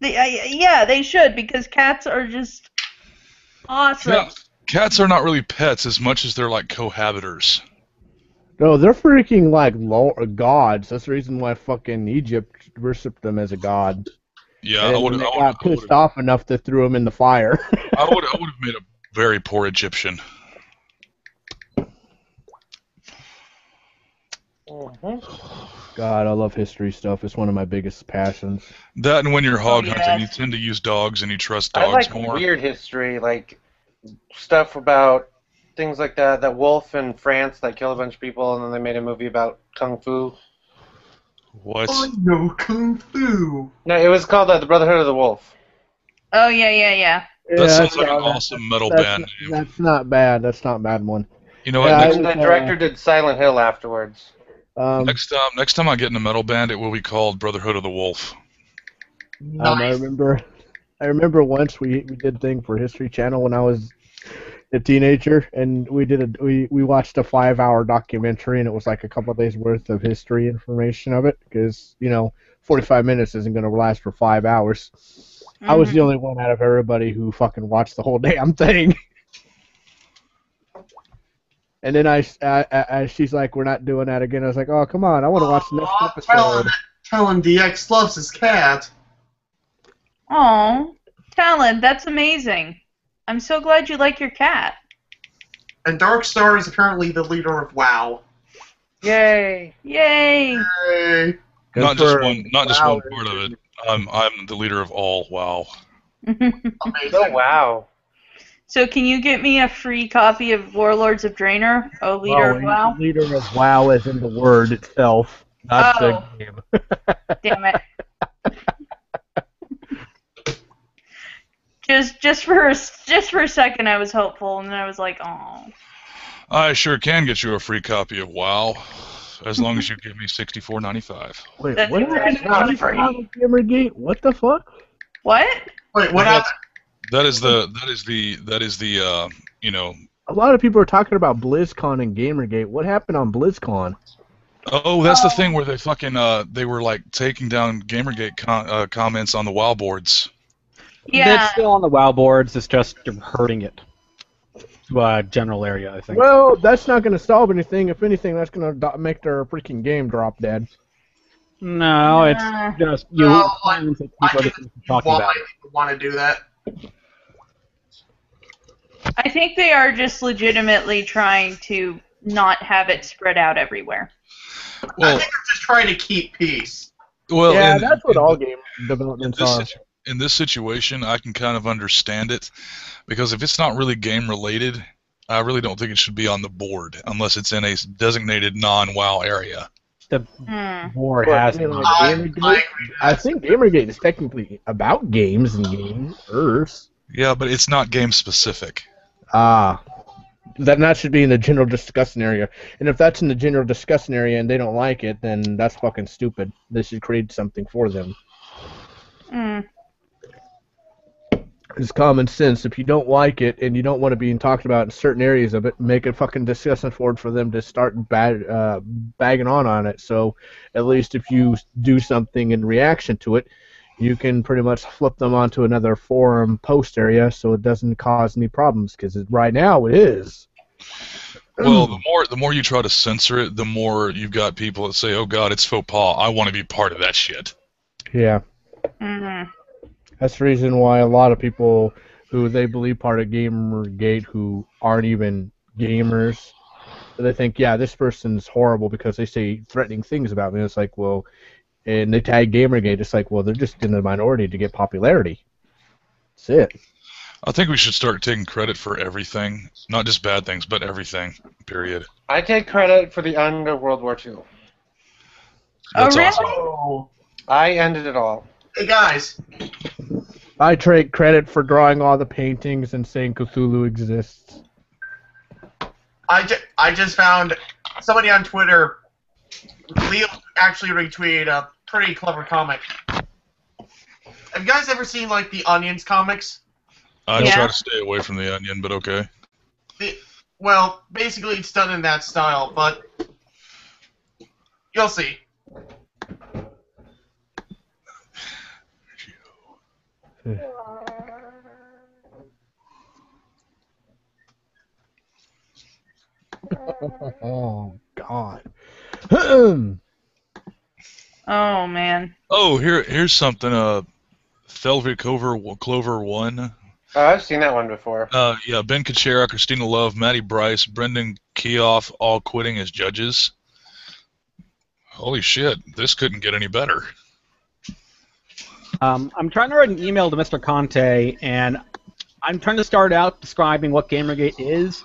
They, I, yeah, they should because cats are just awesome. Yeah, cats are not really pets as much as they're like cohabitors. No, they're freaking like lo- gods. That's the reason why fucking Egypt worshipped them as a god. Yeah, and I would have. they I got pissed off enough to throw him in the fire. I would. I would have made a very poor Egyptian. Mm-hmm. God, I love history stuff. It's one of my biggest passions. That and when you're oh, hog yes. hunting, you tend to use dogs and you trust dogs I dogs like more. weird history, like stuff about things like that. That wolf in France that killed a bunch of people, and then they made a movie about kung fu. What? I know kung fu. No, it was called uh, the Brotherhood of the Wolf. Oh yeah, yeah, yeah. That Yeah, sounds like an that's- awesome metal that's, band name. That's not bad. That's not a bad one. You know what? Next, the was, uh, director did Silent Hill afterwards. Um, next time, next time I get in a metal band, it will be called Brotherhood of the Wolf. um, I remember, I remember once we we did a thing for History Channel when I was a teenager, and we did a we we watched a five hour documentary, and it was like a couple of days worth of history information of it, because you know, forty five minutes isn't going to last for five hours. I was the mm-hmm. only one out of everybody who fucking watched the whole damn thing. And then I, I, I, I- she's like, "We're not doing that again." I was like, "Oh, come on! I want to watch the next oh, Aw, episode." Talon, Talon DX loves his cat. Oh, Talon, that's amazing. I'm so glad you like your cat. And Darkstar is apparently the leader of WoW. Yay! Yay! Yay. Not just one, not just one part of it. I'm, I'm the leader of all. Wow. Amazing. Oh wow! so can you get me a free copy of Warlords of Draenor? Oh, leader Oh, of WoW. Leader of WoW as in the word itself, not Oh. the game. Damn it. Just, just for, a, just for a second, I was hopeful, and then I was like, oh. I sure can get you a free copy of WoW, as long as you give me sixty-four ninety-five. Wait, That's what exactly happened not free. Gamergate? What the fuck? What? Wait, what That's- happened? That is the that is the that is the uh you know A lot of people are talking about BlizzCon and Gamergate. What happened on BlizzCon? oh that's the thing where they fucking uh they were like taking down GamerGate com- uh, comments on the WoW boards. Yeah. It's still on the WoW boards. It's just hurting it to a general area, I think. Well, that's not going to solve anything. If anything, that's going to do- make their freaking game drop dead. no, it's Nah. just you No, find that I people are think talking why about it. want to do that? I think they are just legitimately trying to not have it spread out everywhere. I Well, think they're just trying to keep peace. well, yeah, in- that's what in all game in developments this, are. situ- in this situation, I can kind of understand it because if it's not really game related, I really don't think it should be on the board unless it's in a designated non-WoW area. The Hmm. board has I mean, to like, I, I Gamergate, agree. I think Gamergate is technically about games and gamers. Yeah, but it's not game specific. Ah. Then that should be in the general discussion area. And if that's in the general discussion area and they don't like it, then that's fucking stupid. They should create something for them. Hmm. It's common sense. If you don't like it and you don't want to be talked about in certain areas of it, make a fucking discussion board for them to start bad, uh, bagging on on it. So at least if you do something in reaction to it, you can pretty much flip them onto another forum post area so it doesn't cause any problems. Because right now it is. Well, the more the more you try to censor it, the more you've got people that say, "Oh God, it's faux pas. I want to be part of that shit." Yeah. hmm That's the reason why a lot of people who they believe part of Gamergate who aren't even gamers, they think, yeah, this person's horrible because they say threatening things about me. It's like, well, and they tag Gamergate. It's like, well, they're just in the minority to get popularity. That's it. I think we should start taking credit for everything, not just bad things, but everything. Period. I take credit for the end of World War II. Oh, really? awesome. Oh. I ended it all. Hey guys, I take credit for drawing all the paintings and saying Cthulhu exists. I, ju- I just found somebody on Twitter. Leo actually retweeted a pretty clever comic. Have you guys ever seen like the Onions comics? I Yeah. try to stay away from the onion, but okay. The, well, basically it's done in that style, but you'll see. oh God. oh man. Oh, here, here's something. Uh, Velvet Clover, Clover One. Oh, I've seen that one before. Uh, yeah, Ben Kuchera, Christina Love, Mattie Brice, Brendan Keoff, all quitting as judges. Holy shit! This couldn't get any better. Um, I'm trying to write an email to Mr. Conte, and I'm trying to start out describing what Gamergate is.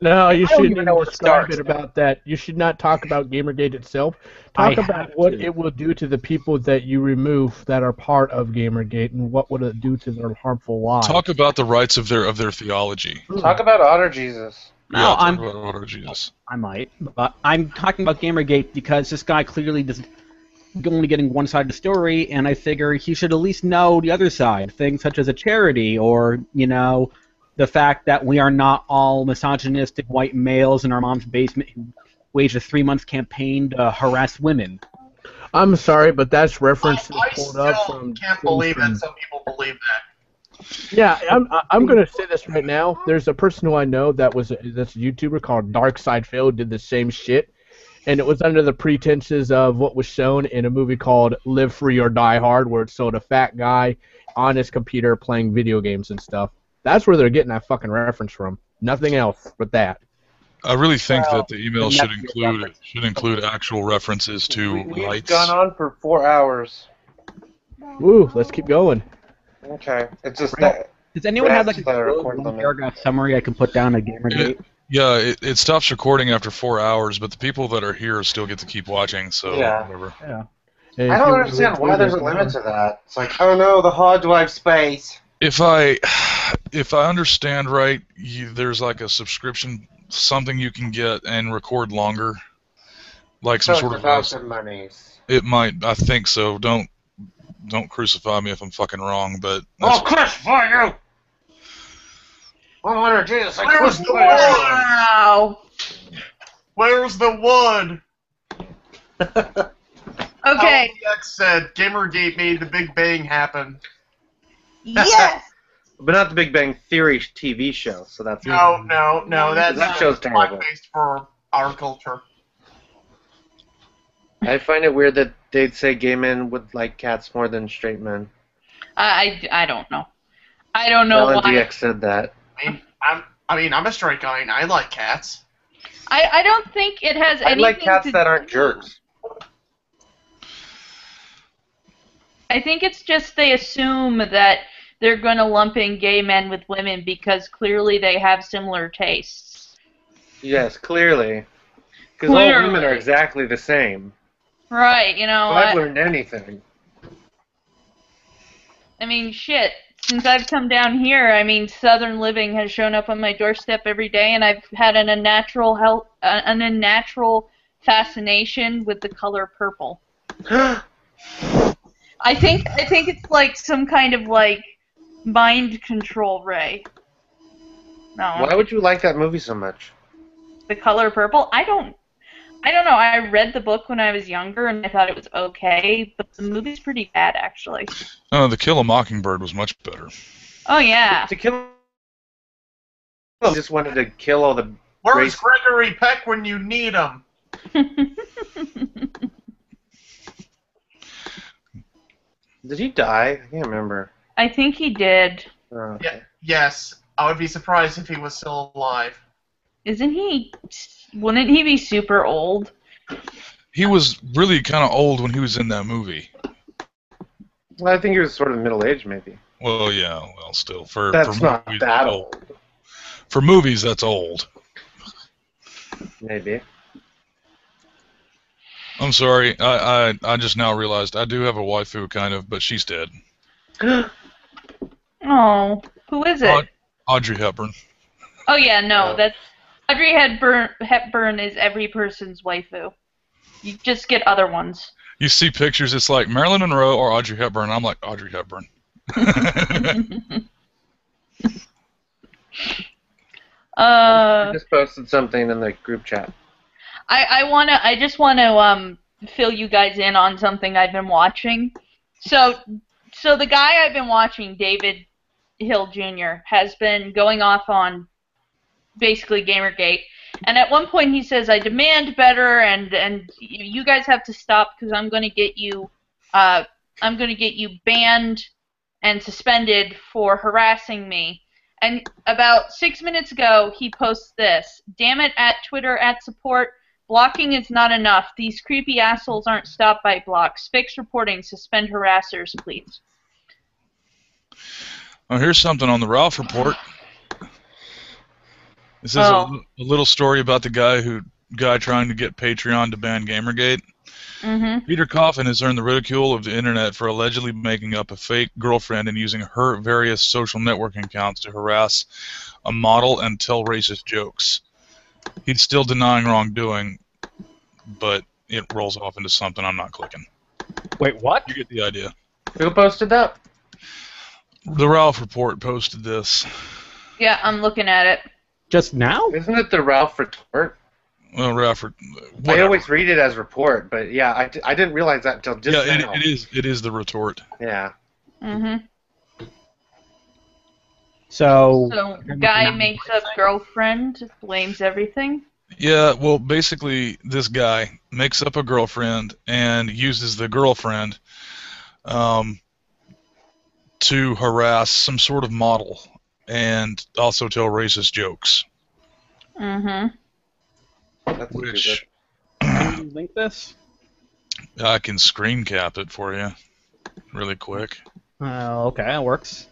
No, you I shouldn't even know describe start. it about that. You should not talk about Gamergate itself. I Talk about what to. it will do to the people that you remove that are part of Gamergate, and what would it do to their harmful lives. Talk about the rights of their of their theology. Talk about Otter Jesus. No, yeah, talk I'm- about Lord Jesus. I might, but I'm talking about Gamergate because this guy clearly does only getting one side of the story, and I figure he should at least know the other side, things such as a charity or you know the fact that we are not all misogynistic white males in our mom's basement who waged a three month campaign to harass women. I'm sorry, but that's references I pulled still up from. can't believe from- that some people believe that. Yeah, I'm, I- I'm going to say this right now. There's a person who I know that was a, that's a YouTuber called Dark Side Phil did the same shit, and it was under the pretenses of what was shown in a movie called Live Free or Die Hard, where it showed a fat guy on his computer playing video games and stuff. That's where they're getting that fucking reference from. Nothing else but that. I really think Well, that the email should include reference. should include actual references to We- We've rights. gone on for four hours. Woo, let's keep going. Okay, it's just that. Does anyone have like a That's the good record one limit. paragraph summary I can put down at Gamergate? Yeah, it, it stops recording after four hours, but the people that are here still get to keep watching. So Yeah. whatever. And I don't understand why there's a limit to that. It's like, oh no, the hard drive space. If I if I understand right, you, there's like a subscription something you can get and record longer, like some So sort it's of. about some monies. It might. I think so. Don't don't crucify me if I'm fucking wrong, but Oh, that's, crucify you! One hundred Jesus, I Where's the crucify you! Wow. Where's the wood? Okay. X said Gamergate made the Big Bang happen. yes. But not the Big Bang Theory TV show, so that's No, no, no. That's That show's terrible. based for our culture. I find it weird that they'd say gay men would like cats more than straight men. I, I I don't know. I don't know Alan why. DX said that. I mean, I'm, I mean, I'm a straight guy and I like cats. I, I don't think it has I anything like cats to that aren't jerks. I think it's just they assume that they're going to lump in gay men with women because clearly they have similar tastes. Yes, clearly. Because all Clearly. women are exactly the same. Right, you know. If I've I, learned anything. I mean, shit. Since I've come down here, I mean, Southern living has shown up on my doorstep every day, and I've had an unnatural health, uh, an unnatural fascination with the color purple. I think I think it's like some kind of like mind control ray. No, Why would you like that movie so much? the color purple. I don't. I don't know. I read the book when I was younger, and I thought it was okay, but the movie's pretty bad, actually. oh, the Kill a Mockingbird was much better. Oh yeah. To kill. I just wanted to kill all the. Where's Race- Gregory Peck when you need him? Did he die? I can't remember. I think he did. Oh, Yeah, yes. I would be surprised if he was still alive. Isn't he? Wouldn't he be super old? He was really kind of old when he was in that movie. Well, I think he was sort of middle aged, maybe. Well, yeah. Well, still for That's for not movies, that old. For movies, that's old. Maybe. I'm sorry. I, I I just now realized I do have a waifu, kind of, but she's dead. Oh, who is it? Aud- Audrey Hepburn. Oh yeah, no, Oh. that's Audrey Hepburn. Hepburn is every person's waifu. You just get other ones. You see pictures, it's like Marilyn Monroe or Audrey Hepburn. I'm like Audrey Hepburn. uh, I just posted something in the group chat. I, I wanna I just wanna um fill you guys in on something I've been watching. So so the guy I've been watching, David Hill Jr., has been going off on basically Gamergate, And at one point he says, "I demand better, and and you guys have to stop because I'm going to get you, uh, I'm going to get you banned and suspended for harassing me." And about six minutes ago, he posts this: "Damn it! At Twitter, at support." Blocking is not enough. These creepy assholes aren't stopped by blocks. Fix reporting. Suspend harassers, please. Oh, here's something on the Ralph report. This is a, Oh. a little story about the guy who guy trying to get Patreon to ban Gamergate. Mm-hmm. Peter Coffin has earned the ridicule of the internet for allegedly making up a fake girlfriend and using her various social networking accounts to harass a model and tell racist jokes. He's still denying wrongdoing, but it rolls off into something I'm not clicking. Wait, what? You get the idea. Who posted that? The Ralph report posted this. Yeah, I'm looking at it. Just now? Isn't it the Ralph retort? Well, Ralph, I whatever. always read it as report, but yeah, I, I didn't realize that until just yeah, now. it, it is. It is the retort. Yeah. Mm-hmm. So, So, guy makes up girlfriend, blames everything. Yeah, well, basically, this guy makes up a girlfriend and uses the girlfriend um, to harass some sort of model and also tell racist jokes. Mm-hmm. That's Which can you link this? I can screen cap it for you really quick. Uh, okay, that works.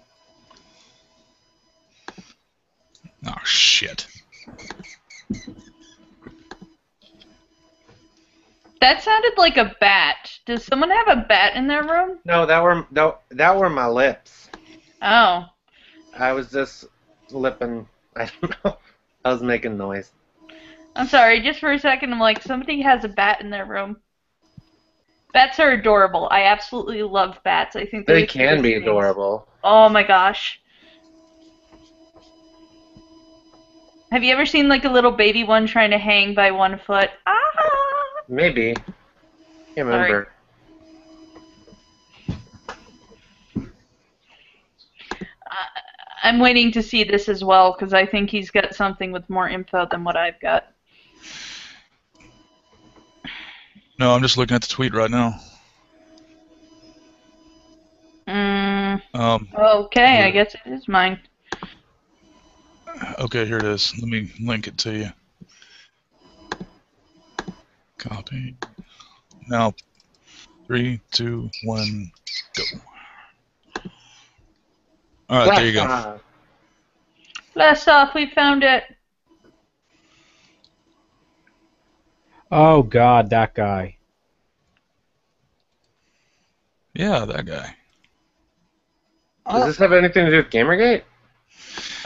Oh, shit. That sounded like a bat. Does someone have a bat in their room? No, that were no, that were my lips. Oh. I was just lipping. I don't know. I was making noise. I'm sorry, just for a second, I'm like, somebody has a bat in their room. Bats are adorable. I absolutely love bats. I think They the can be things. adorable. Oh my gosh. Have you ever seen like a little baby one trying to hang by one foot? Ah! Maybe. Can't remember. I'm waiting to see this as well because I think he's got something with more info than what I've got. No, I'm just looking at the tweet right now. Mm, Um, okay, I guess it is mine. okay, here it is. Let me link it to you. Copy. Now, three, two, one, go. All right, there you go. Ah, Blast off, we found it. Oh God, that guy. Yeah, that guy. Does this have anything to do with Gamergate?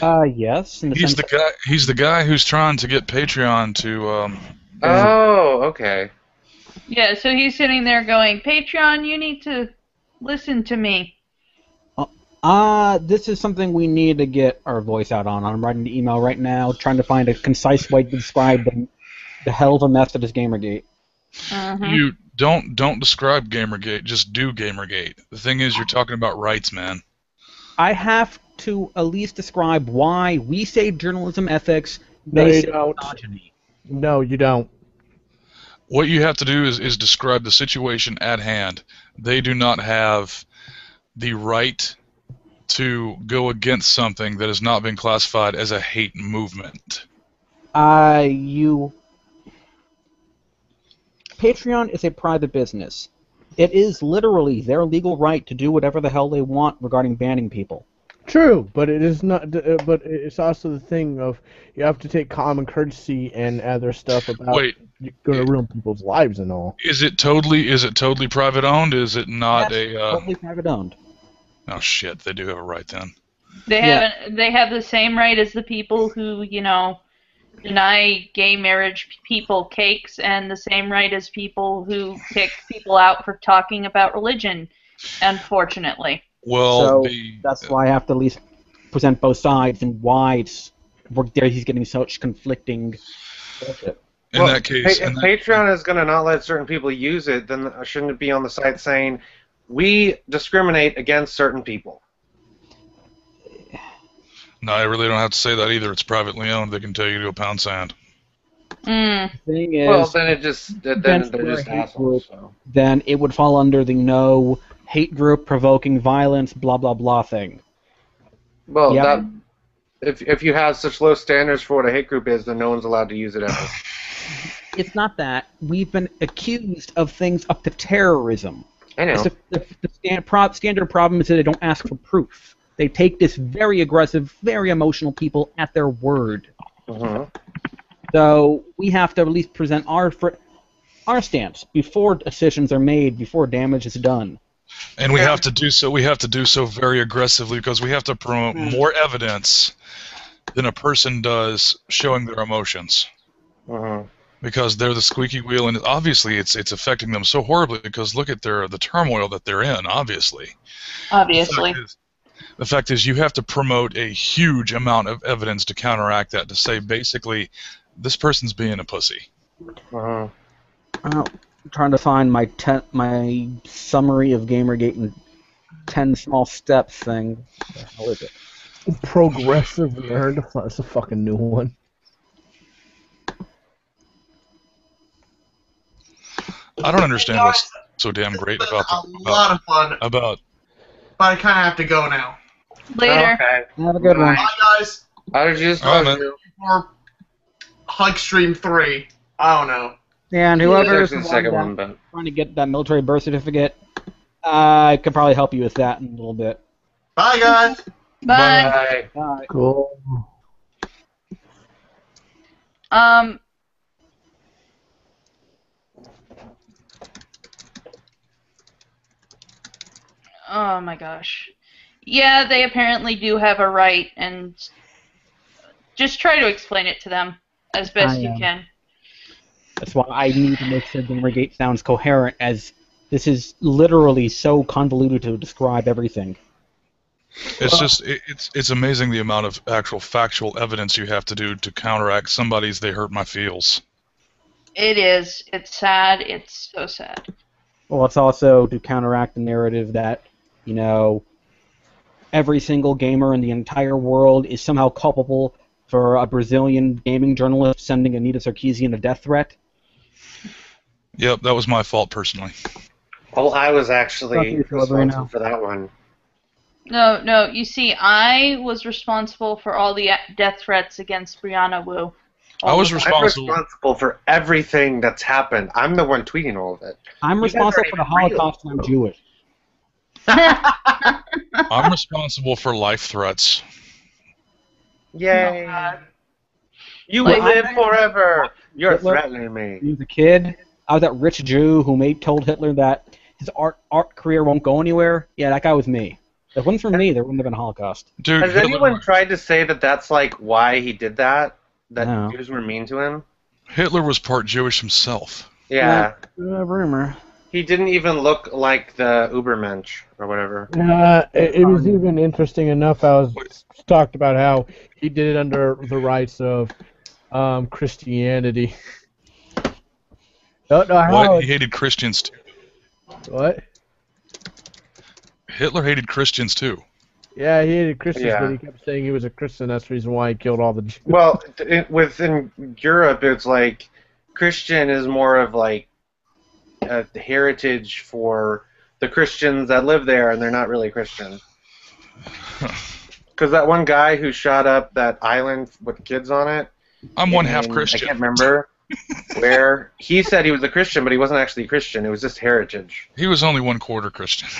Uh, yes. In the He's sense the guy. He's the guy who's trying to get Patreon to. Um, Oh, okay. Yeah, so he's sitting there going, Patreon, you need to listen to me. Uh, this is something we need to get our voice out on. I'm writing the email right now, trying to find a concise way to describe the, the hell of a mess that is Gamergate. Mhm. You don't don't describe Gamergate. Just do Gamergate. The thing is, you're talking about rights, man. I have to at least describe why we say journalism ethics. No, they you say don't. misogyny. No, you don't. What you have to do is, is describe the situation at hand. They do not have the right to go against something that has not been classified as a hate movement. Uh, you. Patreon is a private business. It is literally their legal right to do whatever the hell they want regarding banning people. True, but it is not. uh, But it's also the thing of you have to take common courtesy and other stuff about Wait, you're going to ruin people's lives and all. is it totally is it totally private owned? Is it not Yes, a? Uh, Totally private owned. Oh shit, they do have a right then. They Yeah. haven't. They have the same right as the people who, you know, deny gay marriage people cakes, and the same right as people who kick people out for talking about religion. Unfortunately. Well, So, the, That's why I have to at least present both sides and why it's where there he's getting such conflicting bullshit. in Well, that case, pa- in if that- Patreon is going to not let certain people use it, then shouldn't it be on the site saying we discriminate against certain people? no, I really don't have to say that either. It's privately owned. They can tell you to go pound sand. Mm. Thing is, Well, then it just then against they're just assholes. group, So. then it would fall under the no hate group provoking violence, blah blah blah thing. Well, Yep. that if if you have such low standards for what a hate group is, then no one's allowed to use it ever. It's not that we've been accused of things up to terrorism. I know. It's The, the, the stand, pro, standard problem is that they don't ask for proof. They take this very aggressive, very emotional people at their word. Mhm. So we have to at least present our fr- our stance before decisions are made, before damage is done. And we have to do so. We have to do so very aggressively because we have to promote Hmm. more evidence than a person does showing their emotions. Mhm. Because they're the squeaky wheel, and obviously it's it's affecting them so horribly. Because look at their the turmoil that they're in. Obviously, Obviously. The fact, is, the fact is, you have to promote a huge amount of evidence to counteract that. To say basically, this person's being a pussy. Oh, I'm trying to find my ten, my summary of GamerGate and ten small steps thing. What the hell is it? Progressive nerd. That's a fucking new one. I don't understand what's so damn great about A the, lot of fun, about but I kind of have to go now. Later. Okay. Have a good one. Bye, guys. How did you just All right, vote man. Hike Stream 3. I don't know. Yeah, and whoever is the the one second that- one, but trying to get that military birth certificate, I could probably help you with that in a little bit. Bye, guys. Bye. Bye. Alright. Cool. Um. Oh my gosh. Yeah, they apparently do have a right, and just try to explain it to them as best I, you um, can. That's why I need to make sure GamerGate sounds coherent, as this is literally so convoluted to describe everything. It's just it, it's it's amazing the amount of actual factual evidence you have to do to counteract somebody's "they hurt my feels." It is. It's sad. It's so sad. Well, it's also to counteract the narrative that, you know, every single gamer in the entire world is somehow culpable for a Brazilian gaming journalist sending Anita Sarkeesian a death threat. Yep, that was my fault personally. well, I was actually Fuck you, responsible for that one. No, no. You see, I was responsible for all the death threats against Brianna Wu. I was I'm responsible. responsible for everything that's happened. I'm the one tweeting all of it. I'm You responsible for the even real. Holocaust and I'm Jewish. I'm responsible for life threats. Yay! you Wait, will live forever. You're Hitler- threatening me. When he was a kid, I was that rich Jew who made told Hitler that his art art career won't go anywhere. Yeah, that guy was me. If it wasn't for me, there wouldn't have been a Holocaust. Dude, Has Hitler, anyone tried to say that that's like why he did that? That No. Jews were mean to him? Hitler was part Jewish himself. Yeah. Uh, rumor. He didn't even look like the Ubermensch or whatever. Uh, it, it was even interesting enough. I was talked about how he did it under the rights of um, Christianity. Don't know how. What? He hated Christians too. What? Hitler hated Christians too. Yeah, he hated Christians, Yeah. but he kept saying he was a Christian. That's the reason why he killed all the Jews. Well, it, within Europe, it's like Christian is more of like a heritage for the Christians that live there, and they're not really Christian. Because that one guy who shot up that island with kids on it, I'm one half Christian. I can't remember where he said he was a Christian, but he wasn't actually a Christian. It was just heritage. He was only one quarter Christian.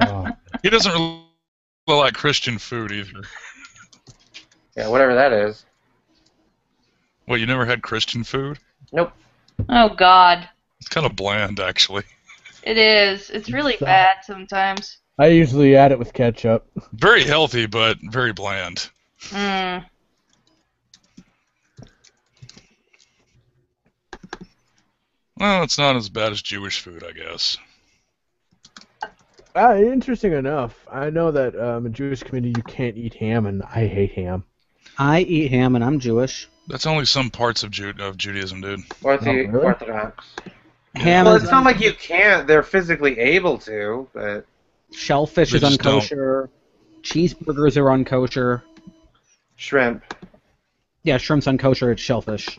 God. he doesn't really like Christian food either. Yeah, whatever that is. What, you never had Christian food? Nope. Oh God, It's kind of bland, actually. it is. It's really bad sometimes. I usually add it with ketchup. Very healthy, but very bland. Mm. Well, it's not as bad as Jewish food, I guess. Uh, interesting enough, I know that um, in Jewish community you can't eat ham, and I hate ham. I eat ham and I'm Jewish. That's only some parts of, Ju- of Judaism, dude. Ortho- Oh, really? Orthodox. Ham Well, it's not like you can't. They're physically able to, but shellfish They is just don't. unkosher. Cheeseburgers are unkosher. Shrimp. Yeah, shrimp's unkosher. It's shellfish.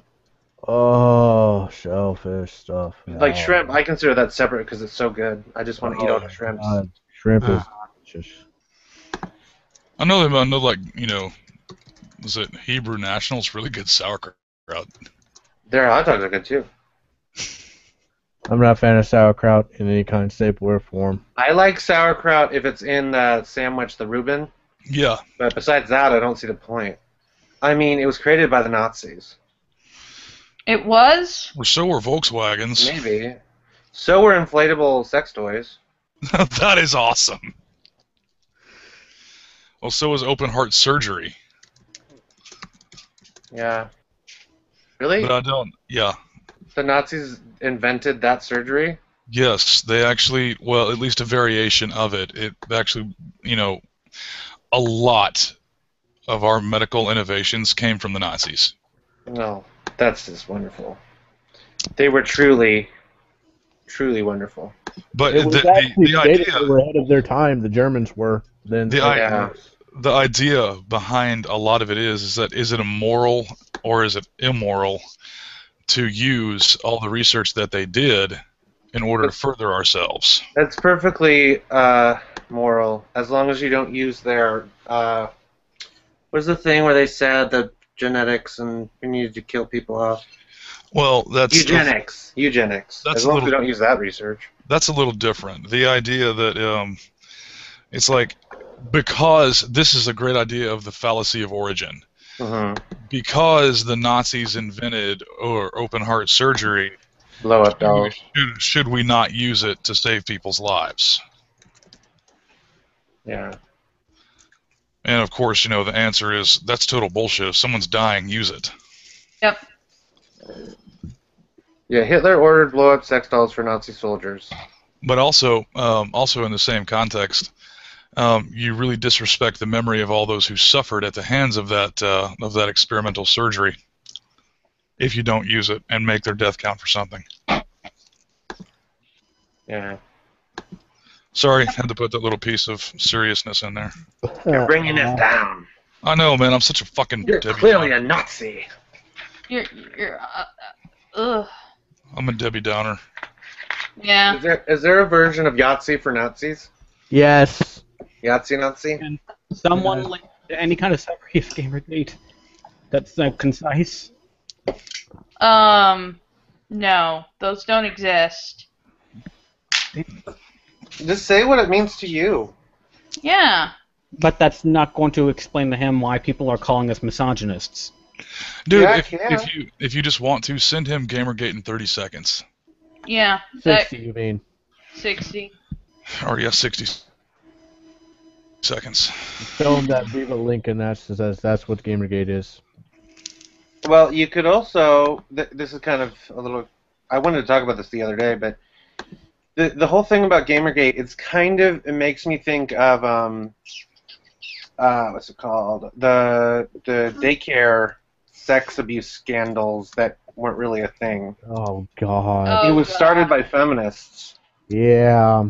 Oh, shellfish stuff. Like Oh, shrimp, I consider that separate because it's so good. I just want to eat all the shrimps. God, shrimp is Ah. just. I know them. I know, like you know, was it Hebrew Nationals? Really good sauerkraut. Their hot dogs are good too. I'm not a fan of sauerkraut in any kind, shape, or form. I like sauerkraut if it's in the sandwich, the Reuben. Yeah, But besides that, I don't see the point. I mean, it was created by the Nazis. It was. or so were Volkswagens. Maybe. So were inflatable sex toys. that is awesome. Well, so was open heart surgery. Yeah. Really? But I don't. Yeah. the Nazis invented that surgery? Yes, they actually. Well, at least a variation of it. It actually, you know, a lot of our medical innovations came from the Nazis. No. That's just wonderful. They were truly, truly wonderful. But It the, was the, actually the stated idea. they were ahead of their time. The Germans were then. The i- Yeah. The idea behind a lot of it is is that is it immoral or is it immoral to use all the research that they did in order to further ourselves? That's perfectly uh, moral, as long as you don't use their. Uh, what's the thing where they said the genetics and you needed to kill people off? Well, that's Eugenics. Eugenics. That's as long as we little- don't use that research. that's a little different. The idea that um, it's like because this is a great idea of the fallacy of origin. hmm Because the Nazis invented or open heart surgery, Blow up dolls. should, should we not use it to save people's lives? Yeah. And of course, you know, the answer is that's total bullshit. If someone's dying, use it. Yep. Yeah, Hitler ordered blow up sex dolls for Nazi soldiers. But also, um, also in the same context, um, you really disrespect the memory of all those who suffered at the hands of that uh, of that experimental surgery. If you don't use it and make their death count for something. Yeah. Sorry, had to put that little piece of seriousness in there. You're bringing it down. I know, man. I'm such a fucking. You're Debbie clearly Downer. a Nazi. You're. You're. Uh, uh, ugh. I'm a Debbie Downer. Yeah. Is there is there a version of Yahtzee for Nazis? Yes. Yahtzee Nazi? Someone linked to any kind of summary of Gamergate that's uh, concise. Um. No, those don't exist. Just say what it means to you. Yeah. But that's not going to explain to him why people are calling us misogynists. Dude, Yeah, if, yeah. if you if you just want to, send him Gamergate in 30 seconds. Yeah. That, 60, you mean. Sixty. Or yeah, 60 seconds. Show him that Viva link, and that's that's, that's what Gamergate is. Well, you could also. Th- this is kind of a little. I wanted to talk about this the other day, but the the whole thing about GamerGate, it's kind of. It makes me think of um. Uh, what's it called? The the daycare sex abuse scandals that weren't really a thing. Oh God. it Oh, was started by feminists. Yeah.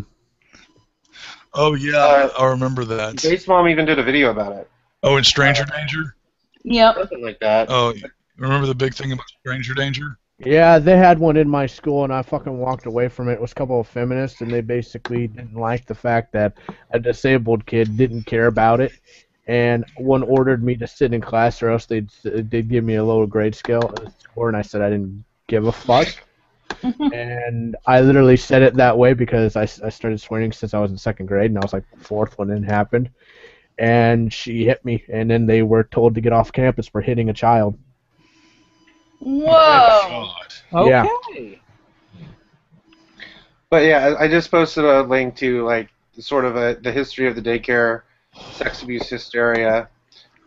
Oh yeah, Uh, I remember that. Based Mom even did a video about it. Oh, in Stranger Danger. Yep. Something like that. Oh, remember the big thing about Stranger Danger? Yeah, they had one in my school, and I fucking walked away from it. It was a couple of feminists, and they basically didn't like the fact that a disabled kid didn't care about it, and one ordered me to sit in class, or else they'd they'd give me a lower grade scale uh, score, and I said I didn't give a fuck. And I literally said it that way because I, I started swearing since I was in second grade, and I was like fourth when it happened. And she hit me, and then they were told to get off campus for hitting a child. Whoa. God. Yeah. Okay. But yeah, I I just posted a link to like sort of a, the history of the daycare sex abuse hysteria.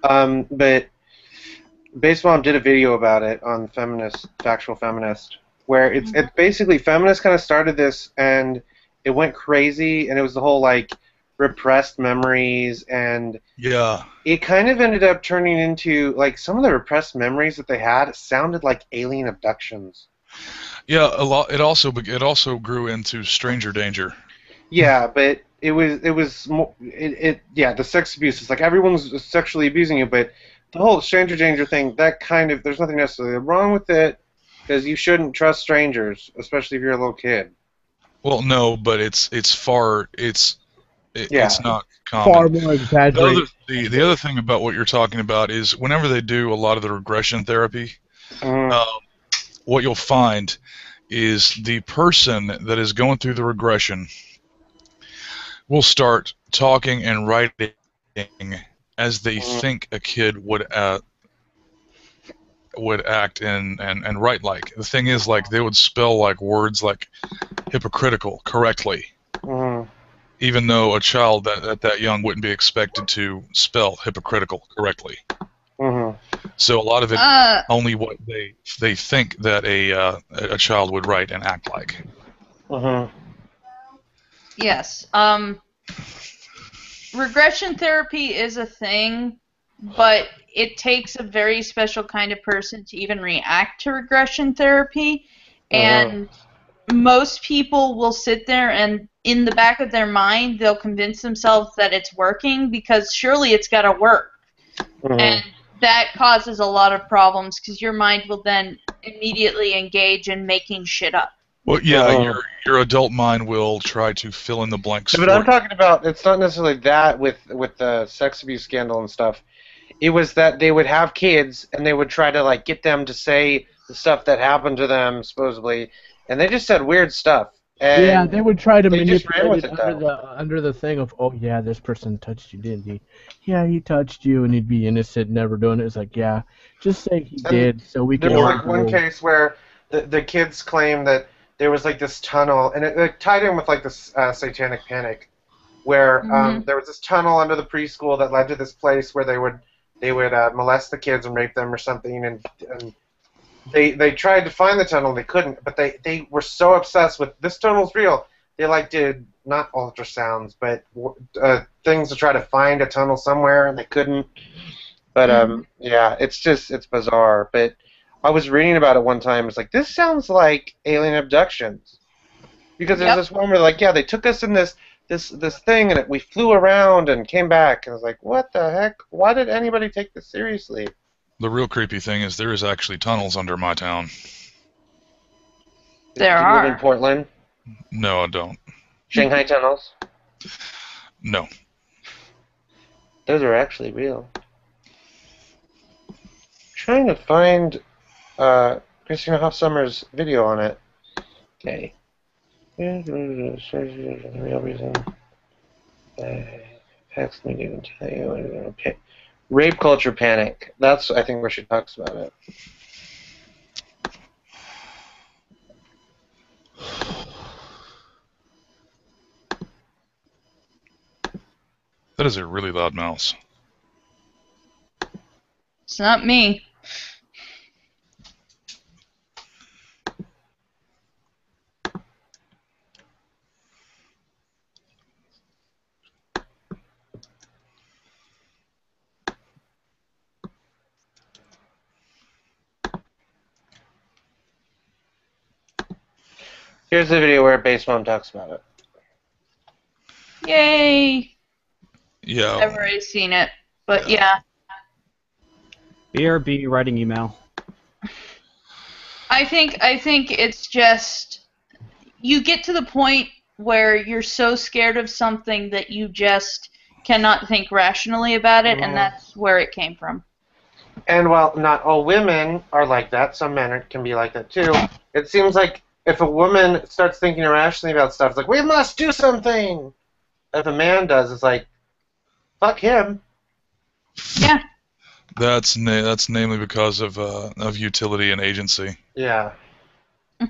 Um, but Based Mom did a video about it on Feminist, Factual Feminist, where it's mm-hmm. it's basically feminists kind of started this and it went crazy and it was the whole like repressed memories and Yeah. it kind of ended up turning into like some of the repressed memories that they had sounded like alien abductions. Yeah, a lot. It also be- it also grew into Stranger Danger. Yeah, but it was it was more it, it yeah the sex abuse is like everyone's sexually abusing you, but the whole stranger danger thing, that kind of there's nothing necessarily wrong with it because you shouldn't trust strangers, especially if you're a little kid. Well, no, but it's it's far it's it, Yeah. it's not common. Far more The other, the, the other thing about what you're talking about is whenever they do a lot of the regression therapy, Mhm. um, what you'll find is the person that is going through the regression will start talking and writing as they Mhm. think a kid would uh, would act and, and, and write like. The thing is, like, they would spell like words like hypocritical correctly Mhm. even though a child that, that that young wouldn't be expected to spell hypocritical correctly. Mhm. So a lot of it Uh, only what they they think that a uh, a a child would write and act like. Mhm. yes. Um, regression therapy is a thing, but it takes a very special kind of person to even react to regression therapy. And most people will sit there and in the back of their mind they'll convince themselves that it's working because surely it's got to work. Mhm. And that causes a lot of problems because your mind will then immediately engage in making shit up. Well, yeah, Oh. your your adult mind will try to fill in the blanks. Yeah, but I'm talking about it's not necessarily that with with the sex abuse scandal and stuff. It was that they would have kids and they would try to like get them to say the stuff that happened to them supposedly, and they just said weird stuff. And yeah, they would try to they just ran manipulate it it, under the under the thing of, oh yeah, this person touched you, didn't he? Yeah, he touched you, and he'd be innocent, never doing it. It's like, yeah, just say he And did, so we There can. was like one go. case where the the kids claimed that there was like this tunnel, and it, it tied in with like this uh, satanic panic, where um, there was this tunnel under the preschool that led to this place where they would they would uh, molest the kids and rape them or something, and and they they tried to find the tunnel, they couldn't, but they they were so obsessed with this tunnel's real, they like did not ultrasounds, but uh, things to try to find a tunnel somewhere, and they couldn't. But um, yeah, it's just it's bizarre. But I was reading about it one time. It's like this sounds like alien abductions, because there's Yep. this one where like yeah they took us in this this this thing and it, we flew around and came back and I was like what the heck? Why did anybody take this seriously? The real creepy thing is there is actually tunnels under my town. There Do you live in. Portland, No, I don't. Shanghai tunnels. No. Those are actually real. trying to find uh, Christina Hoff Sommers' video on it. Okay. Real reason. Uh, text me to tell you. Okay. Rape culture panic. That's I think where she talks about it. That is a really loud mouse. It's not me. Here's the video where Based Mom talks about it. Yay! Yeah. I've already seen it. But yeah, BRB writing email. I think I think it's just you get to the point where you're so scared of something that you just cannot think rationally about it, and that's where it came from. And while not all women are like that, some men are, can be like that too. It seems like if a woman starts thinking irrationally about stuff, it's like we must do something. If a man does, it's like fuck him. Yeah. That's na- that's namely because of uh, of utility and agency. Yeah.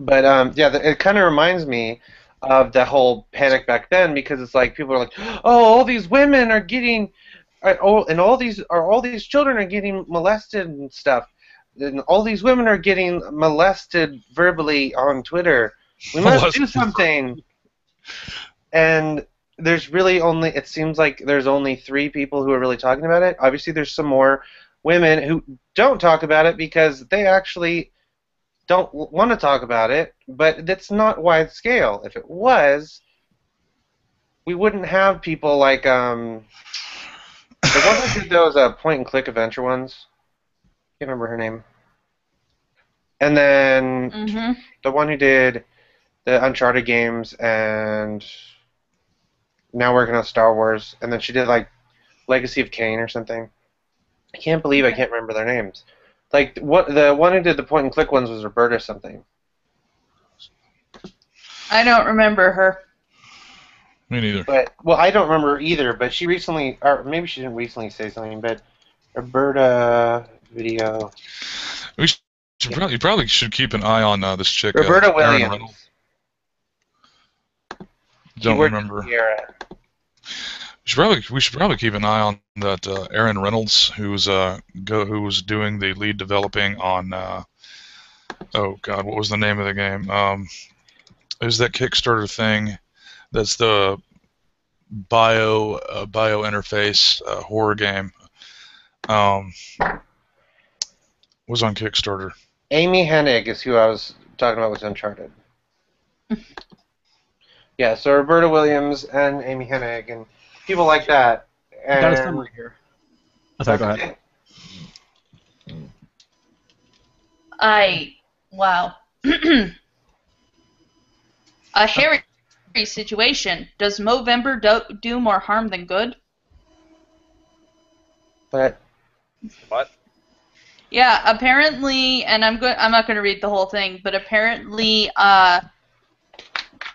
But um, yeah, the, it kind of reminds me of the whole panic back then because it's like people are like, oh, all these women are getting, are, all, and all these are all these children are getting molested and stuff, and all these women are getting molested verbally on Twitter. We must do something. And there's really only it seems like there's only three people who are really talking about it. Obviously, there's some more women who don't talk about it because they actually don't want to talk about it, but that's not wide scale. If it was, we wouldn't have people like um The one who did those uh, point and click adventure ones. Can't remember her name. And then hmm the one who did the Uncharted games and now working on Star Wars, and then she did like Legacy of Kain or something. I can't believe I can't remember their names. Like what the one who did the point and click ones was Roberta something. I don't remember her. Me neither. But well, I don't remember either. But she recently, or maybe she didn't recently say something. But Roberta video. We should probably, you probably should keep an eye on uh, this chick. uh, Roberta Erin Williams. Reynolds. Don't remember. We should probably we should probably keep an eye on that uh, Aaron Reynolds, who's uh go who's doing the lead developing on. Uh, oh God, what was the name of the game? Um, it was that Kickstarter thing. That's the bio uh, bio interface uh, horror game. Um, was on Kickstarter. Amy Hennig is who I was talking about with Uncharted. yeah, so Roberta Williams and Amy Hennig and people like that. And Got a summary here. Oh, sorry, go ahead. I wow. a hairy situation. Does Movember do, do more harm than good? But What? Yeah, apparently, and I'm good. I'm not going to read the whole thing, but apparently, uh,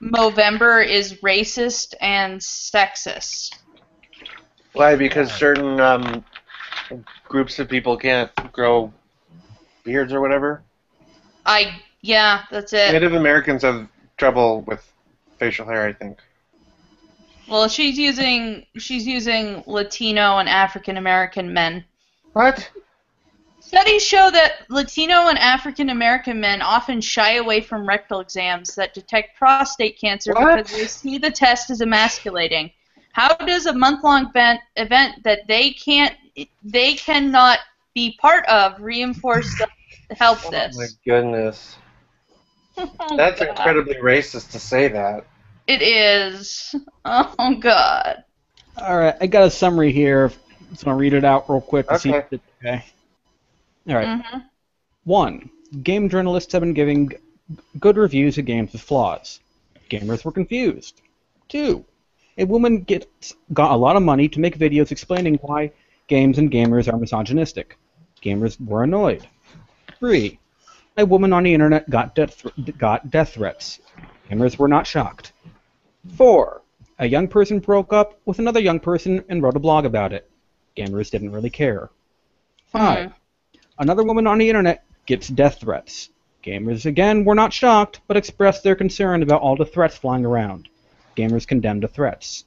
Movember is racist and sexist. why? Because certain um, groups of people can't grow beards or whatever. I yeah, that's it. Native Americans have trouble with facial hair, I think. Well, she's using she's using Latino and African American men. What? Studies show that Latino and African American men often shy away from rectal exams that detect prostate cancer What? because they see the test as emasculating. How does a month-long event, event that they can't they cannot be part of reinforce the help oh this? Oh my goodness. Oh, That's God. incredibly racist to say that. It is. Oh God. All right, I got a summary here. Just gonna read it out real quick to see Okay. if it's okay. All right. hmm One, game journalists have been giving g- good reviews of games with flaws. Gamers were confused. Two, a woman gets got a lot of money to make videos explaining why games and gamers are misogynistic. Gamers were annoyed. Three, a woman on the internet got death got death threats. Gamers were not shocked. Four, a young person broke up with another young person and wrote a blog about it. Gamers didn't really care. Five, Another woman on the internet gets death threats. Gamers again were not shocked, but expressed their concern about all the threats flying around. Gamers condemned the threats.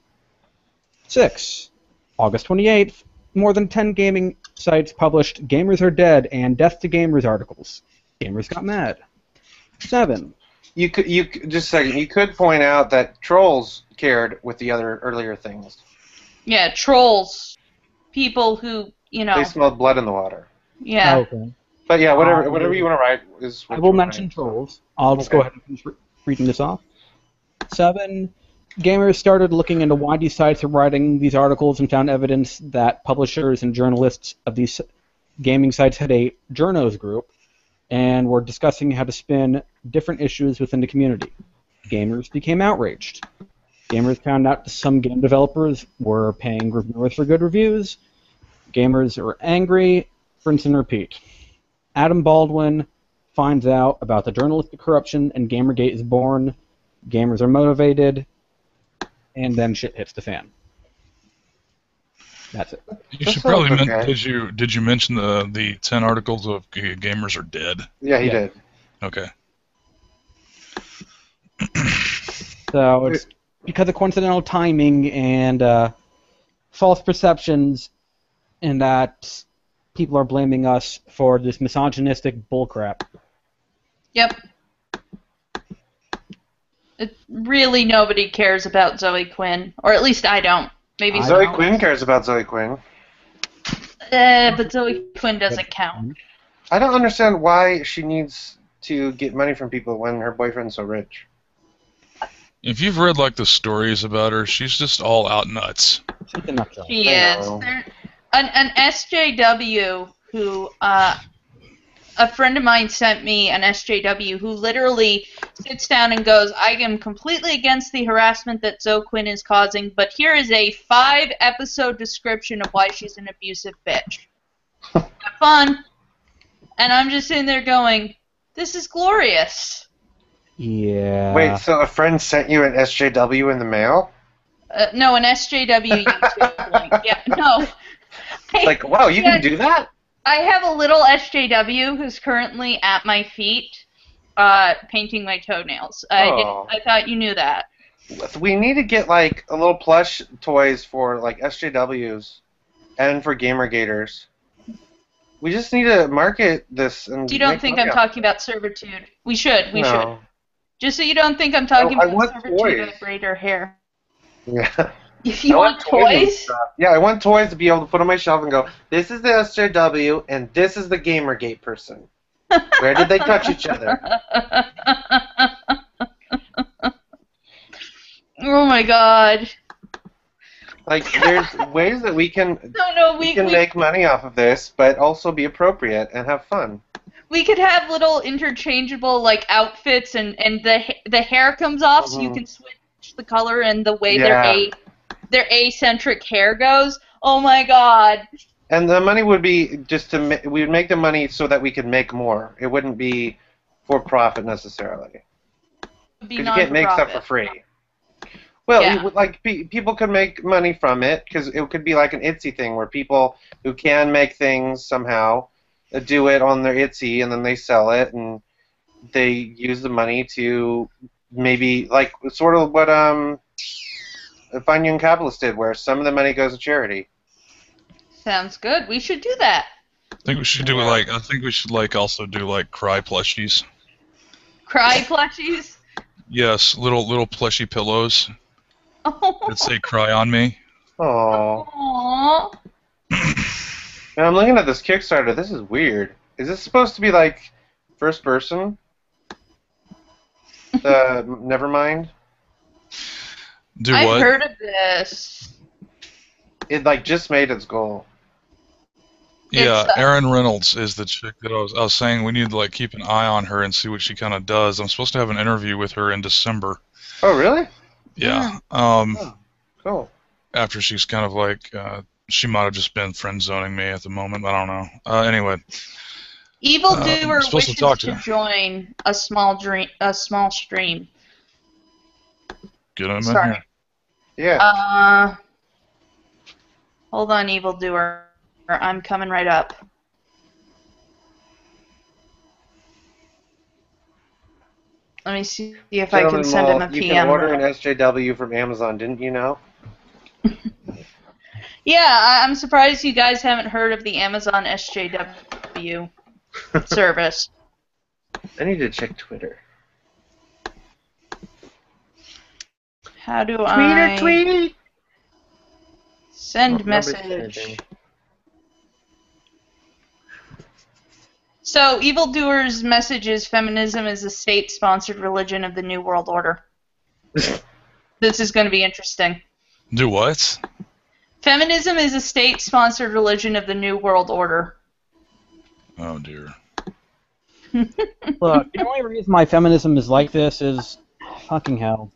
6. August 28th, more than 10 gaming sites published Gamers Are Dead and Death to Gamers articles. Gamers got mad. 7. You could, you just a second. You could point out that trolls cared with the other earlier things. Yeah, trolls. People who you know. They smelled blood in the water. Yeah. Okay. But yeah, whatever, Uh, whatever you want to write is. I will mention write. trolls. I'll just go ahead and finish re- reading this off. Seven, gamers started looking into why these sites are writing these articles and found evidence that publishers and journalists of these gaming sites had a journos group and were discussing how to spin different issues within the community. Gamers became outraged. Gamers found out some game developers were paying reviewers for good reviews. Gamers are angry, rinse and repeat. Adam Baldwin finds out about the journalistic corruption and Gamergate is born. Gamers are motivated, and then shit hits the fan. That's it. You That should sounds probably men- okay. did you did you mention the the ten articles of G- gamers are dead? Yeah, he Yeah. did. Okay. So it's because of coincidental timing and uh, false perceptions, and that people are blaming us for this misogynistic bullcrap. Yep. It, really, nobody cares about Zoe Quinn, or at least I don't. Maybe I Zoe some- Quinn cares about Zoe Quinn. Uh, but Zoe Quinn doesn't count. I don't understand why she needs to get money from people when her boyfriend's so rich. If you've read like the stories about her, she's just all out nuts. She's a nutshell. She I is. know. There, an, an SJW who uh, a friend of mine sent me an SJW who literally sits down and goes, I am completely against the harassment that Zoe Quinn is causing, but here is a five episode description of why she's an abusive bitch. Have fun. And I'm just sitting there going, this is glorious. Yeah. Wait, so a friend sent you an SJW in the mail? Uh, no, an SJW YouTube link. Yeah, no. Like, wow, you can do that? I have a little SJW who's currently at my feet, uh, painting my toenails. I, Oh. I thought you knew that. We need to get like a little plush toys for like SJWs and for gamer gators. We just need to market this and You don't think I'm off talking about servitude? We should. We No. should. Just so you don't think I'm talking I about servitude, toys. I braid her hair. Yeah. If you I want toys toys. Yeah, I want toys to be able to put on my shelf and go, this is the SJW and this is the Gamergate person. Where did they touch each other? oh my god. Like, there's ways that we can No, no, we we, can we, make money off of this, but also be appropriate and have fun. we could have little interchangeable like outfits, and and the the hair comes off, so you Mhm. can switch the color and the way they're a their eccentric hair goes. Oh my god. And the money would be just to ma- we would make the money so that we could make more. It wouldn't be for profit necessarily. Be Because you can't make stuff for free. Well, Yeah. would- like pe- people could make money from it because it could be like an Etsy thing where people who can make things somehow uh, do it on their Etsy and then they sell it and they use the money to maybe like sort of what um Fine Young Capitalist did, where some of the money goes to charity. Sounds good. We should do that. I think we should do it like I think we should like also do like cry plushies. Cry plushies. Yes, little little plushy pillows that say "cry on me." Oh. Aww. And I'm looking at this Kickstarter. This is weird. Is this supposed to be like first person? The Nevermind. Do I've what? heard of this. It like just made its goal. Yeah, It's, uh, Erin Reynolds is the chick that I was. I was saying we need to like keep an eye on her and see what she kind of does. I'm supposed to have an interview with her in December. Oh really? Yeah. Um, Oh. Cool. after she's kind of like uh, she might have just been friend zoning me at the moment. I don't know. Uh, anyway, Evil Uh, Doer I'm supposed to wishes talk to, to join a small dream, a small stream. get him in Sorry. here. Yeah. Uh, hold on, Evil Doer. I'm coming right up. Let me see if I can send him a you PM. can order an SJW from Amazon, didn't you know? Yeah, I- I'm surprised you guys haven't heard of the Amazon SJW service. I need to check Twitter. How do I tweet. send What number's message? So, evildoers' message is feminism is a state-sponsored religion of the New World Order. this is going to be interesting. Do what? Feminism is a state-sponsored religion of the New World Order. Oh dear. Look, the only reason my feminism is like this is fucking hell.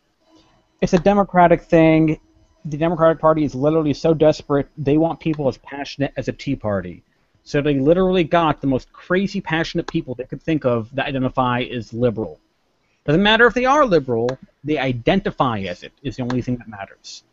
It's a democratic thing. The Democratic Party is literally so desperate, they want people as passionate as a Tea Party. So they literally got the most crazy passionate people they could think of that identify as liberal. Doesn't matter if they are liberal, they identify as it is the only thing that matters.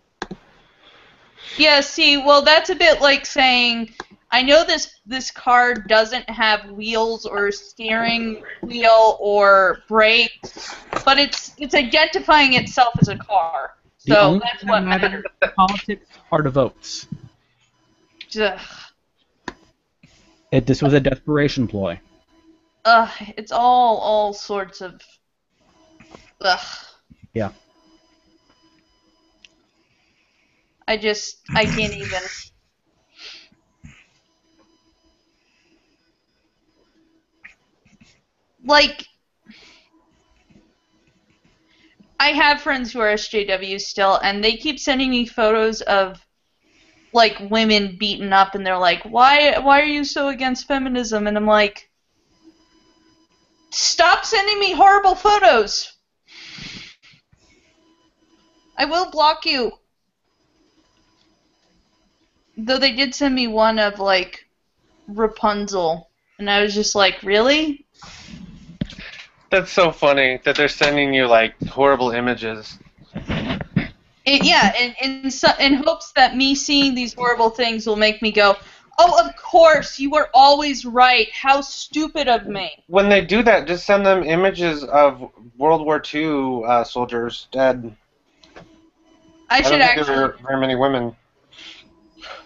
Yeah, see, well, that's a bit like saying, I know this this car doesn't have wheels or steering wheel or brakes, but it's it's identifying itself as a car. The So only that's what that matters. Politics are the votes. Ugh, It, this was a desperation ploy. ugh, it's all all sorts of. Ugh. Yeah. I just I can't even. Like, I have friends who are SJWs still, and they keep sending me photos of like women beaten up and they're like, "Why why are you so against feminism?" And I'm like, "Stop sending me horrible photos. I will block you." Though they did send me one of like Rapunzel, and I was just like, "Really?" That's so funny that they're sending you like horrible images. It, yeah, in in, so, in hopes that me seeing these horrible things will make me go, "Oh, of course, you were always right. How stupid of me." When they do that, just send them images of World War II uh, soldiers dead. I don't should think actually, there very many women.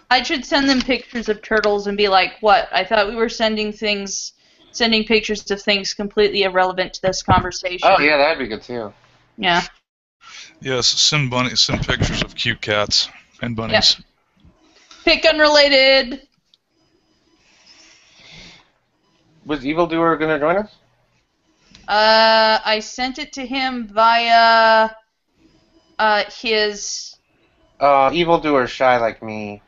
I should send them pictures of turtles and be like, "What? I thought we were sending things, sending pictures of things completely irrelevant to this conversation." Oh yeah, that'd be good too. Yeah. Yes, send bunny, send pictures of cute cats and bunnies. Pick unrelated. Was Evildoer gonna join us? Uh, I sent it to him via uh his. Uh, Evildoer's shy like me.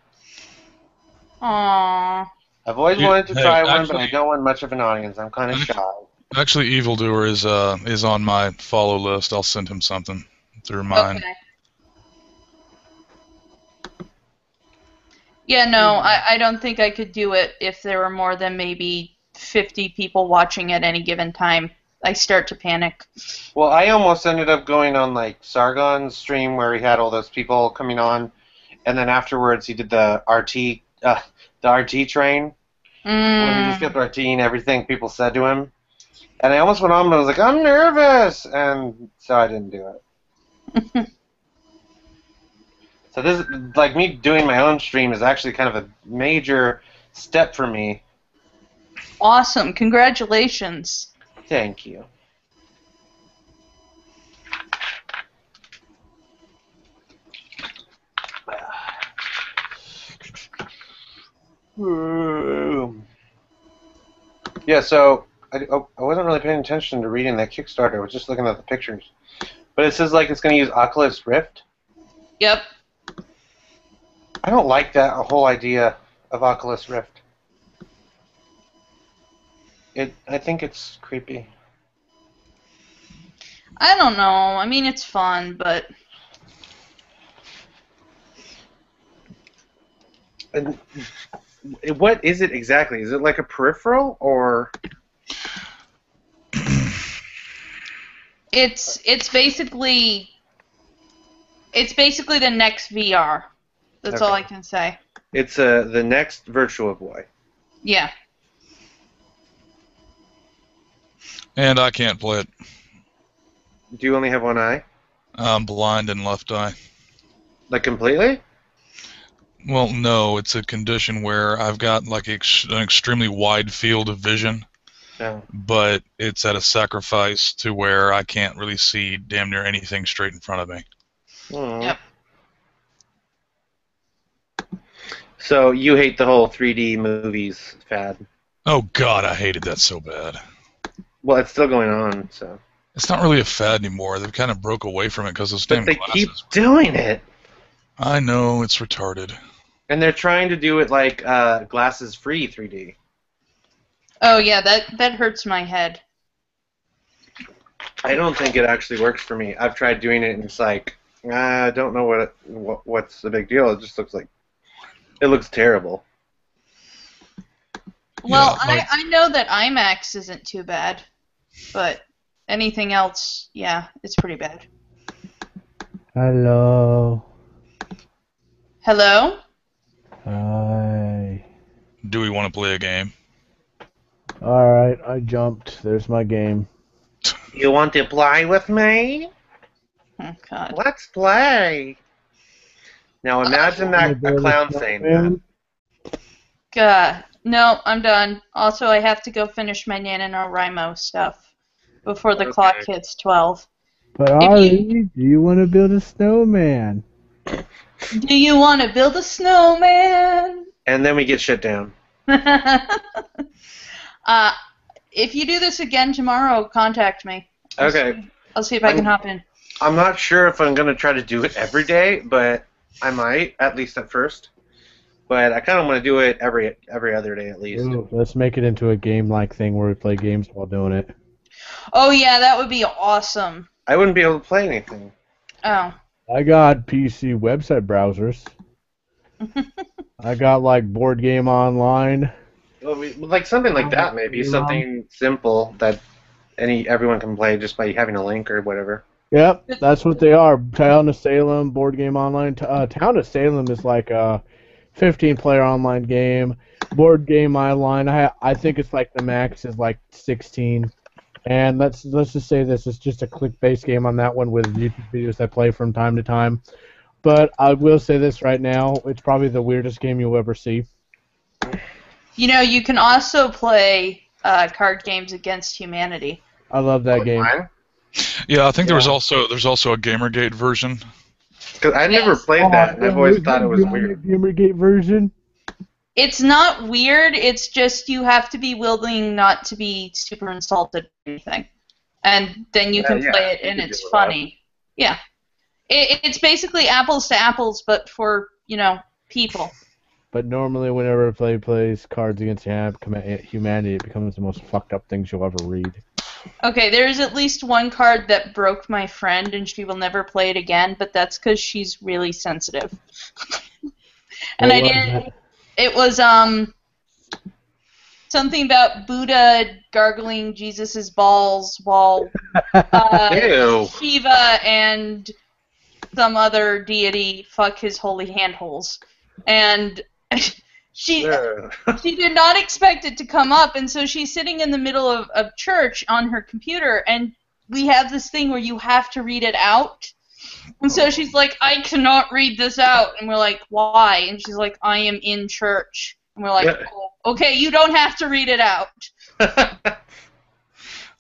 Aww. I've always You- wanted to hey, try one, but I don't want much of an audience. I'm kind of shy. Actually, Evildoer is uh is on my follow list. I'll send him something through mine. Okay. Yeah, no, I, I don't think I could do it if there were more than maybe 50 people watching at any given time. I start to panic. Well, I almost ended up going on like Sargon's stream where he had all those people coming on, and then afterwards he did the RT, uh, the RT train when he just Mm. kept RTing everything people said to him, and I almost went on, but I was like, I'm nervous, and so I didn't do it. So this, like me doing my own stream, is actually kind of a major step for me. Awesome. Congratulations. Thank you. Yeah, so I, oh, I wasn't really paying attention to reading that Kickstarter. I was just looking at the pictures. But it says like it's going to use Oculus Rift. Yep. I don't like that whole idea of Oculus Rift. It, I think it's creepy. I don't know. I mean, it's fun, but And what is it exactly? Is it like a peripheral or? it's it's basically it's basically the next VR. That's all I can say. It's uh, the next Virtual Boy. Yeah. And I can't play it. Do you only have one eye? I'm blind in left eye. Like completely? Well, no, it's a condition where I've got like ex- an extremely wide field of vision, No. but it's at a sacrifice to where I can't really see damn near anything straight in front of me. Yep. So you hate the whole 3D movies fad? Oh God, I hated that so bad. Well, it's still going on, so. It's not really a fad anymore. They've kind of broke away from it because those But they glasses. keep doing it, I know it's retarded. And they're trying to do it like uh, glasses-free 3D. Oh yeah, that that hurts my head. I don't think it actually works for me. I've tried doing it, and it's like I don't know what, it, what what's the big deal. It just looks like it looks terrible. Well, Yeah, like- I I know that IMAX isn't too bad, but anything else, yeah, it's pretty bad. Hello. Hello? Hi. Do we want to play a game? All right, I jumped. There's my game. You want to play with me? Oh god. Let's play. Now imagine that a clown saying that. God. No, I'm done. Also, I have to go finish my NaNoWriMo stuff before the clock hits 12. But If you- Ari, do you want to build a snowman? Do you want to build a snowman? And then we get shut down. uh, if you do this again tomorrow, contact me. I'll Okay. see- I'll see if I can I'm- hop in. I'm not sure if I'm gonna try to do it every day, but I might at least at first. but I kind of want to do it every every other day at least. Ooh, let's make it into a game-like thing where we play games while doing it. Oh yeah, that would be awesome. I wouldn't be able to play anything. Oh. I got PC website browsers. I got like board game online. Well, we, like something like that, maybe something simple that any everyone can play just by having a link or whatever. Yep, that's what they are. Town of Salem, board game online. Uh, Town of Salem is like a 15-player online game. Board game online, I I think it's like the max is like 16. And let's let's just say this is just a click-based game on that one with YouTube videos I play from time to time. But I will say this right now, it's probably the weirdest game you'll ever see. You know, you can also play uh, card games against humanity. I love that game. Yeah, I think there was also there's also a GamerGate version. Because I never Yes. played that, and I've always thought it was weird. Gamergate version. It's not weird. It's just you have to be willing not to be super insulted or anything, and then you Yeah, can yeah, play it, you and it's deal with funny. Yeah, it, it's basically apples to apples, but for you know people. But normally, whenever a play plays Cards Against Humanity, it becomes the most fucked up things you'll ever read. Okay, there's at least one card that broke my friend, and she will never play it again. But that's because she's really sensitive. and What I didn't. that? It was um something about Buddha gargling Jesus's balls while uh, Shiva and some other deity fuck his holy handholes, and she Ugh. she did not expect it to come up, and so she's sitting in the middle of, of church on her computer, and we have this thing where you have to read it out. And so she's like, I cannot read this out. And we're like, why? And she's like, I am in church. And we're like, Yeah. oh, okay, you don't have to read it out.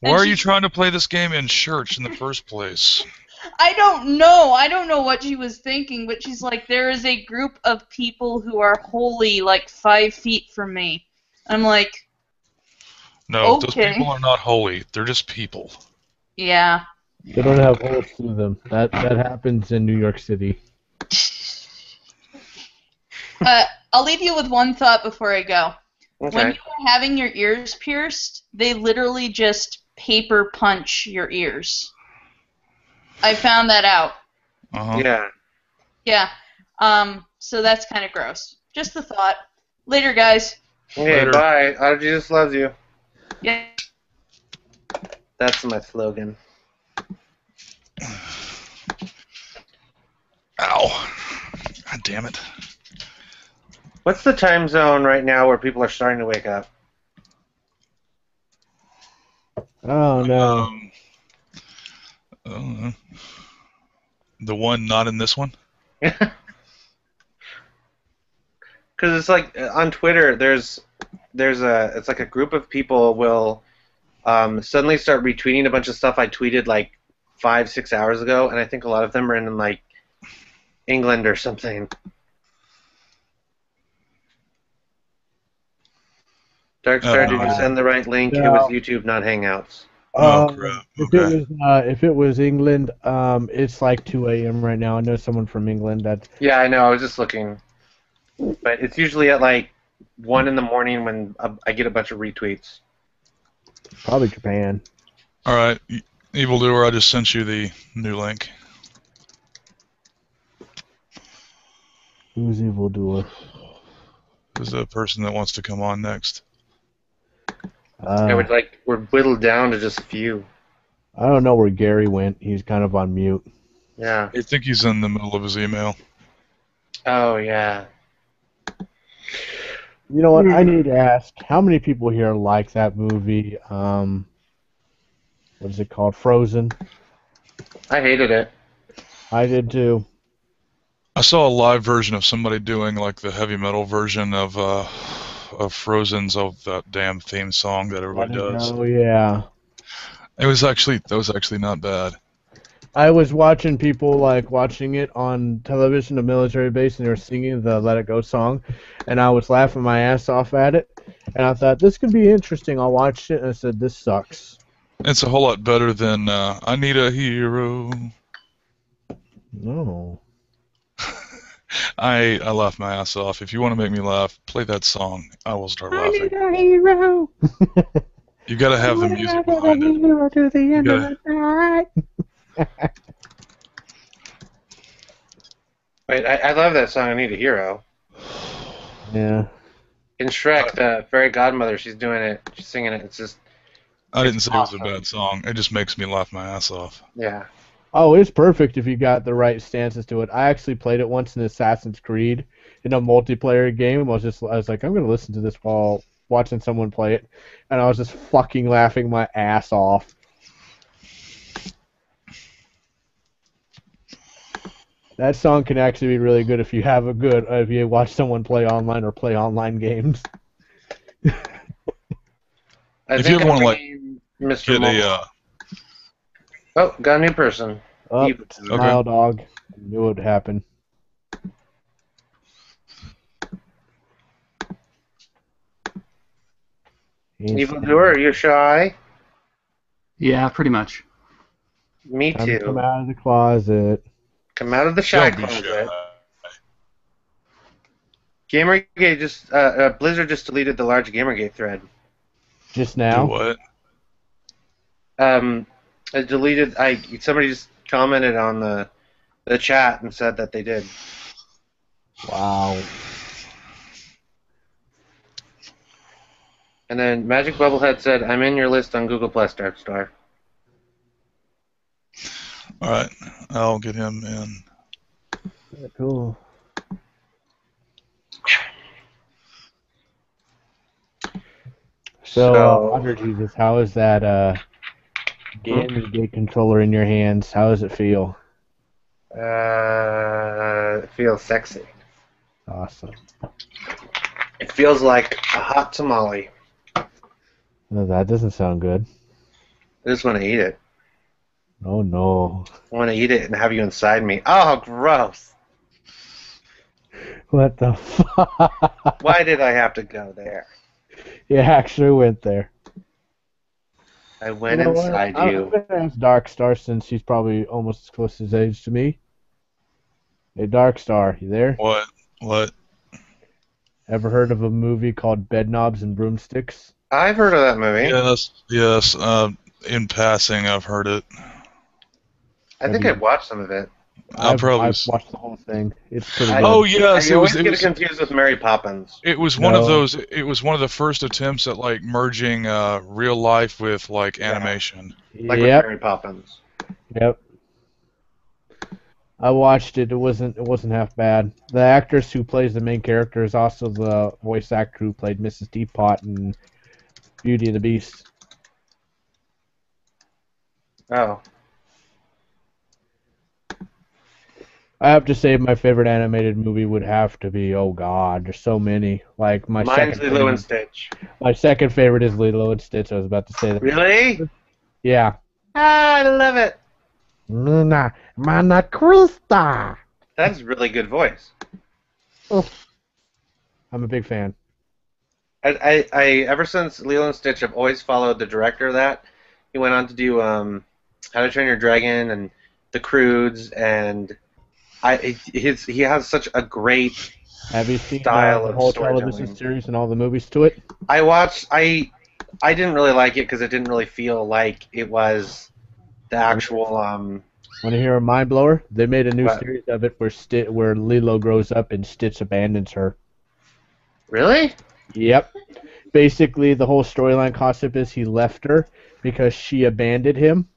Why are she- you trying to play this game in church in the first place? I don't know. I don't know what she was thinking, but she's like, there is a group of people who are holy like five feet from me. I'm like, No, those people are not holy. They're just people. yeah. They don't have holes through them. That that happens in New York City. Uh, I'll leave you with one thought before I go. Okay. When you are having your ears pierced, they literally just paper punch your ears. I found that out. Uh-huh. Yeah. Yeah. Um. So that's kind of gross. Just the thought. Later, guys. Okay, Later. bye. Oh, Jesus loves you. Yeah. That's my slogan. Ow. God damn it. What's the time zone right now where people are starting to wake up? Oh no. Um, uh, the one not in this one? Because it's like uh, on Twitter, there's there's a it's like a group of people will um, suddenly start retweeting a bunch of stuff I tweeted like five six hours ago, and I think a lot of them are in like England or something. dark Darkstar, did you Uh, send the right link? It was YouTube, not Hangouts. Oh, Um, crap. If it was uh, if it was England, um, it's like 2 a.m. right now. I know someone from England that Yeah, I know. I was just looking, but it's usually at like one in the morning when uh, I get a bunch of retweets. probably Japan. All right, evildoer. I just sent you the new link. Who's evildoer? There's the person that wants to come on next. Uh, I would like we're whittled down to just a few. I don't know where Gary went. He's kind of on mute. Yeah. I think he's in the middle of his email. Oh yeah. You know what? I need to ask how many people here like that movie? Um, what is it called? Frozen. I hated it. I did too. I saw a live version of somebody doing like the heavy metal version of uh of Frozen's of that damn theme song that everybody does. Oh yeah. It was actually that was actually not bad. I was watching people like watching it on television, at a military base, and they were singing the "Let It Go" song, and I was laughing my ass off at it. And I thought this could be interesting. I'll watch it, and I said, "This sucks." It's a whole lot better than uh, "I Need a Hero." No. I I laugh my ass off. If you want to make me laugh, play that song. I will start I need a hero. You gotta have the music behind it. hero to the end You of the night. Wait, I, I love that song. I need a hero. Yeah. In Shrek, the fairy godmother, she's doing it. She's singing it. It's just I didn't say it was a bad song. It just makes me laugh my ass off. yeah. Oh, it's perfect if you got the right stances to it. I actually played it once in Assassin's Creed in a multiplayer game. I was just I was like, I'm gonna listen to this while watching someone play it, and I was just fucking laughing my ass off. That song can actually be really good if you have a good uh, if you watch someone play online or play online games. I If think you ever wanna, like, bringing Mr. Get Mole. a uh, Oh, got a new person. Oh, You- smile dog. I knew it would happen. Evil doer, are you shy? Yeah, pretty much. Me Time to too. come out of the closet. Come out of the shy don't be closet. shy. Gamergate just uh, uh, Blizzard just deleted the large Gamergate thread. Just Do now. what? Um, I deleted. I somebody just commented on the the chat and said that they did. Wow. And then Magic Bubblehead said, "I'm in your list on Google Plus, Darkstar." All right, I'll get him in. Cool. So, So- Otter Jesus, how is that uh, gaming gate controller in your hands? How does it feel? Uh, it feels sexy. Awesome. It feels like a hot tamale. No, that doesn't sound good. I just want to eat it. Oh no. I want to eat it and have you inside me. Oh, gross! What the fuck? Why did I have to go there? You actually went there. I went You know inside I'm- you. I'm gonna ask Darkstar since she's probably almost as close as age to me. Hey, Dark Star, you there? What? What? Ever heard of a movie called Bedknobs and Broomsticks? I've heard of that movie. Yes, yes. Uh, in passing, I've heard it. I think I've watched some of it. I'll I've, probably. I've watched the whole thing. It's pretty I- good. Oh yes, I it was. always It get was, confused with Mary Poppins. it was one of those. It was one of the first attempts at like merging uh, real life with like Yeah. animation. Like with Mary Poppins. yep. I watched it. It wasn't. It wasn't half bad. The actress who plays the main character is also the voice actor who played Mrs. Teapot in Beauty and the Beast. Oh, I have to say, my favorite animated movie would have to be. Oh God, there's so many. Like my mine's second. Lilo and favorite, Stitch. my second favorite is Lilo and Stitch. I was about to say that. Really? Yeah. Ah, I love it. Luna, Mana Krista. That's really good voice. I'm a big fan. I, I, I ever since Lilo and Stitch, I've always followed the director of that. He went on to do um, How to Train Your Dragon and The Croods, and I his he has such a great. Have you seen Style uh, the of whole television series and all the movies to it? I watched. I I didn't really like it because it didn't really feel like it was the actual. Um, Want to hear a mind blower? They made a new What? series of it where Sti- where Lilo grows up and Stitch abandons her. really? Yep. Basically, the whole storyline concept is he left her because she abandoned him,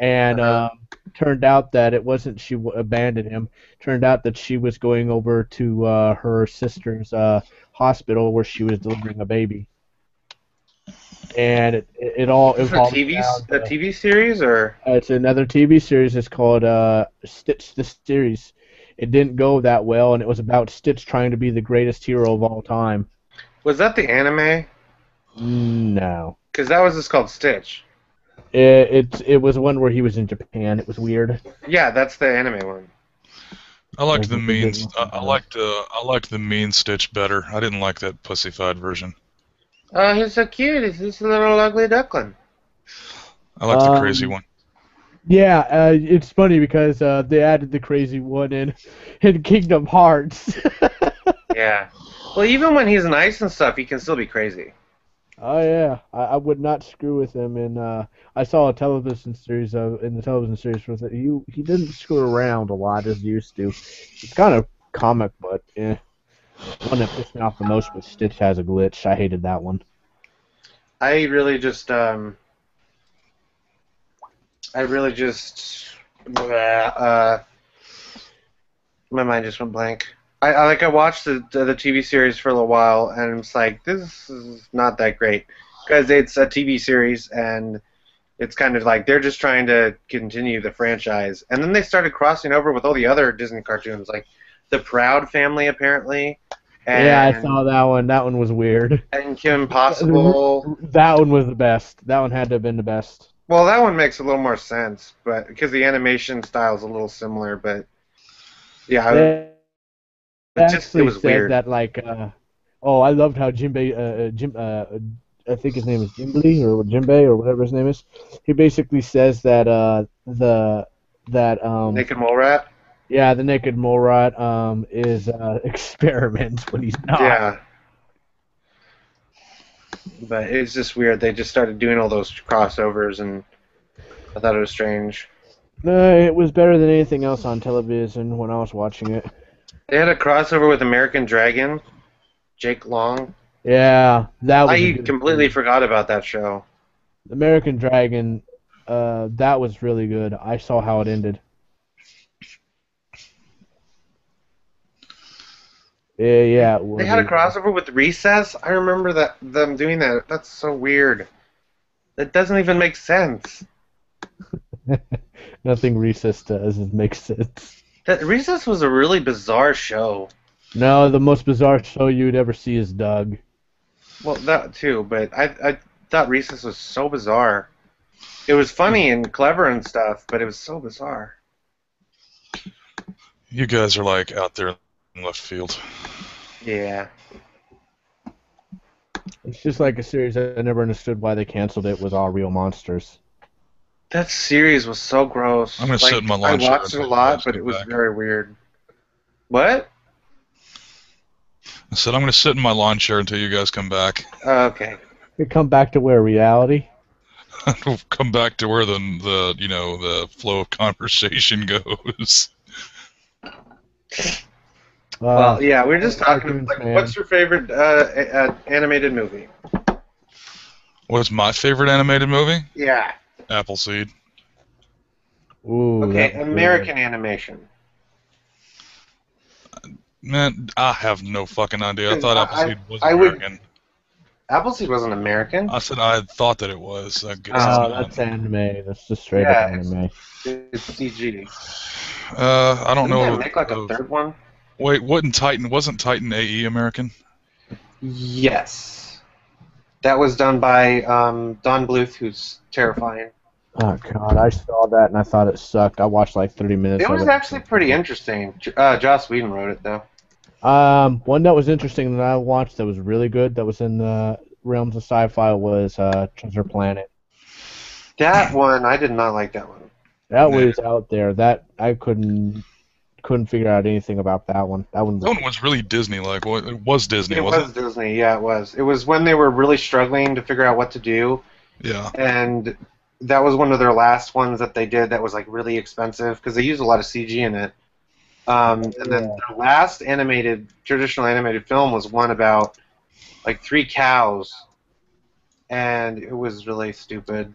and Uh-huh. um, turned out that it wasn't she w- abandoned him. Turned out that she was going over to uh, her sister's uh, hospital where she was delivering a baby. And it, it, it all it a TV down a TV series or? Uh, it's another TV series. It's called uh, Stitch the Series. It didn't go that well, and it was about Stitch trying to be the greatest hero of all time. Was that the anime? No, Because that was just called Stitch. It, it it was one where he was in Japan. It was weird. Yeah, that's the anime one. I liked the mean. I, I liked uh, I liked the mean Stitch better. I didn't like that pussyfied version. Oh, he's so cute. He's just a little ugly duckling. I like the crazy Um, one. Yeah, uh, it's funny because uh, they added the crazy one in in Kingdom Hearts. Yeah. Well, even when he's nice and stuff, he can still be crazy. Oh yeah, I, I would not screw with him. And uh, I saw a television series of in the television series was that he he didn't screw around a lot as he used to. It's kind of comic, but eh. One that pissed me off the most was Stitch has a glitch. I hated that one. I really just, um, I really just, uh, my mind just went blank. I, I like I watched the the TV series for a little while, and it's like this is not that great because it's a TV series and it's kind of like they're just trying to continue the franchise, and then they started crossing over with all the other Disney cartoons, like the Proud Family apparently. And, yeah, I saw that one. That one was weird. And Kim Possible. That one was the best. That one had to have been the best. Well, that one makes a little more sense, but because the animation style is a little similar, but yeah, They it just it actually was said weird. that like, uh, oh, I loved how Jimbei, uh, uh, Jim, uh, I think his name is Jimbly or Jimbei or whatever his name is. He basically says that uh, the that um, Naked Mole Rat. yeah, the naked mole rat um is uh, experiment when he's not. Yeah. But it's just weird. They just started doing all those crossovers, and I thought it was strange. Uh, it was better than anything else on television when I was watching it. They had a crossover with American Dragon, Jake Long. Yeah, that was. I completely series. forgot about that show. American Dragon. Uh, that was really good. I saw how it ended. Yeah, yeah. it They had a crossover with Recess. I remember that them doing that. That's so weird. That doesn't even make sense. Nothing Recess does it makes sense. That Recess was a really bizarre show. No, the most bizarre show you'd ever see is Doug. Well, that too, but I I thought Recess was so bizarre. It was funny and clever and stuff, but it was so bizarre. You guys are like out there in left field. Yeah. It's just like a series that I never understood why they canceled it with all real monsters. That series was so gross. I'm gonna like, sit in my lawn I watched it a lot, but it was back. very weird. What? I said I'm gonna sit in my lawn chair until you guys come back. Uh, okay. We come back to where reality. come back to where the the you know the flow of conversation goes. Uh, well, yeah, we are just talking. cartoons, Like, what's your favorite uh, a- uh, animated movie? What's my favorite animated movie? Yeah. Appleseed. Ooh, Okay, that was good. American animation. Man, I have no fucking idea. I thought I- Appleseed was I would- American. Appleseed wasn't American. I said I thought that it was. I guess Oh, that's anime. That's just straight Yeah, up anime. It's CG. Uh, I don't Didn't know. they make like a third one? Wait, wasn't Titan? Wasn't Titan AE American? Yes. That was done by um, Don Bluth, who's terrifying. Oh god, I saw that and I thought it sucked. I watched like 30 minutes. It of was actually pretty interesting. Uh, Joss Whedon wrote it though. Um, one that was interesting that I watched that was really good that was in the realms of sci-fi was uh, Treasure Planet. That one, I did not like that one. That was out there. That I couldn't couldn't figure out anything about that one. That one. That one was really Disney-like. Well, it was Disney, It wasn't was Disney, yeah, it was. It was when they were really struggling to figure out what to do. Yeah. and that was one of their last ones that they did that was like really expensive because they used a lot of CG in it. Um, and then their last animated, traditional animated film was one about like three cows, and it was really stupid.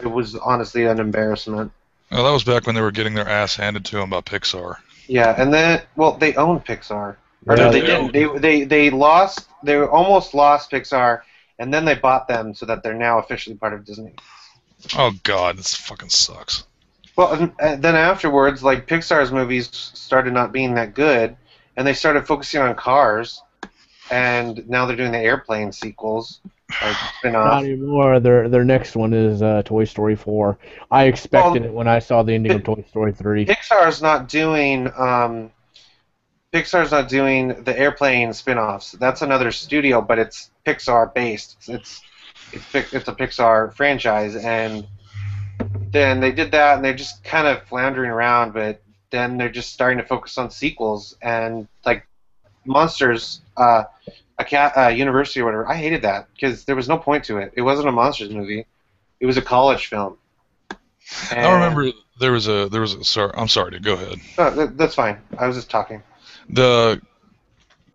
It was honestly an embarrassment. Well, that was back when they were getting their ass handed to them by Pixar. Yeah, and then well, they owned Pixar. Or Yeah, no, they they didn't. They, they they lost. They almost lost Pixar, and then they bought them so that they're now officially part of Disney. Oh God, this fucking sucks. Well, and, and then afterwards, like Pixar's movies started not being that good, and they started focusing on cars, and now they're doing the airplane sequels, like spin Not off. anymore. Their their next one is uh, Toy Story 4. I expected Well, it when I saw the ending of Toy Story 3. Pixar's not doing. Um, Pixar's not doing the airplane spin-offs. That's another studio, but it's Pixar based. It's it's it's, it's a Pixar franchise, and then they did that, and they're just kind of floundering around. But then they're just starting to focus on sequels and like monsters, uh, a cat, uh, university or whatever. I hated that because there was no point to it. It wasn't a monsters movie. It was a college film. I remember there was a there was a sorry I'm sorry to go ahead. No, that, that's fine. I was just talking. The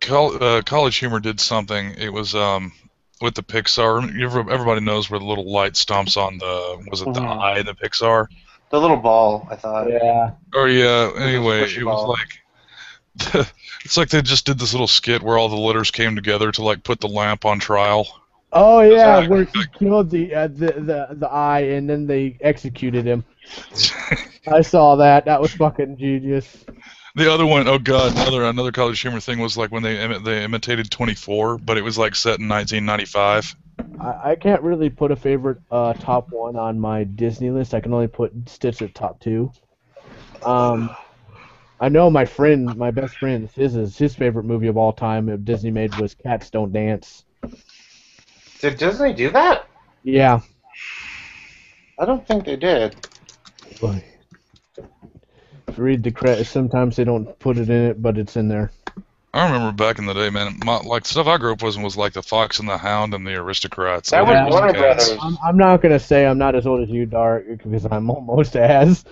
col- uh, College Humor did something. It was um with the Pixar. Everybody knows where the little light stomps on the was it the Mhm. eye in the Pixar? The little ball, I thought. Yeah. Or yeah. Anyway, squishy it was ball. like it's like they just did this little skit where all the letters came together to like put the lamp on trial. Oh yeah, Sorry. where he killed the, uh, the the the eye and then they executed him. I saw that. That was fucking genius. The other one, oh god, another another college humor thing was like when they imi- they imitated 24, but it was like set in 1995. I, I can't really put a favorite uh, top one on my Disney list. I can only put Stitch at top two. Um, I know my friend, my best friend, his is his favorite movie of all time that Disney made was Cats Don't Dance. Did Disney do that? Yeah. I don't think they did. If read the credits, sometimes they don't put it in it, but it's in there. I remember back in the day, man. My, like stuff I grew up with was like the Fox and the Hound and the Aristocats. That was I Warner cats. Brothers. I'm, I'm not gonna say I'm not as old as you, Dark, because I'm almost as.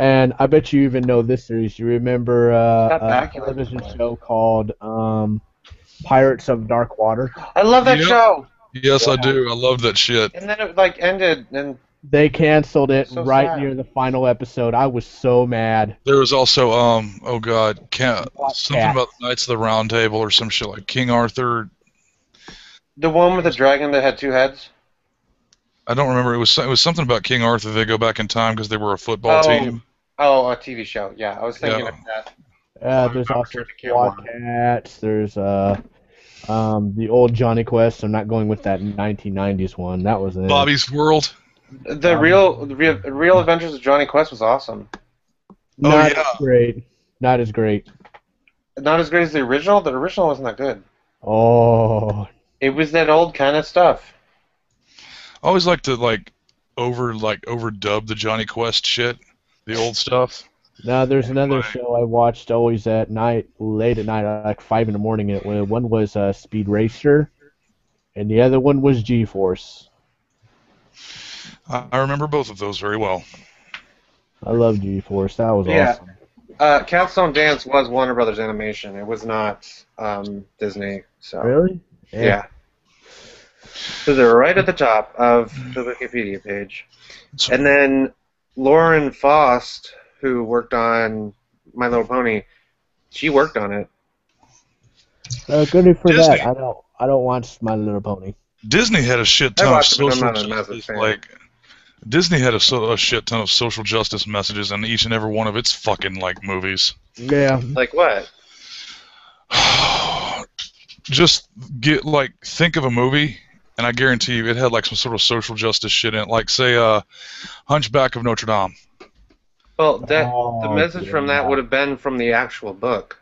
And I bet you even know this series. You remember uh, a back in the television show called um, Pirates of Dark Water? I love that Yep. show. Yes, I do. I love that shit. And then it like ended, and They canceled it So right sad. near the final episode. I was so mad. There was also um oh god, can't, something Cat. about the Knights of the Round Table or some shit like King Arthur. the one with the dragon that had two heads. I don't remember. It was it was something about King Arthur. They go back in time because they were a football Oh. team. Oh, a TV show. Yeah, I was thinking Yeah. of that. Uh, there's I'm also sure to kill SWAT one. Cats. There's uh, um, the old Jonny Quest. I'm not going with that 1990s one. That was it. Bobby's World. The real, the real, real Adventures of Jonny Quest was awesome. Not yeah. as great. Not as great. Not as great as the original. The original wasn't that good. Oh, It was that old kind of stuff. I always like to like over like overdub the Jonny Quest shit, the old stuff. Now there's another Right. show I watched always at night, late at night, like five in the morning. It one was uh, Speed Racer, and the other one was G Force. I, I remember both of those very well. I love G Force. That was Yeah. awesome. Uh, Cats Don't Dance was Warner Brothers Animation. It was not um, Disney. So Really? yeah. So they're right at the top of the Wikipedia page. So- And then Lauren Faust, who worked on My Little Pony, she worked on it. Uh, good for Disney. that. I don't. I don't watch My Little Pony. Disney had a shit ton of watched it, social not a massive justice, like Disney had a, so, a shit ton of social justice messages in each and every one of its fucking like movies. Yeah. Like what? Just get like think of a movie, and I guarantee you it had like some sort of social justice shit in it. Like say, uh, Hunchback of Notre Dame. Well, that the Oh, message from that would have been from the actual book.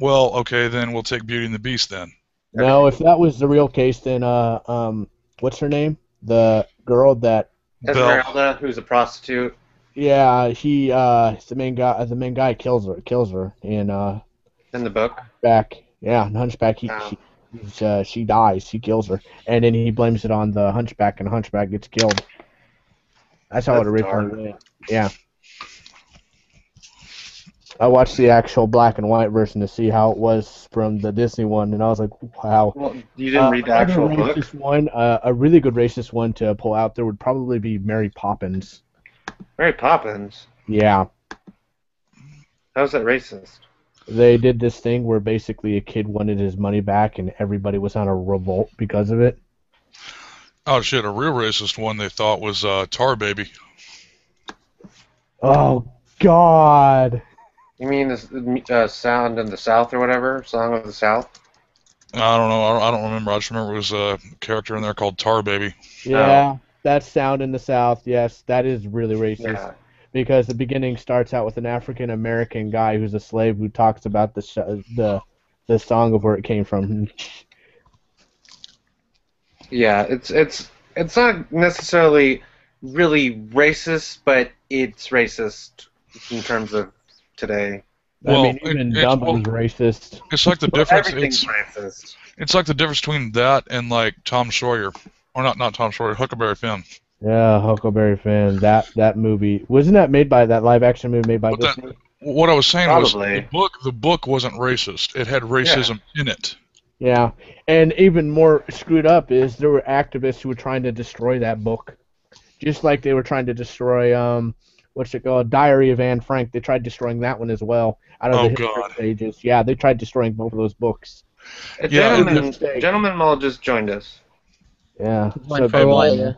Well, okay, then we'll take Beauty and the Beast then. No, if that was the real case, then uh, um, what's her name? The girl that, Belle. Esmeralda, who's a prostitute. yeah, he, uh, the main guy, the main guy kills her, kills her, and uh, In the book. back, yeah, in Hunchback, he, Oh. she, he's, uh, she dies, he kills her, and then he blames it on the Hunchback, and the Hunchback gets killed. That's how That's it originally went. Yeah. I watched the actual black and white version to see how it was from the Disney one, and I was like, wow. Well, you didn't Uh, read the actual book. racist one, uh, a really good racist one to pull out there would probably be Mary Poppins. Mary Poppins. Yeah, How's that racist? They did this thing where basically a kid wanted his money back, and everybody was on a revolt because of it. Oh shit, a real racist one they thought was uh, Tar Baby. Oh God! You mean the uh, sound in the South or whatever? Song of the South? I don't know. I don't, I don't remember. I just remember it was a character in there called Tar Baby. Yeah, that sound in the South. Yes, that is really racist. Yeah. Because the beginning starts out with an African American guy who's a slave who talks about the sh- the the song of where it came from. Yeah, it's it's it's not necessarily really racist, but it's racist in terms of today. I Well, mean, it- even it's- Dumbo's racist. It's like the difference. everything's It's, racist. it's like the difference between that and like Tom Sawyer, or not not Tom Sawyer, Huckleberry Finn. Yeah, Huckleberry Finn. That that movie wasn't that made by that live action movie made by But that- What I was saying was the book. The book wasn't racist. It had racism in it. Yeah, and even more screwed up is there were activists who were trying to destroy that book, just like they were trying to destroy um, what's it called, Diary of Anne Frank. They tried destroying that one as well out of Oh, the history God. pages. Yeah, they tried destroying both of those books. A Yeah, gentleman, gentleman Mull just joined us. Yeah, Went so for a good while, one. yeah.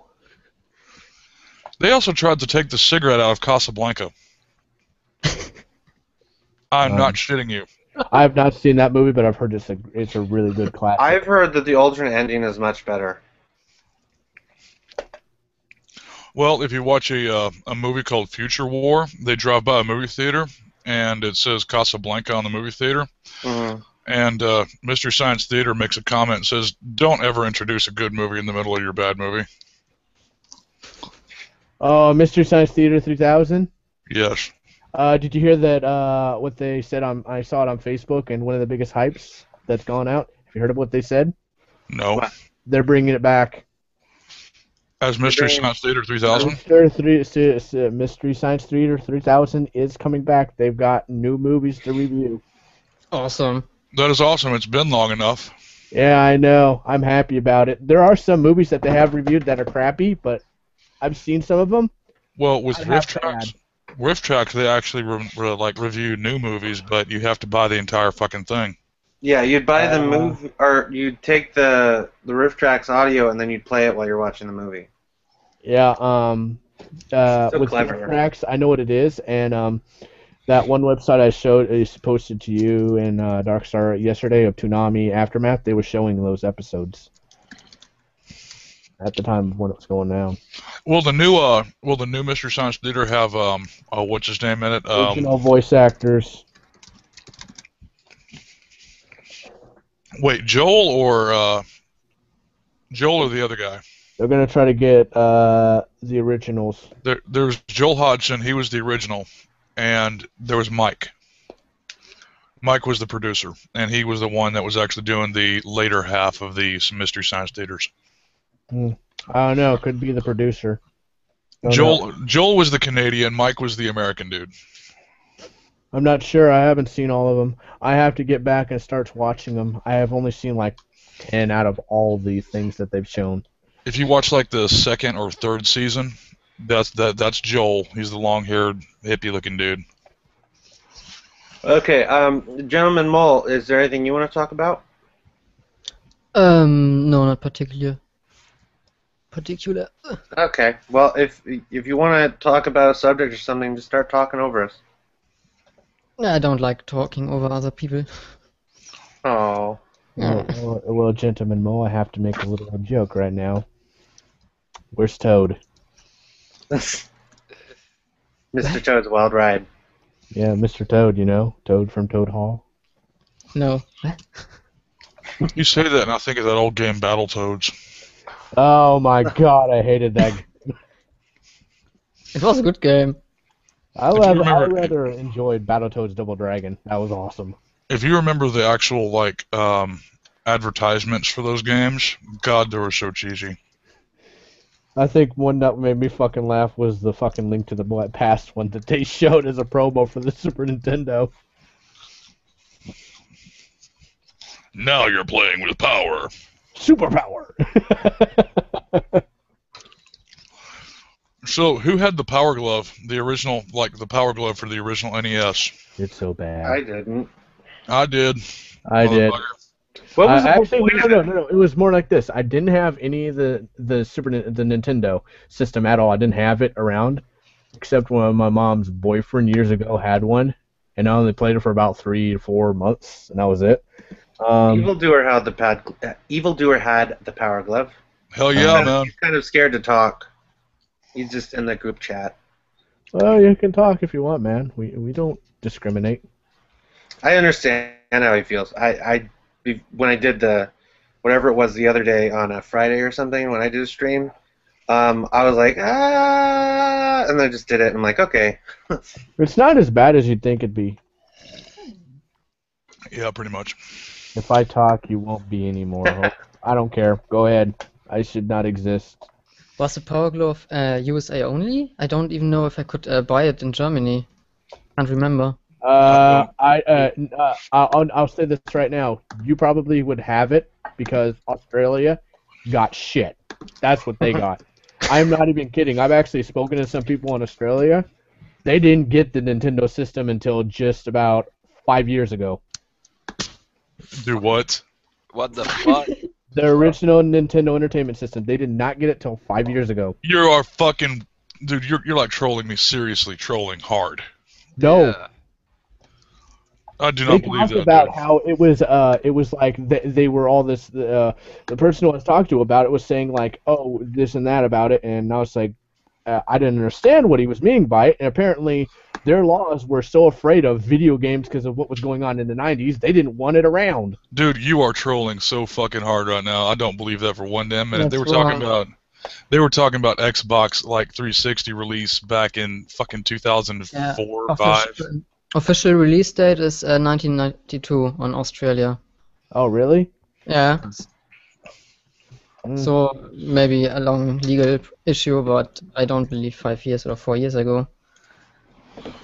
They also tried to take the cigarette out of Casablanca. I'm Um, not shitting you. I have not seen that movie, but I've heard it's a it's a really good classic. I've heard that the alternate ending is much better. Well, if you watch a uh, a movie called Future War, they drive by a movie theater and it says Casablanca on the movie theater. Mhm. And uh, Mystery Science Theater makes a comment and says, "Don't ever introduce a good movie in the middle of your bad movie." Oh, Mystery Science Theater 3000. Yes. Uh, did you hear that? Uh, what they said on I saw it on Facebook, and one of the biggest hypes that's gone out. Have you heard of what they said? No. What? They're bringing it back. As Mystery Bringing- Science Theater 3000. Mystery, three, s- s- Mystery Science Theater 3000 is coming back. They've got new movies to review. Awesome. That is awesome. It's been long enough. Yeah, I know. I'm happy about it. There are some movies that they have reviewed that are crappy, but I've seen some of them. Well, with I'd Riff have to Tracks, RiffTrax, they actually re- re- like review new movies, but you have to buy the entire fucking thing. Yeah, you'd buy the Uh, movie, or you'd take the the RiffTrax audio and then you'd play it while you're watching the movie. Yeah, um, uh, So with clever. tracks, I know what it is, and um, that one website I showed is posted to you and uh, Darkstar yesterday of Toonami Aftermath. They were showing those episodes at the time of when it was going down. Will the new uh, will the new Mystery Science Theater have um, oh, what's his name in it? Um, Original voice actors. wait, Joel or uh, Joel or the other guy? They're gonna try to get uh, the originals. There, there's Joel Hodgson. He was the original, and there was Mike. Mike was the producer, and he was the one that was actually doing the later half of the Mystery Science Theaters. I don't know. Could be the producer. Don't know. Joel Joel was the Canadian. Mike was the American dude. I'm not sure. I haven't seen all of them. I have to get back and start watching them. I have only seen like ten out of all the things that they've shown. If you watch like the second or third season, that's that that's Joel. He's the long-haired, hippie-looking dude. Okay, um, gentleman Mull, is there anything you want to talk about? Um, no, not particular. Particular. Okay, well, if if you want to talk about a subject or something, just start talking over us. I don't like talking over other people. Oh, Well, well, well, gentleman Mo, I have to make a little joke right now. Where's Toad? Mr. Toad's Wild Ride. Yeah, Mr. Toad. You know, Toad from Toad Hall. No. You say that, and I think of that old game Battletoads. Oh my God, I hated that. It was a good game. I, If you rather, I remember- rather enjoyed Battletoads Double Dragon. That was awesome. If you remember the actual like um, advertisements for those games, God, they were so cheesy. I think one that made me fucking laugh was the fucking link to the Bla- past one that they showed as a promo for the Super Nintendo. Now you're playing with power. Superpower. So, who had the Power Glove? The original, like the Power Glove for the original NES. it's so bad. I didn't. I did. I did. What was I- the whole actually, point no, of no, it? no, no. It was more like this. I didn't have any of the the Super the Nintendo system at all. I didn't have it around, except when my mom's boyfriend years ago had one, and I only played it for about three to four months, and that was it. Um, Evildoer had the pad. Uh, Evildoer had the Power Glove. Hell yeah, man. He's kind of scared to talk. He's just in the group chat. well, you can talk if you want, man. We we don't discriminate. I understand how he feels. I, I when I did the whatever it was the other day on a Friday or something when I did a stream, um, I was like, ah, and then I just did it. And I'm like, okay. It's not as bad as you'd think it'd be. Yeah, pretty much. If I talk, you won't be anymore. I don't care. Go ahead. I should not exist. Was the Power Glove uh, USA only? I don't even know if I could uh, buy it in Germany. Can't remember. Uh, I uh, uh, I'll, I'll say this right now. You probably would have it because Australia got shit. That's what they got. I'm not even kidding. I've actually spoken to some people in Australia. They didn't get the Nintendo system until just about five years ago. Do what? What the fuck? The original Nintendo Entertainment System. They did not get it till five years ago. You are fucking, dude. You're you're like trolling me. Seriously, trolling hard. No. I do they not believe talked that. about dude. how it was uh it was like they, they were all this uh the person who I was talking to about it was saying like oh this and that about it and I was like uh, I didn't understand what he was meaning by it and apparently their laws were so afraid of video games because of what was going on in the 90s they didn't want it around Dude, you are trolling so fucking hard right now. I don't believe that for one damn minute. they were That's talking wrong. about they were talking about Xbox like 360 release back in fucking 2004 Yeah, 5. official, official release date is uh, 1992 on Australia. oh really Yeah. Mm. So maybe a long legal issue, but I don't believe five years or four years ago.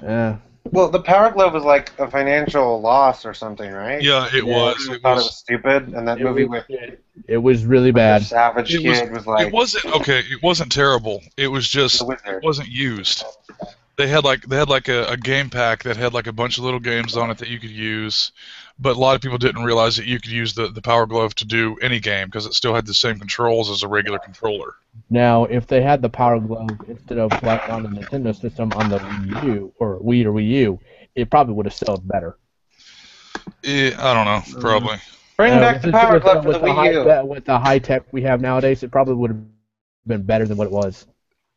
yeah Well, the Power Glove was like a financial loss or something, right? Yeah, it Yeah, was. People It thought it was. was stupid, and that movie was- with it was really bad Savage It Kid was, like It wasn't okay. It wasn't terrible. It was just it wasn't used. They had like they had like a, a game pack that had like a bunch of little games on it that you could use, but a lot of people didn't realize that you could use the, the Power Glove to do any game because it still had the same controls as a regular controller. now if they had the Power Glove instead of like on the Nintendo system on the Wii U or Wii or Wii U it probably would have sold better Eh, I don't know, probably. Bring Uh, back the the- Power Glove the, for the with the high, Wii U. With the high tech we have nowadays, it probably would have been better than what it was.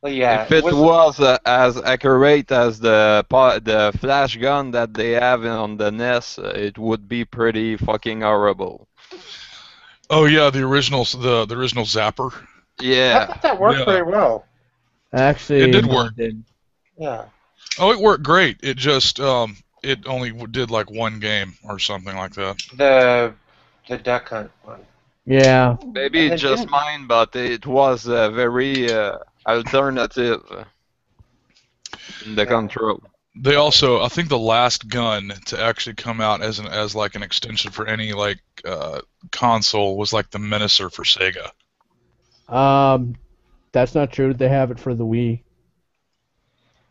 Well, yeah, if it was- was uh, as accurate as the the flash gun that they have on the NES, uh, it would be pretty fucking horrible. Oh yeah, the original the the original Zapper. Yeah. I Yeah. thought that worked Yeah. pretty well. Actually, It did no, work. did. Yeah. Oh, it worked great. It just um it only did like one game or something like that. The the Duck Hunt one. Yeah, Maybe it just didn't- mine, but it was uh, very uh, alternative in the control. They come true. They also, I think, the last gun to actually come out as an as like an extension for any like uh, console was like the Menacer for Sega. um, that's not true. They have it for the Wii.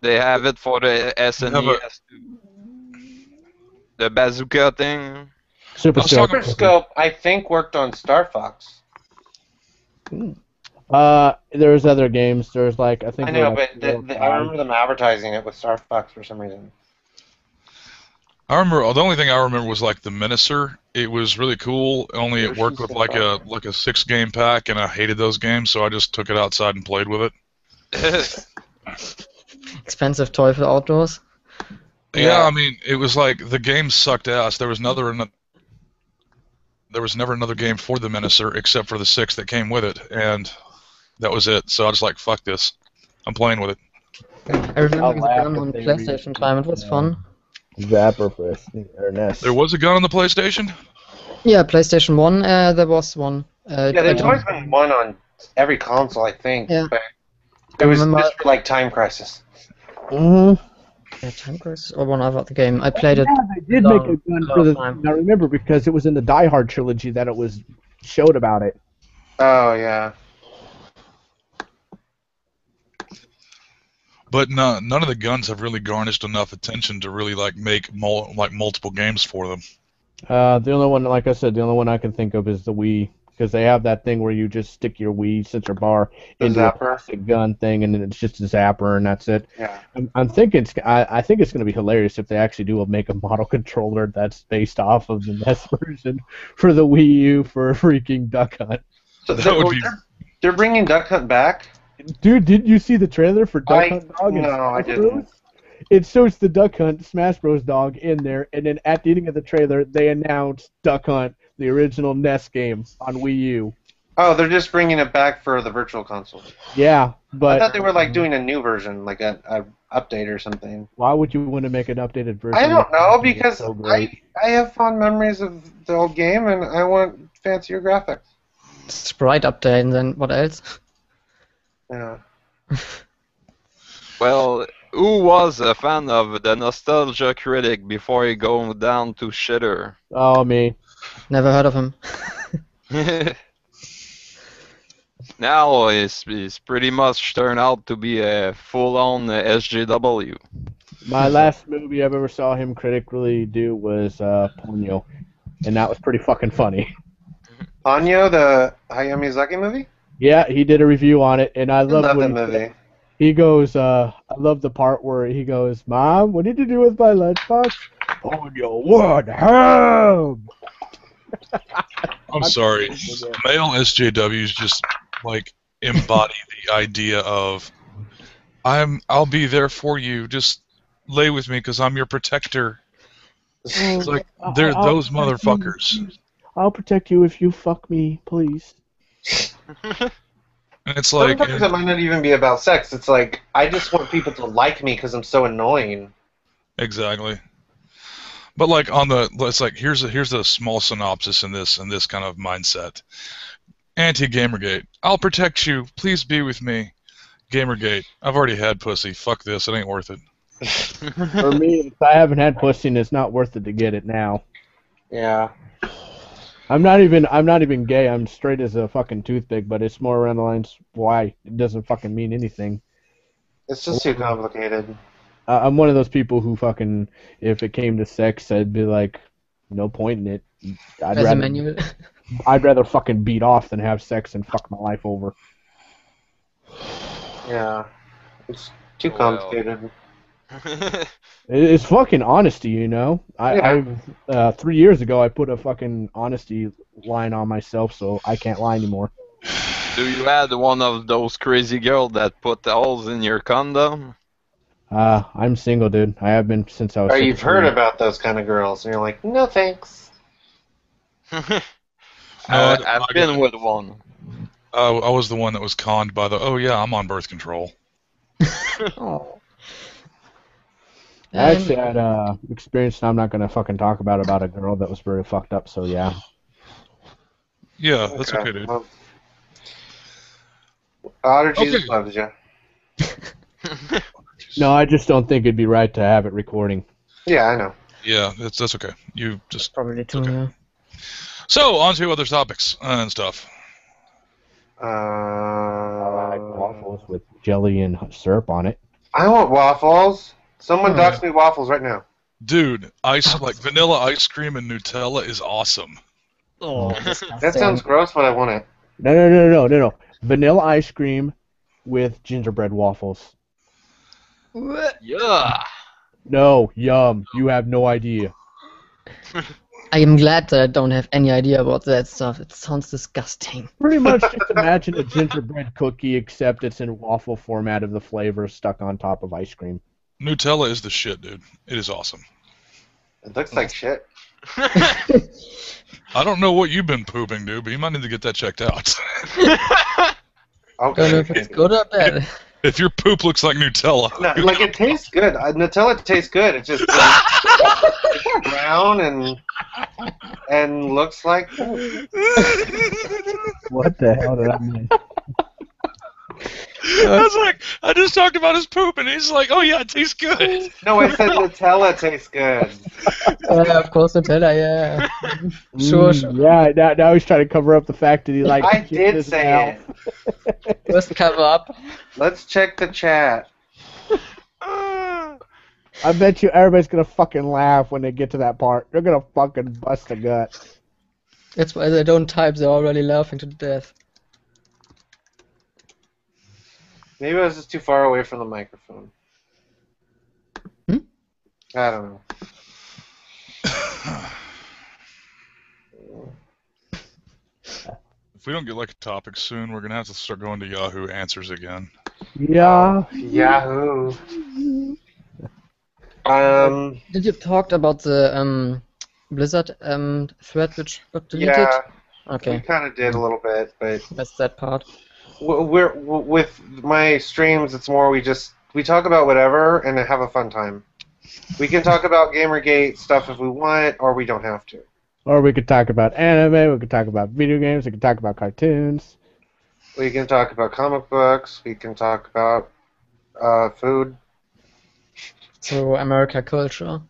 They have it for the Have SNES. The bazooka thing. Super I Scope. Super Scope, I think, worked on Star Fox. Uh, there's other games. There's like I think. I know, were, but the, the, I remember them advertising it with Star Fox for some reason. I remember the only thing I remember was like the Menacer. It was really cool. Only it worked with like a like a six game pack, and I hated those games, so I just took it outside and played with it. Expensive Teufel outdoors. Yeah, Yeah. I mean, it was like the game sucked ass. There was another, there was never another game for the Menacer except for the six that came with it, and that was it. So I was like, "Fuck this, I'm playing with it." I remember the gun on they PlayStation time. It was fun. Zapper for or NES. There was a gun on the PlayStation. Yeah, PlayStation One. Uh, there was one. Uh, Yeah, I there's don't- always been one on every console, I think. Yeah. But it was remember- just for, like Time Crisis. hmm Yeah, Time Crisis or one other game. I played it. Yeah, they did make a gun for the. time. I remember because it was in the Die Hard trilogy that it was showed about it. Oh yeah. But no, none of the guns have really garnished enough attention to really like make mul- like multiple games for them. Uh, the only one, like I said, the only one I can think of is the Wii because they have that thing where you just stick your Wii sensor bar The into a plastic gun thing, and it's just a zapper, and that's it. Yeah. I'm, I'm thinking, it's, I, I think it's going to be hilarious if they actually do make a model controller that's based off of the NES version for the Wii U for a freaking Duck Hunt. So That would be- they're, they're bringing Duck Hunt back. Dude, did you see the trailer for Duck I- Hunt Dog? and no, I didn't. Bros? It shows the Duck Hunt Smash Bros. dog in there, and then at the ending of the trailer, they announced Duck Hunt, the original NES game on Wii U. Oh, they're just bringing it back for the virtual console. Yeah, but I thought they were like doing a new version, like a, a update or something. why would you want to make an updated version? I don't know because so. I I have fond memories of the old game and I want fancier graphics. Sprite update and then what else? Yeah. Well, who was a fan of the Nostalgia Critic before he go down to shitter? Oh me. Never heard of him. now he's, he's pretty much turned out to be a full-on SJW. My last movie I've ever saw him critically do was uh, Ponyo, and that was pretty fucking funny. Ponyo, the Hayao Miyazaki movie. Yeah, he did a review on it, and I I love love what he movie. said. He goes, uh, I love the part where he goes, Mom, what did you do with my lunchbox? Ponyo, what ham? I'm sorry. Male SJWs just like embody the idea of I'm I'll be there for you. Just lay with me because I'm your protector. It's like they're I'll those protect you. motherfuckers. I'll protect you if you fuck me, please. And it's like Sometimes it might not even be about sex. It's like I just want people to like me because I'm so annoying. Exactly. But like on the, it's like here's a here's a small synopsis in this in this kind of mindset. Anti Gamergate. I'll protect you. Please be with me. Gamergate. I've already had pussy. Fuck this. It ain't worth it. For me, if I haven't had pussy, and it's not worth it to get it now. Yeah. I'm not even I'm not even gay. I'm straight as a fucking toothpick, but it's more around the lines why it doesn't fucking mean anything. It's just too complicated. Uh, I'm one of those people who fucking if it came to sex, I'd be like, no point in it. I'd As a rather. I'd rather fucking beat off than have sex and fuck my life over. Yeah. It's too complicated. It- It's fucking honesty, you know. I, Yeah. I uh, three years ago I put a fucking honesty line on myself, so I can't lie anymore. Do you had one of those crazy girls that put the holes in your condom? Uh, I'm single, dude. I have been since I was. Or you've 16. heard about those kind of girls, and you're like, no thanks. Uh, I- I've been with one. Uh, I was the one that was conned by the. Oh yeah, I'm on birth control. Oh. I actually had uh experience. I'm not gonna fucking talk about about a girl that was very fucked up. So yeah. Yeah, that's okay, dude. Well, Otter Jesus Okay. loves you. No, I just don't think it'd be right to have it recording. Yeah, I know. Yeah, that's that's okay. You just Probably too, yeah. so on to other topics and stuff. Uh, I like waffles with jelly and syrup on it. I want waffles. Someone Hmm. dox me waffles right now. Dude, ice like vanilla ice cream and Nutella is awesome. Oh, That sounds gross, but I want it. No, no, no, no, no, no. Vanilla ice cream with gingerbread waffles. Yeah. No, yum. You have no idea. I am glad that I don't have any idea about that stuff. It sounds disgusting. Pretty much just imagine a gingerbread cookie, except it's in waffle format of the flavor stuck on top of ice cream. Nutella is the shit, dude. It is awesome. It looks like shit. I don't know what you've been pooping, dude, but you might need to get that checked out. Don't know Okay. if it's good or bad. if your poop looks like Nutella. No, like it tastes good. Uh, Nutella tastes good. It's just it's brown and and looks like. poop. What the hell did I mean? I was like, I just talked about his poop, and he's like, oh yeah, it tastes good. No, I said Nutella tastes good. Uh, of course, Nutella, yeah. Sure, Mm, sure. Yeah, now, now he's trying to cover up the fact that he like. I did say it. Let's cover up. Let's check the chat. I bet you everybody's gonna fucking laugh when they get to that part. They're gonna fucking bust a gut. That's why they don't type, they're already laughing to death. Maybe I was just too far away from the microphone. Hmm? I don't know. If we don't get like a topic soon, we're gonna have to start going to Yahoo Answers again. Yeah. Yahoo. Um. Did you talk about the um, Blizzard um, thread which got deleted? Yeah. Okay. We Okay, kind of did a little bit, but Missed that part. W- we're with my streams. It's more we just we talk about whatever and have a fun time. We can talk about GamerGate stuff if we want, or we don't have to. Or we could talk about anime. We could talk about video games. We could talk about cartoons. We can talk about comic books. We can talk about uh, food. So America culture.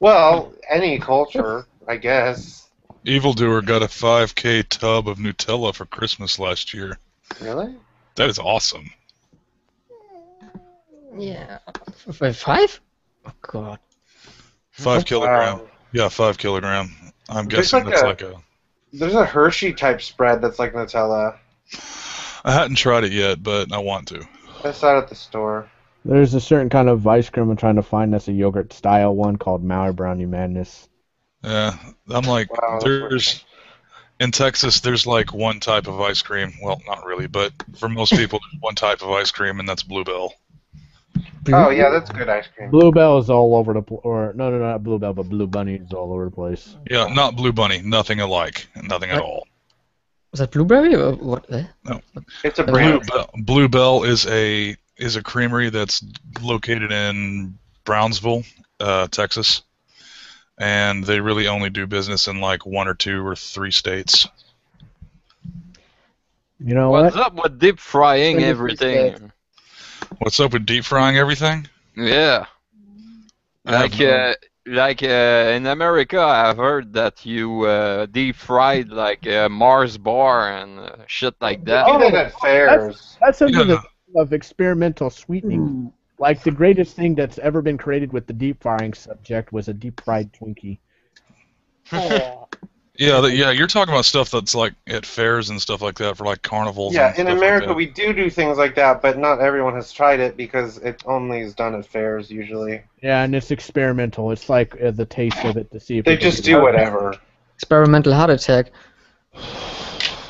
Well, any culture, I guess. Evildoer got a 5K tub of Nutella for Christmas last year. Really? That is awesome. Yeah. F- f- Five? Oh god. Five kilogram. Wow. Yeah, five kilogram. I'm There's guessing like that's a- like a. There's a Hershey type spread that's like Nutella. I hadn't tried it yet, but I want to. I saw it at the store. There's a certain kind of ice cream I'm trying to find that's a yogurt style one called Maui Brownie Madness. Yeah, I'm like, Wow, that's there's in Texas, there's like one type of ice cream. Well, not really, but for most people, there's one type of ice cream, and that's Bluebell. Oh yeah, that's good ice cream. Bluebell is all over the pl- or no, no, not Bluebell, but Blue Bunny is all over the place. Yeah, not Blue Bunny, nothing alike, nothing at all. Was that blueberry or what? Eh? It's a brand. Bluebell, Bluebell is a is a creamery that's located in Brownsville, uh, Texas, and they really only do business in like one or two or three states. You know What's what? up with deep frying Twenty everything? What's up with deep frying everything? Yeah. Like uh, like uh, in America, I've heard that you uh, deep fried like uh, Mars bar and uh, shit like that. We do that at fairs. That's under Yeah. of experimental sweetening. Like the greatest thing that's ever been created with the deep frying subject was a deep fried Twinkie. Yeah, the, yeah, you're talking about stuff that's like at fairs and stuff like that for like carnivals. Yeah, and in stuff America like we do do things like that, but not everyone has tried it because it only is done at fairs usually. Yeah, and it's experimental. It's like uh, the taste of it to see if They it just do worked. whatever. Experimental heart attack.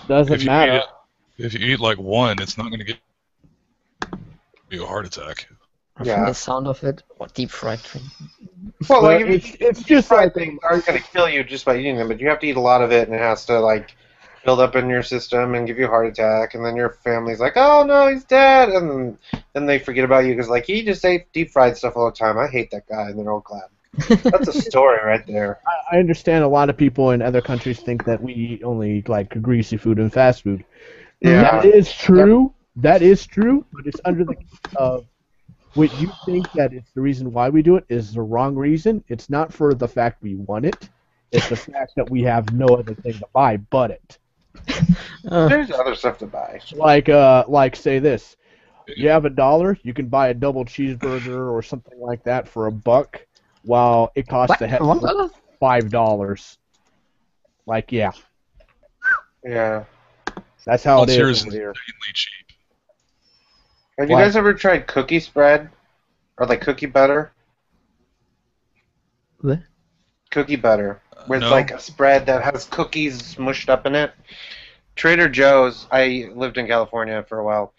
Doesn't If you matter. eat it, if you eat like one, it's not going to get you a heart attack. From Yeah. the sound of it, what deep fried thing. Well, like Well, if you, it's it's just fried things aren't going to kill you just by eating them, but you have to eat a lot of it, and it has to like build up in your system and give you a heart attack, and then your family's like, "Oh no, he's dead," and then, then they forget about you because like he just ate deep fried stuff all the time. I hate that guy, and they're all glad. That's a story right there. I understand a lot of people in other countries think that we eat only like greasy food and fast food. Yeah. That is true. That is true, but it's under the of what you think that it's the reason why we do it is the wrong reason. It's not for the fact we want it. It's the fact that we have no other thing to buy but it. Uh, There's other stuff to buy. Like uh like say this. You have a dollar, you can buy a double cheeseburger or something like that for a buck, while it costs what? the heck One dollar? five dollars. Like yeah, Yeah. that's how Well, it is here is over here. insanely cheap. Have you What? guys ever tried cookie spread or like cookie butter? What? Cookie butter, where it's no. like a spread that has cookies mushed up in it. Trader Joe's. I lived in California for a while.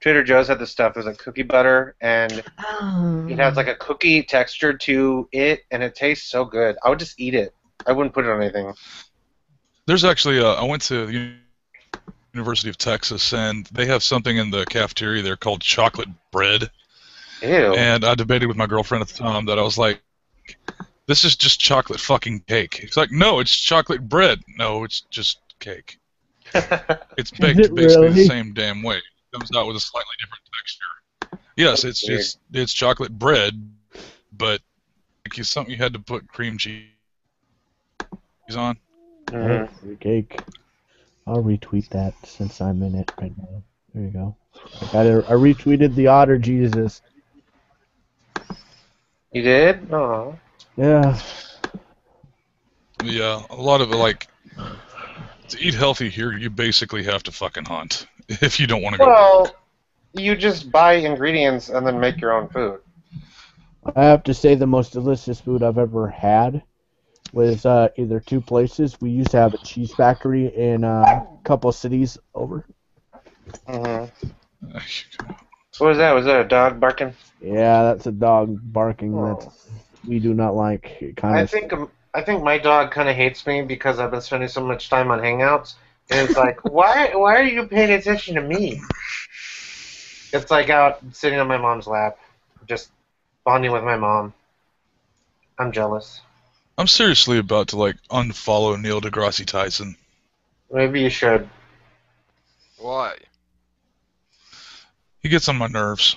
Trader Joe's had this stuff. There's like cookie butter, and Oh. it has like a cookie texture to it, and it tastes so good. I would just eat it. I wouldn't put it on anything. There's actually, uh, I went to the Uni- University of Texas, and they have something in the cafeteria there called chocolate bread. Ew. And I debated with my girlfriend at the time that I was like, this is just chocolate fucking cake. It's like, no, it's chocolate bread. No, it's just cake. It's baked it basically really? the same damn way. It comes out with a slightly different texture. Yes, it's weird. just it's chocolate bread, but like it's something you had to put cream cheese on. Mhm. Cake. I'll retweet that since I'm in it right now. There you go. I got it. I retweeted the otter Jesus. You did? No. Yeah. Yeah, a lot of it, like to eat healthy here, you basically have to fucking hunt if you don't want to go. Well, you just buy ingredients and then make your own food. I have to say the most delicious food I've ever had was uh, either two places. We used to have a cheese factory in uh, a couple cities over. hmm What was that? Was that a dog barking? Yeah, that's a dog barking. Oh. That we do not like. It kind I of. think um, I think my dog kind of hates me because I've been spending so much time on Hangouts, and it's like, why why are you paying attention to me? It's like out sitting on my mom's lap, just bonding with my mom. I'm jealous. I'm seriously about to like unfollow Neil deGrasse Tyson. Maybe you should. Why? He gets on my nerves.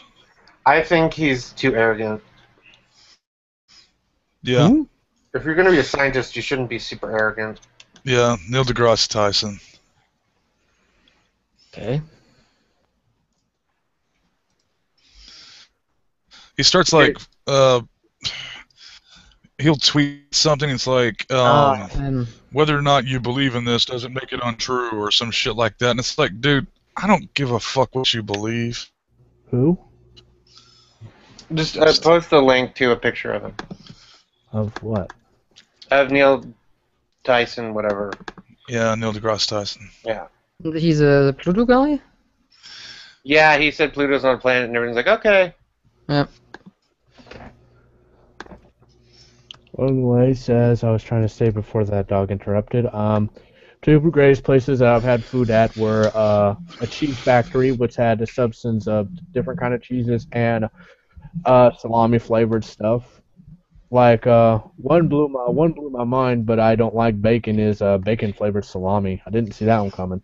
I think he's too arrogant. Yeah, If you're gonna be a scientist, you shouldn't be super arrogant. yeah, Neil deGrasse Tyson. Okay. He starts like uh, he'll tweet something. It's like um, um, whether or not you believe in this doesn't make it untrue or some shit like that. And it's like, dude, I don't give a fuck what you believe. Who? Just uh, post a link to a picture of him. Of what? Of Neil Tyson, whatever. Yeah, Neil deGrasse Tyson. Yeah. he's a Pluto guy. Yeah, he said Pluto's not a planet, and everyone's like, okay. Yeah. Well, anyways, as I was trying to say before that dog interrupted, um, two of the greatest places that I've had food at were uh, a cheese factory, which had a substance of different kind of cheeses and uh, salami flavored stuff. Like uh, one blew my one blew my mind, but I don't like bacon. Is uh, bacon flavored salami? I didn't see that one coming.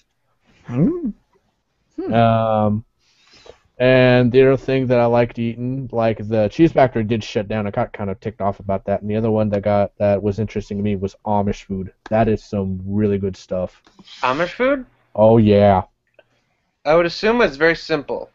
Hmm. Um, and the other thing that I liked eating, like the cheese factory did shut down. I got kind of ticked off about that. And the other one that got that was interesting to me was Amish food. That is some really good stuff. Amish food? Oh yeah. I would assume it's very simple.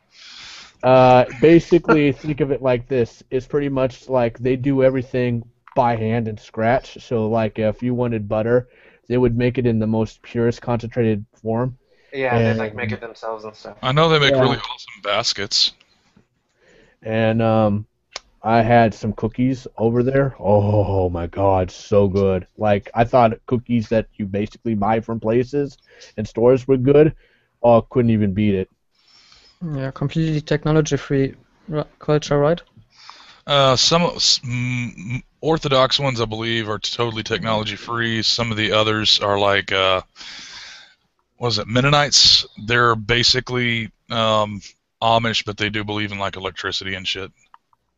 Uh, basically, think of it like this: it's pretty much like they do everything by hand and scratch. So, like, if you wanted butter, they would make it in the most purest concentrated form. Yeah, they like make it themselves and stuff. I know they make Yeah. really awesome baskets. and um, I had some cookies over there. Oh my god, so good! Like I thought cookies that you basically buy from places and stores were good. Oh, couldn't even beat it. Yeah, completely technology-free culture, right? Uh, some mm, orthodox ones, I believe, are totally technology free. Some of the others are like, uh, what is it, Mennonites? They're basically um, Amish, but they do believe in like electricity and shit.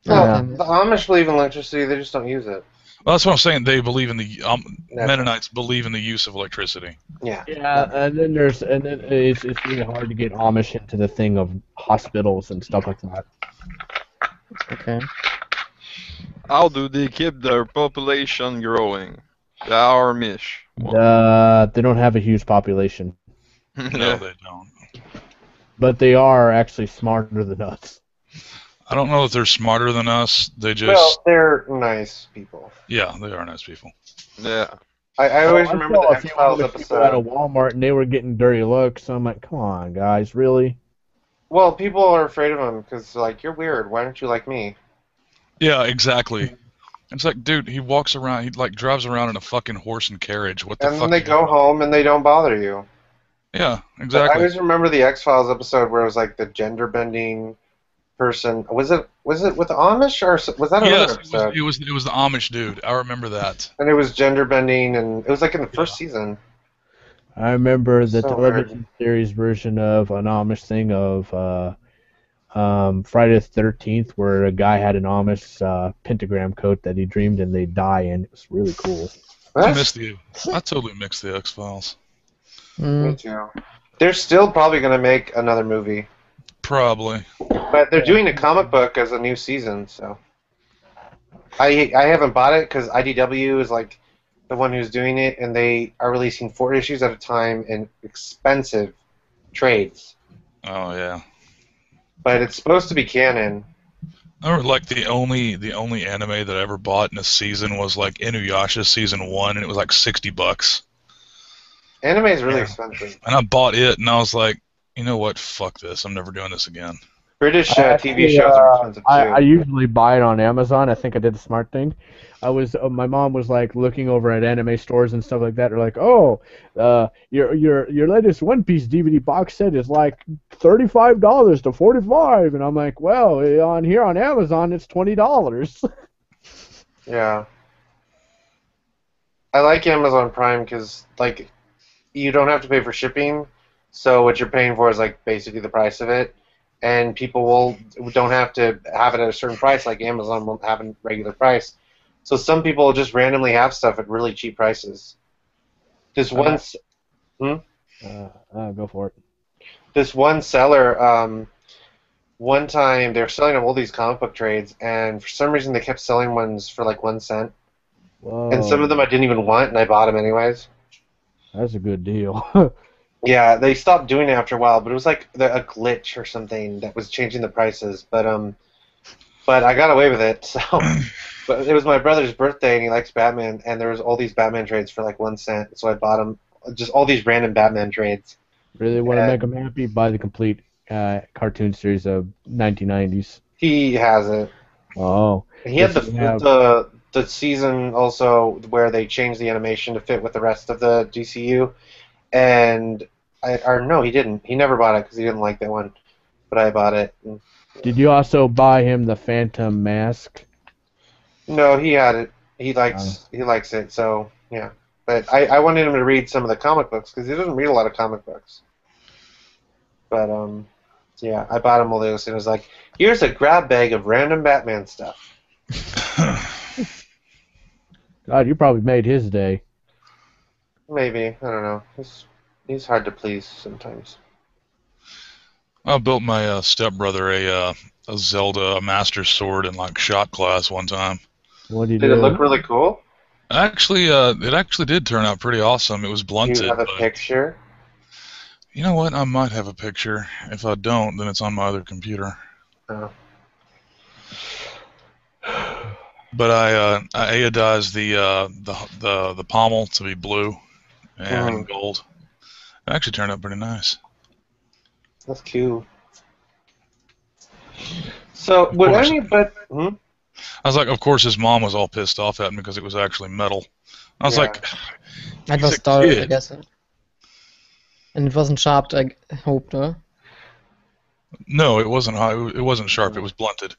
Well, the Amish believe in electricity, they just don't use it. Well, that's what I'm saying. They believe in the um, Mennonites believe in the use of electricity. Yeah. Yeah, and then there's and then it's it's really hard to get Amish into the thing of hospitals and stuff like that. Okay. How do they keep their population growing? The Amish. Uh, they don't have a huge population, No, they don't. but they are actually smarter than us. I don't know if they're smarter than us. They just, Well, they're nice people. yeah, they are nice people. Yeah. I, I always Oh, remember saw the a few X Files Amish people at a episode. Walmart and they were getting dirty looks. So I'm like, come on, guys, really? Well, people are afraid of him because, like, you're weird. Why aren't you like me? Yeah, exactly. It's like, dude, he walks around, he like drives around in a fucking horse and carriage. What the And fuck? then they you go doing? home and they don't bother you. Yeah, exactly. I always remember the X Files episode where it was like the gender bending person. Was it was it with Amish or was that another Yes, it was, it was it was the Amish dude. I remember that. And it was gender bending, and it was like in the first season. I remember the So television series version of an Amish thing of uh, um, Friday the Thirteenth, where a guy had an Amish uh, pentagram coat that he dreamed and they die in. It was really cool. I missed the. I totally mixed the X Files. Mm. Me too. They're still probably going to make another movie, Probably. but they're doing a comic book as a new season. So I I haven't bought it because IDW is like the one who's doing it, and they are releasing four issues at a time in expensive trades. Oh yeah. But it's supposed to be canon. I remember like the only the only anime that I ever bought in a season was like Inuyasha season one, and it was like sixty bucks. Anime is really expensive. And I bought it, and I was like, you know what? Fuck this. I'm never doing this again. British uh, Actually, TV shows are uh, expensive too. I, I usually buy it on Amazon. I think I did the smart thing. I was uh, my mom was like looking over at anime stores and stuff like that. They're like, "Oh, uh, your your your latest One Piece DVD box set is like thirty five dollars to forty five, and I'm like, "Well, on here on Amazon, it's twenty dollars." Yeah. I like Amazon Prime because like you don't have to pay for shipping, so what you're paying for is like basically the price of it, and people will don't have to have it at a certain price like Amazon will have a regular price. So some people just randomly have stuff at really cheap prices. This Uh, hmm? Uh, uh, go for it. this one seller, um, one time they were selling all these comic book trades, and for some reason they kept selling ones for like one cent, Whoa, and some of them I didn't even want, and I bought them anyways. That's a good deal. Yeah, they stopped doing it after a while, but it was like a glitch or something that was changing the prices. But um, but I got away with it. So, but it was my brother's birthday, and he likes Batman, and there was all these Batman trades for like one cent, so I bought him just all these random Batman trades. really want to make him happy? Buy the complete uh, cartoon series of 1990s. He has it. Oh, He had the have- the the season also where they changed the animation to fit with the rest of the DCU, and I or no, he didn't. He never bought it because he didn't like that one, but I bought it. And, Did you also buy him the Phantom Mask? no, he had it. He likes he likes it. So yeah, but I I wanted him to read some of the comic books because he doesn't read a lot of comic books. But um, yeah, I bought him all those and it was like, here's a grab bag of random Batman stuff. God, you probably made his day. Maybe I don't know. He's he's hard to please sometimes. I built my uh, stepbrother a uh, a Zelda Master Sword in like shop class one time. What did you Did do? it look really cool? Actually, uh, it actually did turn out pretty awesome. It was blunted. Do blunted. you have a but- picture? You know what? I might have a picture. If I don't, then it's on my other computer. Oh. But I uh, I anodized the uh, the the the pommel to be blue and Mhm. gold. It actually turned out pretty nice. That's cute. So would course. any but hmm? I was like, of course, his mom was all pissed off at me because it was actually metal. I was Yeah. like, That He's was a dark, I kid. guess. And it wasn't sharp, I hope, no? no, it wasn't high. It wasn't sharp. It was blunted.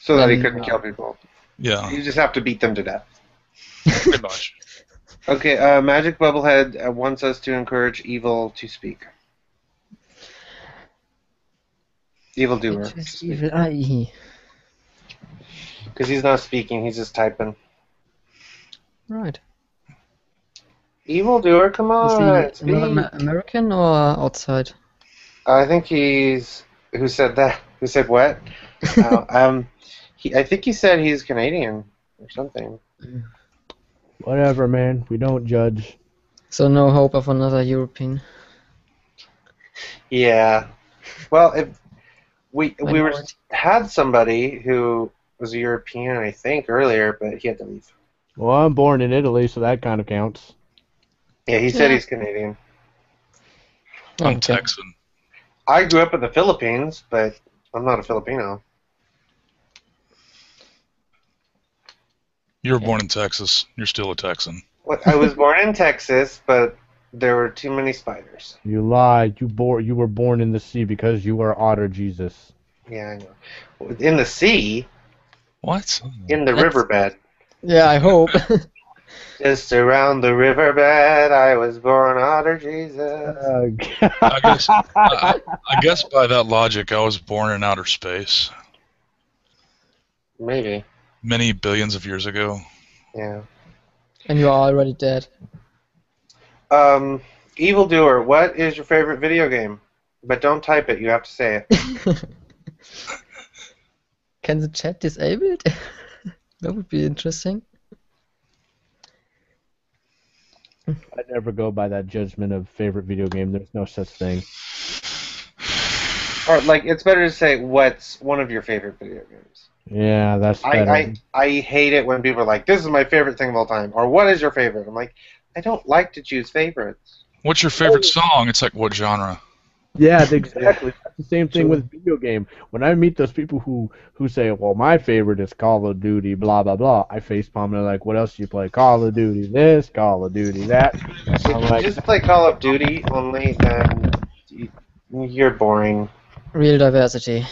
so that he Um, couldn't kill people. Yeah, You just have to beat them to death. pretty much. Okay, uh, Magic Bubblehead uh, wants us to encourage evil to speak. Evil doer. Evil eye. Because he's not speaking, he's just typing. Right. Evil doer, come Is on, he speak. Amer- American or outside? I think he's. Who said that? Who said what? uh, um, he, I think he said he's Canadian or something. Whatever, man. We don't judge. So no hope of another European. Yeah. Well, if we we were had somebody who was a European, I think, earlier, but he had to leave. Well, I'm born in Italy, so that kind of counts. Yeah, he said Yeah. he's Canadian. I'm Okay. Texan. I grew up in the Philippines, but I'm not a Filipino. You were born in Texas. You're still a Texan. Well, I was born in Texas, but there were too many spiders. You lied. You bor- You were born in the sea because you are Otter Jesus. Yeah, I know. In the sea, What? in the That's- riverbed. Yeah, I hope. Just around the riverbed, I was born Otter Jesus. Uh, I guess I, I guess by that logic, I was born in outer space Maybe. Many billions of years ago. Yeah. and you are already dead. Um, Evildoer, what is your favorite video game? But don't type it. You have to say it. Can the chat disable it? that would be interesting. I never go by that judgment of favorite video game. There's no such thing. Or like, it's better to say what's one of your favorite video games. Yeah, that's better. I, I I hate it when people are like, "This is my favorite thing of all time," or "What is your favorite?" I'm like, I don't like to choose favorites. What's your favorite song? It's like what genre? Yeah, exactly. That's the same thing with video game. When I meet those people who who say, "Well, my favorite is Call of Duty," blah blah blah, I facepalm and they're like, "What else do you play? Call of Duty this, Call of Duty that." I'm If you like, just play Call of Duty only, then you're boring. Real diversity.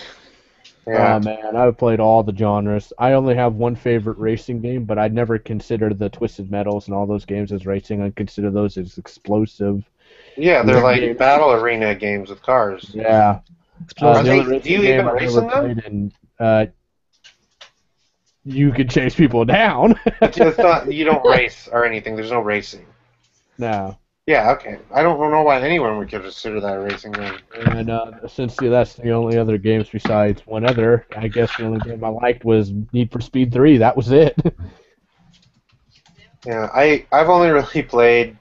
Yeah. Oh man, I've played all the genres. I only have one favorite racing game, but I'd never consider the Twisted Metals and all those games as racing. I consider those as explosive. Yeah, they're like games. battle arena games with cars. Yeah. Uh, they- do you racing even race in them? in, uh, you could chase people down. It's, it's not. You don't race or anything. There's no racing. no. Yeah. Okay. I don't know why anyone would consider that a racing game. And uh, since the, that's the only other games besides one other, I guess the only game I liked was Need for Speed 3. That was it. Yeah. I I've only really played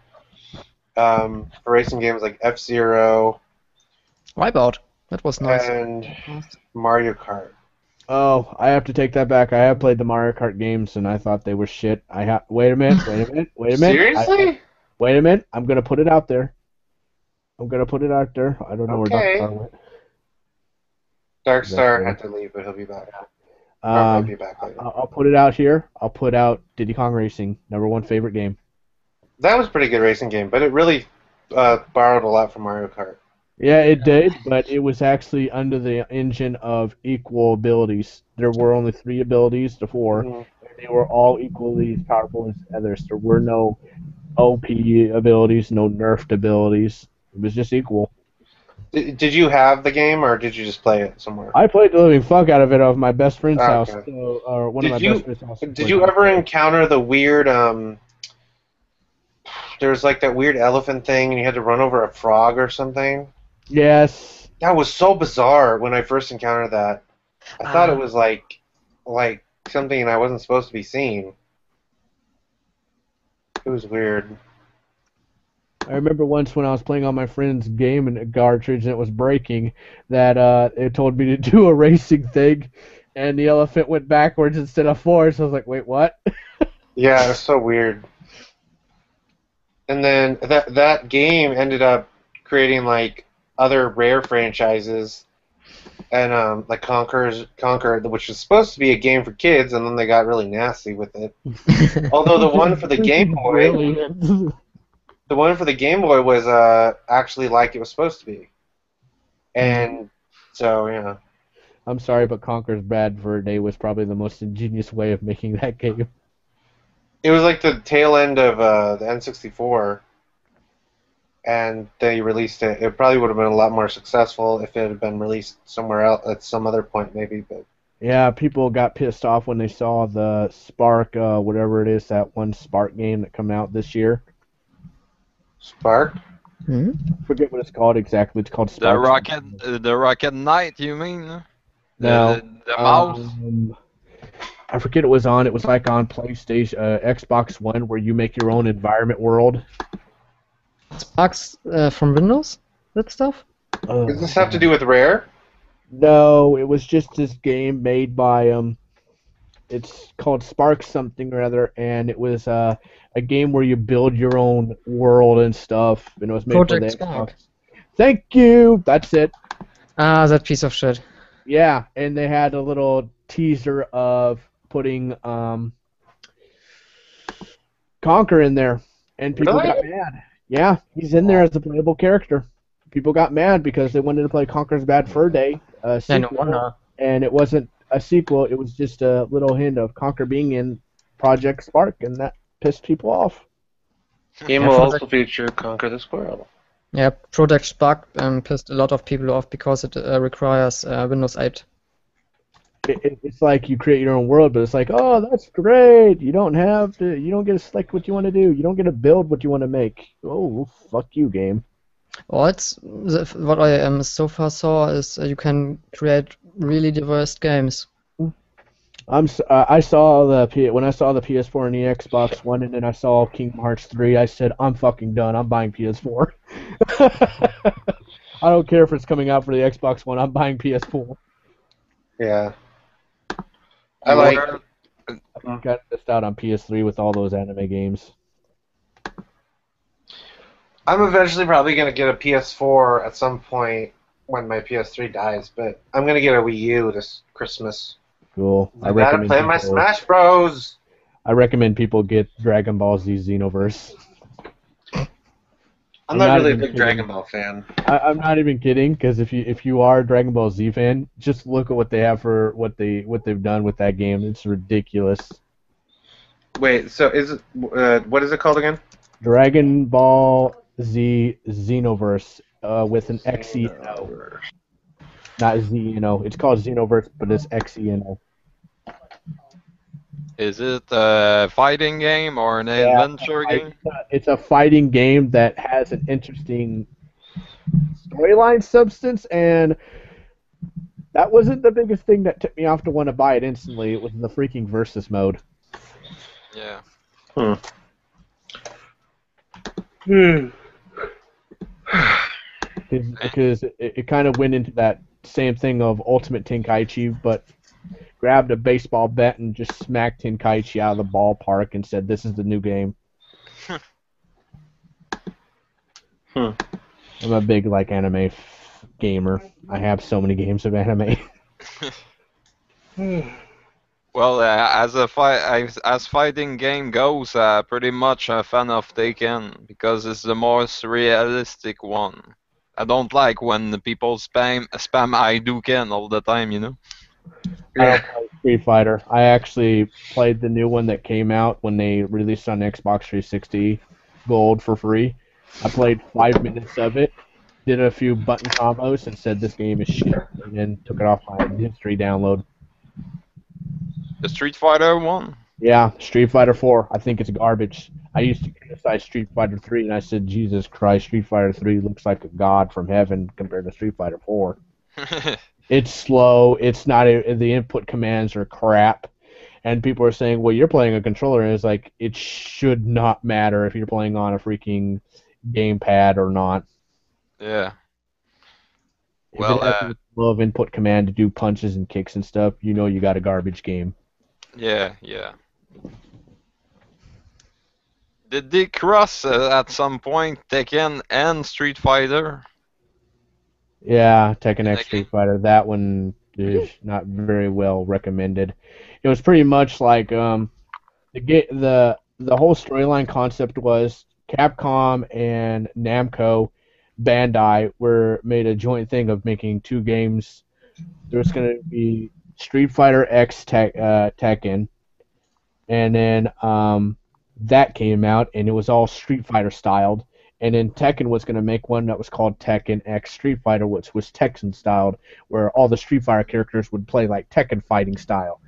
um, racing games like F Zero Wipeout. That was nice. and Mario Kart. Oh, I have to take that back. I have played the Mario Kart games, and I thought they were shit. I have. Wait a minute. Wait a minute. Wait a minute. I- Seriously? Wait a minute. I'm gonna put it out there. I'm gonna put it out there. I don't know where Dark Star went. Dark Star Okay. had to leave, but he'll be back. Um, be back later. I'll put it out here. I'll put out Diddy Kong Racing, number one favorite game. That was a pretty good racing game, but it really uh, borrowed a lot from Mario Kart. Yeah, it did, but it was actually under the engine of equal abilities. There were only three abilities to 4 Mhm. and they were all equally as powerful as others. There were no OP abilities, no nerfed abilities. It was just equal. Did, did you have the game, or did you just play it somewhere? I played the living fuck out of it off my best friend's Ah, house, so, or one Did of my you- best friend's house. Did you ever encounter the weird? Um, there was like that weird elephant thing, and you had to run over a frog or something. Yes. That was so bizarre when I first encountered that. I thought it was like, like something I wasn't supposed to be seeing. It was weird. I remember once when I was playing on my friend's game and cartridge and it was breaking, that uh, it told me to do a racing thing, and the elephant went backwards instead of forwards. So I was like, wait, what? Yeah, it was so weird. And then that that game ended up creating like other rare franchises, and um, like Conker's Conker, which was supposed to be a game for kids, and then they got really nasty with it. Although the one for the Game Boy, the one for the Game Boy was uh actually like it was supposed to be, and so yeah. I'm sorry, but Conker's Bad Fur Day was probably the most ingenious way of making that game. It was like the tail end of uh, the N64, and they released it. It probably would have been a lot more successful if it had been released somewhere else at some other point, maybe. But Yeah, people got pissed off when they saw the Spark, uh, whatever it is, that one Spark game that come out this year. Spark? Hmm? forget what it's called exactly. It's called Spark. The rocket, uh, the rocket knight. You mean? No. The, the, the mouse. Um, I forget it was on. It was like on PlayStation, uh, Xbox One, where you make your own environment world. Sparks uh, from Windows? That stuff? Uh, does this have to do with Rare? No, it was just this game made by um. It's called Spark something or other, and it was uh, a game where you build your own world and stuff, and it was made Project for the Spark. Xbox. Thank you. That's it. Ah, that piece of shit. Yeah, and they had a little teaser of putting um Conker in there, and people Really? got mad. Yeah, he's in there as a playable character. People got mad because they wanted to play Conker's Bad Fur Day, uh, Yeah, no sequel, wonder. and it wasn't a sequel. It was just a little hint of Conker being in Project Spark, and that pissed people off. Game Yeah, will Project- also feature Conker the Squirrel. Yeah, Project Spark um, pissed a lot of people off because it uh, requires uh, Windows 8. It, it, it's like you create your own world, but it's like, oh, that's great. You don't have to. You don't get to select what you want to do. You don't get to build what you want to make. Oh, well, fuck you, game. Well, it's what I um, so far saw is uh, you can create really diverse games. I'm uh, I saw the P- when I saw the PS4 and the Xbox One, and then I saw Kingdom Hearts 3. I said, I'm fucking done. I'm buying PS4. I don't care if it's coming out for the Xbox One. I'm buying PS4. Yeah. I like. I got missed out on PS3 with all those anime games. I'm eventually probably gonna get a PS4 at some point when my PS3 dies, but I'm gonna get a Wii U this Christmas. Cool. I, I, gotta recommend play my Smash Bros. I recommend people get Dragon Ball Z Xenoverse. I'm not really a big kidding. Dragon Ball fan. I, I'm not even kidding because if you if you are a Dragon Ball Z fan, just look at what they have for what they what they've done with that game. It's ridiculous. Wait, so is it, uh, what is it called again? Dragon Ball Z Xenoverse uh, with an XENO. Not Xeno. It's called Xenoverse, but it's XENO. Is it a fighting game or an Yeah, adventure I- game? It's a fighting game that has an interesting storyline substance, and that wasn't the biggest thing that took me off to want to buy it instantly. It was the freaking versus mode. Yeah. Hmm. Hmm. Because it, it kind of went into that same thing of Ultimate Tenkaichi, but grabbed a baseball bat and just smacked Tenkaichi out of the ballpark and said, "This is the new game." Hmm. I'm a big like anime f- gamer. I have so many games of anime. Well, uh, as a fight as, as fighting game goes, uh, pretty much a fan of Tekken because it's the most realistic one. I don't like when the people spam spam Hadouken all the time, you know. I don't play Street Fighter. I actually played the new one that came out when they released on Xbox 360 Gold for free. I played five minutes of it, did a few button combos, and said this game is shit, and then took it off my history download. The Street Fighter one. Yeah, Street Fighter 4. I think it's garbage. I used to criticize Street Fighter 3, and I said, Jesus Christ, Street Fighter 3 looks like a god from heaven compared to Street Fighter 4. It's slow. It's not the input commands are crap, and people are saying, "Well, you're playing a controller." And it's like it should not matter if you're playing on a freaking gamepad or not. yeah. If Well, uh, a of input command to do punches and kicks and stuff, you know you got a garbage game. Yeah, yeah. Did they cross uh, at some point Tekken and Street Fighter? Yeah, Tekken X Street Fighter. That one is not very well recommended. It was pretty much like um, the the the whole storyline concept was Capcom and Namco Bandai were made a joint thing of making two games. There was going to be Street Fighter X Tek, uh, Tekken, and then um, that came out, and it was all Street Fighter styled. And then Tekken was going to make one that was called Tekken X Street Fighter, which was Tekken styled, where all the Street Fighter characters would play like Tekken fighting style.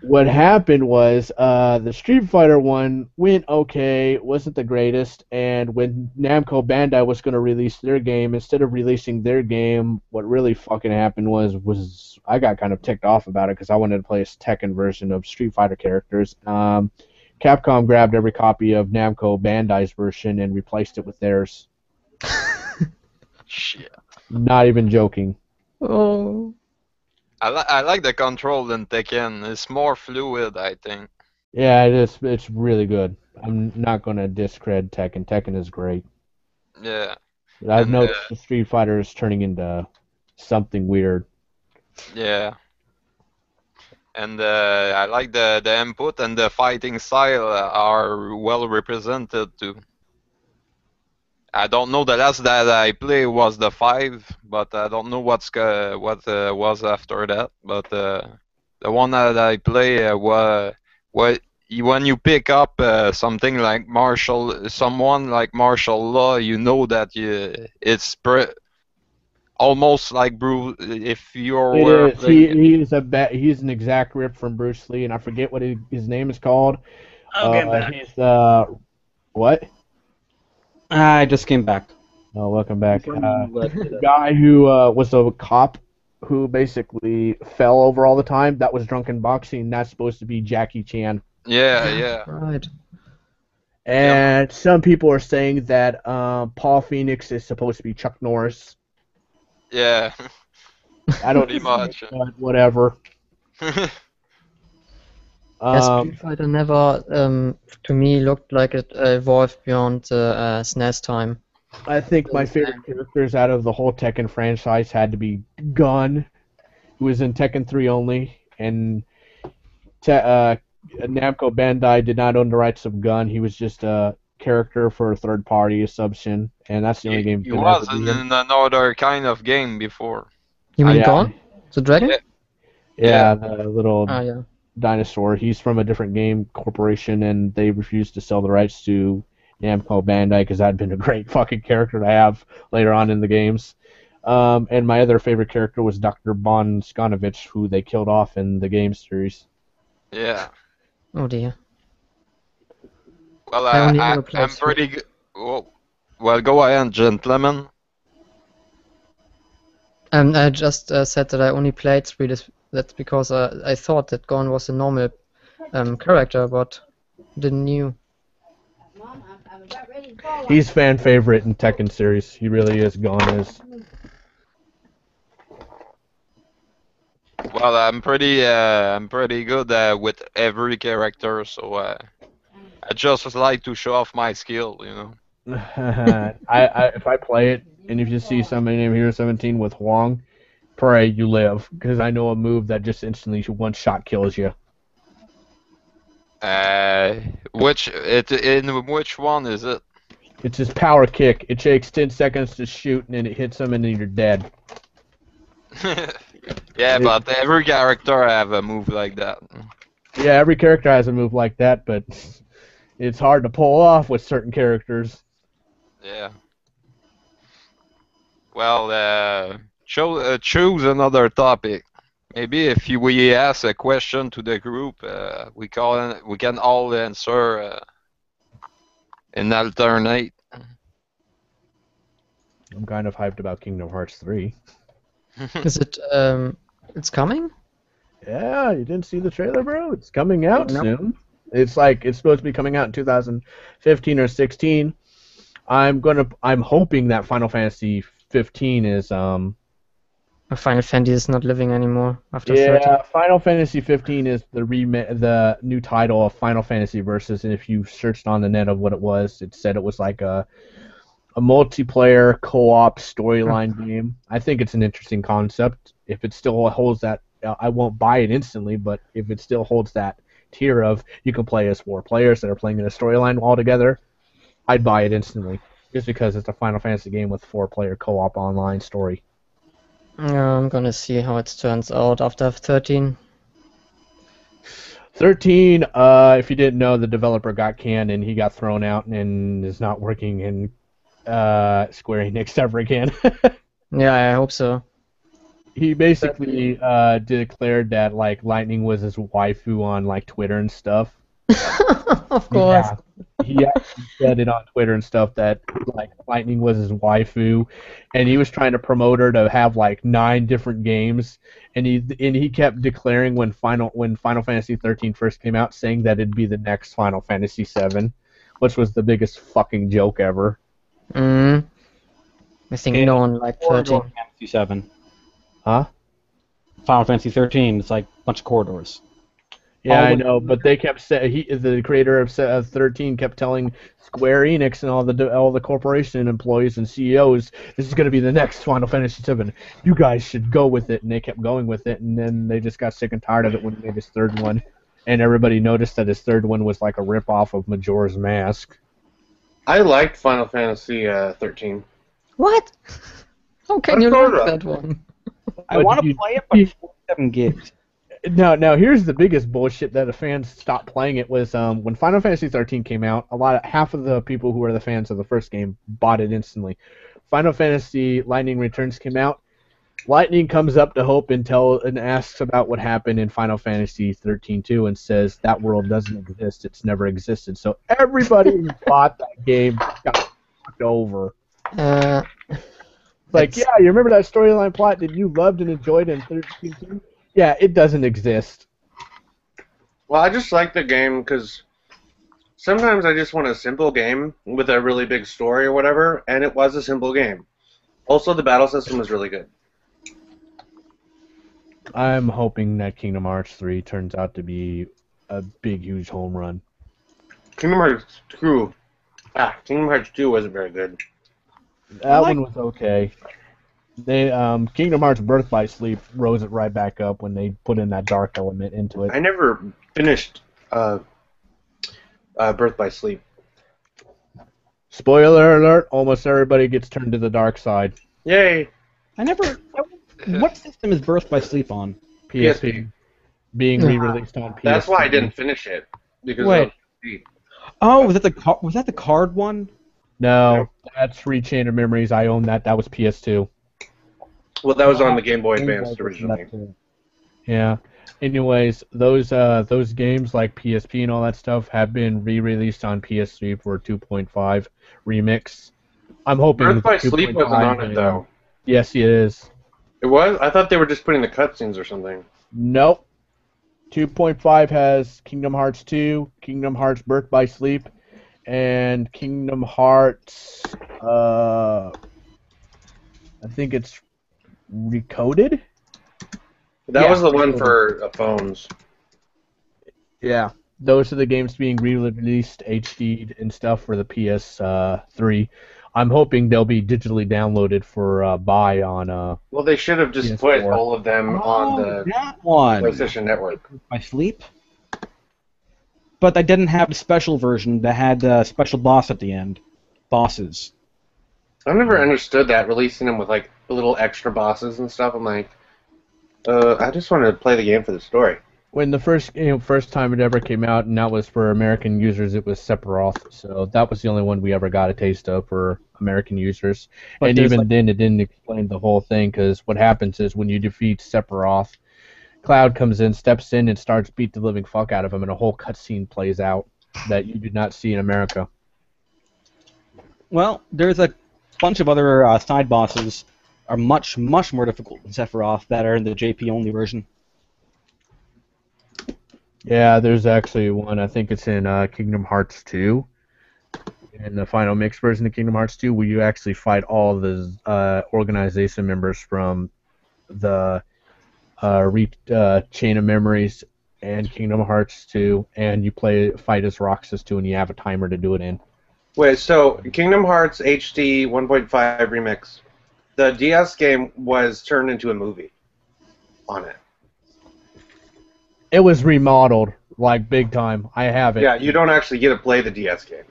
What happened was uh, the Street Fighter one went okay, wasn't the greatest, and when Namco Bandai was going to release their game, instead of releasing their game, what really fucking happened was was I got kind of ticked off about it because I wanted to play a Tekken version of Street Fighter characters. Um, Capcom grabbed every copy of Namco Bandai's version and replaced it with theirs. Shit. Not even joking. Oh. I, li- I like the control in Tekken. It's more fluid, I think. Yeah, it is. It's really good. I'm not going to discredit Tekken. Tekken is great. Yeah. I've And, noticed uh, Street Fighter is turning into something weird. Yeah. And uh, I like the, the input and the fighting style uh, are well represented too. I don't know the last that I play was the five, but I don't know what's uh, what uh, was after that. But uh, the one that I play uh, was what when you pick up something like Marshall, someone like Marshall Law, you know that you it's pre- almost like Bruce. If you're It were is. playing- He, he's a ba- he's an exact rip from Bruce Lee, and I forget what he, his name is called. I'll Uh, back. He's uh, what? I just came back. Oh, welcome back. Uh, the guy who uh, was a cop who basically fell over all the time. That was drunken boxing. That's supposed to be Jackie Chan. Yeah, yeah. Right. And some people are saying that uh, Paul Phoenix is supposed to be Chuck Norris. Yeah. I don't Pretty much. but whatever. Um, Street Fighter never, um, to me, looked like it uh, evolved beyond uh, uh, SNES time. I think my favorite characters out of the whole Tekken franchise had to be Gon, who was in Tekken 3 only, and te- uh, Namco Bandai did not own the rights of Gon. He was just a character for a third party Assumption, and that's the only game. He that was in, him. another kind of game before. You mean Yeah. Dawn? The dragon? Yeah, the little Ah, yeah. dinosaur. He's from a different game corporation, and they refused to sell the rights to Namco Bandai because that'd been a great fucking character to have later on in the games. Um, and my other favorite character was Dr. Bosconovitch, who they killed off in the game series. Yeah. Oh dear. Well, uh, I, I am pretty good. Well, well, go ahead, gentlemen. Um, I just uh, said that I only played three. This, that's because uh, I thought that Gon was a normal um, character, but didn't knew. He's fan favorite in Tekken series. He really is. Gon is. Well, I'm pretty, uh, I'm pretty good uh, with every character, so uh, I just like to show off my skill, you know. I, I if I play it and if you see somebody named Hero 17 with Hwoarang, pray you live because I know a move that just instantly one shot kills you. Uh, which it in which one is it? It's his power kick. It takes 10 seconds to shoot and then it hits him and then you're dead. yeah, It- but every character have a move like that. Yeah, every character has a move like that, but it's hard to pull off with certain characters. Yeah. Well, uh, cho- uh, choose another topic. Maybe if you, we ask a question to the group, uh, we call we can all answer uh, in alternate. I'm kind of hyped about Kingdom Hearts 3. Is it? Um, it's coming. Yeah, you didn't see the trailer, bro? It's coming out Nope. soon. It's like it's supposed to be coming out in 2015 or 16. I'm gonna. I'm hoping that Final Fantasy 15 is um. Final Fantasy is not living anymore after 13. Yeah, Final Fantasy 15 is the rema- the new title of Final Fantasy Versus, and if you searched on the net of what it was, it said it was like a a multiplayer co-op storyline game. I think it's an interesting concept. If it still holds that, I won't buy it instantly, but if it still holds that tier of you can play as four players that are playing in a storyline all together, I'd buy it instantly. Just because it's a Final Fantasy game with four-player co-op online story. Yeah, I'm gonna see how it turns out after 13. 13, uh, if you didn't know, the developer got canned and he got thrown out and is not working in uh, Square Enix ever again. Yeah, I hope so. He basically uh, declared that like Lightning was his waifu on like Twitter and stuff. of course. Yeah. He actually said it on Twitter and stuff that like Lightning was his waifu, and he was trying to promote her to have like nine different games, and he and he kept declaring when final when Final Fantasy 13 first came out, saying that it'd be the next Final Fantasy 7, which was the biggest fucking joke ever. Mm. I think no one liked 13. Corridor Fantasy Seven. Huh? Final Fantasy Thirteen. It's like a bunch of corridors. Yeah, All I know, but they kept say he the creator of se- of 13 kept telling Square Enix and all the all the corporation employees and CEOs this is going to be the next Final Fantasy 7. You guys should go with it, and they kept going with it, and then they just got sick and tired of it when he made his third one, and everybody noticed that his third one was like a rip off of Majora's Mask. I liked Final Fantasy uh, 13. What? How can you Sort like that one? I want to play it, but 47 gigs. Now, now here's the biggest bullshit that the fans stopped playing it was um, when Final Fantasy 13 came out. A lot of half of the people who were the fans of the first game bought it instantly. Final Fantasy Lightning Returns came out. Lightning comes up to Hope and tell and asks about what happened in Final Fantasy 13 too, and says that world doesn't exist. It's never existed. So everybody who bought that game got fucked over. Uh, Like, yeah, you remember that storyline plot that you loved and enjoyed in 13? Yeah, it doesn't exist. Well, I just like the game because sometimes I just want a simple game with a really big story or whatever, and it was a simple game. Also, the battle system was really good. I'm hoping that Kingdom Hearts 3 turns out to be a big, huge home run. Kingdom Hearts 2, ah, Kingdom Hearts 2 wasn't very good. That one was okay. They um, Kingdom Hearts Birth by Sleep rose it right back up when they put in that dark element into it. I never finished uh, uh, Birth by Sleep. Spoiler alert: almost everybody gets turned to the dark side. Yay! I never. What system is Birth by Sleep on? PSP being re-released on PSP. That's why I didn't finish it because Wait. of the- Oh, was that the car- was that the card one? No, that's Free Chain of Memories. I own that. That was PS2. well, that was on the Game Boy Advance originally. Yeah. Anyways, those uh those games like PSP and all that stuff have been re-released on PS3 for 2.5 remix. I'm hoping Birth by the Sleep wasn't on it though. Yes, it is. It was. I thought they were just putting the cutscenes or something. Nope. 2.5 has Kingdom Hearts 2, Kingdom Hearts Birth by Sleep, and Kingdom Hearts. Uh, I think it's Recoded. That Yeah, was the one for uh, phones. Yeah, those are the games being re-released, HD'd and stuff for the PS3. I'm hoping they'll be digitally downloaded for uh, buy on. Uh, Well, they should have just PS4. put all of them on Oh, the that one. PlayStation Network. By Sleep. But they didn't have the special version that had a special boss at the end. Bosses. I never understood that releasing them with like little extra bosses and stuff. I'm like, uh, I just wanted to play the game for the story. when the first you know, first time it ever came out, and that was for American users, it was Sephiroth. So that was the only one we ever got a taste of for American users. But and even like- then, it didn't explain the whole thing because what happens is when you defeat Sephiroth, Cloud comes in, steps in, and starts beat the living fuck out of him, and a whole cutscene plays out that you did not see in America. Well, there's a bunch of other uh, side bosses are much, much more difficult than Sephiroth that are in the JP only version. Yeah, there's actually one. I think it's in uh, Kingdom Hearts 2. In the final mix version of Kingdom Hearts 2, where you actually fight all the uh, organization members from the uh, re- uh, Chain of Memories and Kingdom Hearts 2, and you play fight as Roxas 2, and you have a timer to do it in. Wait, so Kingdom Hearts HD 1.5 remix, the DS game was turned into a movie on it. It was remodeled like big time. I have it. Yeah, you don't actually get to play the DS game.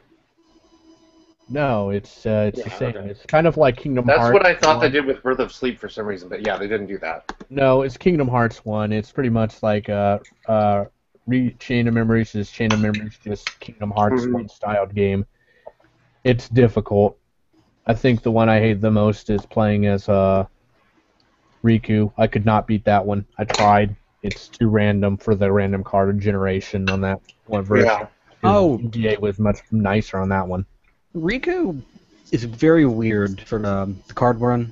No, it's uh, it's the same. okay. It's kind of like Kingdom That's Hearts. That's what I thought they did with Birth of Sleep for some reason, but yeah, they didn't do that. No, it's Kingdom Hearts one. It's pretty much like uh uh re- Chain of Memories is Chain of Memories, just Kingdom Hearts Mhm. one styled game. It's difficult. I think the one I hate the most is playing as uh Riku. I could not beat that one. I tried. It's too random for the random card generation on that one version. Yeah. Oh. DA was much nicer on that one. Riku is very weird for the, the card run.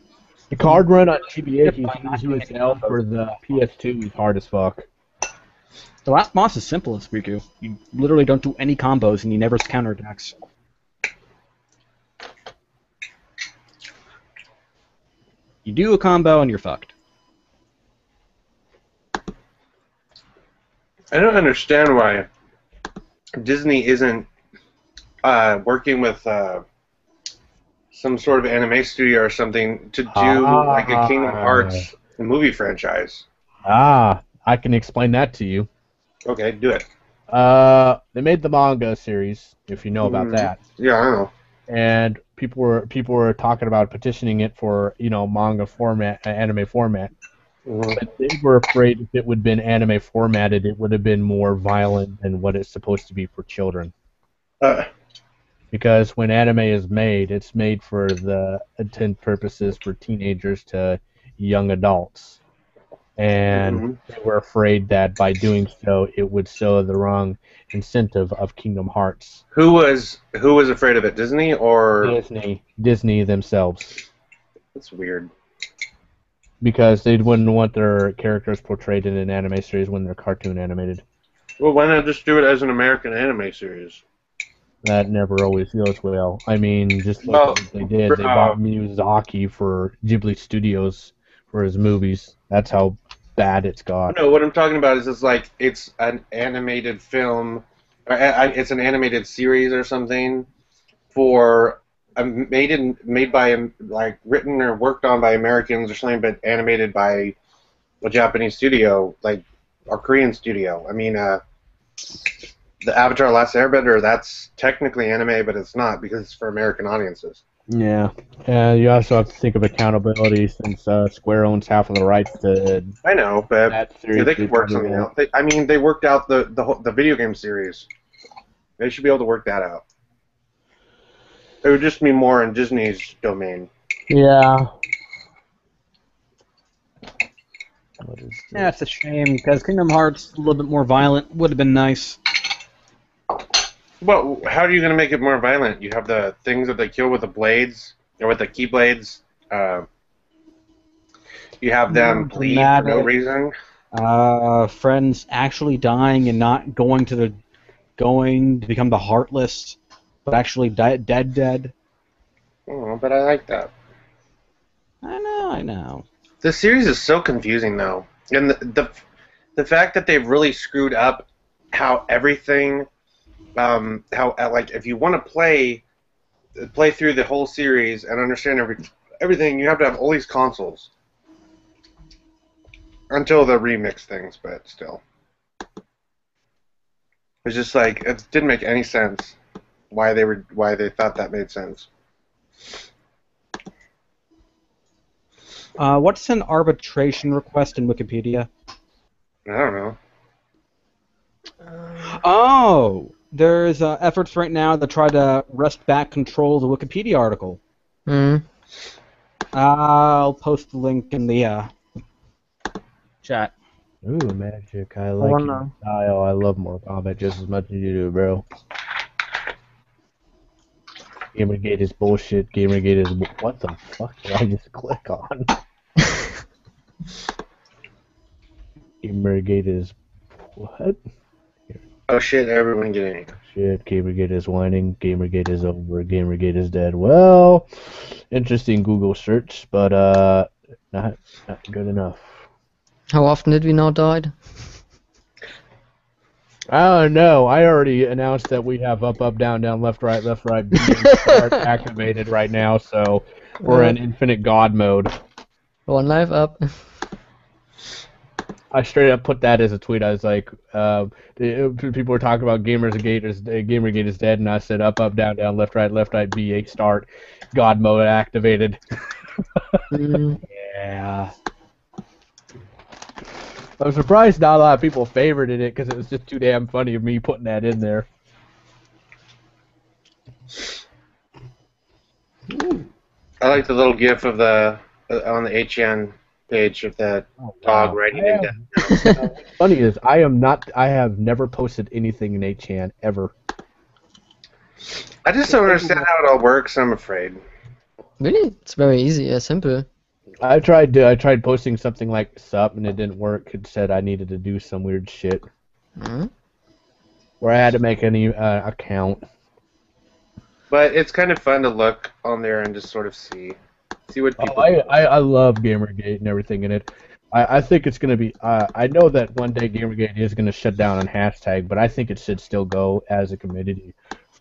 The card run on GBA is easy as hell. For the PS2 is hard as fuck. The last boss is simple as Riku. You literally don't do any combos and he never counterattacks. You do a combo and you're fucked. I don't understand why Disney isn't uh, working with uh, some sort of anime studio or something to do like a Kingdom Hearts movie franchise. Ah, I can explain that to you. Okay, do it. Uh, they made the manga series, if you know about Mhm. that, Yeah, I know. and people were people were talking about petitioning it for you know manga format, uh, anime format. But they were afraid if it would have been anime formatted, it would have been more violent than what it's supposed to be for children. Uh, Because when anime is made, it's made for the intent purposes for teenagers to young adults. And Mhm. they were afraid that by doing so, it would sow the wrong incentive of Kingdom Hearts. who was who was afraid of it? Disney or Disney, Disney themselves, That's weird. because they wouldn't want their characters portrayed in an anime series when they're cartoon animated. Well, why not just do it as an American anime series? That never always goes well. I mean, just look Well, they did. They uh, bought Miyazaki for Ghibli Studios for his movies. That's how bad it's got. No, what I'm talking about is it's like it's an animated film, or it's an animated series or something for a made in made by um, like written or worked on by Americans or something, but animated by a Japanese studio, like or Korean studio. I mean, uh, the Avatar: Last Airbender. That's technically anime, but it's not because it's for American audiences. Yeah. Uh, you also have to think of accountability since uh, Square owns half of the rights to. I know, but that series. they could work something out. They, I mean, they worked out the the whole, the video game series. They should be able to work that out. It would just be more in Disney's domain. Yeah. Yeah, it's a shame because Kingdom Hearts a little bit more violent would have been nice. Well, how are you going to make it more violent? You have the things that they kill with the blades or with the keyblades. Uh, you have them bleed for no reason. Uh, friends actually dying and not going to the going to become the heartless, but actually di- dead, dead. Oh, but I like that. I know, I know. The series is so confusing though, and the the, the fact that they've really screwed up how everything, um, how uh, like if you want to play, play through the whole series and understand every everything, you have to have all these consoles. Until the remix things, but still, it's just like it didn't make any sense why they were why they thought that made sense. Uh, what's an arbitration request in Wikipedia? I don't know. Oh, there's uh, efforts right now to try to wrest back control of the Wikipedia article. Hmm. I'll post the link in the uh, chat. Ooh, magic. I like wanna- your style. I love Mortal Kombat just as much as you do, bro. Gamergate is bullshit. Gamergate is. bu- What the fuck did I just click on? Gamergate is. What? Oh shit! Everyone getting Shit, Gamergate is whining. Gamergate is over. Gamergate is dead. Well, interesting Google search, but uh, not not good enough. How often did we now died? I don't know. I already announced that we have up, up, down, down, left, right, left, right, B, and start activated right now, so we're in infinite god mode. One life up. I straight up put that as a tweet. I was like, uh, people were talking about Gamers Gate is Gamergate is dead, and I said up, up, down, down, left, right, left, right, B, A, start, God mode activated. Mm, Yeah. I'm surprised not a lot of people favored it because it was just too damn funny of me putting that in there. I like the little gif of the uh, on the HN page of that dog writing in death. Funny is, I am not. I have never posted anything in 8chan ever. I just don't understand how it all works. I'm afraid. really? It's very easy. Yeah, simple. I tried to, I tried posting something like sup and it didn't work. It said I needed to do some weird shit Hmm? where I had to make a new uh, account. But it's kind of fun to look on there and just sort of see see what Oh. I, I I love Gamergate and everything in it. I, I think it's gonna be. Uh, I know that one day Gamergate is gonna shut down on hashtag, but I think it should still go as a community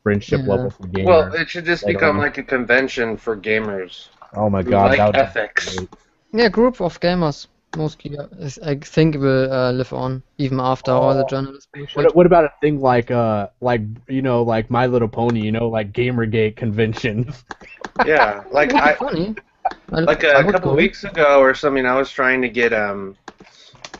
friendship Yeah. level for gamers. well, it should just become um, like a convention for gamers. oh my god, like that ethics. Yeah, group of gamers. Mostly, uh, I think will uh, live on even after all the Oh. journalists. What, what about a thing like uh like you know like My Little Pony, you know like Gamergate conventions? Yeah, like I funny. Like a couple weeks ago or something. I was trying to get um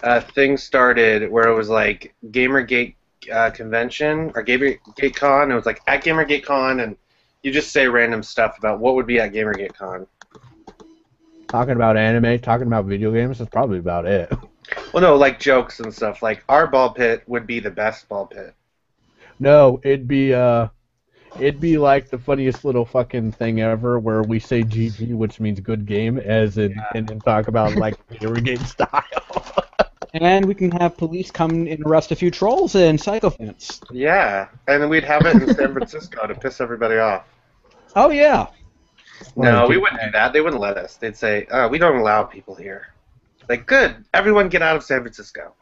a thing started where it was like Gamergate uh, convention or Gamergate Con. It was like at Gamergate Con, and you just say random stuff about what would be at Gamergate Con. talking about anime, talking about video games, that's probably about it. Well, no, like jokes and stuff. Like our ball pit would be the best ball pit. No, it'd be uh it'd be like the funniest little fucking thing ever where we say GG, which means good game, as in and then talk about like video game style. And we can have police come and arrest a few trolls and psychophants. Yeah, and we'd have it in San Francisco to piss everybody off. Oh yeah. No, we wouldn't do that. They wouldn't let us. They'd say, uh, "We don't allow people here." Like, good. Everyone get out of San Francisco.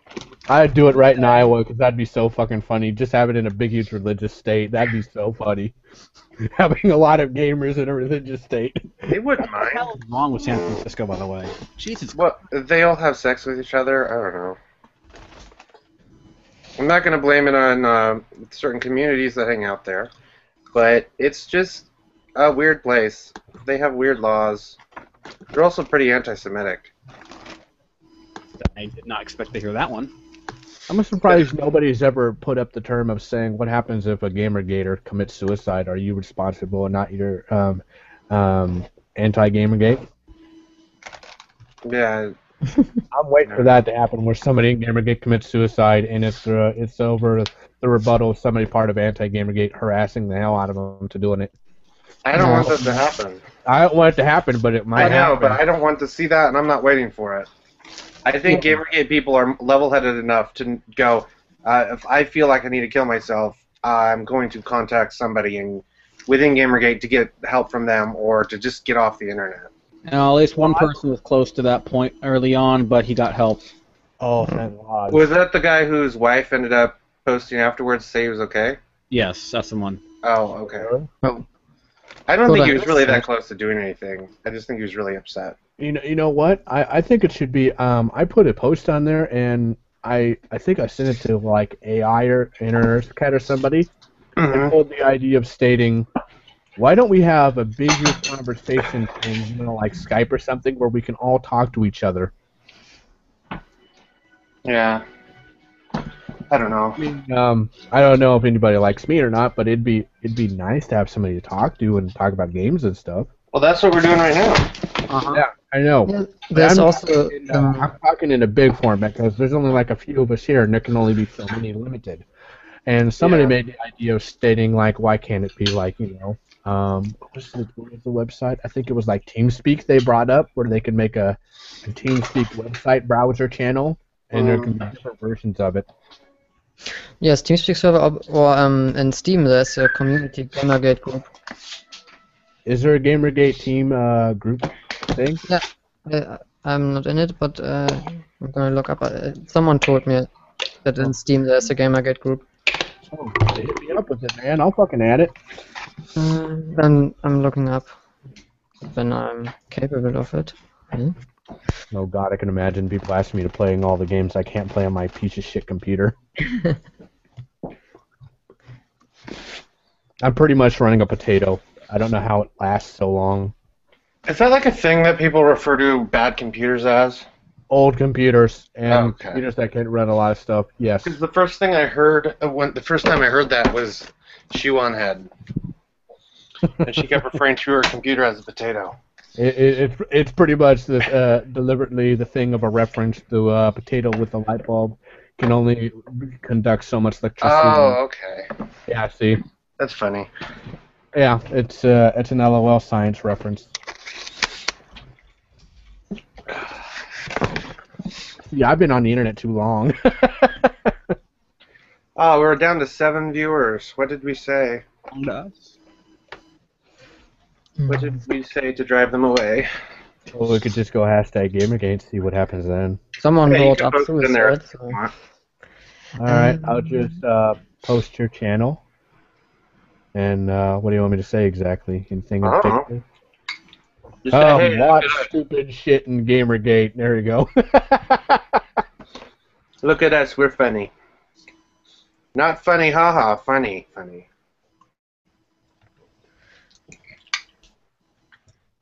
I'd do it right in Iowa because that'd be so fucking funny. Just have it in a big, huge religious state. That'd be so funny. Having a lot of gamers in a religious state. They wouldn't mind. What's wrong with San Francisco, by the way? Jesus. What? They all have sex with each other. I don't know. I'm not going to blame it on uh, certain communities that hang out there, but it's just a weird place. They have weird laws. They're also pretty anti-Semitic. I did not expect to hear that one. I'm surprised nobody's ever put up the term of saying what happens if a gamer gator commits suicide. Are you responsible and not your um, um, anti-gamergate? Yeah, I'm waiting for that to happen, where somebody in Gamergate commits suicide, and it's uh, it's over the rebuttal of somebody part of anti-Gamergate harassing the hell out of them to doing it. I don't want that to happen. I don't want it to happen, but it might I know, happen. but I don't want to see that, and I'm not waiting for it. I think Yeah. Gamergate people are level-headed enough to go. Uh, if I feel like I need to kill myself, I'm going to contact somebody in within Gamergate to get help from them, or to just get off the internet. Now, at least one person was close to that point early on, but he got help. Oh, thank God. Was that the guy whose wife ended up posting afterwards to say he was okay? Yes, that's the one. Oh, okay. Oh. I don't Well, think he was really that close to doing anything. I just think he was really upset. You know, you know what? I, I think it should be. Um, I put a post on there, and I I think I sent it to like AI or Internet or somebody, and pulled the idea of stating, why don't we have a bigger conversation thing, you know, like Skype or something, where we can all talk to each other. Yeah. I don't know. Um, I don't know if anybody likes me or not, but it'd be it'd be nice to have somebody to talk to and talk about games and stuff. Well, that's what we're doing right now. Yeah, I know. There's I'm also, talking in, uh, um, I'm talking in a big format because there's only like a few of us here, and there can only be so many limited. And somebody Yeah. made the idea of stating like, why can't it be like you know, um, what was the, what was the website? I think it was like TeamSpeak they brought up, where they could make a, a TeamSpeak website browser channel, and there can be different versions of it. Yes, TeamSpeak server or um, in Steam there's a community Gamergate group. Is there a GamerGate team uh, group thing? Yeah, I, I'm not in it, but uh, I'm gonna look up. Uh, someone told me that in Steam there's a Gamergate group. Oh, hit me up with it, man. I'll fucking add it. Uh, then I'm looking up when I'm capable of it. Hmm? Oh god, I can imagine people asking me to playing all the games I can't play on my piece of shit computer. I'm pretty much running a potato. I don't know how it lasts so long. Is that like a thing that people refer to bad computers as? Old computers and Okay. computers that can run a lot of stuff. Yes. Because the first thing I heard, uh, when the first time I heard that was Shiwan Head, and she kept referring to her computer as a potato. It, it, it's it's pretty much the, uh, deliberately the thing of a reference to a potato with a light bulb can only conduct so much electricity. Oh, okay. Yeah, see. That's funny. Yeah, it's uh, it's an LOL science reference. Yeah, I've been on the internet too long. Oh, we're down to seven viewers. What did we say? What did we say to drive them away? Well, we could just go hashtag Gamergate and see what happens then. Someone Yeah, you brought can up in there suicide. So. All right, Um, I'll just uh, post your channel. And uh, what do you want me to say exactly? Anything in I don't know. particular? Just say, Um, hey, watch look stupid shit in Gamergate. There you go. Look at us, we're funny. Not funny, haha, funny, funny.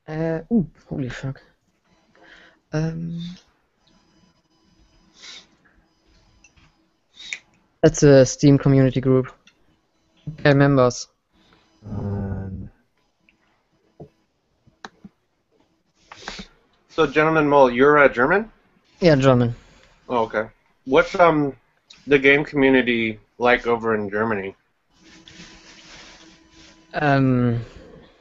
Uh, ooh, holy fuck. Um, that's a Steam community group. Okay, members. Um, So, Gentleman Mole, you're uh, German? Yeah, German. Oh, okay. What's um the game community like over in Germany? Um,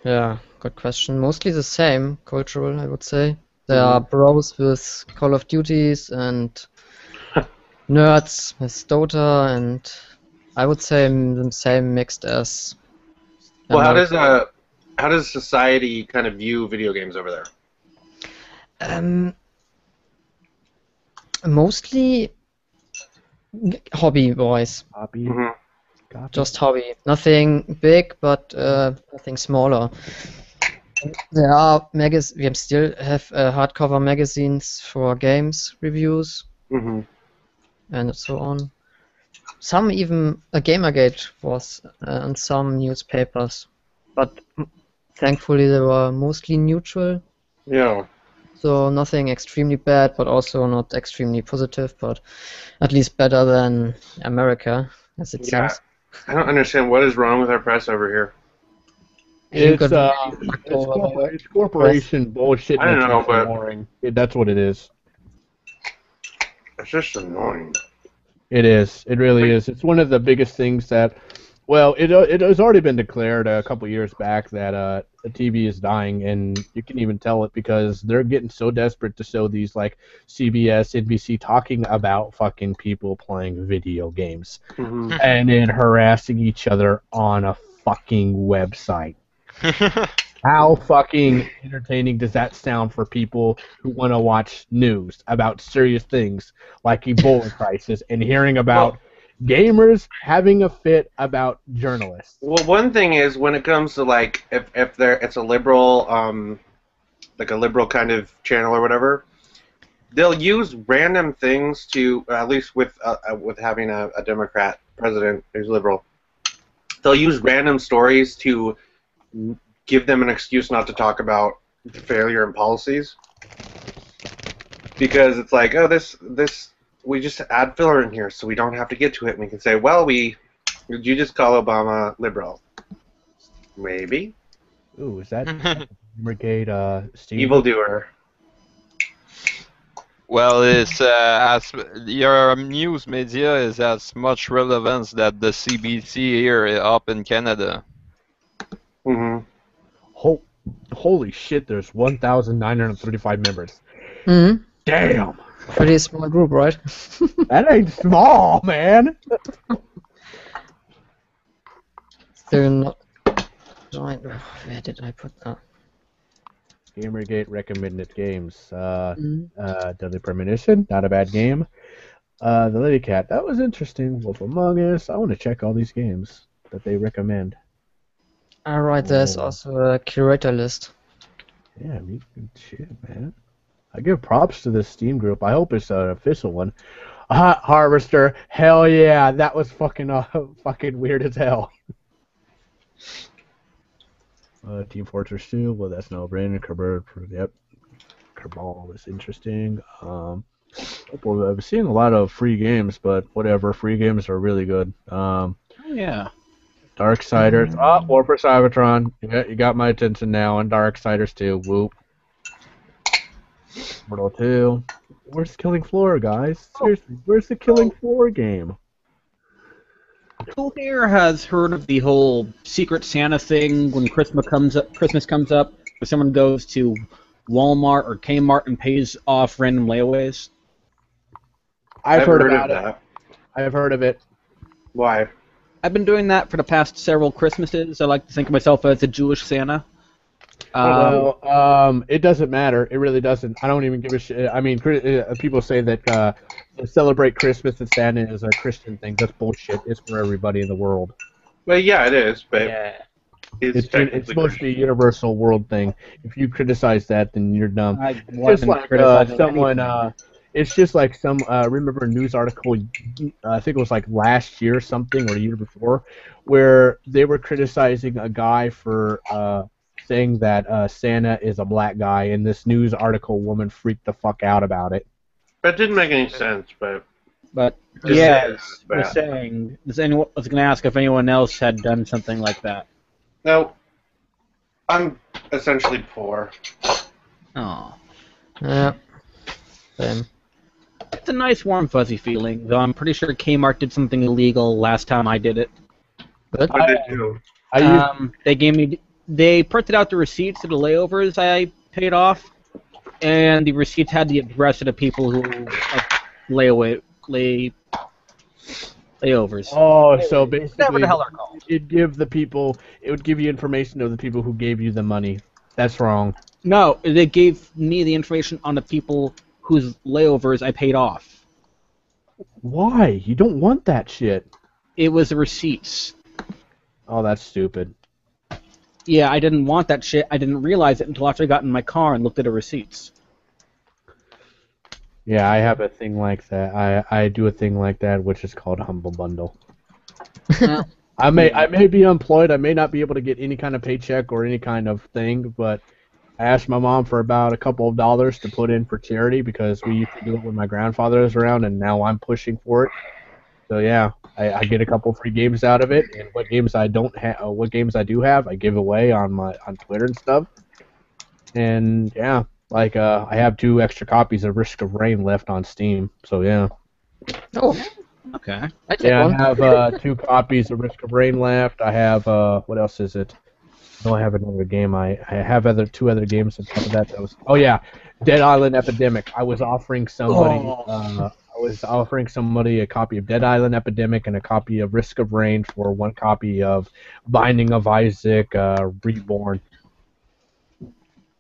yeah, good question. Mostly the same, cultural, I would say. There are bros with Call of Duties and nerds with Dota, and I would say the same mixed as. Well, how does uh how does society kind of view video games over there? Um, mostly hobby wise. Hobby. Mm-hmm. Just hobby. Nothing big, but uh, nothing smaller. There are magazines. We still have uh, hardcover magazines for games reviews Mm-hmm. and so on. Some even a Gamergate was uh, on some newspapers, but thankfully they were mostly neutral. Yeah. So nothing extremely bad, but also not extremely positive, but at least better than America, as it Yeah. seems. I don't understand what is wrong with our press over here. It's could uh, it's, go it's corporation bullshit. I don't know, but- boring. It- that's what it is. It's just annoying. It is. It really is. It's one of the biggest things that. Well, it uh, it has already been declared a couple years back that uh, the TV is dying, and you can even tell it because they're getting so desperate to show these like CBS, NBC talking about fucking people playing video games Mhm. and then harassing each other on a fucking website. How fucking entertaining does that sound for people who want to watch news about serious things like Ebola crisis and hearing about gamers having a fit about journalists? Well, one thing is when it comes to like if if there it's a liberal um like a liberal kind of channel or whatever, they'll use random things to at least with uh, uh, with having a, a Democrat president who's liberal, they'll use random stories to give them an excuse not to talk about failure in policies because it's like oh this this we just add filler in here so we don't have to get to it and we can say well we did you just call Obama liberal? Maybe. Ooh, is that Brigade uh, Steve? Evildoer. Well, it's uh, as your news media is as much relevance that the CBC here up in Canada. Mm-hmm. Ho- holy shit! There's 1,935 members. hmm Damn, Pretty small group, right? that ain't small, man. Still not. Join. Where did I put that? Gamergate recommended games. Uh, Mhm. uh, Deadly Premonition, not a bad game. Uh, the Lady Cat, that was interesting. Wolf Among Us. I want to check all these games that they recommend. Alright, there's Oh. also a curator list. Yeah, me shit, man. I give props to this Steam group. I hope it's an official one. Uh, Harvester, hell yeah, that was fucking uh, fucking weird as hell. Uh, Team Fortress 2, well, that's no brainer. Kerbal, yep. Kerbal was interesting. Um, well, I've seen a lot of free games, but whatever. Free games are really good. Um, Oh, yeah. Darksiders. Oh, War for Cybertron. Yeah, you got my attention now. And Darksiders 2. Whoop. Portal 2. Where's Killing Floor, guys? Oh. Seriously, where's the Killing oh. Floor game? Who here has heard of the whole Secret Santa thing when Christmas comes up? Christmas comes up, where someone goes to Walmart or Kmart and pays off random layaways. I've, I've heard, heard about of it. that. I've heard of it. Why? I've been doing that for the past several Christmases. I like to think of myself as a Jewish Santa. Um, well, um, it doesn't matter. It really doesn't. I don't even give a shit. I mean, Chri- uh, people say that uh, celebrate Christmas and Santa is a Christian thing. That's bullshit. It's for everybody in the world. Well, yeah, it is, but yeah. it's, It's, it's supposed to be a universal world thing. If you criticize that, then you're dumb. I just wasn't like uh, someone. Uh, it's just like some. Uh, remember a news article? uh, I think it was like last year or something, or a year before, where they were criticizing a guy for uh, saying that uh, Santa is a black guy, and this news article woman freaked the fuck out about it. That didn't make any sense, but But Just yeah, saying, I was saying. Does anyone? I was going to ask if anyone else had done something like that. no. I'm essentially poor. Oh, Yeah. Same. It's a nice warm fuzzy feeling. Though I'm pretty sure Kmart did something illegal last time I did it. But What did you? I used, Um, they gave me. They printed out the receipts of the layovers I paid off, and the receipts had the address of the people who uh, layaway lay layovers. oh, so Whatever basically, the hell they're called. it'd give the people. It would give you information of the people who gave you the money. That's wrong. No, they gave me the information on the people whose layovers I paid off. Why? You don't want that shit. It was the receipts. Oh, that's stupid. Yeah, I didn't want that shit. I didn't realize it until after I got in my car and looked at the receipts. Yeah, I have a thing like that. I I do a thing like that, which is called humble bundle. I may I may be unemployed. I may not be able to get any kind of paycheck or any kind of thing, but I asked my mom for about a couple of dollars to put in for charity because we used to do it when my grandfather was around, and now I'm pushing for it. So yeah, I, I get a couple free games out of it, and what games I don't have, uh, what games I do have, I give away on my on Twitter and stuff. And yeah, like uh, I have two extra copies of Risk of Rain left on Steam. So yeah. Oh. Okay. I Yeah, one. I have uh, two copies of Risk of Rain left. I have uh, what else is it? No, I have another game. I, I have other two other games on top of that. that was, oh yeah, Dead Island Epidemic. I was offering somebody. Oh. Uh, I was offering somebody a copy of Dead Island Epidemic and a copy of Risk of Rain for one copy of Binding of Isaac uh, Reborn.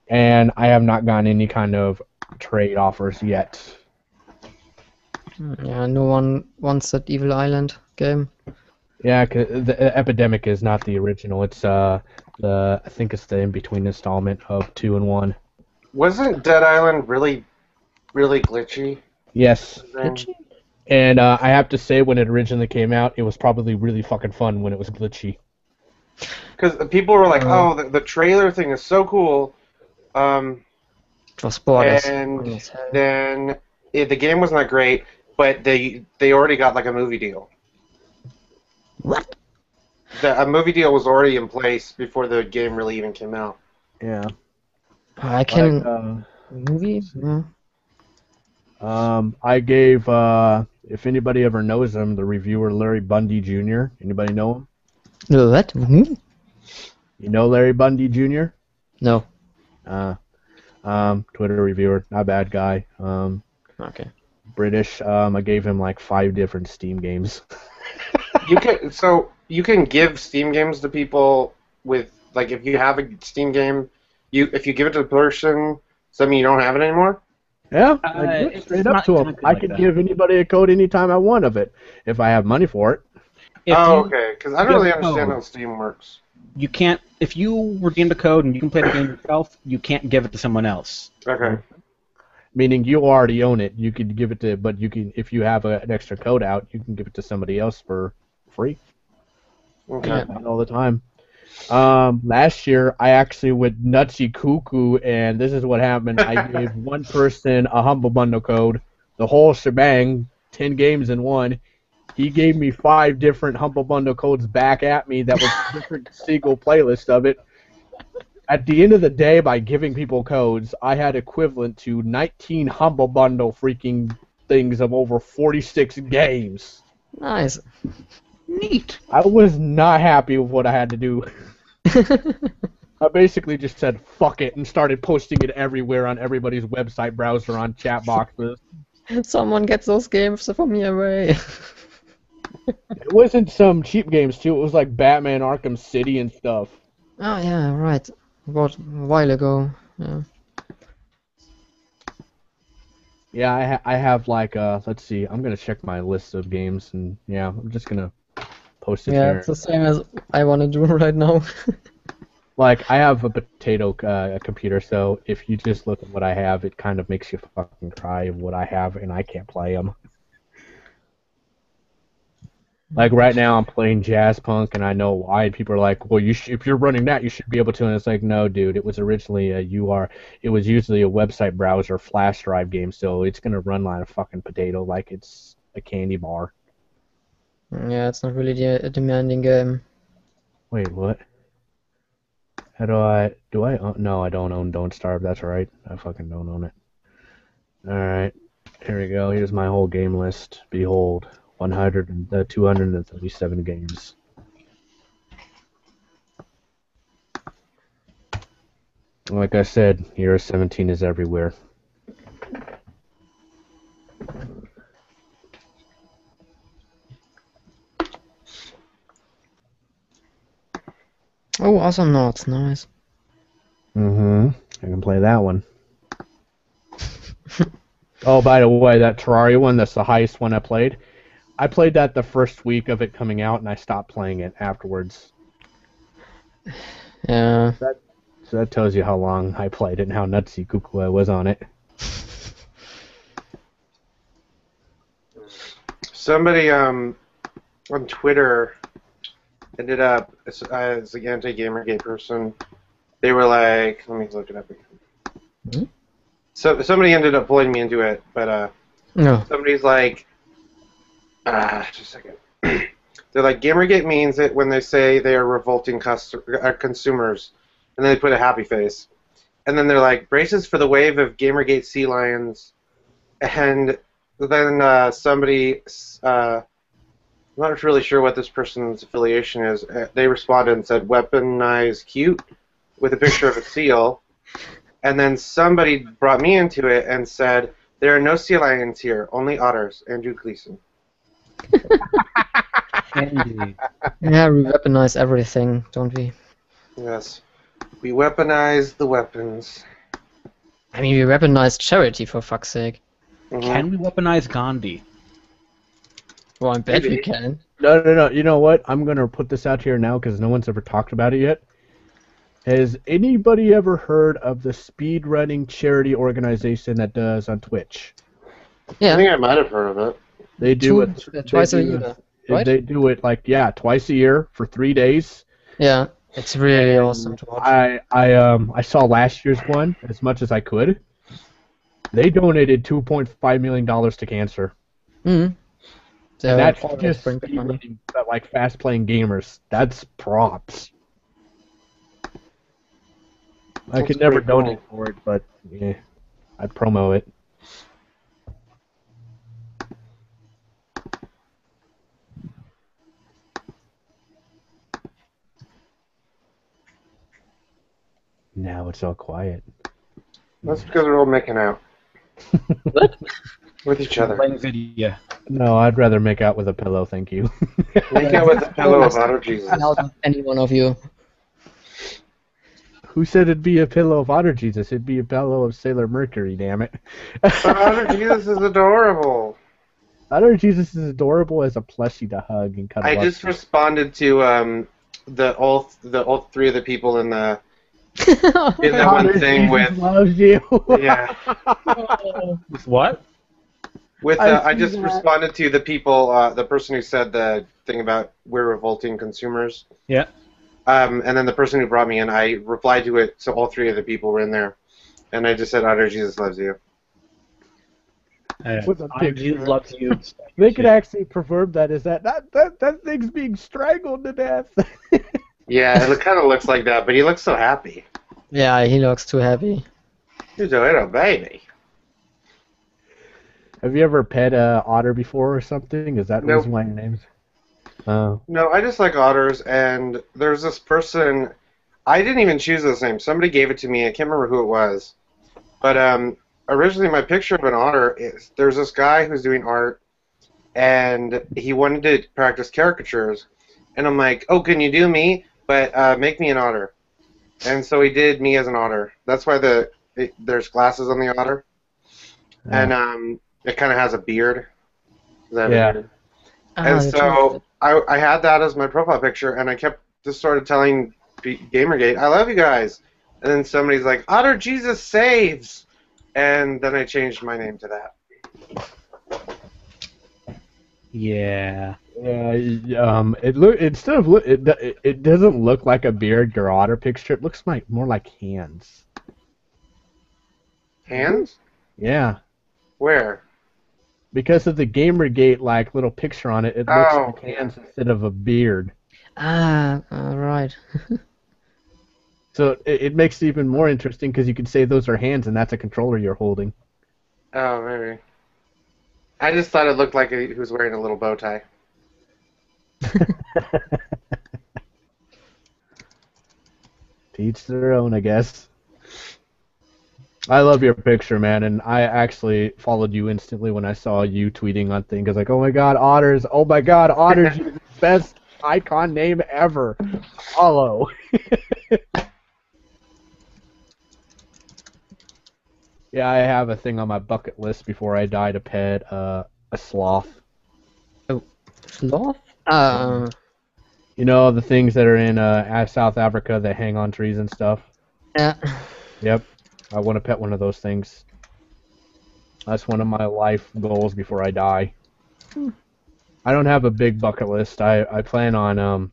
And I have not gotten any kind of trade offers yet. Yeah, no one wants that Evil Island game. Yeah, 'cause the uh, Epidemic is not the original. It's uh the I think it's the in between installment of two and one. Wasn't Dead Island really, really glitchy? Yes. Then? And uh, I have to say, when it originally came out, it was probably really fucking fun when it was glitchy. Because people were like, Uh, "Oh, the, the trailer thing is so cool," um, It was borders. and then it, the game was not great, but they they already got like a movie deal. What? The, a movie deal was already in place before the game really even came out. Yeah. I can Like, uh, movie. Yeah. um, I gave uh, if anybody ever knows him, the reviewer Larry Bundy Jr. Anybody know him? No, what? Mhm. You know Larry Bundy Jr. No. Uh, um, Twitter reviewer, not a bad guy. Um, Okay. British. Um, I gave him like five different Steam games. You can so you can give Steam games to people with like if you have a Steam game, you if you give it to the person, does that mean you don't have it anymore? Yeah, Uh, I give it straight up to him. exactly I like could that. give anybody a code anytime I want of it if I have money for it. If oh, you- okay. Because I don't really understand code. how Steam works. You can't. If you redeem the code and you can play the game yourself, you can't give it to someone else. Okay. Meaning you already own it. You could give it to, but you can if you have a, an extra code out, you can give it to somebody else for free. Okay. Not all the time. Um, last year I actually went nutsy cuckoo, and this is what happened. I gave one person a humble bundle code, the whole shebang, ten games in one. He gave me five different humble bundle codes back at me that was different single playlist of it. At the end of the day, by giving people codes, I had equivalent to 19 humble bundle freaking things of over 46 games. Nice. Neat. I was not happy with what I had to do. I basically just said fuck it and started posting it everywhere on everybody's website browser on chat boxes. Someone gets those games from me away. It wasn't some cheap games too. It was like Batman Arkham City and stuff. oh yeah, right. About a while ago. Yeah. Yeah, I ha- I have like uh let's see. I'm gonna check my list of games and yeah, I'm just gonna post it Yeah, it's the same as I want to do right now. Like I have a potato uh, computer, so if you just look at what I have, it kind of makes you fucking cry of what I have, and I can't play them. Like right now, I'm playing Jazzpunk, and I know why. People are like, "Well, you sh- if you're running that, you should be able to." And it's like, no, dude. It was originally a UR. It was usually a website browser flash drive game, so it's gonna run like a fucking potato, like it's a candy bar. Yeah, it's not really the- a demanding game. Wait, what? How do I? Do I? Own, no, I don't own Don't Starve. That's right. I fucking don't own it. All right, here we go. Here's my whole game list. Behold, 100 and uh, 237 games. Like I said, Euro 17 is everywhere. Oh, Awesomenauts, nice. Mm-hmm. I can play that one. oh, by the way, that Terraria one, that's the highest one I played. I played that the first week of it coming out, and I stopped playing it afterwards. Yeah. That, so that tells you how long I played it and how nutsy cuckoo I was on it. somebody um on Twitter ended up as, as an anti-gamergate person. They were like, let me look it up again. So somebody ended up pulling me into it, but uh, No. somebody's like, ah, just a second. They're like, Gamergate means it when they say they are revolting custo- uh, consumers, and then they put a happy face, and then they're like, braces for the wave of Gamergate sea lions, and then uh, somebody, uh, not really sure what this person's affiliation is. Uh, they responded and said, weaponize cute, with a picture of a seal, and then somebody brought me into it and said, there are no sea lions here, only otters. Andrew Gleason. Indeed. Yeah, we weaponize everything, don't we? Yes. We weaponize the weapons. I mean, we weaponize charity for fuck's sake. Can we weaponize Gandhi? Well, I bet we Maybe. can. No, no, no. You know what? I'm gonna put this out here now because no one's ever talked about it yet. Has anybody ever heard of the speedrunning charity organization that does on Twitch? Yeah. I think I might have heard of it. They do Two- it twice they a do- year, right? They do it like yeah, twice a year for three days. Yeah, it's really awesome to watch. I I um I saw last year's one as much as I could. They donated 2.5 million dollars to cancer. Mm. So and that's always just bring good money. like fast playing gamers. That's props. I That's could never pretty cool. donate for it, but yeah, I'd promo it. Now it's all quiet. That's because we're all making out. With each other. Playing video. No, I'd rather make out with a pillow, thank you. Make out with a pillow of otter Jesus. Out any one of you. Who said it'd be a pillow of otter Jesus? It'd be a pillow of Sailor Mercury, damn it. But otter Jesus is adorable. Otter Jesus is adorable as a plushie to hug and cuddle I up just to. responded to um the all the all three of the people in the in that one thing Jesus with loves you. yeah With what? With I uh, I see just that. responded to the people uh, the person who said the thing about we're revolting consumers. Yeah. Um, and then the person who brought me in, I replied to it, so all three of the people were in there, and I just said, "Otter Jesus loves you." Uh, With a I picture. do love you. They could actually perverb that is that that that, that thing's being strangled to death. Yeah, it kind of looks like that, but he looks so happy. Yeah, he looks too happy. He's a little baby. Have you ever pet a otter before or something? Is that the Nope. reason why your name's? Oh. No, I just like otters, and there's this person. I didn't even choose this name. Somebody gave it to me. I can't remember who it was, but um, originally my picture of an otter is there's this guy who's doing art, and he wanted to practice caricatures, and I'm like, oh, can you do me? But uh, make me an otter, and so he did me as an otter. That's why the it, there's glasses on the otter, and um, it kind of has a beard. Is that Yeah. weird? Ah, and so I, I had that as my profile picture, and I kept just started telling P- Gamergate, "I love you guys," and then somebody's like, "Otter Jesus saves," and then I changed my name to that. Yeah. Yeah, um, it look instead of look, it, it it doesn't look like a beard or otter picture. It looks like more like hands. Hands? Yeah, Where? Because of the GamerGate like little picture on it, it looks Oh, like hands instead of a beard. Ah, all right. So it, it makes it even more interesting because you could say those are hands and that's a controller you're holding. Oh, maybe. I just thought it looked like he was wearing a little bow tie. To each their own, I guess. I love your picture, man, and I actually followed you instantly when I saw you tweeting on things. I was like, "Oh my God, otters! Oh my God, otters! You're the best icon name ever!" Follow. yeah, I have a thing on my bucket list before I die to pet uh, a sloth. Sloth? Uh, You know the things that are in uh, South Africa that hang on trees and stuff. yeah. Yep. I want to pet one of those things. That's one of my life goals before I die. I don't have a big bucket list. I, I plan on um.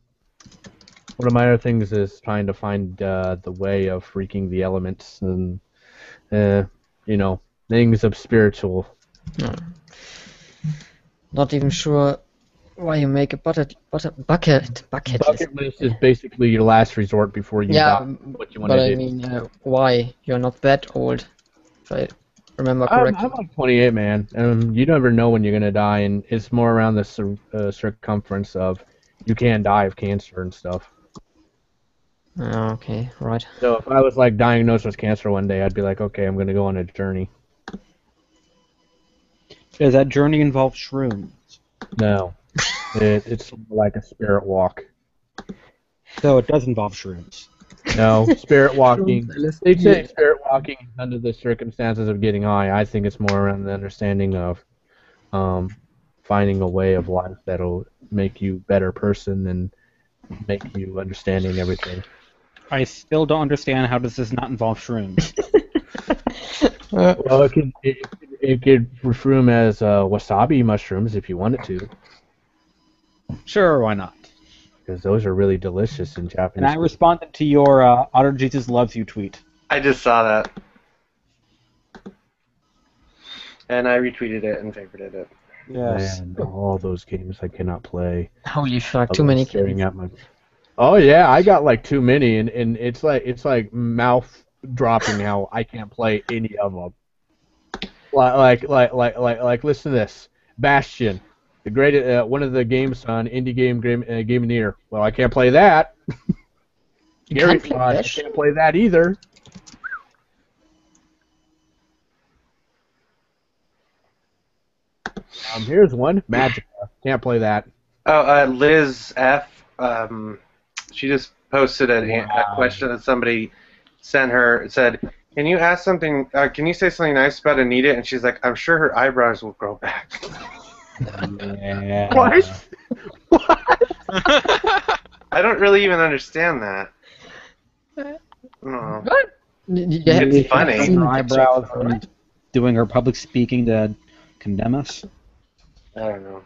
One of my other things is trying to find uh, the way of freaking the elements and, uh, you know, things of spiritual. No. Not even sure why you make a bucket bucket bucket bucket list. Bucket list is basically your last resort before you Yeah, die. What you want but I mean, uh, why? You're not that old, if I remember I'm, correctly. I'm like 28, man. Um, you never know when you're gonna die, and it's more around the cir- uh, circumference of you can die of cancer and stuff. Oh, okay, right. So if I was like diagnosed with cancer one day, I'd be like, okay, I'm gonna go on a journey. Does that journey involve shrooms? No, it, it's like a spirit walk. So it does involve shrooms. No, spirit walking. They say spirit walking under the circumstances of getting high. I think it's more around the understanding of um, finding a way of life that'll make you a better person and make you understanding everything. I still don't understand how does this not involve shrooms. Well, it could it, it could refer them as uh, wasabi mushrooms if you wanted to, sure, why not? because those are really delicious in Japanese. And I responded to your uh, Otter Jesus loves you tweet. I just saw that. And I retweeted it and favorited it. Man, all those games I cannot play. Holy fuck, I too many staring games. at my. Oh yeah, I got like too many, and, and it's like it's like mouth dropping how I can't play any of them. Like like like like like, like listen to this, Bastion, the great uh, one of the games on indie game game uh, game of the year. Well, I can't play that. You Gary can't play Flood, I can't play that either. Um, here's one, Magic. Can't play that. Oh, uh, Liz F. Um, she just posted a, a question that somebody sent her. It said, "Can you ask something? Uh, can you say something nice about Anita?" And she's like, "I'm sure her eyebrows will grow back." Yeah. What? I don't really even understand that. No. Yeah, It's funny. Her eyebrows when doing her public speaking to condemn us. I don't know.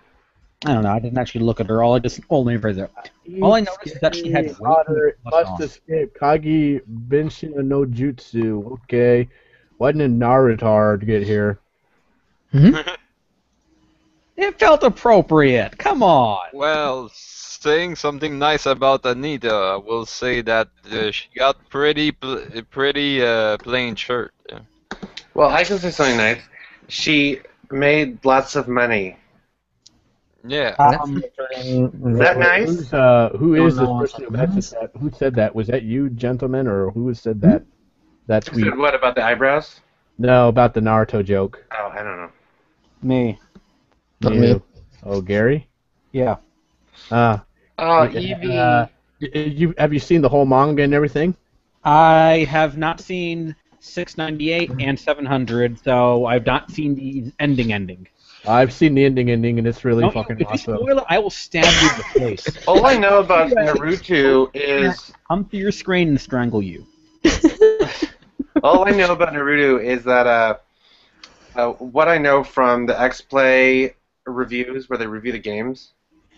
I don't know. I didn't actually look at her. All I just only read it. All I noticed is that she had way Otter must on. escape. Kage Bunshin no Jutsu. Okay. Why didn't Naruto get here? Hmm? It felt appropriate. Come on. Well, saying something nice about Anita, I will say that uh, she got pretty, pl- pretty uh, plain shirt. Yeah. Well, I can say something nice. She made lots of money. Yeah. Um, Is that nice? Who's, uh, who this person who what that that? Who said that? Was that you, gentlemen, or who said that? That She tweet? said what about the eyebrows? No, about the Naruto joke. Oh, I don't know. me. Not You. me. Oh, Gary. Yeah. Uh, Oh, Evie. uh, you have you seen the whole manga and everything? I have not seen 698 and 700, so I've not seen the ending ending. I've seen the ending ending, and it's really Don't- fucking if you awesome. spoil it, I will stab you in the face. All I know about Naruto is Come through your screen and strangle you. all I know about Naruto is that uh, uh, what I know from the X Play reviews where they review the games.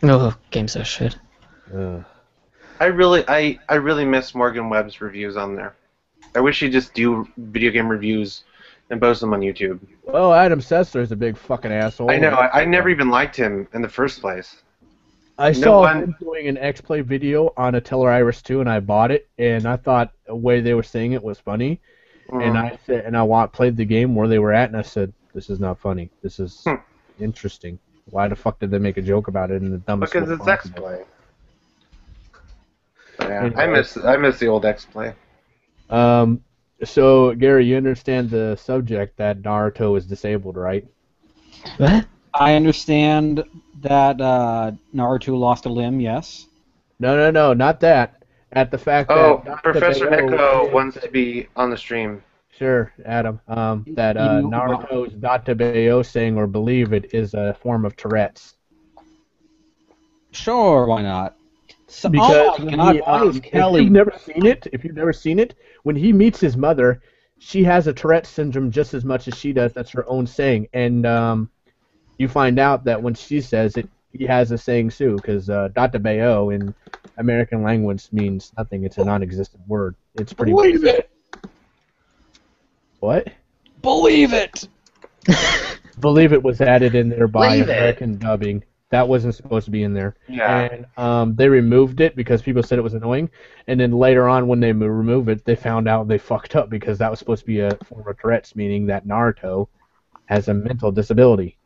Oh, games are shit. Uh, I really, I, I really miss Morgan Webb's reviews on there. I wish he'd just do video game reviews and post them on YouTube. well, Adam Sessler is a big fucking asshole. I know. I, I never even liked him in the first place. I No saw one- him doing an X Play video on a Teller Iris 2, and I bought it, and I thought the way they were saying it was funny, Mm. and I said, and I wa- played the game where they were at, and I said, "This is not funny. This is Hmm. Interesting. Why the fuck did they make a joke about it in the dumbest because it's X play. Yeah, Anyway. I miss I miss the old X Play. Um, so Gary, you understand the subject that Naruto is disabled, right? What? I understand that uh, Naruto lost a limb, yes. No, no, no, not that. At the fact Oh, that Professor Naruto Echo wants to be on the stream. Sure, Adam. Um, that uh, Naruto's dattebayo saying or believe it is a form of Tourette's. Sure, why not? So, Because oh my God, he, um, is if you've never seen it, if you've never seen it, when he meets his mother, she has a Tourette syndrome just as much as she does. That's her own saying, and um, you find out that when she says it, he has a saying too, because uh, Bayo in American language means nothing. It's a non-existent word. It's pretty. Believe it. What? Believe it. Believe it was added in there by Believe it. American dubbing. That wasn't supposed to be in there. Yeah. And um, they removed it because people said it was annoying. And then later on, when they removed it, they found out they fucked up because that was supposed to be a form of Tourette's, meaning that Naruto has a mental disability.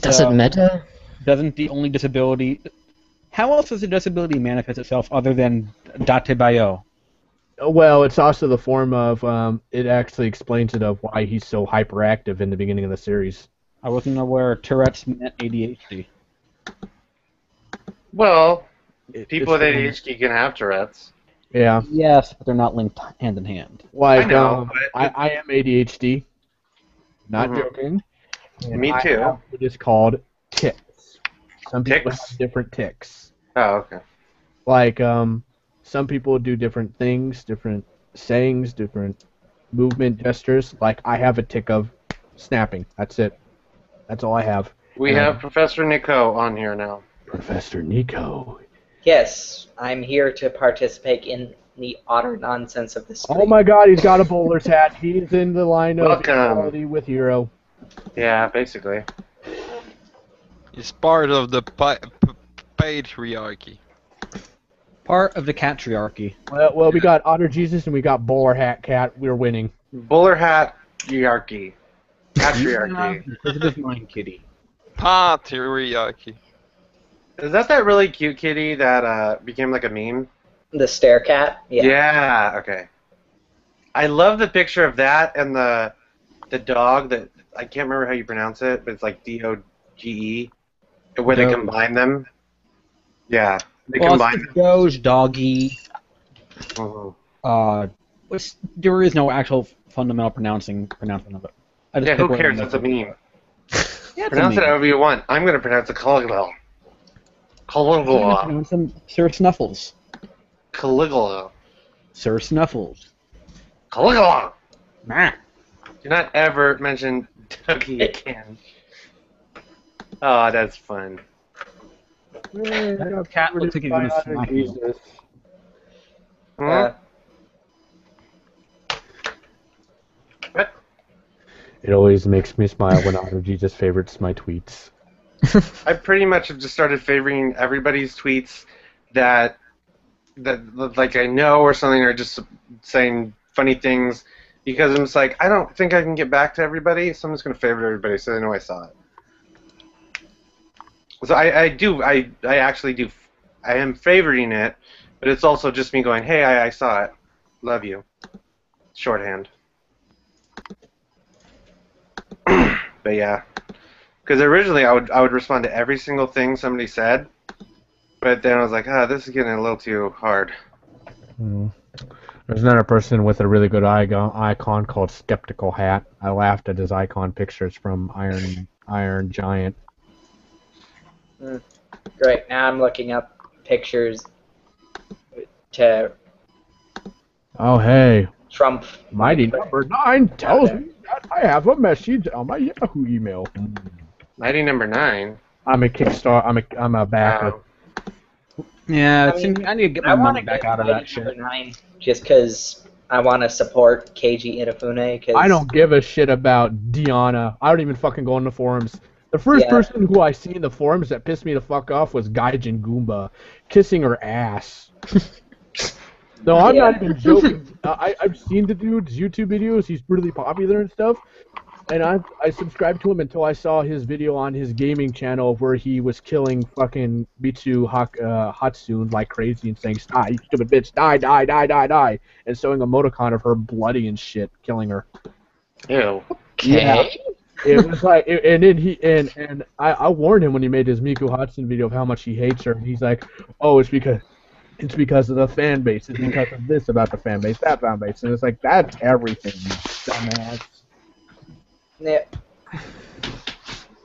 Does So- it matter? Doesn't the only disability? How else does a disability manifest itself other than dattebayo? Well, it's also the form of um, it actually explains it of why he's so hyperactive in the beginning of the series. I wasn't aware Tourette's meant ADHD. Well, It- people with it's- ADHD can have Tourette's. Yeah. Yes, but they're not linked hand in hand. Like I know, um, I, I am ADHD. Not Mhm. joking. And Me too. have what is called ticks. Some people Ticks? have different ticks. Oh, okay. Like um, some people do different things, different sayings, different movement gestures. Like I have a tick of snapping. That's it. That's all I have. We Um, have Professor Nico on here now. Professor Nico. Yes, I'm here to participate in the utter nonsense of this. Oh my God, he's got a bowler's hat. He's in the line of Welcome. equality with Hero. Yeah, basically. It's part of the pa- p- patriarchy. Part of the catriarchy. Well, well, we got Otter Jesus and we got Bowler Hat Cat. We're winning. Bowler hat hierarchy. Patriarchy. Inquisitive mind kitty. Patriarchy. Is that that really cute kitty that uh, became like a meme? The stare cat. Yeah. Yeah. Okay. I love the picture of that and the the dog that I can't remember how you pronounce it, but it's like D O G E, where they combine them. Yeah, they Well, combine. it's Doge, doggy. Mhm. Uh, which there is no actual fundamental pronouncing pronouncing of it. I just Yeah, who cares? It's a meme. Yeah, it's a Pronounce it meme. however you want. I'm gonna pronounce it Caligula. I'm gonna Caligula. pronounce them Sir Snuffles. Caligula. Sir Snuffles. Caligula. Nah. Do not ever mention Dougie again. Oh, that's fun. That cat looks like he's gonna smack you. It always makes me smile when Otter Jesus favorites my tweets. I pretty much have just started favoring everybody's tweets that that like I know or something, or just saying funny things because I'm just like I don't think I can get back to everybody, so I'm just gonna favorite everybody so they know I saw it. So I, I do I I actually do I am favoriting it, but it's also just me going, hey, I, I saw it, love you, shorthand. but yeah. Because originally I would I would respond to every single thing somebody said, but then I was like, ah, this is getting a little too hard. Hmm. There's another person with a really good icon called Skeptical Hat. I laughed at his icon pictures from Iron Iron Giant. Mm, great. Now I'm looking up pictures to Oh hey, Trump. Mighty Number Nine tells me that I have a message on my Yahoo email. Mighty number nine. I'm a Kickstarter. I'm a I'm a backer. Wow. Yeah, I mean, I need to get my money back out of that shit. number nine just because I want to support Keiji Inafune. Cause I don't give a shit about Diana. I don't even fucking go in the forums. The first Yeah. person who I see in the forums that pissed me the fuck off was Gaijin Goomba kissing her ass. no, I'm not Yeah. even joking. Uh, I I've seen the dude's YouTube videos. He's really popular and stuff. And I I subscribed to him until I saw his video on his gaming channel where he was killing fucking Mitsu Hak, uh, Hatsune like crazy and saying, "Die, you stupid bitch! Die, die, die, die, die!" and showing a emoticon of her bloody and shit, killing her. Ew. Yeah. It was like, it- and then he and and I, I warned him when he made his Miku Hatsune video of how much he hates her, and he's like, "Oh, it's because it's because of the fan base. It's because of this about the fan base, that fan base." And it's like that's everything, you dumbass. Yeah.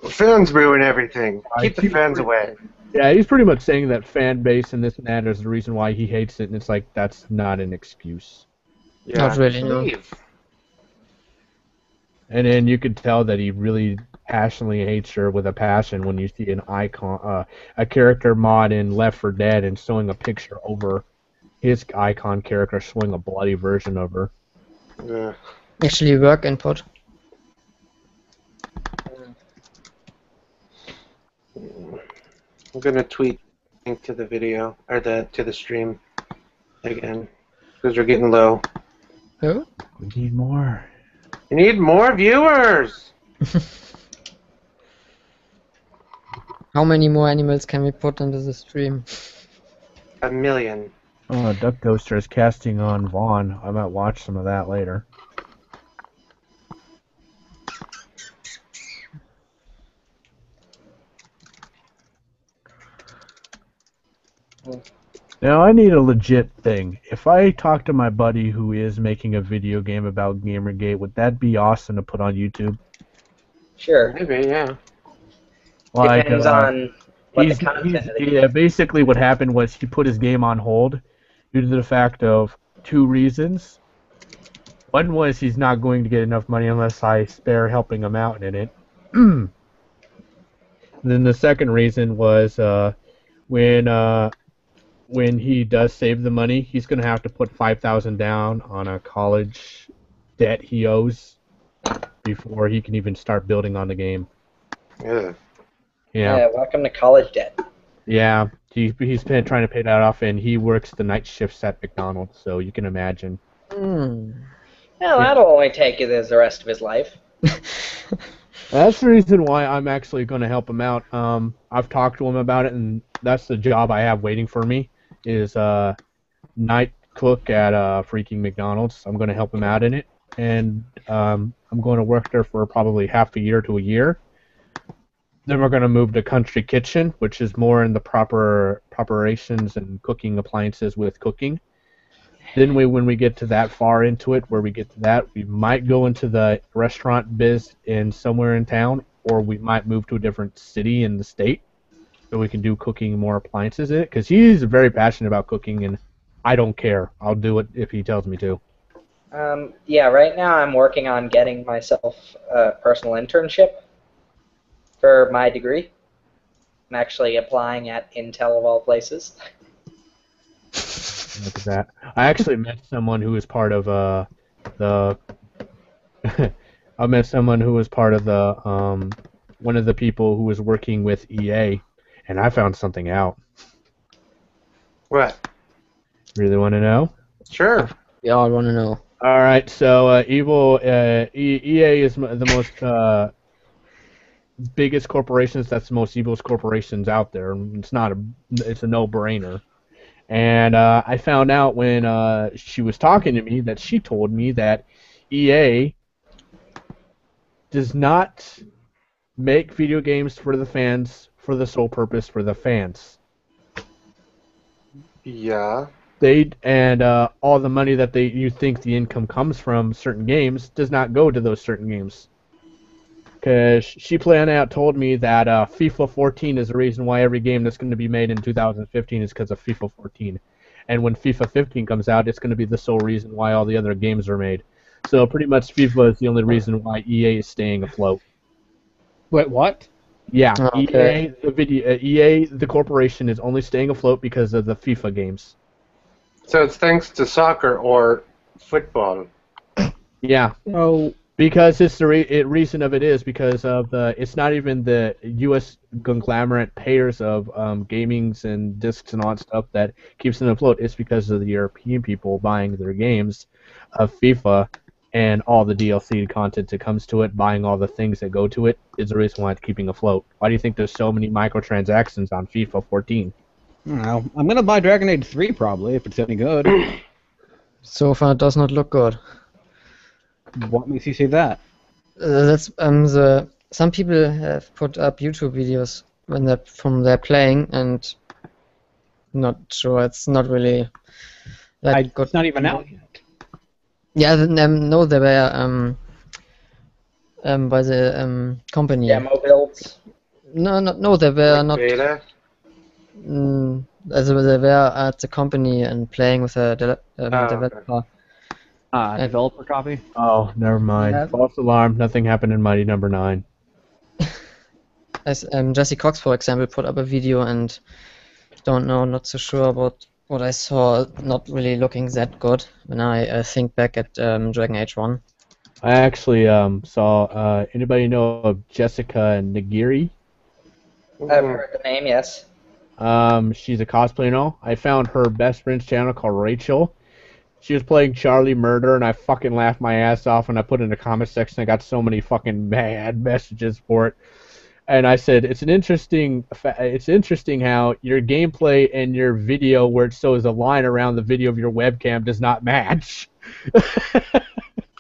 Fans ruin everything. I Keep the fans away. Yeah, he's pretty much saying that fan base and this and that is the reason why he hates it, and it's like that's not an excuse. Yeah. Not really, no. Leave. And then you could tell that he really passionately hates her with a passion when you see an icon, uh, a character mod in Left 4 Dead and showing a picture over his icon character, showing a bloody version of her. Yeah. Actually, work input. I'm gonna tweet link to the video or the to the stream again because we're getting low. Who? We need more. You need more viewers. How many more animals can we put into the stream? A million. Oh, Duck Toaster is casting on Vaughn. I might watch some of that later. Now I need a legit thing. If I talk to my buddy who is making a video game about Gamergate, would that be awesome to put on YouTube? Sure. Maybe, yeah. Like, Depends uh, on what he's, the content he's- of the yeah, basically what happened was he put his game on hold due to the fact of two reasons. One was he's not going to get enough money unless I spare helping him out in it. then the second reason was uh, when uh, when he does save the money, he's going to have to put five thousand down on a college debt he owes before he can even start building on the game. Yeah. Yeah. welcome to college debt. Yeah, he he's been trying to pay that off, and he works the night shifts at McDonald's, so you can imagine. Hmm. Well, that'll only take you the rest of his life. That's the reason why I'm actually going to help him out. Um, I've talked to him about it, and that's the job I have waiting for me is uh, night cook at uh, freaking McDonald's. I'm going to help him out in it, and um, I'm going to work there for probably half a year to a year. Then we're going to move to Country Kitchen, which is more in the proper preparations and cooking appliances with cooking. Then we, when we get to that far into it, where we get to that, we might go into the restaurant biz in somewhere in town, or we might move to a different city in the state, so we can do cooking more appliances in it. Because he's very passionate about cooking, and I don't care. I'll do it if he tells me to. Um, yeah, right now I'm working on getting myself a personal internship for my degree. I'm actually applying at Intel of all places. Look at that. I actually met someone who was part of uh the. I met someone who was part of the um one of the people who was working with EA, and I found something out. What? Really want to know? Sure. Yeah, I want to know. All right, so uh, evil uh, e- EA is the most uh, biggest corporations. That's the most evilest corporations out there. It's not a. It's a no-brainer. And uh, I found out when uh, she was talking to me that she told me that EA does not make video games for the fans for the sole purpose for the fans. Yeah. They and uh, all the money that they you think the income comes from certain games does not go to those certain games. Because she planned out told me that uh, FIFA 14 is the reason why every game that's going to be made in 2015 is because of FIFA 14, and when FIFA 15 comes out, it's going to be the sole reason why all the other games are made. So pretty much FIFA is the only reason why EA is staying afloat. Wait, what? Yeah, Okay. EA the video uh, EA the corporation is only staying afloat because of the FIFA games. So it's thanks to soccer or football. Yeah. So Because it's the re- it, reason of it is because of the it's not even the U.S. conglomerate payers of um, gamings and discs and all that stuff that keeps them afloat. It's because of the European people buying their games of FIFA and all the DLC content that comes to it, buying all the things that go to it is the reason why it's keeping afloat. Why do you think there's so many microtransactions on FIFA 14? Well, I'm gonna buy Dragon Age 3 probably if it's any good. So far, it does not look good. what makes you say that? Uh, that's um the some people have put up YouTube videos when they're from their playing and not sure it's not really that I, good. it's not even out yet. Yeah, um, no, they were um um by the um company. Demo builds. No, no, no, they were not. Beta. Mm, also they were at the company and playing with a de- um, Oh, okay. developer. Uh, developer copy. Oh, never mind. Yeah. False alarm. Nothing happened in Mighty Number Nine. as um, Jesse Cox, for example, put up a video and I don't know, not so sure about what I saw. Not really looking that good when I uh, think back at um, Dragon Age One. I actually um, saw. Uh, anybody know of Jessica Nigri? I've heard the name, yes. Um, she's a cosplayer now. I found her best friend's channel called Rachel. She was playing Charlie Murder, and I fucking laughed my ass off. And I put it in the comment section. I got so many fucking bad messages for it. And I said, it's an interesting, it's interesting how your gameplay and your video, where it shows a line around the video of your webcam, does not match.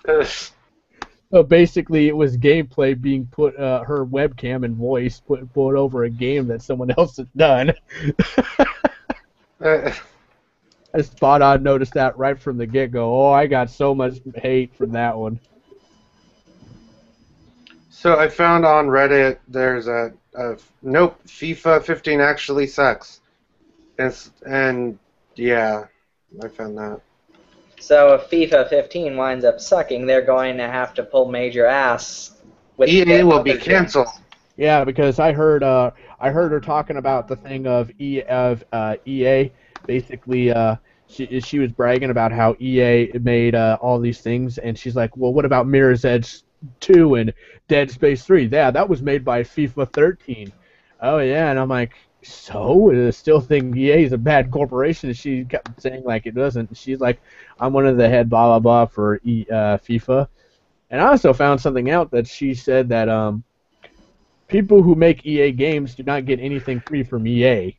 So basically, it was gameplay being put, uh, her webcam and voice put put over a game that someone else had done. Uh, I spot on noticed that right from the get go. Oh, I got so much hate from that one. So I found on Reddit there's a, a nope FIFA 15 actually sucks. It's, and yeah, I found that. So if FIFA 15 winds up sucking, they're going to have to pull major ass. With EA will be other games. canceled. Yeah, because I heard uh, I heard her talking about the thing of E of uh, EA. Basically, uh, she she was bragging about how EA made uh, all these things, and she's like, "Well, what about Mirror's Edge 2 and Dead Space 3? Yeah, that was made by FIFA 13." Oh yeah, and I'm like, so I still think EA is a bad corporation. And she kept saying like it doesn't. She's like, I'm one of the head blah blah blah for e, uh, FIFA. And I also found something out that she said that um, people who make EA games do not get anything free from EA.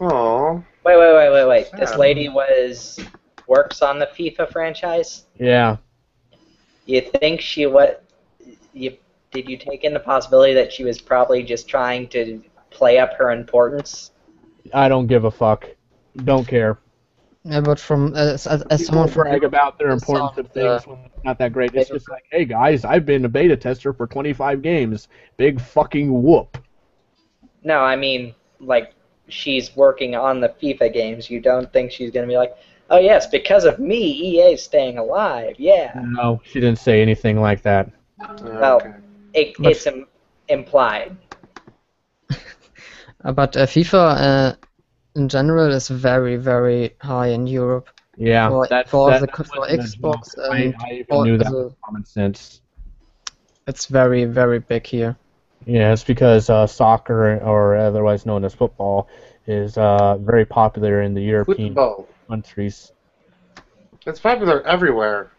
Oh. Wait, wait, wait, wait, wait. This lady was works on the FIFA franchise. Yeah. You think she what? You did you take in the possibility that she was probably just trying to play up her importance? I don't give a fuck. Don't care. Yeah, but from as, as, as People someone from brag about their importance someone of from the- things uh, when it's not that great. It's just like, hey guys, I've been a beta tester for 25 games. Big fucking whoop. No, I mean like she's working on the FIFA games. You don't think she's gonna be like, oh yes, because of me, EA's staying alive. Yeah. No, she didn't say anything like that. Well, it, it's Im- implied. Uh, but uh, FIFA uh, in general is very, very high in Europe. Yeah, for, that's- for that- the that for Xbox joke. I- I even for knew that the- common sense. it's very, very big here. Yeah, it's because uh, soccer, or otherwise known as football, is uh, very popular in the European Football. countries. It's popular everywhere.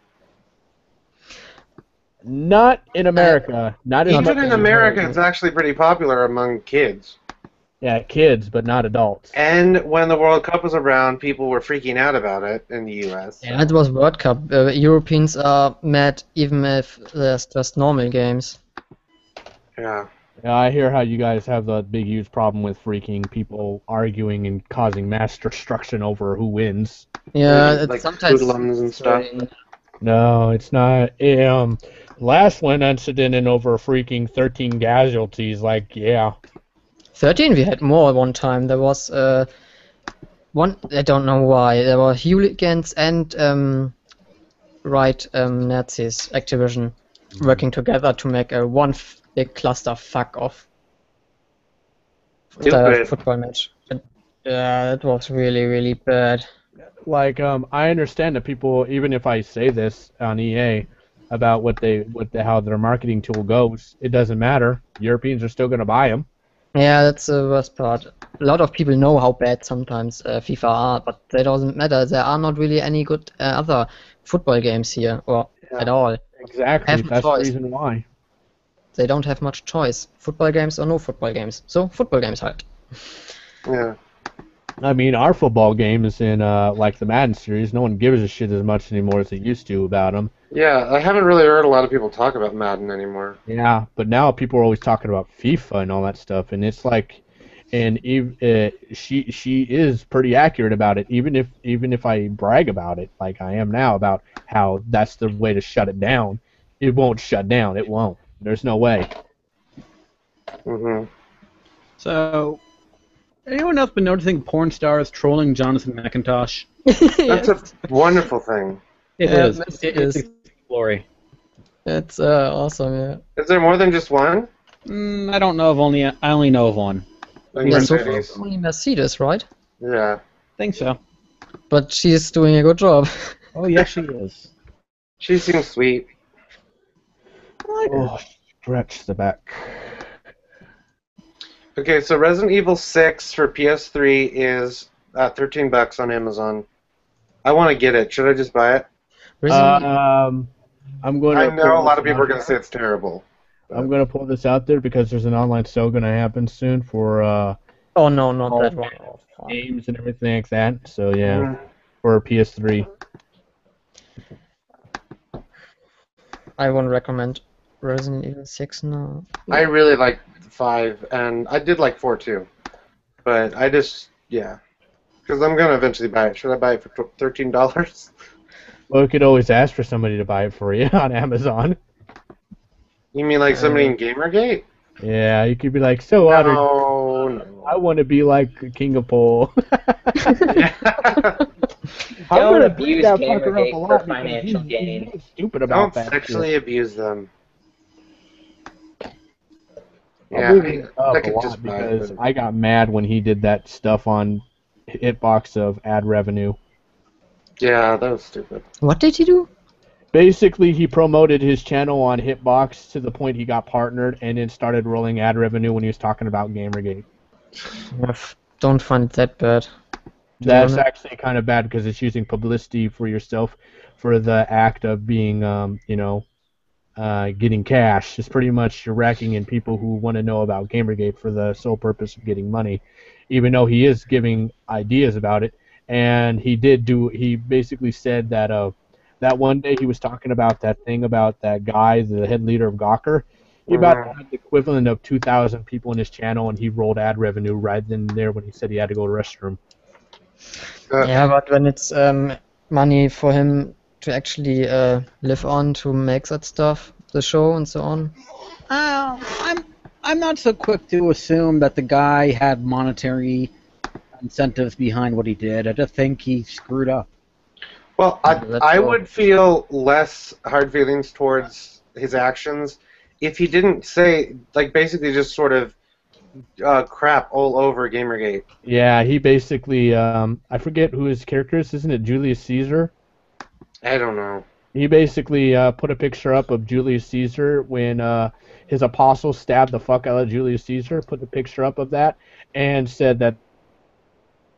Not in America. Not in Even in America, it's actually pretty popular among kids. Yeah, kids, but not adults. And when the World Cup was around, people were freaking out about it in the U.S. Yeah, it was World Cup. Uh, Europeans are mad even if there's just normal games. Yeah. Yeah, I hear how you guys have the big, huge problem with freaking people arguing and causing mass destruction over who wins. Yeah, Yeah, it's like sometimes hoodlums and stuff. No, it's not. Um, last one incident in over freaking 13 casualties. Like, yeah. 13 we had more one time. There was uh, one, I don't know why. There were hooligans and um, right um, Nazis, Activision, working together to make a one f- big cluster fuck off. The Stupid. football match. But, yeah, it was really, really bad. like um I understand that people even if I say this on EA about what they what the how their marketing tool goes, it doesn't matter. Europeans are still going to buy them. Yeah, that's the worst part. A lot of people know how bad sometimes uh, FIFA are, but that doesn't matter. There are not really any good uh, other football games here, or at all. Exactly. Have no That's the choice. reason why. They don't have much choice. Football games or no football games. So football games halt. Yeah. I mean, our football games in uh like the Madden series, no one gives a shit as much anymore as they used to about them. Yeah, I haven't really heard a lot of people talk about Madden anymore. Yeah, but now people are always talking about FIFA and all that stuff, and it's like, and ev- uh, she she is pretty accurate about it. Even if even if I brag about it, like I am now about how that's the way to shut it down, it won't shut down. It won't. There's no way. hmm So, anyone else been noticing porn stars trolling Jonathan McIntosh? That's a wonderful thing. It Yeah, is. that's- It- it it's glory. It's uh, awesome, yeah. Is there more than just one? Mm, I don't know of only. I only know of one. Yeah, so only Mercedes, right? Yeah. think so. But she's doing a good job. Oh yes, she is. She seems sweet. Oh, stretch the back. Okay, so Resident Evil 6 for PS3 is uh, 13 bucks on Amazon. I want to get it. Should I just buy it? Um, I'm going. To I know a lot of people are going to say it's terrible. I'm going to pull this out there because there's an online sale going to happen soon for uh, Oh no, not that one. games and everything like that. So yeah, Mm. for PS3. I won't recommend Resident Evil 6 now. I really like 5, and I did like 4 too. But I just, yeah. Because I'm going to eventually buy it. Should I buy it for $13? Well, you could always ask for somebody to buy it for you on Amazon. You mean like somebody in uh, Gamergate? Yeah, you could be like, so Otter, No, no. I want to be like King of Pol. I'm Don't gonna beat abuse that fucker up Gamergate a for lot because financial he's, gain. he's really stupid about Don't that. sexually shit. abuse them. I'm Yeah, bringing it up I a could lot just because I got mad when he did that stuff on Hitbox of ad revenue. Yeah, that was stupid. What did he do? Basically, he promoted his channel on Hitbox to the point he got partnered, and then started rolling ad revenue when he was talking about Gamergate. I f- don't find it that bad. That's actually kind of bad because it's using publicity for yourself for the act of being, um, you know, uh, getting cash. It's pretty much you're racking in people who want to know about Gamergate for the sole purpose of getting money, even though he is giving ideas about it. And he did do. He basically said that uh, that one day he was talking about that thing about that guy, the head leader of Gawker. He about Mhm. had the equivalent of 2,000 people in his channel, and he rolled ad revenue right then and there when he said he had to go to the restroom. Uh, yeah, but when it's um, money for him to actually uh, live on to make that stuff, the show and so on. Uh, I'm I'm not so quick to assume that the guy had monetary incentives behind what he did. I just think he screwed up. Well, I, I would feel less hard feelings towards his actions if he didn't say, like, basically just sort of uh, crap all over Gamergate. Yeah, he basically, um, I forget who his character is. Isn't it Julius Caesar? I don't know. He basically uh, put a picture up of Julius Caesar when uh, his apostles stabbed the fuck out of Julius Caesar. Put the picture up of that and said that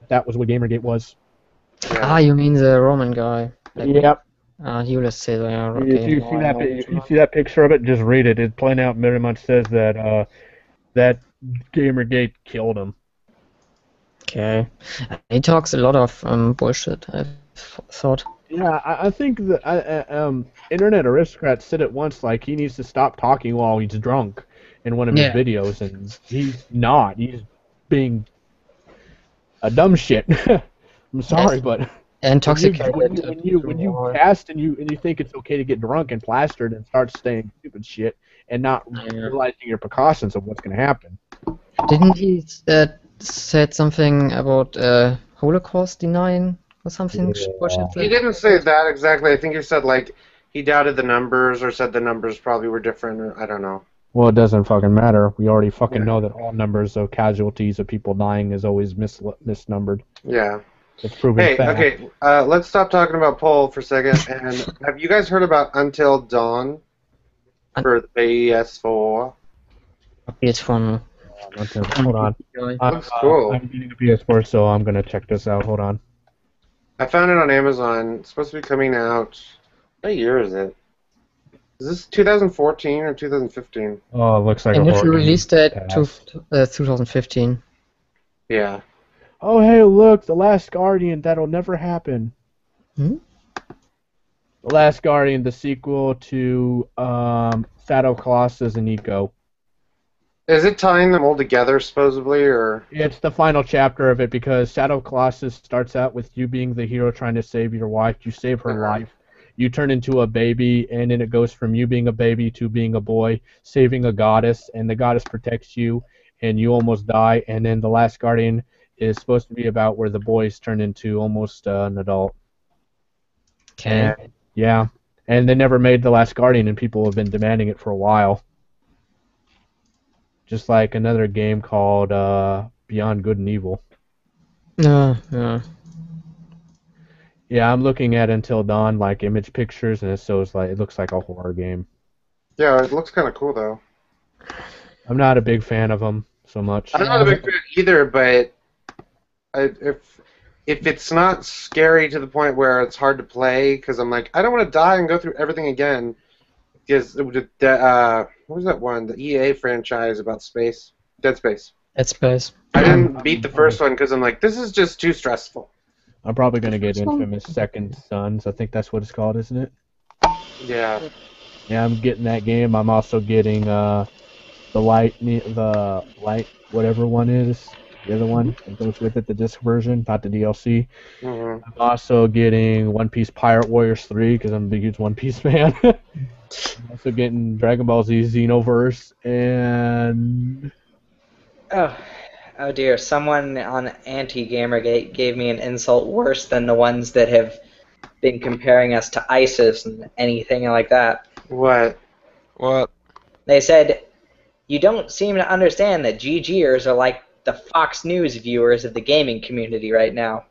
that was what Gamergate was. Ah, you mean the Roman guy? Like, Yep. Uh, Julius Caesar. Yeah, If okay. you see that, if you see that picture of it, just read it. It plain out very much says that uh, that Gamergate killed him. Okay. He talks a lot of um, bullshit. I thought. Yeah, I, I think that uh, um, Internet Aristocrat said it once, like he needs to stop talking while he's drunk in one of his videos, and he's not. He's being a dumb shit. I'm sorry, but Intoxicated. when you when you, when you, or- cast and you and you think it's okay to get drunk and plastered and start saying stupid shit and not realizing your precautions of what's going to happen. Didn't he uh, said something about uh, Holocaust denying or something? Bullshit He didn't say that exactly. I think he said, like, he doubted the numbers or said the numbers probably were different. Or, I don't know. Well, it doesn't fucking matter. We already fucking know that all numbers of casualties of people dying is always mis- misnumbered. Yeah. It's proven Hey, fact. okay, uh, let's stop talking about Pol for a second. And have you guys heard about Until Dawn for the PS4? It's fun. Okay, Hold on. I'm, Looks uh, cool. I'm getting a PS4, so I'm gonna check this out. Hold on. I found it on Amazon. It's supposed to be coming out. What year is it? Is this 2014 or 2015? Oh, it looks like a Initial horror release date to uh, 2015. Yeah. Oh, hey, look, The Last Guardian. That'll never happen. Hmm? The Last Guardian, the sequel to um, Shadow Colossus and Ico. Is it tying them all together, supposedly, or? It's the final chapter of it because Shadow of Colossus starts out with you being the hero trying to save your wife. You save her Uh-huh. life. You turn into a baby, and then it goes from you being a baby to being a boy, saving a goddess, and the goddess protects you, and you almost die. And then the Last Guardian is supposed to be about where the boys turn into almost uh, an adult. Okay. And, yeah, and they never made the Last Guardian, and people have been demanding it for a while. Just like another game called uh, Beyond Good and Evil. Uh, yeah. Yeah, I'm looking at Until Dawn like image pictures, and it shows like it looks like a horror game. Yeah, it looks kind of cool though. I'm not a big fan of them so much. I'm not a big fan either, but I, if if it's not scary to the point where it's hard to play, because I'm like, I don't want to die and go through everything again. Because the uh, what was that one? The EA franchise about space, Dead Space. Dead Space. I didn't beat the first one because I'm like, this is just too stressful. I'm probably gonna get Infamous Second Sons. I think that's what it's called, isn't it? Yeah. Yeah, I'm getting that game. I'm also getting uh, the light, the light, whatever one is, the other one that goes with it, the disc version, not the DLC. Mhm. I'm also getting One Piece Pirate Warriors 3 because I'm a big huge One Piece fan. I'm also getting Dragon Ball Z Xenoverse and Oh, oh dear! Someone on Anti-Gamergate gave me an insult worse than the ones that have been comparing us to ISIS and anything like that. What? What? They said, "You don't seem to understand that GGers are like the Fox News viewers of the gaming community right now."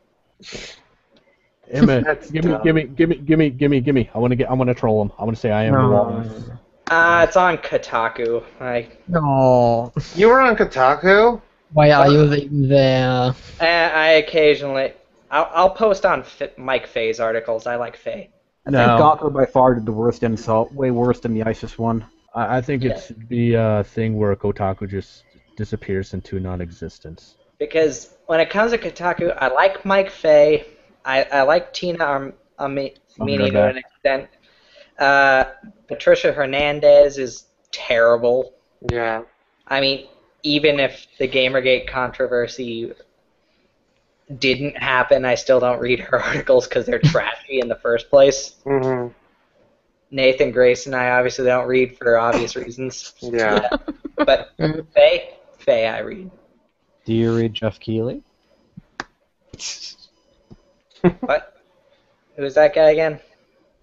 Emma, That's give me, give me, give me, give me, give me, give me. I want to get, I want to troll him. I want to say I am the one. Uh, it's on Kotaku. I, No. You were on Kotaku? Why are you there? I, I occasionally, I'll, I'll post on F- Mike Fay's articles. I like Fay. I think Gawker by far did the worst insult, way worse than the ISIS one. I, I think it should be a thing where Kotaku just disappears into non-existence. because when it comes to Kotaku, I like Mike Fay. I, I like Tina Arm, Ami, Amini to an extent. Uh, Patricia Hernandez is terrible. Yeah. I mean, even if the Gamergate controversy didn't happen, I still don't read her articles because they're trashy in the first place. Mhm. Nathan Grayson and I obviously don't read for obvious reasons. Yeah. But Faye, Faye, I read. Do you read Geoff Keighley? What? Who's that guy again?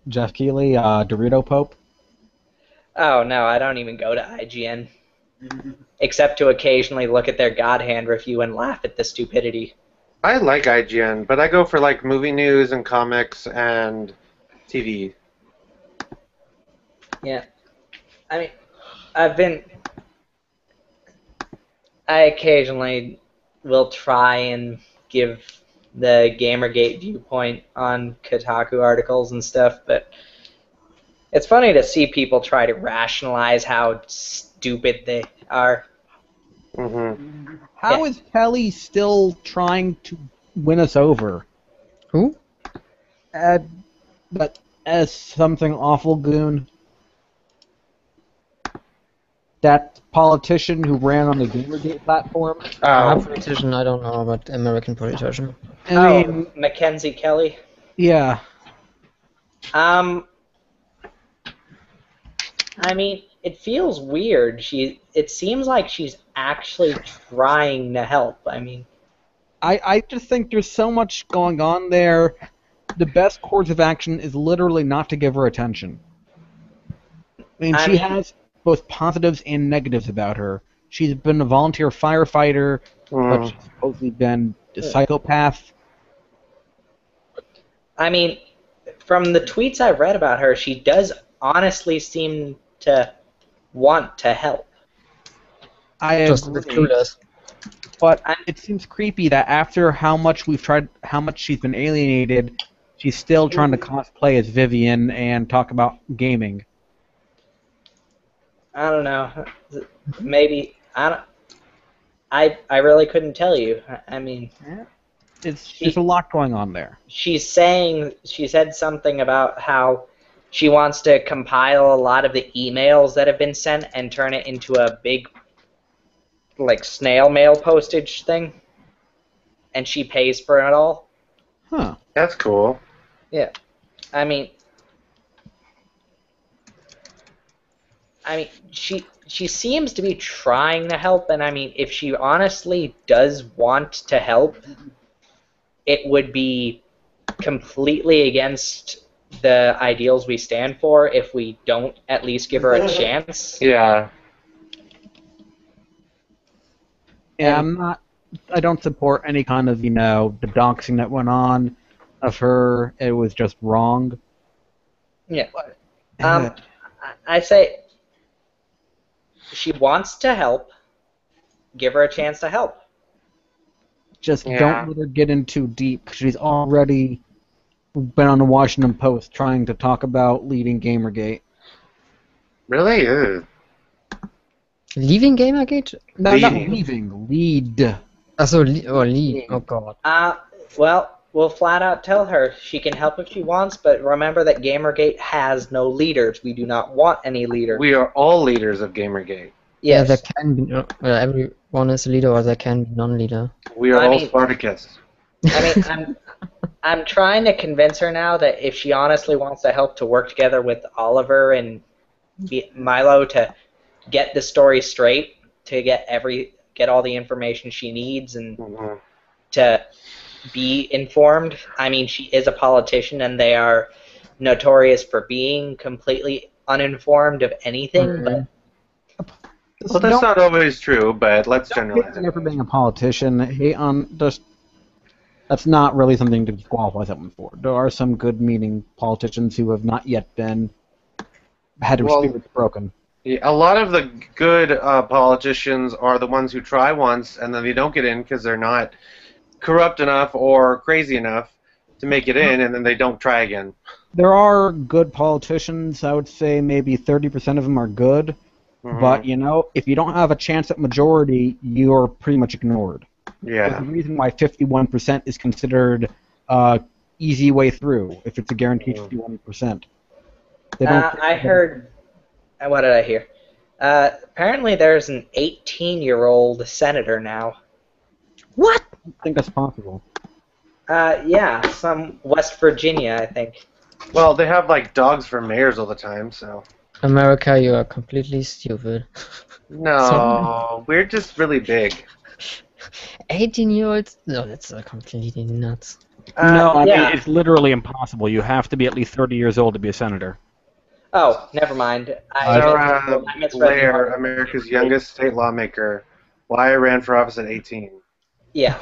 Geoff Keighley, uh, Dorito Pope. Oh no, I don't even go to IGN. Except to occasionally look at their God Hand review and laugh at the stupidity. I like IGN, but I go for like movie news and comics and TV. Yeah. I mean, I've been. I occasionally will try and give the Gamergate viewpoint on Kotaku articles and stuff, but it's funny to see people try to rationalize how stupid they are. Mm-hmm. How is Kelly still trying to win us over? Who? Uh, but as something awful goon. That politician who ran on the Gamergate platform. I'm a politician. I don't know about American politician. I oh, mean, Mackenzie Kelly. yeah. Um, I mean, it feels weird. She, it seems like she's actually trying to help. I mean, I, I just think there's so much going on there. The best course of action is literally not to give her attention. I mean, I she mean- has both positives and negatives about her. She's been a volunteer firefighter, but Mm. she's supposedly been a psychopath. I mean, from the tweets I've read about her, she does honestly seem to want to help. I Just agree. But it seems creepy that after how much we've tried, how much she's been alienated, she's still trying to cosplay as Vivian and talk about gaming. I don't know. Maybe I don't. I I really couldn't tell you. I- I mean, It's there's a lot going on there. she's saying she said something about how she wants to compile a lot of the emails that have been sent and turn it into a big like snail mail postage thing and she pays for it all Huh. That's cool. yeah i mean i mean she she seems to be trying to help and i mean if she honestly does want to help it would be completely against the ideals we stand for if we don't at least give her a chance. Yeah. Yeah, I'm not. I don't support any kind of you know the doxing that went on of her. It was just wrong. Yeah. Um, I I say she wants to help. Give her a chance to help. Just Yeah. don't let her get in too deep. 'cause She's already been on the Washington Post trying to talk about leading Gamergate. Really? Ugh. Leaving Gamergate? No, not leaving. Lead. Also, le- oh, lead. Oh god. Uh, well, we'll flat out tell her she can help if she wants, but remember that Gamergate has no leaders. We do not want any leader. We are all leaders of Gamergate. Yeah, Yes. there can be. No, well, everyone is a leader, or there can be non-leader. We are I all mean- Spartacus. I mean, I'm, I'm trying to convince her now that if she honestly wants to help to work together with Oliver and Milo to get the story straight, to get every get all the information she needs, and Mm-hmm. to be informed. I mean, she is a politician, and they are notorious for being completely uninformed of anything. But Well, that's not always true, but let's generalize Hate it. for being a politician. Hate on just. That's not really something to qualify someone for. There are some good-meaning politicians who have not yet been had their Well- spirits broken. Yeah, a lot of the good uh, politicians are the ones who try once and then they don't get in because they're not corrupt enough or crazy enough to make it in, and then they don't try again. There are good politicians. I would say maybe 30% of them are good. Mhm. But, you know, if you don't have a chance at majority, you're pretty much ignored. Yeah. There's a reason why 51% is considered uh, easy way through, if it's a guaranteed 51%. They don't Uh, I heard. uh, What did I hear? Uh, apparently, there's an 18-year-old senator now. What? I think that's possible. Uh, yeah, some West Virginia, I think. Well, they have like dogs for mayors all the time, so. America, you are completely stupid. No, we're just really big. 18 year olds? No, that's uh, completely nuts. no, I yeah. mean, it's literally impossible. You have to be at least 30 years old to be a senator. Oh, never mind. I, Saira I misread Blair. America's youngest state lawmaker. Why I ran for office at 18. Yeah.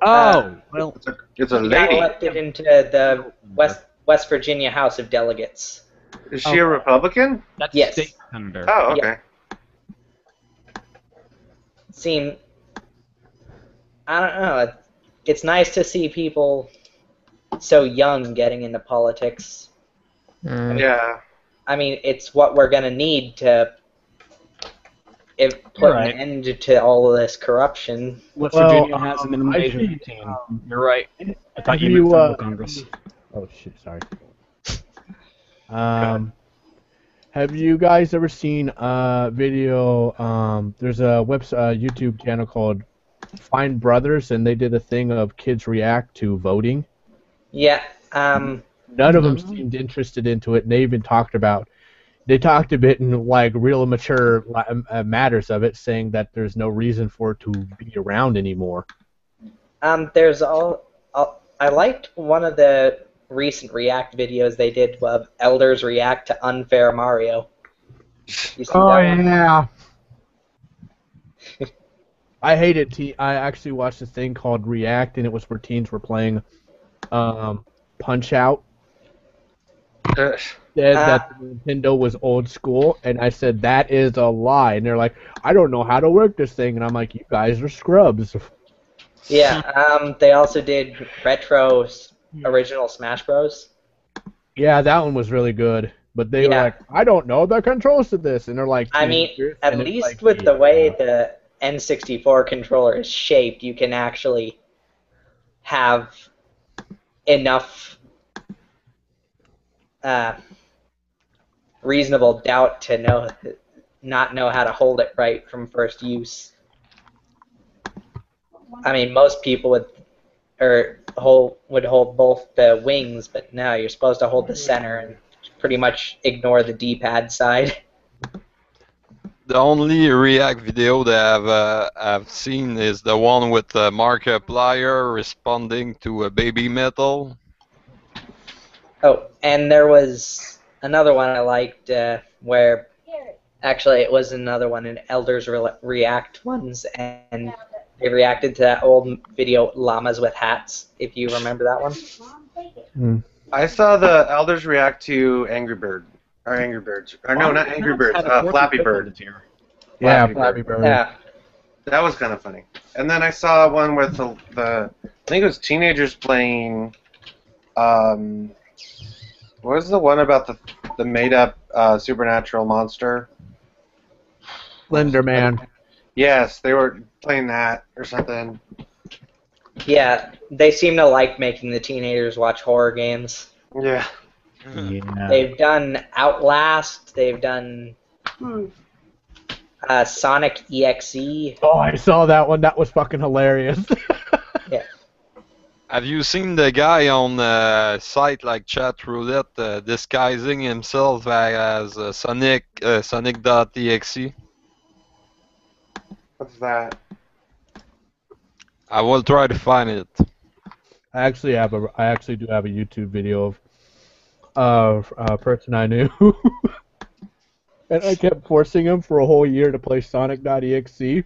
Oh, well. It's a, it's a She got lady. elected into the West West Virginia House of Delegates. Is she a Republican? That's Yes. state senator. Oh, okay. Seem. I don't know. It's nice to see people so young getting into politics. Mm. Yeah. I mean, it's what we're gonna need to if put right. an end to all of this corruption. West Well, Virginia has a um, minimum I age of think, 18. You're right. I thought you you, meant federal uh, Congress. Oh shit, sorry. Um, have you guys ever seen a video? Um, there's a web uh, YouTube channel called Fine Brothers, and they did a thing of kids react to voting. Yeah. Um. None of them seemed interested into it, and they even talked about. They talked a bit in like real mature uh, matters of it, saying that there's no reason for it to be around anymore. Um, there's all, all. I liked one of the recent React videos they did of elders react to unfair Mario. You see Oh that yeah. I hate it. Te- I actually watched a thing called React, and it was where teens were playing um, Punch Out. Ugh. Said Ah. that Nintendo was old school, and I said that is a lie. And they're like, I don't know how to work this thing, and I'm like, you guys are scrubs. Yeah. Um, they also did retro original Smash Bros. Yeah, that one was really good. But they were like, I don't know the controls to this, and they're like, I mean, at and least like, with the way the N64 controller is shaped, you can actually have enough uh, reasonable doubt to know not know how to hold it right from first use. I mean, most people would or hold would hold both the wings, but no, you're supposed to hold the center and pretty much ignore the D-pad side. The only React video that I've, uh, I've seen is the one with uh, Markiplier responding to a Babymetal. Oh, and there was another one I liked uh, where actually it was another one in Elders Re- React ones, and they reacted to that old video llamas with hats. If you remember that one. I saw the elders react to Angry Bird. Or Angry Birds. Or no, not Angry Birds. Uh, Flappy Bird. Yeah, Flappy Bird. Yeah. That was kind of funny. And then I saw one with the, the I think it was teenagers playing. Um, what was the one about the the made up uh, supernatural monster? Slender Man. Yes, they were playing that or something. Yeah, they seem to like making the teenagers watch horror games. Yeah. Yeah. They've done Outlast. They've done uh, Sonic EXE. Oh, I saw that one. That was fucking hilarious. Have you seen the guy on uh, site like Chat Roulette uh, disguising himself as uh, Sonic uh, Sonic.exe? What's that? I will try to find it. I actually have a. I actually do have a YouTube video of of a person I knew, and I kept forcing him for a whole year to play Sonic.exe.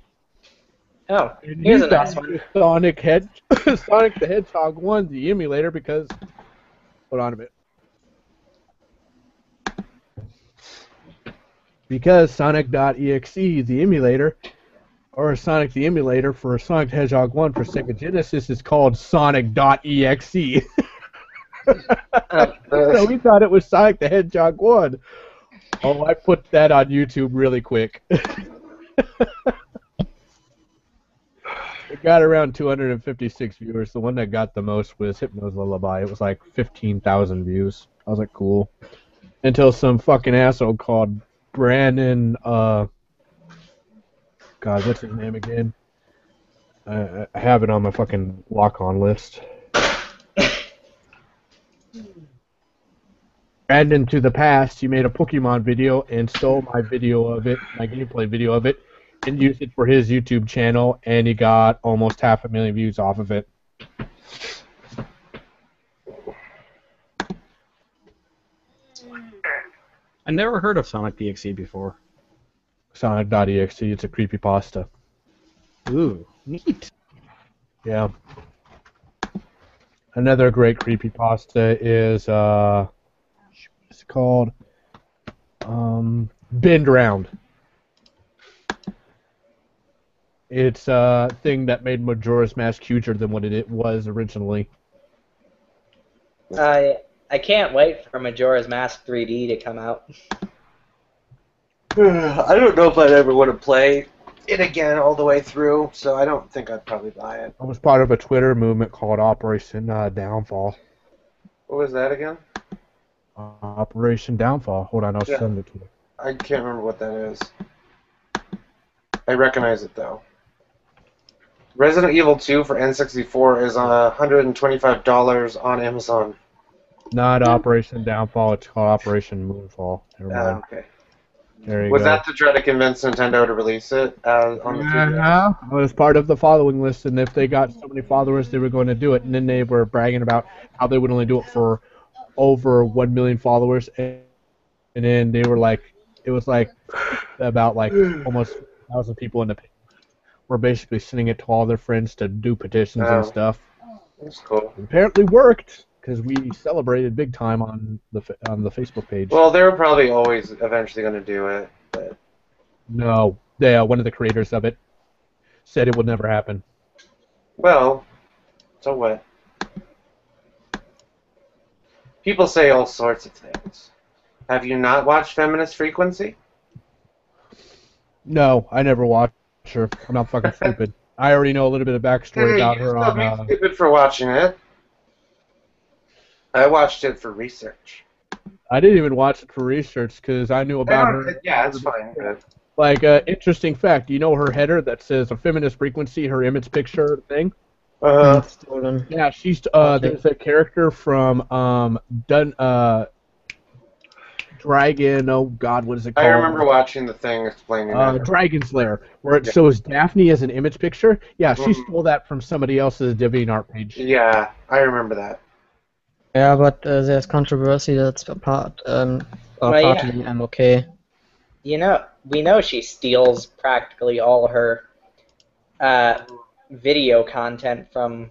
Oh, And here's a nice one. Sonic Head, Sonic the Hedgehog one, the emulator, because. Hold on a minute. Because Sonic.exe, the emulator, or Sonic the emulator for Sonic the Hedgehog 1 for Sega Genesis is called Sonic.exe. Oh, so we thought it was Sonic the Hedgehog 1. Oh, I put that on YouTube really quick. Got around 256 viewers. The one that got the most was Hypno's Lullaby. It was like 15,000 views. I was like, cool. Until some fucking asshole called Brandon, uh, God, what's his name again? I, I have it on my fucking lock-on list. Brandon to the past, he made a Pokemon video and stole my video of it, my gameplay video of it, and used it for his YouTube channel, and he got almost half a million views off of it. I never heard of Sonic DXE before. Sonic.exe, it's a creepy pasta. Ooh, neat. Yeah. Another great creepy pasta is uh what's it called? Um BEN Drowned. It's a thing that made Majora's Mask huger than what it was originally. I I can't wait for Majora's Mask 3D to come out. I don't know if I'd ever want to play it again all the way through, so I don't think I'd probably buy it. I was part of a Twitter movement called Operation uh, Downfall. What was that again? Uh, Operation Downfall. Hold on, I'll Yeah. send it to you. I can't remember what that is. I recognize it though. Resident Evil 2 for N64 is uh, $125 on Amazon. Not Operation Downfall, it's called Operation Moonfall. Never Ah, mind. okay. There you Was go. that to try to convince Nintendo to release it uh, on the 3DS? Yeah, I was part of the following list, and if they got so many followers, they were going to do it. And then they were bragging about how they would only do it for over one million followers, and, and then they were like, it was like about like almost thousand people in the. Were basically sending it to all their friends to do petitions Oh. and stuff. That's cool. It apparently worked because we celebrated big time on the on the Facebook page. Well, they were probably always eventually going to do it, but no, they, uh, one of the creators of it said it would never happen. well, so what? People say all sorts of things. Have you not watched Feminist Frequency? No, I never watched her. I'm not fucking stupid. I already know a little bit of backstory Hey, about her still on. be Uh, stupid for watching it. I watched it for research. I didn't even watch it for research because I knew about Yeah, her. Yeah, it's fine. Like, uh, interesting fact. You know her header that says a feminist frequency, her image picture thing. uh, Yeah, she's uh, Okay. there's a character from um, Dun uh, Dragon. Oh God, what is it called? I remember watching the thing explaining Uh, that. Dragon's Lair, where it Yeah. shows Daphne as an image picture. Yeah, she Mhm. stole that from somebody else's DeviantArt page. Yeah, I remember that. Yeah, but uh, there's controversy that's a part, um, or Well, yeah. partly I'm okay. You know, we know she steals practically all her uh, video content from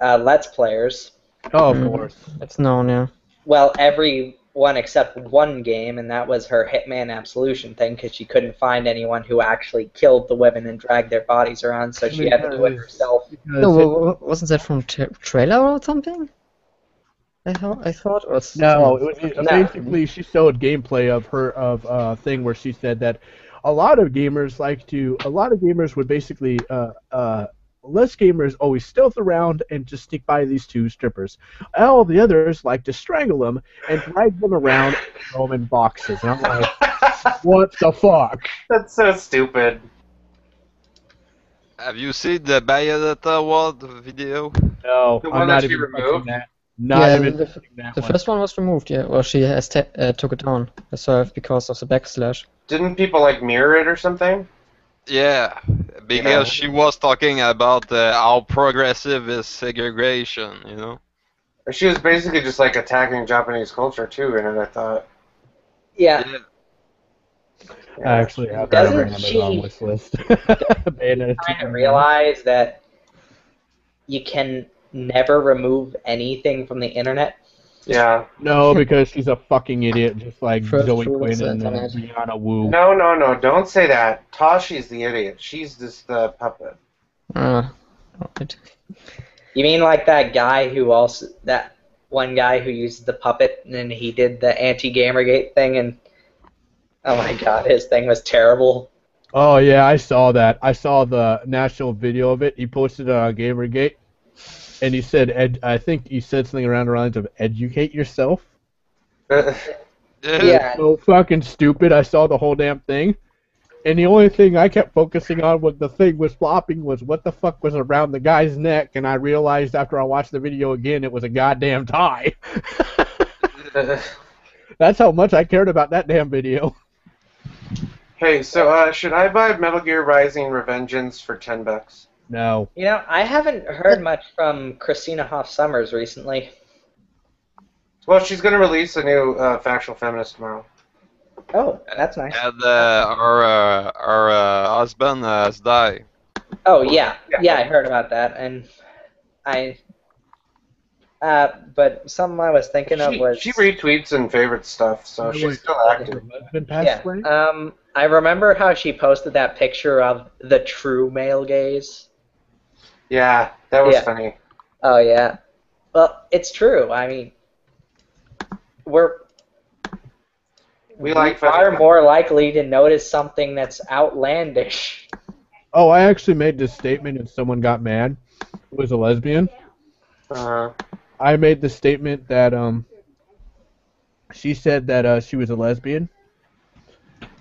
uh, Let's Players. Oh, of Mm. course. It's known, yeah. Well, every one except one game, and that was her Hitman Absolution thing, because she couldn't find anyone who actually killed the women and dragged their bodies around, so she had to do it herself. No, wa- wa- wasn't that from tra- trailer or something? I thought. I thought it was. No, it was, it- No. basically she showed gameplay of her of uh thing where she said that a lot of gamers like to a lot of gamers would basically uh uh less gamers always stealth around and just sneak by these two strippers. All the others like to strangle them and drag them around and throw them in boxes. And I'm like, what the fuck? That's so stupid. Have you seen the Bayonetta one video? No, The I'm not that she even touching removed? that. Not yeah, even the, touching that the one. first one was removed. Yeah, well, she has ta- uh, took it down herself because of the backslash. Didn't people like mirror it or something? Yeah, because Yeah. she was talking about uh, how progressive is segregation, you know? She was basically just like attacking Japanese culture too and. I thought. Yeah. I actually have that on my Doesn't Amazon she- list. Bayonetta kind 2. of realize that you can never remove anything from the internet. Yeah. No, because she's a fucking idiot, just like First Zoe rule of Quinn and internet. Brianna Wu. No, no, no! Don't say that. Tashi's the idiot. She's just the puppet. Uh, right. You mean like that guy who also that one guy who used the puppet and then he did the anti-gamergate thing and oh my god, his thing was terrible. Oh yeah, I saw that. I saw the national video of it. He posted it on Gamergate, and he said, ed- "I think he said something around the lines of educate yourself." Yeah. So fucking stupid. I saw the whole damn thing, and the only thing I kept focusing on when the thing was flopping was what the fuck was around the guy's neck, and I realized after I watched the video again, it was a goddamn tie. That's how much I cared about that damn video. hey, so uh, should I buy Metal Gear Rising Revengeance for ten bucks? No. You know, I haven't heard much from Christina Hoff Sommers recently. Well, she's gonna release a new uh, Factual Feminist tomorrow. Oh, that's nice. And uh, our, uh, our uh, husband uh, has died. Oh yeah, yeah, I heard about that, and I. Uh, but something I was thinking of was she retweets and favorites stuff, so Wait, she's still active. Yeah. away? Um, I remember how she posted that picture of the true male gaze. Yeah, that was Yeah. funny. Oh yeah. Well, it's true. I mean, we're We like are feminine. more likely to notice something that's outlandish. Oh, I actually made this statement and someone got mad. It was a lesbian. Uh-huh. I made the statement that um she said that uh, she was a lesbian,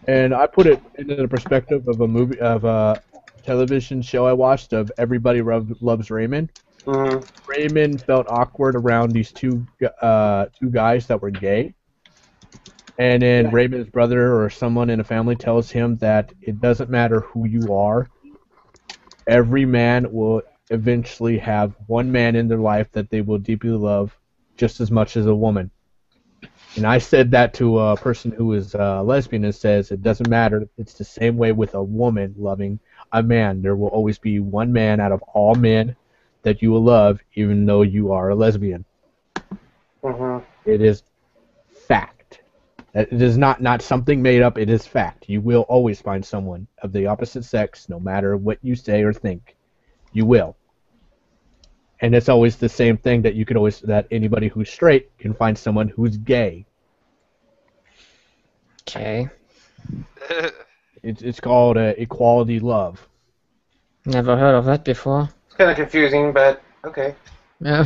and I put it into the perspective of a movie of a television show I watched of Everybody Loves Raymond. mhm. Raymond felt awkward around these two uh, two guys that were gay, and then Raymond's brother or someone in a family tells him that it doesn't matter who you are. Every man will eventually have one man in their life that they will deeply love just as much as a woman. And I said that to a person who is uh, lesbian and says it doesn't matter. It's the same way with a woman loving a man. There will always be one man out of all men that you will love, even though you are a lesbian. Mhm. It is fact. It is not not something made up. It is fact. You will always find someone of the opposite sex, no matter what you say or think. You will. And it's always the same thing that you could always that anybody who's straight can find someone who's gay. Okay. It's it's called uh, equality love. Never heard of that before. It's kind of confusing, but okay. Yeah.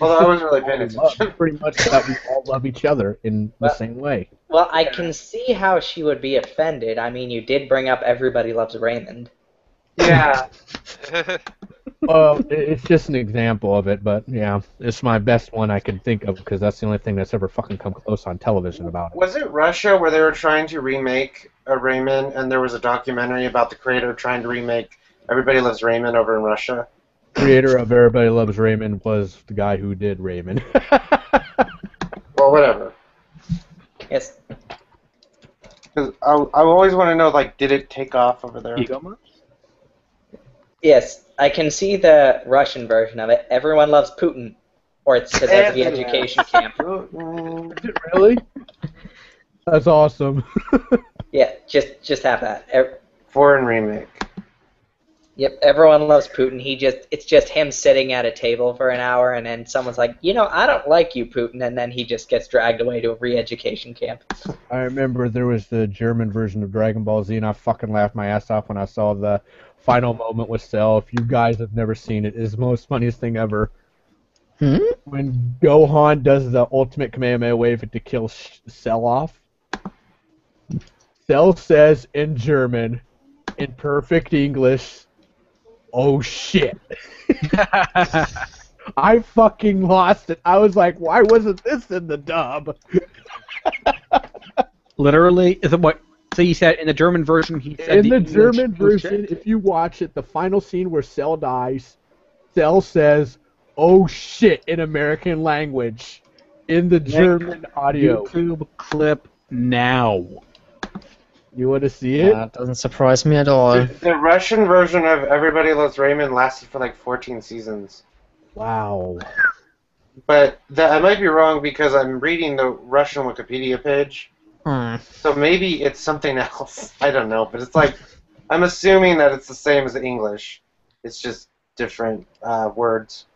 Although I wasn't really paying Love, attention. pretty much that we all love each other in the same way. Well, I can see how she would be offended. I mean, you did bring up Everybody Loves Raymond. Yeah. well, it's just an example of it, but yeah, it's my best one I can think of because that's the only thing that's ever fucking come close on television about it. Was it Russia where they were trying to remake a Raymond, and there was a documentary about the creator trying to remake Everybody Loves Raymond over in Russia? Creator of Everybody Loves Raymond was the guy who did Raymond. Well, whatever. Yes. 'Cause I, I always want to know, like, did it take off over there? Ego Month? Yes, I can see the Russian version of it. Everyone loves Putin, or it's because that's the education camp. Is it really? That's awesome. Yeah, just just have that. Ev- Foreign remake. Yep, everyone loves Putin. He just it's just him sitting at a table for an hour and then someone's like, "You know, I don't like you, Putin." And then he just gets dragged away to a re-education camp. I remember there was the German version of Dragon Ball Z, and I fucking laughed my ass off when I saw the final moment with Cell. If you guys have never seen it, it's the most funniest thing ever. Hmm? When Gohan does the ultimate Kamehameha wave to kill Sh- Cell off, Cell says in German, in perfect English, "Oh shit." I fucking lost it. I was like, why wasn't this in the dub? Literally, is it what? So he said in the German version he said in the English German shit. version, if you watch it, the final scene where Cell dies, Cell says, "Oh shit" in American language, in the German audio. YouTube clip now. You want to see it? That doesn't surprise me at all. The, the Russian version of Everybody Loves Raymond lasted for like 14 seasons. Wow. But that, I might be wrong because I'm reading the Russian Wikipedia page. Hmm. So maybe it's something else. I don't know. But it's like, I'm assuming that it's the same as English. It's just different uh, words.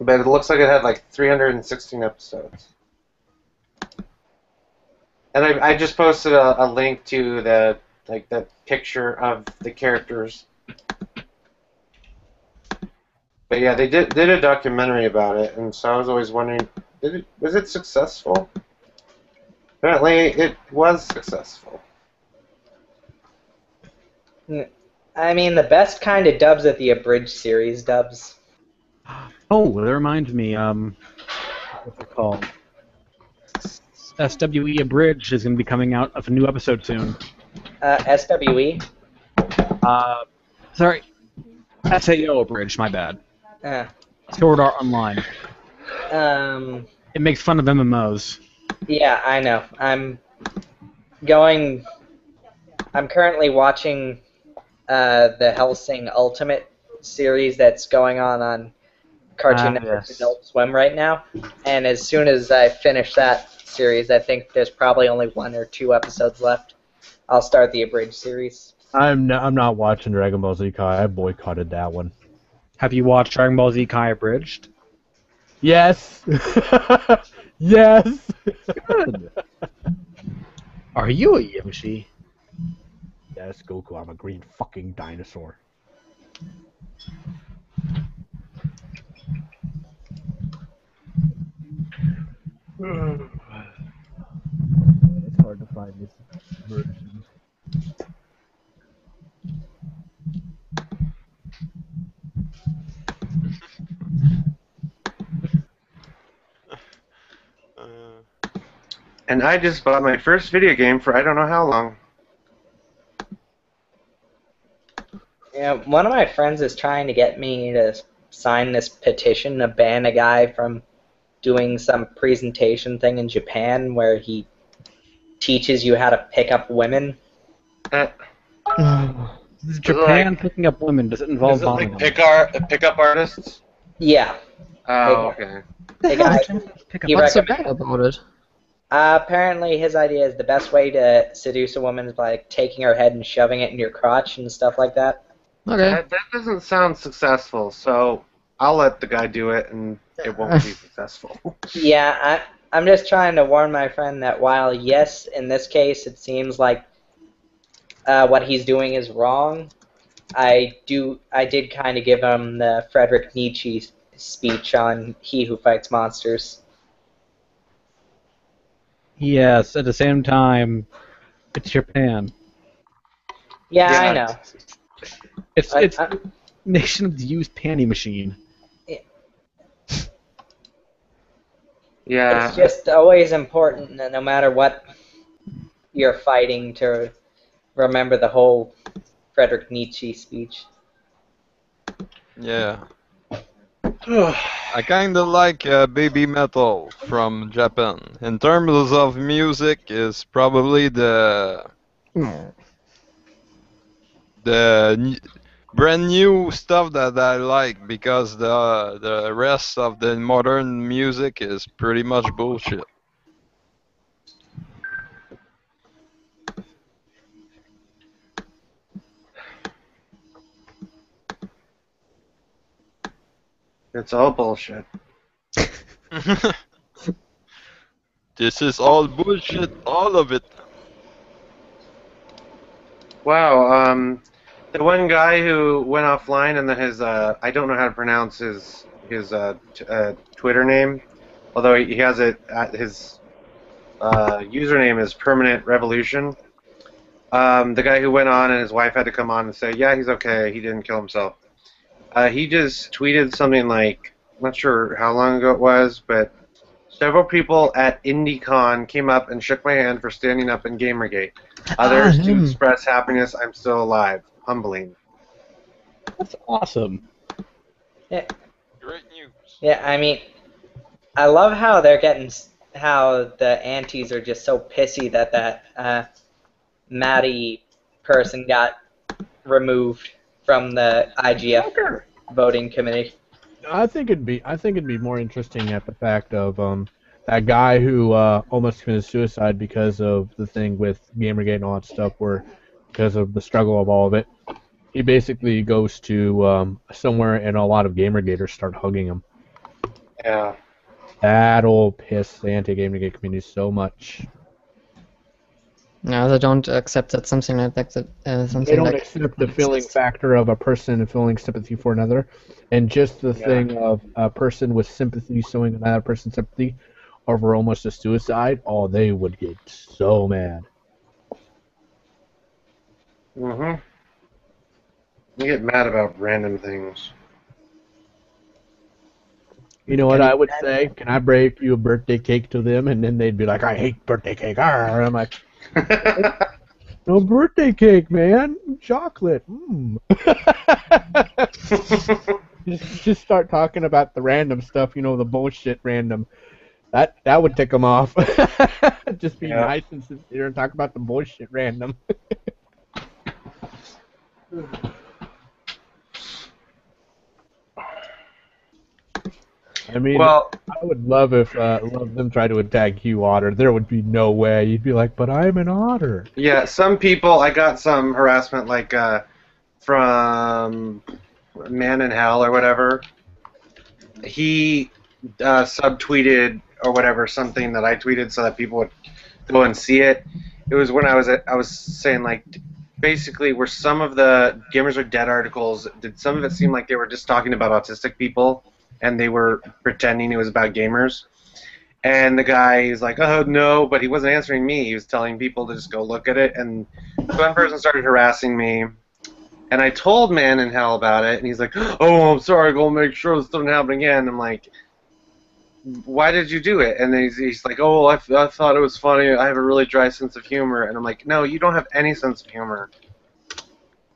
But it looks like it had like 316 episodes. And I, I just posted a, a link to the like the picture of the characters. But yeah, they did did a documentary about it, and so I was always wondering, did it, was it successful? Apparently, it was successful. I mean, the best kind of dubs are the abridged series dubs. Oh, that reminds me. Um, what's it called? SWE Abridged is going to be coming out of a new episode soon. Uh, SWE. Uh, sorry, SAO Abridged. My bad. Uh, Sword Art Online. um, It makes fun of MMOs. Yeah, I know. I'm going. I'm currently watching uh, the Hellsing Ultimate series that's going on on Cartoon Ah, Network yes. Adult Swim right now. And as soon as I finish that series, I think there's probably only one or two episodes left. I'll start the abridged series. I'm not, I'm not watching Dragon Ball Z Kai. I boycotted that one. Have you watched Dragon Ball Z Kai Abridged? Yes. yes. Good. Are you a Yoshi? Yes, Goku. I'm a green fucking dinosaur. It's hard to find this version. And I just bought my first video game for I don't know how long. Yeah, one of my friends is trying to get me to sign this petition to ban a guy from doing some presentation thing in Japan where he teaches you how to pick up women. Uh, Japan picking up women. Does it involve Is it bombing like them? pick art, pickup artists? Yeah. Oh, okay. The guy, he What's so recommend- bad about it? Uh, apparently, his idea is the best way to seduce a woman is by like, taking her head and shoving it in your crotch and stuff like that. Okay. That, that doesn't sound successful, so I'll let the guy do it, and it won't be successful. Yeah, I, I'm just trying to warn my friend that while, yes, in this case, it seems like uh, what he's doing is wrong, I do, I did kind of give him the Frederick Nietzsche speech on He Who Fights Monsters. Yes. At the same time, it's Japan. Yeah, Yeah. I know. It's I- it's I- nation of the used panty machine. Yeah. It's just always important, that no matter what you're fighting, to remember the whole Frederick Nietzsche speech. Yeah. I kinda like uh, baby metal from Japan. In terms of music, is probably the the brand new stuff that I like because the the rest of the modern music is pretty much bullshit. It's all bullshit. This is all bullshit, all of it. Wow. Um, the one guy who went offline and then his uh, I don't know how to pronounce his his uh, t- uh, Twitter name, although he has it at his uh, username is Permanent Revolution. Um, the guy who went on and his wife had to come on and say, yeah, he's okay. He didn't kill himself. Uh, he just tweeted something like, I'm not sure how long ago it was, but several people at IndieCon came up and shook my hand for standing up in Gamergate. Others Ah, to express happiness. I'm still alive. Humbling. That's awesome. Yeah. Great news. Yeah, I mean, I love how they're getting how the antis are just so pissy that that uh, Mattie person got removed from the IGF voting committee. I think it'd be I think it'd be more interesting at the fact of um that guy who uh, almost committed suicide because of the thing with Gamergate and all that stuff, where because of the struggle of all of it, he basically goes to um, somewhere and a lot of Gamergaters start hugging him. Yeah. That'll piss the anti-Gamergate community so much. No, they don't accept that something like that. that uh, something They don't like accept the feeling factor of a person feeling sympathy for another, and just the Yeah. thing of a person with sympathy showing another person sympathy over almost a suicide. Oh, they would get so mad. Mm-hmm. You get mad about random things. You know what I would say? Can I break you a birthday cake to them? And then they'd be like, I hate birthday cake. Arr. I'm like, no birthday cake, man. Chocolate. Mm. just, just start talking about the random stuff, you know, the bullshit random. That that would tick them off. just be Yeah. nice and sincere and talk about the bullshit random. I mean, Well- I would love if uh, love them try to attack you, Otter. There would be no way. You'd be like, but I'm an otter. Yeah, some people. I got some harassment, like uh, from Man in Hell or whatever. He uh, subtweeted or whatever something that I tweeted so that people would go and see it. It was when I was at, I was saying like basically were some of the Gamers Are Dead articles did some of it seem like they were just talking about autistic people and they were pretending it was about gamers. And the guy is like, oh no, but he wasn't answering me. He was telling people to just go look at it. And one person started harassing me, and I told Man in Hell about it, and he's like, oh, I'm sorry, go make sure this doesn't happen again. I'm like, why did you do it? And then he's, he's like, oh, I, I thought it was funny. I have a really dry sense of humor. And I'm like, no, you don't have any sense of humor.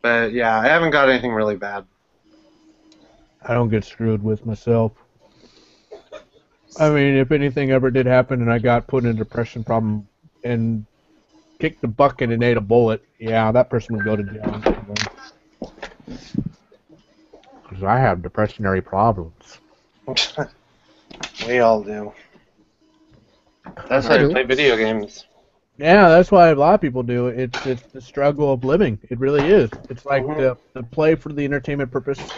But yeah, I haven't got anything really bad. I don't get screwed with myself. I mean, if anything ever did happen and I got put in a depression problem and kicked the bucket and ate a bullet, yeah, that person would go to jail. Because I have depressionary problems. we all do. That's why I I play video games. Yeah, that's why a lot of people do. It's it's the struggle of living. It really is. It's like Mhm. the the play for the entertainment purpose.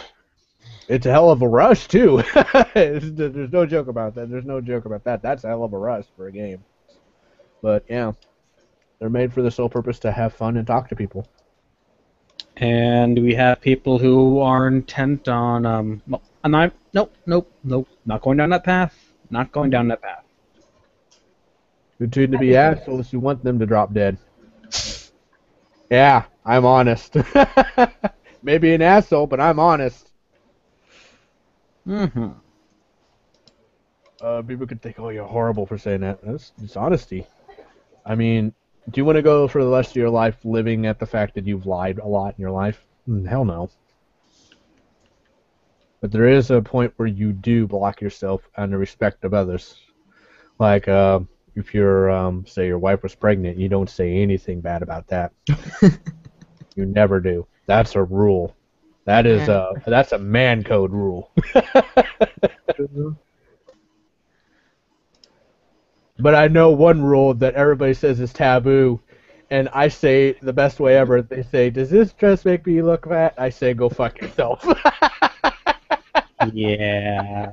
It's a hell of a rush too. There's no joke about that. There's no joke about that. That's a hell of a rush for a game. But yeah, they're made for the sole purpose to have fun and talk to people. And we have people who are intent on um. And I nope nope nope not going down that path. Not going down that path. Who tend to be assholes You want them to drop dead. Yeah, I'm honest. Maybe an asshole, but I'm honest. Mm-hmm. Uh, people could think, "Oh, you're horrible for saying that." That's it's honesty. I mean, do you want to go for the rest of your life living at the fact that you've lied a lot in your life? Mm, Hell no. But there is a point where you do block yourself on the respect of others. Like, uh, if you're, um, say, your wife was pregnant, you don't say anything bad about that. you never do. That's a rule. That is a that's a man code rule. but I know one rule that everybody says is taboo, and I say the best way ever. They say, "Does this dress make me look fat?" I say, "Go fuck yourself." yeah.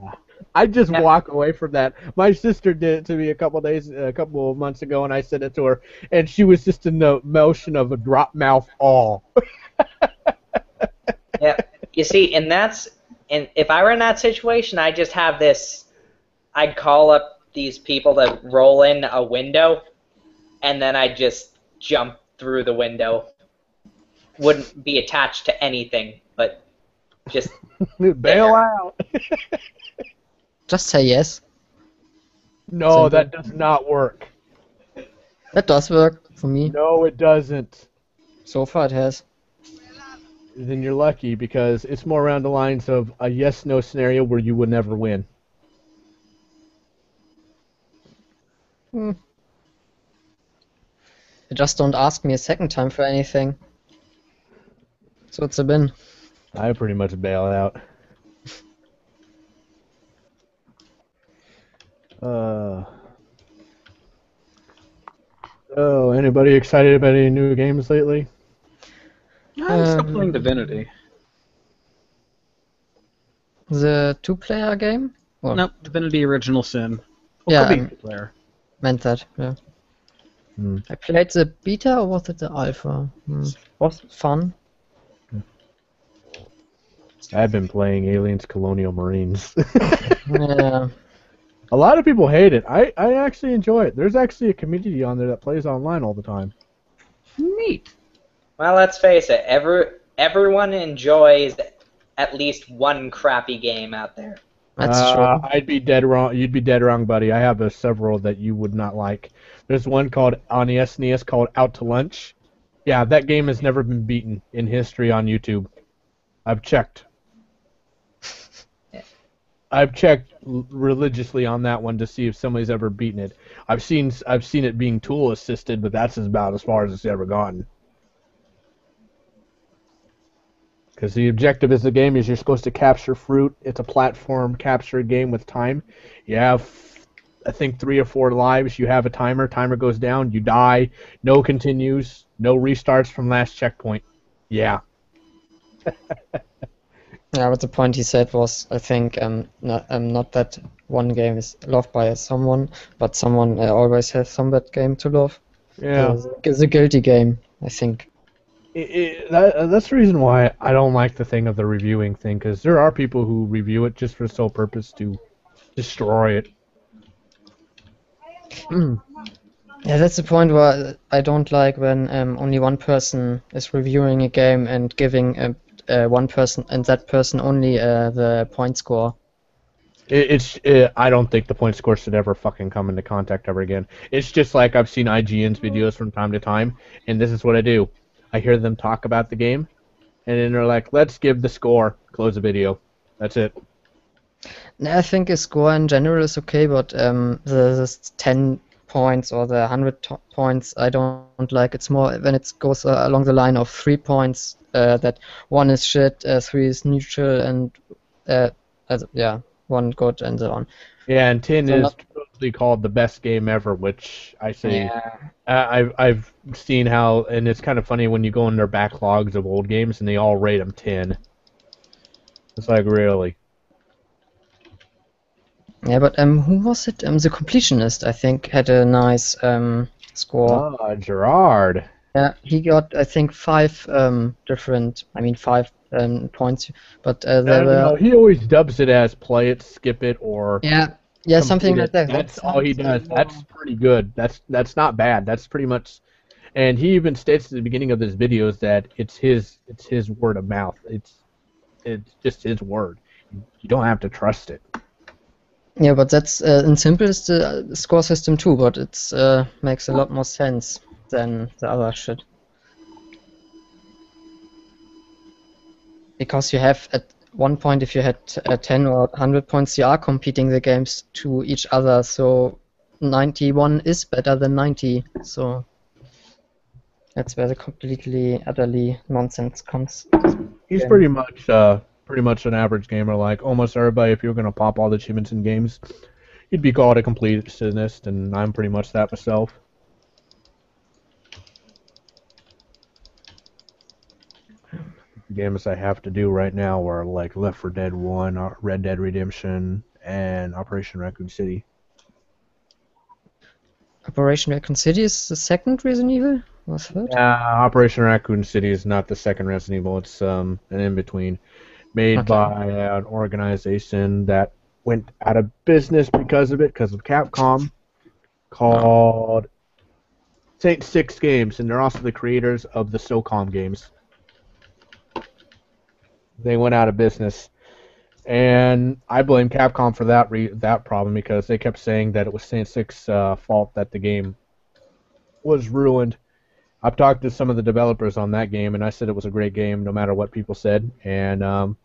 I just walk away from that. My sister did it to me a couple days, a couple of months ago, and I said it to her, and she was just in the motion of a drop mouth awe. Yeah, you see, and that's and if I were in that situation, I just have this. I'd call up these people that roll in a window, and then I'd just jump through the window. Wouldn't be attached to anything, but just Bail out. Just say yes. No, Simple. that does not work. That does work for me. No, it doesn't. So far it has. Then you're lucky because it's more around the lines of a yes/no scenario where you would never win. Hmm. Just don't ask me a second time for anything. So it's a bin. I pretty much bail out. Uh. Oh, anybody excited about any new games lately? I'm still Um, playing Divinity. The two-player game? Or- Nope, Divinity Original Sin. Yeah, could be um, two-player. Meant that, yeah. Hmm. I played the beta or was it the alpha? Hmm. Was fun. I've been playing Aliens Colonial Marines. yeah. A lot of people hate it. I, I actually enjoy it. There's actually a community on there that plays online all the time. Neat. Well, let's face it, every everyone enjoys at least one crappy game out there. That's Uh, true. I'd be dead wrong. You'd be dead wrong, buddy. I have a several that you would not like. There's one called on the SNES called Out to Lunch. Yeah, that game has never been beaten in history on YouTube. I've checked. I've checked religiously on that one to see if somebody's ever beaten it. I've seen I've seen it being tool assisted, but that's about as far as it's ever gotten. Because the objective of the game is you're supposed to capture fruit. It's a platform capture game with time. You have, I think, three or four lives. You have a timer. Timer goes down. You die. No continues. No restarts from last checkpoint. Yeah. Yeah, but the point he said was, I think, um, not, um, not that one game is loved by someone, but someone uh, always has some bad game to love. Yeah. The, it's a guilty game, I think. It, it, that, that's the reason why I don't like the thing of the reviewing thing, because there are people who review it just for the sole purpose to destroy it. Mm. Yeah, that's the point where I don't like when um, only one person is reviewing a game and giving uh, uh, one person and that person only uh, the point score. It, it's it, I don't think the point score should ever fucking come into contact ever again. It's just like I've seen IGN's videos from time to time, and this is what I do. I hear them talk about the game, and then they're like, "Let's give the score." Close the video. That's it. I think a score in general is okay, but um, the, the 10 points or the 100 to- points I don't like. It's more when it goes uh, along the line of 3 points uh, that 1 is shit, uh, 3 is neutral, and uh, yeah, 1 good, and so on. Yeah, and ten So is not- supposedly called the best game ever, which I say Yeah. uh, I've I've seen how, and it's kind of funny when you go in their backlogs of old games and they all rate them ten. It's like really. Yeah, but um, who was it? Um, the completionist, I think, had a nice um score. Ah, Jirard. Yeah, he got I think five um different. I mean five um points, but uh, No, there no, were no, he always dubs it as play it, skip it, or yeah yeah something like that. That's all he does. That's pretty good. That's that's not bad. That's pretty much. And he even states at the beginning of his videos that it's his it's his word of mouth. It's it's just his word. You don't have to trust it. Yeah, but that's uh, in simple is the uh, score system too, but it's uh, makes a lot more sense than the other shit. Because you have at one point, if you had uh, 10 or 100 points, you are competing the games to each other, so 91 is better than 90, so that's where the completely, utterly nonsense comes. He's Yeah. pretty much uh pretty much an average gamer. Like almost everybody, if you were gonna pop all the achievements in games, you'd be called a completionist, and I'm pretty much that myself. Games I have to do right now are like Left 4 Dead 1, uh, Red Dead Redemption, and Operation Raccoon City. Operation Raccoon City is the second Resident Evil? Was third? Uh, Operation Raccoon City is not the second Resident Evil. It's um, an in between, made Okay. by an organization that went out of business because of it, because of Capcom, called Slant Six Games, and they're also the creators of the SOCOM games. They went out of business, and I blame Capcom for that re- that problem because they kept saying that it was Slant Six uh, fault that the game was ruined. I've talked to some of the developers on that game, and I said it was a great game, no matter what people said. And um,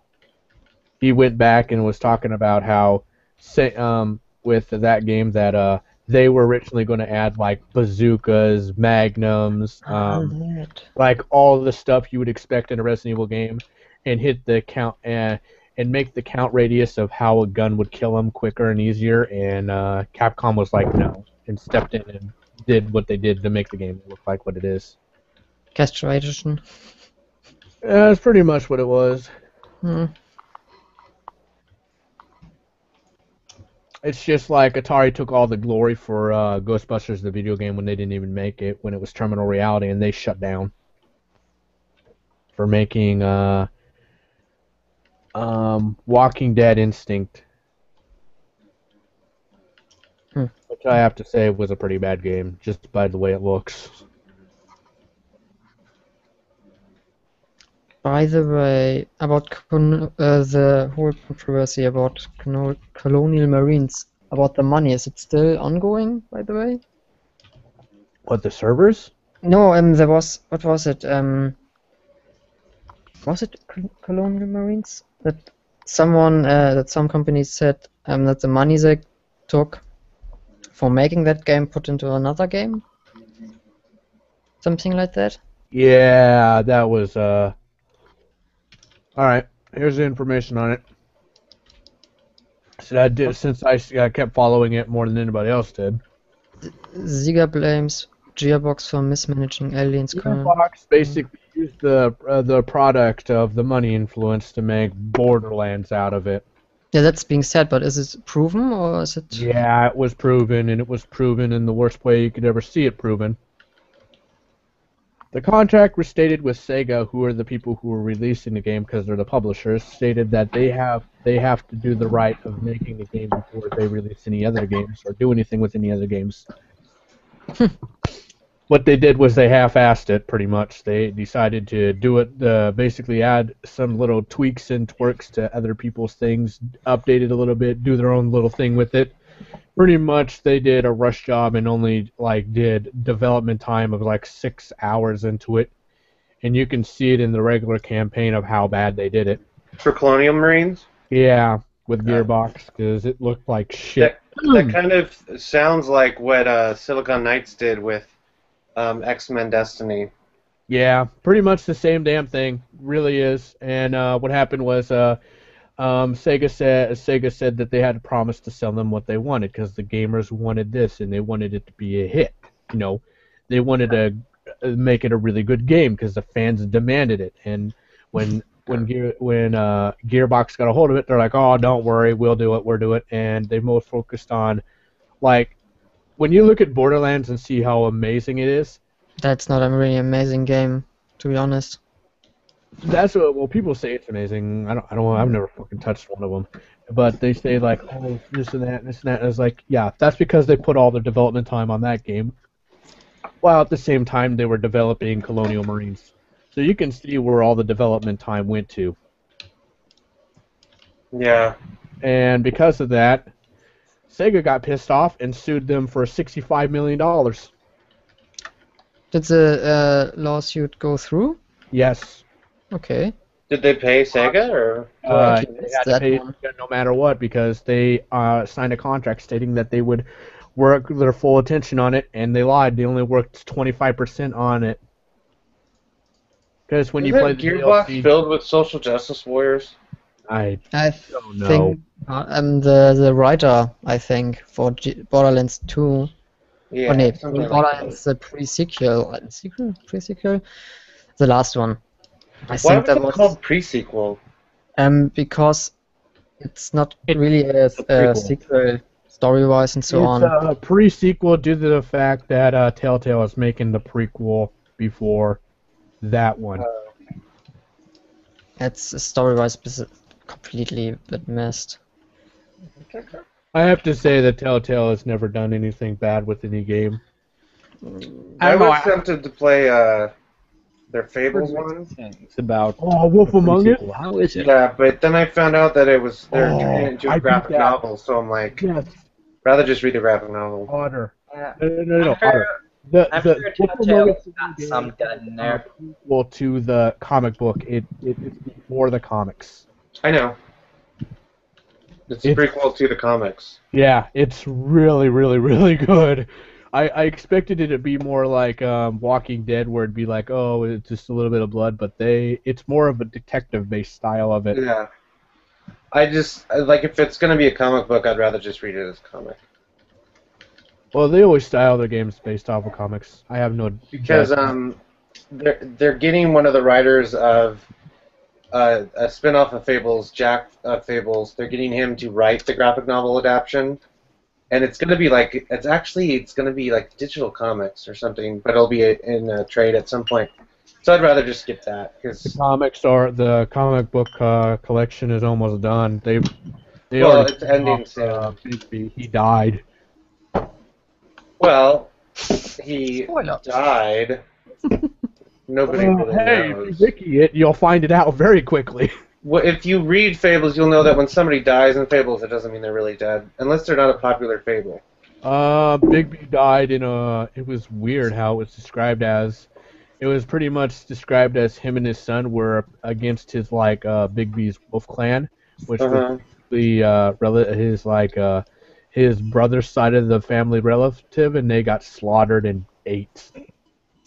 he went back and was talking about how, say, um, with that game, that uh, they were originally going to add like bazookas, magnums, um, like all the stuff you would expect in a Resident Evil game, and hit the count and and make the count radius of how a gun would kill them quicker and easier. And uh, Capcom was like, no, and stepped in and did what they did to make the game look like what it is. Castration. Yeah, that's pretty much what it was. Hmm. It's just like Atari took all the glory for uh, Ghostbusters, the video game, when they didn't even make it, when it was Terminal Reality, and they shut down for making uh, um, Walking Dead Instinct, Hmm. which I have to say was a pretty bad game, just by the way it looks. By the way, about con- uh, the whole controversy about colo- colonial marines, about the money, is it still ongoing? By the way, What the servers? no. Um, there was what was it? Um, was it colonial marines that someone uh, that some companies said um that the money they took for making that game put into another game, something like that. Yeah, that was uh. All right, here's the information on it. So I did since I, I kept following it more than anybody else did. Sega blames Gearbox for mismanaging aliens. Gearbox basically used the uh, the product of the money influence to make Borderlands out of it. Yeah, that's being said, but is it proven or is it? Yeah, it was proven, and it was proven in the worst way you could ever see it proven. The contract was stated with Sega, who are the people who are releasing the game because they're the publishers, stated that they have they have to do the right of making the game before they release any other games or do anything with any other games. what they did was they half-assed it pretty much. They decided to do it, uh, basically add some little tweaks and twerks to other people's things, update it a little bit, do their own little thing with it. Pretty much, they did a rush job and only like did development time of like six hours into it, and you can see it in the regular campaign of how bad they did it. For Colonial Marines? Yeah, with Gearbox because it looked like shit. That, that kind of sounds like what uh, Silicon Knights did with um, X Men Destiny. Yeah, pretty much the same damn thing, really is. And uh, what happened was, uh, um, Sega said Sega said that they had to promise to sell them what they wanted because the gamers wanted this and they wanted it to be a hit. You know, they wanted to uh, make it a really good game because the fans demanded it. And when when Gear when uh, Gearbox got a hold of it, they're like, "Oh, don't worry, we'll do it, we'll do it." And they most focused on, like, when you look at Borderlands and see how amazing it is. That's not a really amazing game, to be honest. That's what well people say it's amazing. I don't I don't I've never fucking touched one of them, but they say like oh this and that and this and that. And it's like yeah that's because they put all their development time on that game, while at the same time they were developing Colonial Marines. So you can see where all the development time went to. Yeah. And because of that, Sega got pissed off and sued them for sixty-five million dollars. Did the uh, lawsuit go through? Yes. Okay. Did they pay Sega or? Uh, they had to pay one. no matter what because they uh, signed a contract stating that they would work their full attention on it, and they lied. They only worked 25% on it. Because when you play the Gearbox DLC, filled with social justice warriors? I I don't know. think uh, I'm the the writer. I think for G- Borderlands 2. Yeah, oh, no, something like Borderlands the pre-sequel, uh, sequel, pre-sequel, the last one. I Why think was that it was called pre-sequel? um because it's not really a, a prequel. sequel story-wise and so it's uh, on. a pre-sequel due to the fact that uh, Telltale is making the prequel before that one. It's story-wise bes- completely bit messed. I have to say that Telltale has never done anything bad with any game. I, I don't know, was I- tempted to play uh, their Fables one. It's about. Oh, Wolf Among Us. How is it? Yeah, but then I found out that it was they're Oh, turning into I a beat graphic that. novel, so I'm like, Yes, rather just read the graphic novel. Otter. Yeah. No, no, no, no, I'm Otter. The, I'm the sure Wolf Among Telltale Us got some done in there. well to the comic book. It, it it's before the comics. I know. It's a It's- prequel to the comics. Yeah, it's really, really, really good. I, I expected it to be more like um, Walking Dead, where it'd be like, oh, it's just a little bit of blood, but they, it's more of a detective-based style of it. Yeah. I just like if it's gonna be a comic book, I'd rather just read it as a comic. Well, they always style their games based off of comics. I have no because doubt. um, they're they're getting one of the writers of uh, a spin-off of Fables, Jack uh, Fables. They're getting him to write the graphic novel adaptation, and it's gonna be like it's actually it's gonna be like digital comics or something, but it'll be in a trade at some point. So I'd rather just skip that because the because comics are the comic book uh, collection is almost done. They've they Well, it's ending off, uh, He died. well, he died. Nobody Oh, really hey, knows. if you wiki it, you'll find it out very quickly. Well, if you read Fables, you'll know that when somebody dies in Fables, it doesn't mean they're really dead, unless they're not a popular fable. Uh, Bigby died in a. It was weird how it was described as. It was pretty much described as him and his son were against his like uh Bigby's Wolf Clan, which Uh-huh. was the uh rel- his like uh his brother's side of the family relative, and they got slaughtered and ate.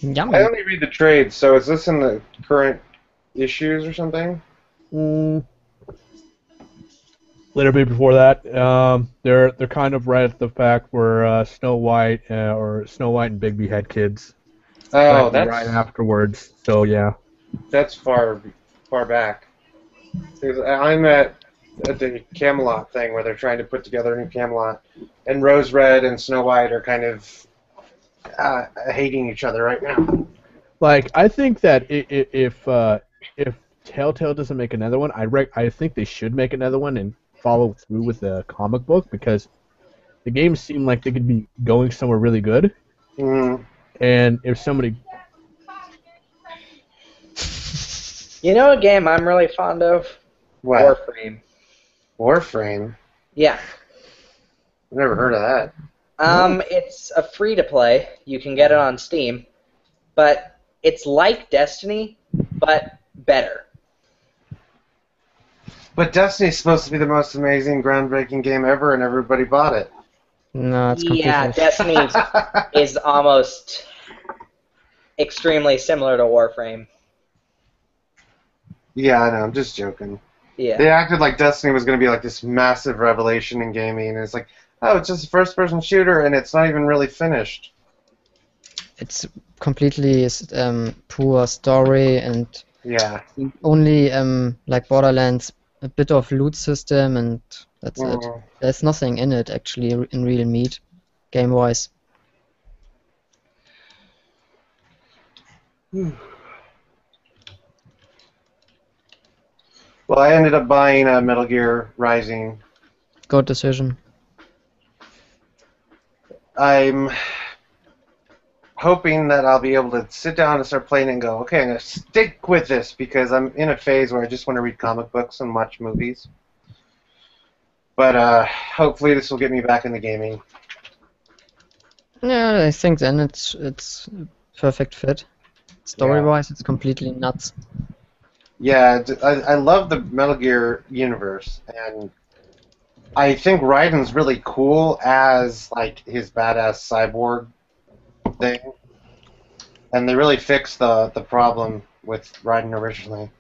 Yum. I only read the trades, so is this in the current issues or something? Mm. Little bit before that, um, they're they're kind of right at the fact where uh, Snow White uh, or Snow White and Bigby had kids. Oh, Like, that's right afterwards. So yeah. that's far far back. I'm at, at the Camelot thing where they're trying to put together a new Camelot, and Rose Red and Snow White are kind of uh, hating each other right now. Like I think that i- i- if uh, if Telltale doesn't make another one, I rec- I think they should make another one and follow through with the comic book because the games seem like they could be going somewhere really good. Mm. And if somebody You know a game I'm really fond of? What? Warframe. Warframe. Yeah. I've never heard of that. Um, it's a free to play. You can get it on Steam, but it's like Destiny, but better. But Destiny's supposed to be the most amazing, groundbreaking game ever, and everybody bought it. No, it's completely. Yeah, Destiny is, is almost extremely similar to Warframe. Yeah, I know. I'm just joking. Yeah. They acted like Destiny was going to be like this massive revelation in gaming, and it's like, oh, it's just a first-person shooter, and it's not even really finished. It's completely um, poor story and Yeah. only um, like Borderlands, a bit of loot system and that's it. Mhm. There's nothing in it actually in real meat, game wise. Well, I ended up buying uh, Metal Gear Rising. Good decision. I'm hoping that I'll be able to sit down and start playing and go, okay, I'm going to stick with this because I'm in a phase where I just want to read comic books and watch movies. But uh, hopefully this will get me back into gaming. Yeah, I think then it's it's a perfect fit. Story wise, it's completely nuts. Yeah, I, I love the Metal Gear universe, and I think Raiden's really cool as like his badass cyborg thing, and they really fixed the the problem with Raiden originally.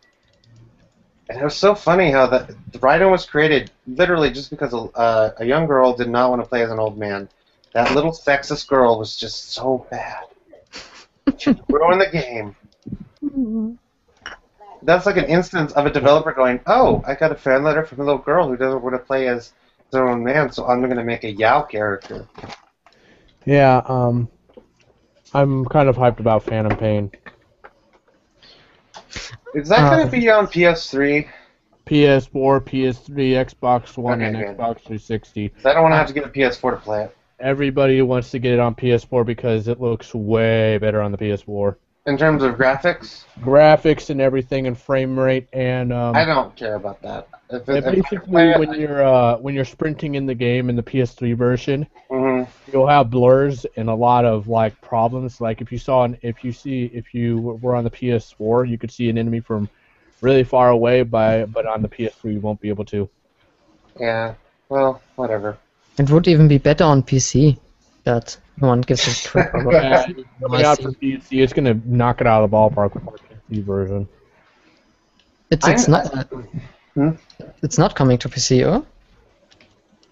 And it was so funny how that Raiden was created literally just because a, uh, a young girl did not want to play as an old man. That little sexist girl was just so bad. She ruined the game. That's like an instance of a developer going, "Oh, I got a fan letter from a little girl who doesn't want to play as their own man, so I'm going to make a Yao character." Yeah, um, I'm kind of hyped about Phantom Pain. Is that going to be on PS3? PS4, PS3, Xbox One, Okay, and good. Xbox 360. I don't want to have to get a PS4 to play it. Everybody wants to get it on PS4 because it looks way better on the PS4. In terms of graphics, Graphics and everything, and frame rate, and um, I don't care about that. If, yeah, it- if I basically, it, when you're uh, when you're sprinting in the game in the PS3 version, Mhm. you'll have blurs and a lot of like problems. Like if you saw an if you see if you were on the PS4, you could see an enemy from really far away, by but on the PS3 you won't be able to. yeah, well, whatever. It would even be better on PC. That no one gives a crap about. Yeah, it's coming out for PC, it's gonna knock it out of the ballpark with the PC version. It's it's not. uh, It's not coming to PC, oh?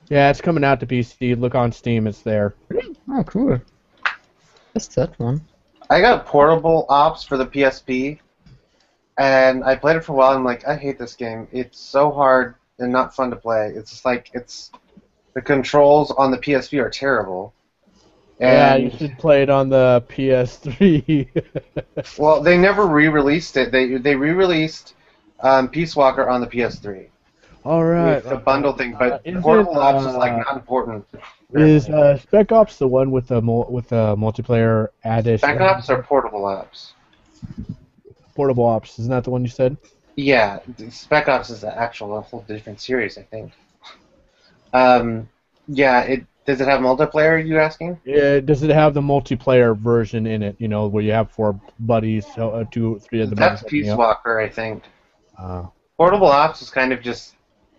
Yeah, it's coming out to PC. Look on Steam, it's there. Oh, cool. What's that one? I got Portable Ops for the PSP, and I played it for a while. And I'm like, I hate this game. It's so hard and not fun to play. It's just like it's the controls on the PSP are terrible. Yeah, you should play it on the PS3. well, they never re-released it. They they re-released um, Peace Walker on the PS3. All right. With the bundle thing, but is Portable it, Ops is like uh, not important. Is uh, Spec Ops the one with the mul- with the multiplayer addition? Spec Ops or Portable Ops? Portable Ops, isn't that the one you said? Yeah, Spec Ops is the actual a whole different series, I think. Um, yeah, it does it have multiplayer? You asking? Yeah, does it have the multiplayer version in it? You know, where you have four buddies, so, uh, two, three of the That's buddies. Peace helping you out? Walker, I think. Uh, Portable Ops is kind of just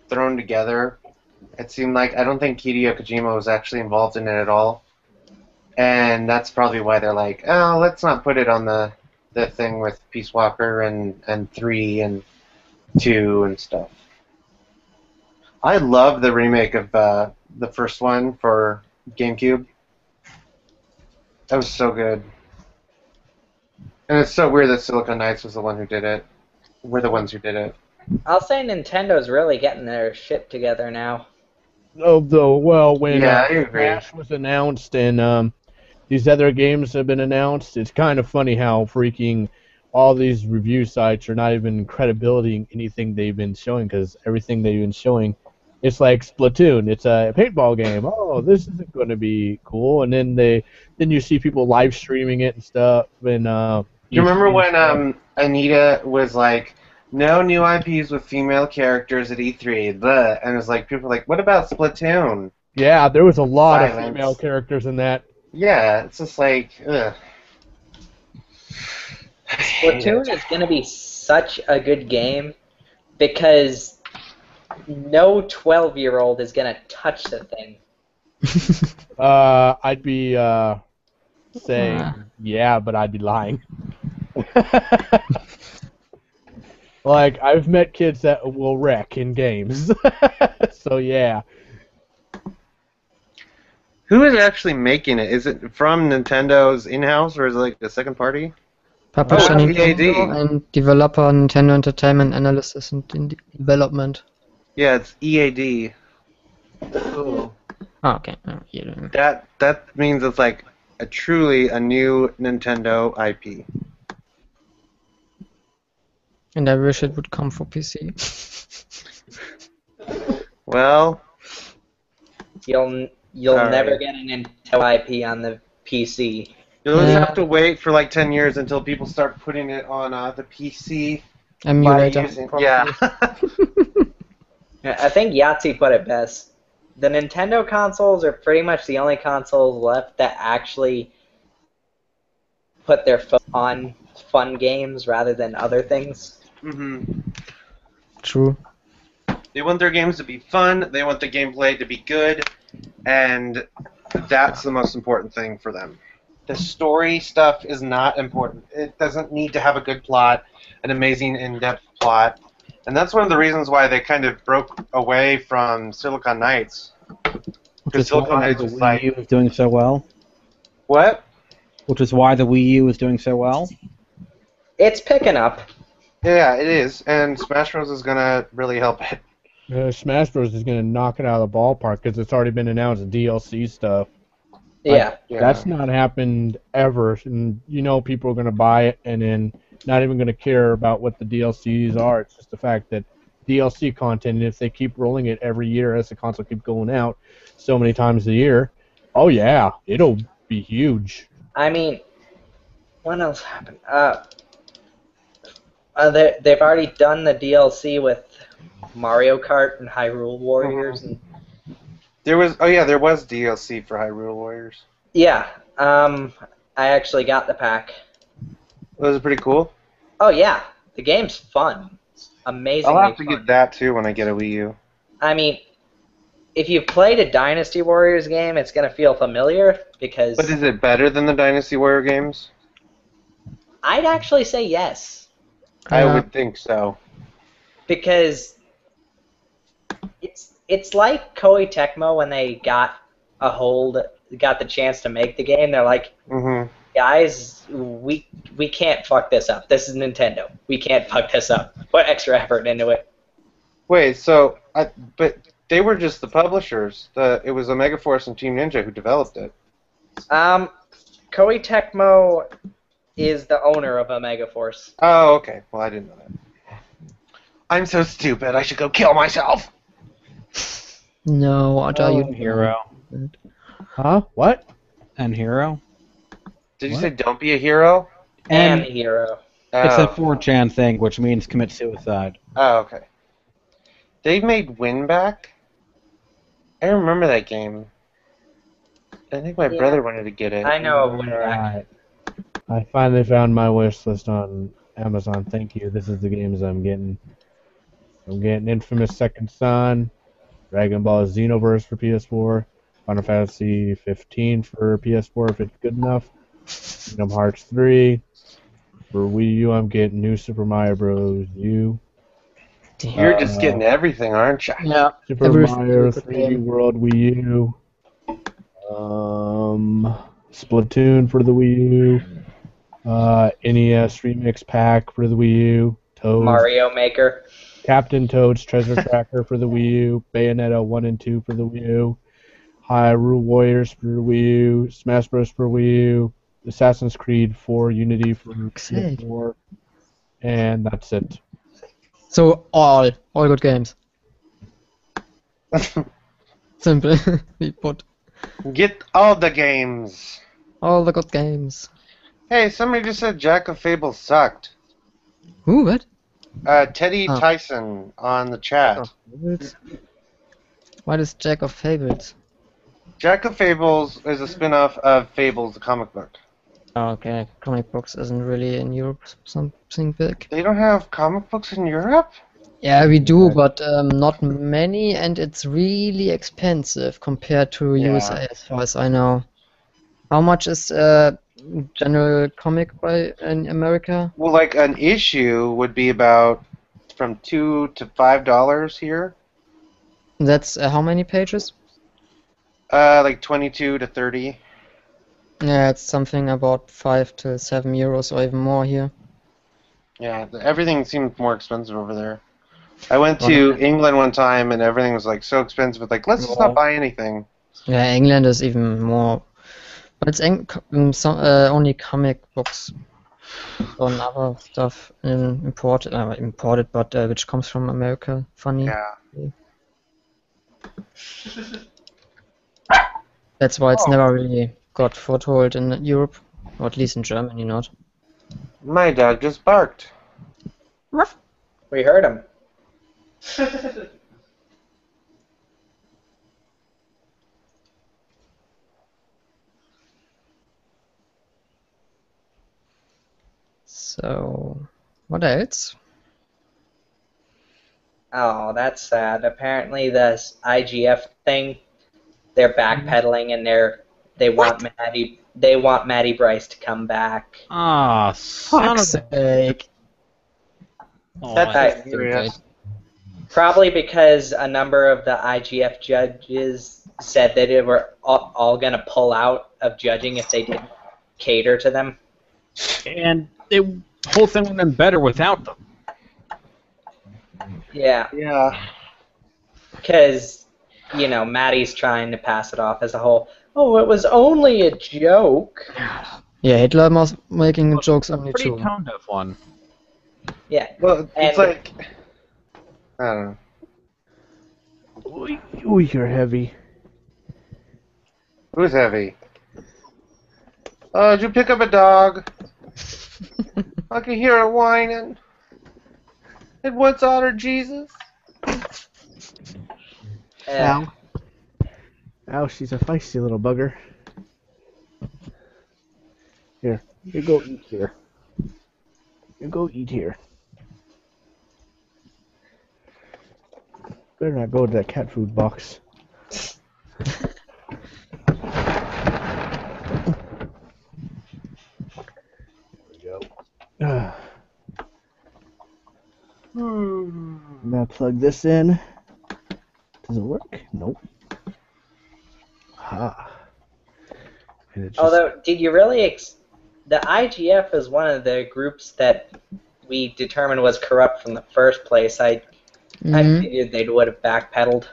thrown together. It seemed like I don't think Hideo Kojima was actually involved in it at all, and that's probably why they're like, oh, let's not put it on the the thing with Peace Walker and and three and two and stuff. I love the remake of uh, the first one for GameCube. That was so good. And it's so weird that Silicon Knights was the one who did it. We're the ones who did it. I'll say Nintendo's really getting their shit together now. Oh, though, well, when Yeah, uh, I. Smash was announced and um, these other games have been announced, it's kind of funny how freaking all these review sites are not even credibility in anything they've been showing because everything they've been showing, it's like Splatoon. It's a paintball game. Oh, this isn't going to be cool. And then they, then you see people live streaming it and stuff. And uh, You remember when um, Anita was like, "No new IPs with female characters at E3," blah, and it's like people were like, "What about Splatoon?" Yeah, there was a lot of female characters in that. Yeah, it's just like, ugh. Splatoon is going to be such a good game because no 12 year old is going to touch the thing. Uh, I'd be uh, saying Ah. yeah, but I'd be lying. like I've met kids that will wreck in games, so yeah. Who is actually making it? Is it from Nintendo's in-house or is it like a second party? Publisher Oh, Nintendo and developer Nintendo Entertainment Analysis and in development. Yeah, it's EAD. Oh, okay. Oh, yeah. That that means it's like a truly a new Nintendo IP. And I wish it would come for PC. Well, You'll you'll Sorry. never get an Nintendo IP on the PC. you'll just Yeah. have to wait for like ten years until people start putting it on uh, the PC. by Emulator. using- yeah. Yeah, I think Yahtzee put it best. The Nintendo consoles are pretty much the only consoles left that actually put their foot on fun games rather than other things. hmm True. They want their games to be fun. They want the gameplay to be good, and that's the most important thing for them. the story stuff is not important. It doesn't need to have a good plot, an amazing in-depth plot, and that's one of the reasons why they kind of broke away from Silicon Knights. Which is Silicon why Knights the is Wii like- U is doing so well. What? Which is why the Wii U is doing so well. It's picking up. Yeah, it is, and Smash Bros is gonna really help it. Uh, Smash Bros is gonna knock it out of the ballpark because it's already been announced DLC stuff. Yeah. Yeah. That's not happened ever, and you know people are gonna buy it and then not even gonna care about what the DLCs are. It's just the fact that DLC content, and if they keep rolling it every year as the console keep going out so many times a year, oh yeah, it'll be huge. I mean, what else happened? Uh, uh they, they've already done the DLC with Mario Kart and Hyrule Warriors, and There was oh yeah, there was DLC for Hyrule Warriors. yeah, um, I actually got the pack. Was it pretty cool? Oh yeah, the game's fun, Amazing. I'll have to fun. get that too when I get a Wii U. I mean, if you've played a Dynasty Warriors game, it's gonna feel familiar because But is it better than the Dynasty Warrior games? I'd actually say yes I Yeah. would think so. because it's it's like Koei Tecmo when they got a hold, got the chance to make the game. They're like, hmm guys, we we can't fuck this up. This is Nintendo. We can't fuck this up. Put extra effort into it. Wait, so I but they were just the publishers. The it was Omega Force and Team Ninja who developed it. Um, Koei Tecmo is the owner of Omega Force. Oh, okay. Well, I didn't know that. I'm so stupid. I should go kill myself. No, what are you? Hero. Huh? What? And Hero. Did you What? say don't be a hero? And And Hero. Oh. it's a Oh. 4chan thing, which means commit suicide. Oh, okay. They made Winback. I remember that game. I think my Yeah. brother wanted to get it. I know of Winback. Alright. I finally found my wish list on Amazon. Thank you. This is the games I'm getting. I'm getting Infamous Second Son, Dragon Ball Xenoverse for PS4, Final Fantasy 15 for PS4 if it's good enough, Kingdom Hearts 3. For Wii U, I'm getting New Super Mario Bros. U, You're just Uh, getting everything, aren't you? Yeah. Super Everything Mario 3D. World Wii U, um, Splatoon for the Wii U, uh, NES Remix Pack for the Wii U, Toad, Mario Maker. Captain Toad's Treasure Tracker for the Wii U, Bayonetta 1 and 2 for the Wii U, Hyrule Warriors for the Wii U, Smash Bros. for Wii U, Assassin's Creed 4 Unity for Okay. PS4, and that's it. So all, all good games. Simple. we put Get all the games. all the good games. Hey, somebody just said Jack of Fables sucked. Who? What? Uh, Teddy Oh. Tyson on the chat. Oh, What is Jack of Fables? Jack of Fables is a spin-off of Fables, the comic book. Oh, okay, comic books isn't really in Europe something big. They don't have comic books in Europe? Yeah, we do, but um, not many, and it's really expensive compared to Yeah. USA, as far as I know. How much is uh, general comic by in America? Well, like an issue would be about from two to five dollars here. That's uh, how many pages? Uh, like twenty-two to thirty. Yeah, it's something about five to seven euros or even more here. Yeah, everything seemed more expensive over there. I went to England one time and everything was like so expensive. Like, let's just not buy anything. Yeah, England is even more, but it's um, some, uh, only comic books or other stuff um, imported, uh, imported, but uh, which comes from America. Funny. Yeah. That's why Oh. it's never really got foothold in Europe, or at least in Germany, not. My dog just barked. We heard him. So, what else? Oh, that's sad. Apparently, this IGF thing, they're backpedaling and they're they want Mattie they want Mattie Brice to come back. Ah, son Fuck's of a... sake. That's that's right. Probably because a number of the IGF judges said that they were all, all going to pull out of judging if they didn't cater to them. And it, the whole thing would have been better without them. Yeah. Yeah. Because, you know, Mattie's trying to pass it off as a whole. Oh, it was only a joke. Yeah, Hitler was making jokes only Pretty too. tone deaf one. Yeah. Well, it's And- like I don't know. Ooh, you're heavy. Who's heavy? Oh, did you pick up a dog? I can hear it whining. It wants Otter Jesus. Ow. Ow, she's a feisty little bugger. Here, you go eat here. You go eat here. Better not go to that cat food box. Ah. Now plug this in. Does it work? Nope. Ha. And it just, Although, did you really? Ex- the IGF is one of the groups that we determined was corrupt from the first place. I, I Mhm. figured they would have backpedaled.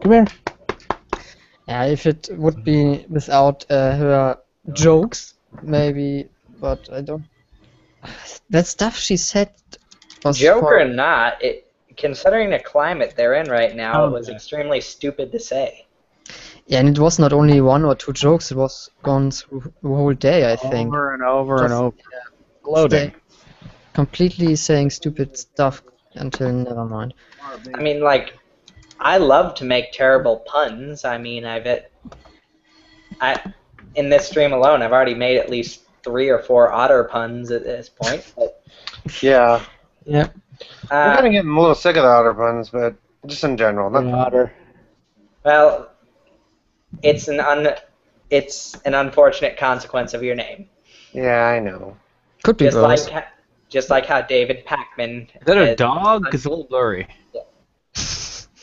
come here. Yeah, if it would be without uh, her jokes, maybe, but I don't. That stuff she said was Joke for- or not, it considering the climate they're in right now, Oh, it was extremely stupid to say. Yeah, and it was not only one or two jokes; it was gone through the whole day. I think. Over and over and Just- over. Loading. Stay- completely saying stupid stuff until never mind. I mean, like, I love to make terrible puns. I mean, I've it, I in this stream alone, I've already made at least three or four otter puns at this point. But, Yeah. Yeah. I'm uh, kind of getting a little sick of the otter puns, but just in general. Not otter. well, it's an un, it's an unfortunate consequence of your name. Yeah, I know. Could be Just worse. like just like how David Pakman. Is that a has- dog? It's a little blurry.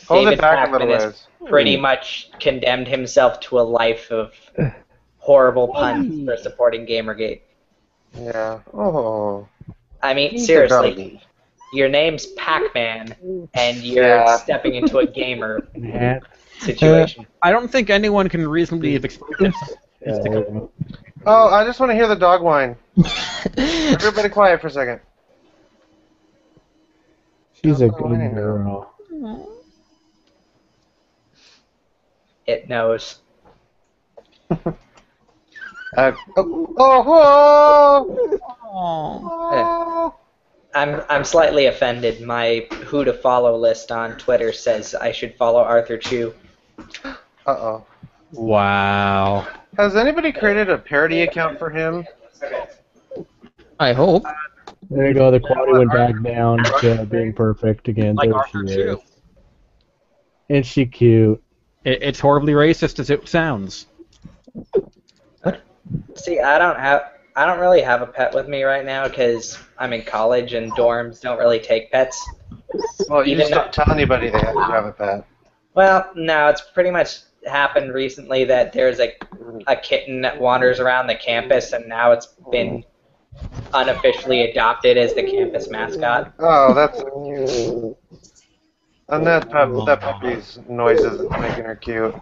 Hold David it back a little has ways. pretty much condemned himself to a life of horrible puns for supporting Gamergate. Yeah. Oh. I mean, He's seriously, doggy. Your name's Pac-Man, and you're Yeah. stepping into a gamer Yeah. situation. I don't think anyone can reasonably have expected this. Oh, I just want to hear the dog whine. Everybody quiet for a second. She's a good girl. It knows. Uh, oh, oh, oh. I'm I'm slightly offended. My who to follow list on Twitter says I should follow Arthur Chu. Uh oh. Wow. Has anybody created a parody account for him? I hope. There you go. The quality went back down to being perfect again. Like there Arthur she Chu. is. And she cute. It, it's horribly racist as it sounds. See, I don't have I don't really have a pet with me right now because I'm in college and dorms don't really take pets. Well, you Even just don't tell anybody they have, you have a pet. Well, no, it's pretty much happened recently that there's a a kitten that wanders around the campus and now it's been unofficially adopted as the campus mascot. Oh, that's cute. And that pup, that puppy's noises is making her cute.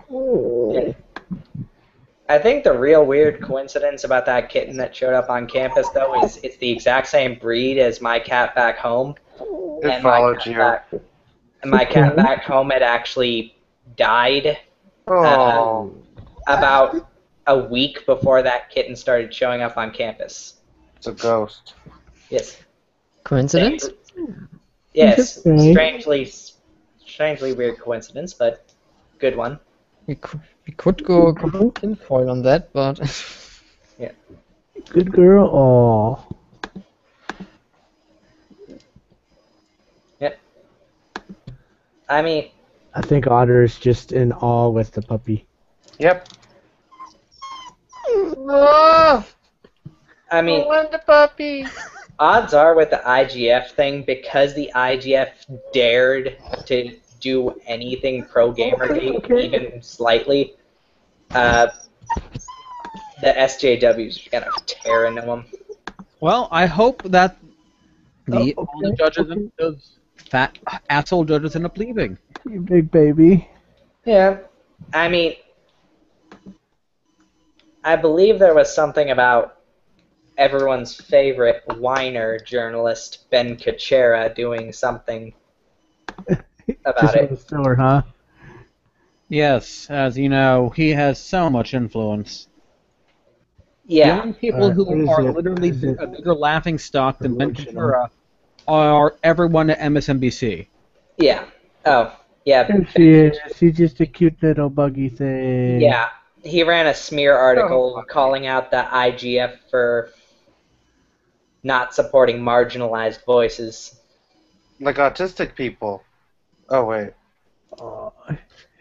I think the real weird coincidence about that kitten that showed up on campus though is it's the exact same breed as my cat back home. It And my followed cat you. back- and my cat back home had actually died Oh. Um, about a week before that kitten started showing up on campus. It's a ghost. Yes. Coincidence? Yes. Strangely, strangely weird coincidence, but good one. We could, we could go tinfoil on that, but Yeah. Good girl. Aw. I mean, I think Otter is just in awe with the puppy. Yep. Oh, I mean, want the puppy. odds are with the IGF thing because the IGF dared to do anything pro Gamergate even slightly. Uh, the SJWs are gonna tear into them. Well, I hope that the Oh, okay, judges, okay. those fat asshole judges, end up leaving. You big baby. Yeah. I mean, I believe there was something about everyone's favorite whiner journalist, Ben Kuchera, doing something about Just it. a store, huh? Yes, as you know, he has so much influence. Yeah. The only people uh, Alright, what who is are it? literally What is a bigger laughing stock than Ben Look it up. Kuchera are everyone at MSNBC. Yeah. Oh, yeah. There she is. She's just a cute little buggy thing. Yeah. He ran a smear oh, article calling out the IGF for not supporting marginalized voices. Like autistic people. Oh wait.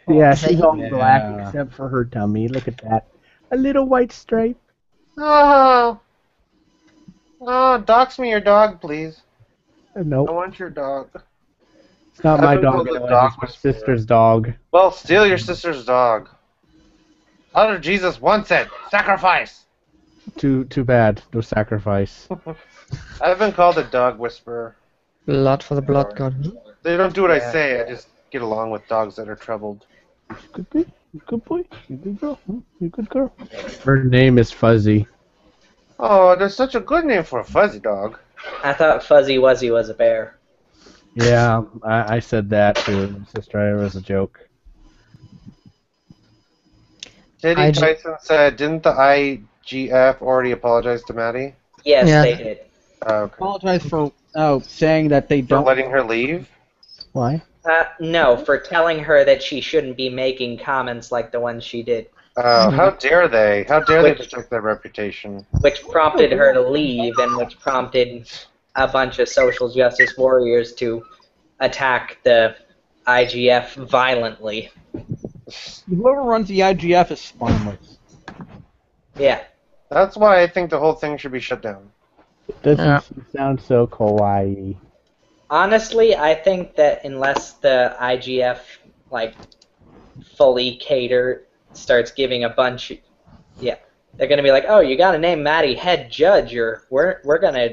Yeah, she's all Yeah. black except for her tummy. Look at that. A little white stripe. Oh. Oh, dox me your dog, please. Uh, I want your dog. It's not I my dog. called anyway, dog It's my whisperer. sister's dog. Well, steal your sister's dog. How did Jesus once said, sacrifice. Too too bad. No sacrifice. I've been called a dog whisperer. Blood for the blood god. They don't do what I Yeah. say. I just get along with dogs that are troubled. Good boy. You good boy. You good girl. Hmm, You good girl. Her name is Fuzzy. Oh, that's such a good name for a fuzzy dog. I thought Fuzzy Wuzzy was a bear. Yeah, I, I said that to my sister. It was a joke. Teddy IG Tyson said, didn't the IGF already apologize to Mattie? Yes, Yeah. they did. Oh, okay. Apologize for oh saying that they For don't. letting her leave? Why? Uh, no, mm-hmm. for telling her that she shouldn't be making comments like the ones she did, Oh, how mm-hmm. dare they? How dare they Which- protect their reputation? which prompted her to leave and which prompted a bunch of social justice warriors to attack the IGF violently. Whoever runs the IGF is spineless. Yeah. That's why I think the whole thing should be shut down. It Doesn't Yeah. sound so kawaii. Honestly, I think that unless the IGF like fully cater starts giving a bunch, yeah, they're gonna be like, oh, you gotta name Mattie head judge, or we're we're gonna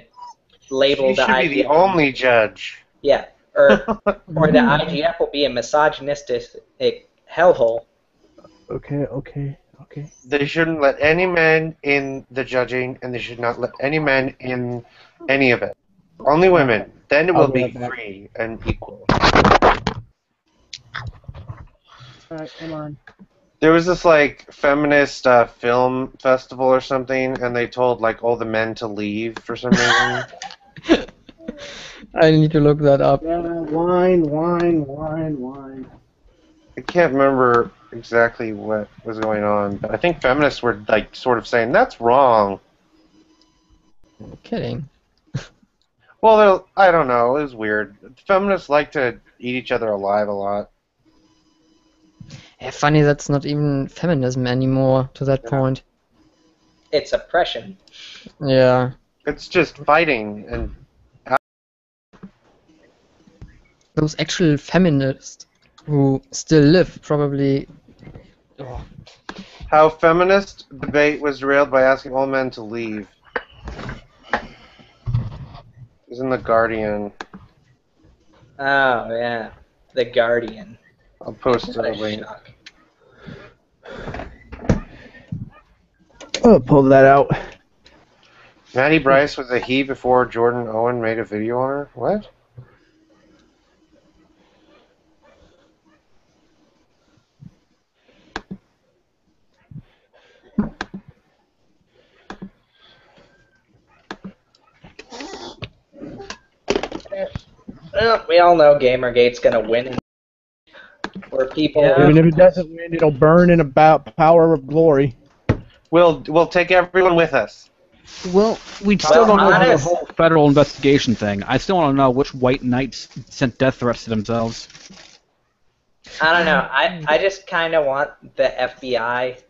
label She the should be the only judge. yeah, or or the IGF will be a misogynistic hellhole. Okay, okay, okay. They shouldn't let any men in the judging, and they should not let any men in any of it. Only women. Then it I'll will go be free and equal. Alright, come on. There was this like feminist uh, film festival or something, and they told like all the men to leave for some reason. I need to look that up. Yeah, wine, wine, wine, wine. I can't remember exactly what was going on, but I think feminists were like sort of saying that's wrong. I'm Kidding. Well, I don't know. It was weird. Feminists like to eat each other alive a lot. Yeah, funny that's not even feminism anymore to that point. It's oppression. Yeah. It's just fighting and Those actual feminists who still live probably. Oh, how feminist debate was derailed by asking all men to leave. It was in the Guardian. Oh yeah, the Guardian. I'll post a What a link. shock. Oh, pull that out. Mattie Brice was a he before Jordan Owen made a video on her. What? Well, we all know Gamergate's gonna win. Where people yeah. Even if it doesn't win, it'll burn in about power of glory. We'll we'll take everyone with us. Well, we still Well, don't know the whole federal investigation thing. I still want to know which white knights sent death threats to themselves. I don't know. I, I just kind of want the FBI,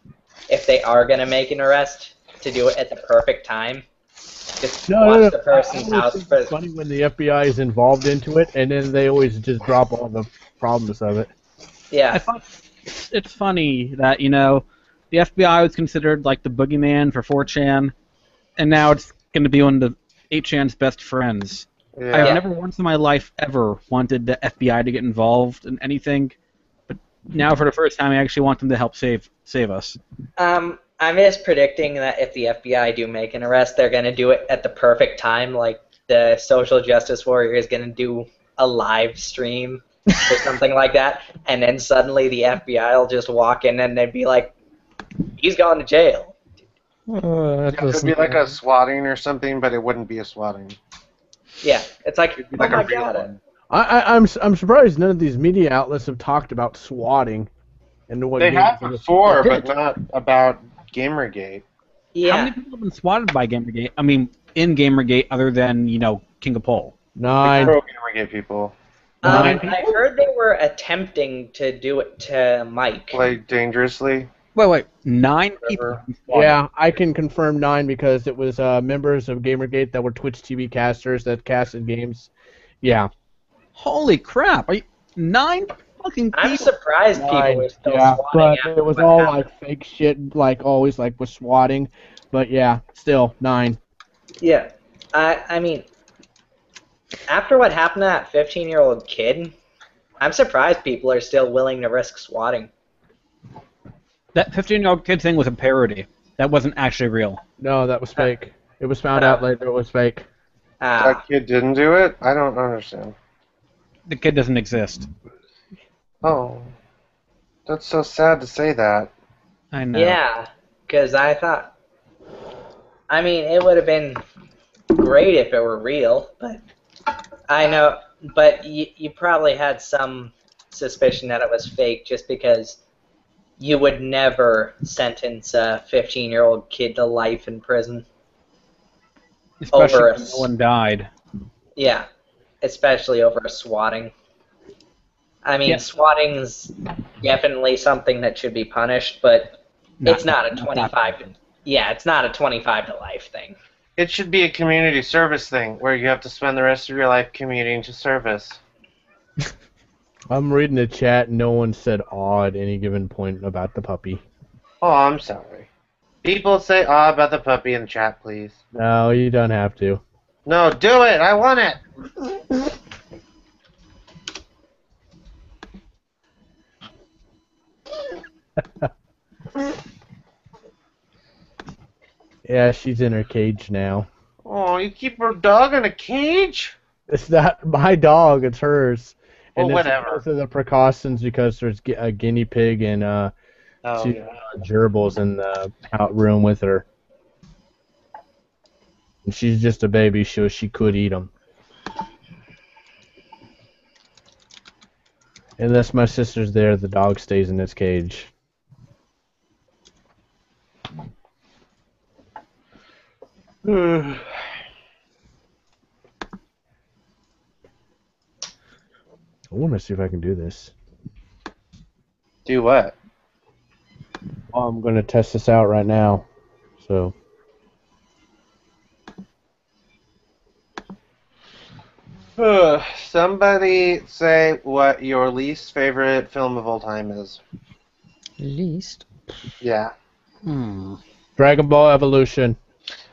if they are going to make an arrest, to do it at the perfect time. Just No, watch no, no. the person's house think for. it's funny when the FBI is involved into it, and then they always just drop all the problems of it. Yeah. I thought it's, it's funny that you know the FBI was considered like the boogeyman for 4chan, and now it's going to be one of the 8chan's best friends. Yeah. I've never once in my life ever wanted the FBI to get involved in anything, but now for the first time I actually want them to help save save us. Um, I'm just predicting that if the FBI do make an arrest, they're going to do it at the perfect time. Like the social justice warrior is going to do a live stream or something like that, and then suddenly the FBI will just walk in and they'd be like, "He's gone to jail." Uh, that It was could be like a swatting or something, but it wouldn't be a swatting. Yeah, it's like, It'd be oh like my a real god. one. I, I, I'm s- I'm surprised none of these media outlets have talked about swatting and what They have before, but not about Gamergate. Yeah. How many people have been swatted by Gamergate? I mean, in Gamergate, other than you know King of Pol. Nine. Pro Gamergate people Um, Nine I heard they were attempting to do it to Mike. play dangerously. Wait, wait, nine people. have been swatted. Yeah, I can confirm nine because it was uh, members of Gamergate that were Twitch TV casters that casted games. Yeah. Holy crap! Are you nine fucking people? I'm surprised people Nine. are still yeah, swatting but it was all happened. like fake shit, like always, like with swatting. But yeah, still nine. Yeah, I I mean, after what happened to that 15 year old kid, I'm surprised people are still willing to risk swatting. That 15 year old kid thing was a parody. That wasn't actually real. No, that was fake. It was found out later it was fake. Ah, That kid didn't do it. I don't understand. The kid doesn't exist. Oh, that's so sad to say that. I know. yeah, because I thought, I mean, it would have been great if it were real, but I know, but you you probably had some suspicion that it was fake just because you would never sentence a 15 year old kid to life in prison. Especially Over when us. no one died. Yeah, especially over a swatting. I mean, Yeah. swatting's definitely something that should be punished, but it's not a 25. To, yeah, it's not a 25 to life thing. It should be a community service thing where you have to spend the rest of your life commuting to service. I'm reading the chat. and No one said aw at any given point about the puppy. Oh, I'm sorry. People say ah about the puppy in the chat, please. No, you don't have to. No, do it. I want it. Yeah, she's in her cage now. Oh, you keep her dog in a cage? It's not my dog. It's hers. And Well, it's whatever. because of the precautions because there's a guinea pig and uh, Oh, two yeah. uh, gerbils in the out room with her. And she's just a baby, so she could eat them. Unless my sister's there, the dog stays in its cage. I want to see if I can do this. Do what? Well, I'm going to test this out right now. So, Somebody say what your least favorite film of all time is. Least. Yeah. Hmm. Dragon Ball Evolution.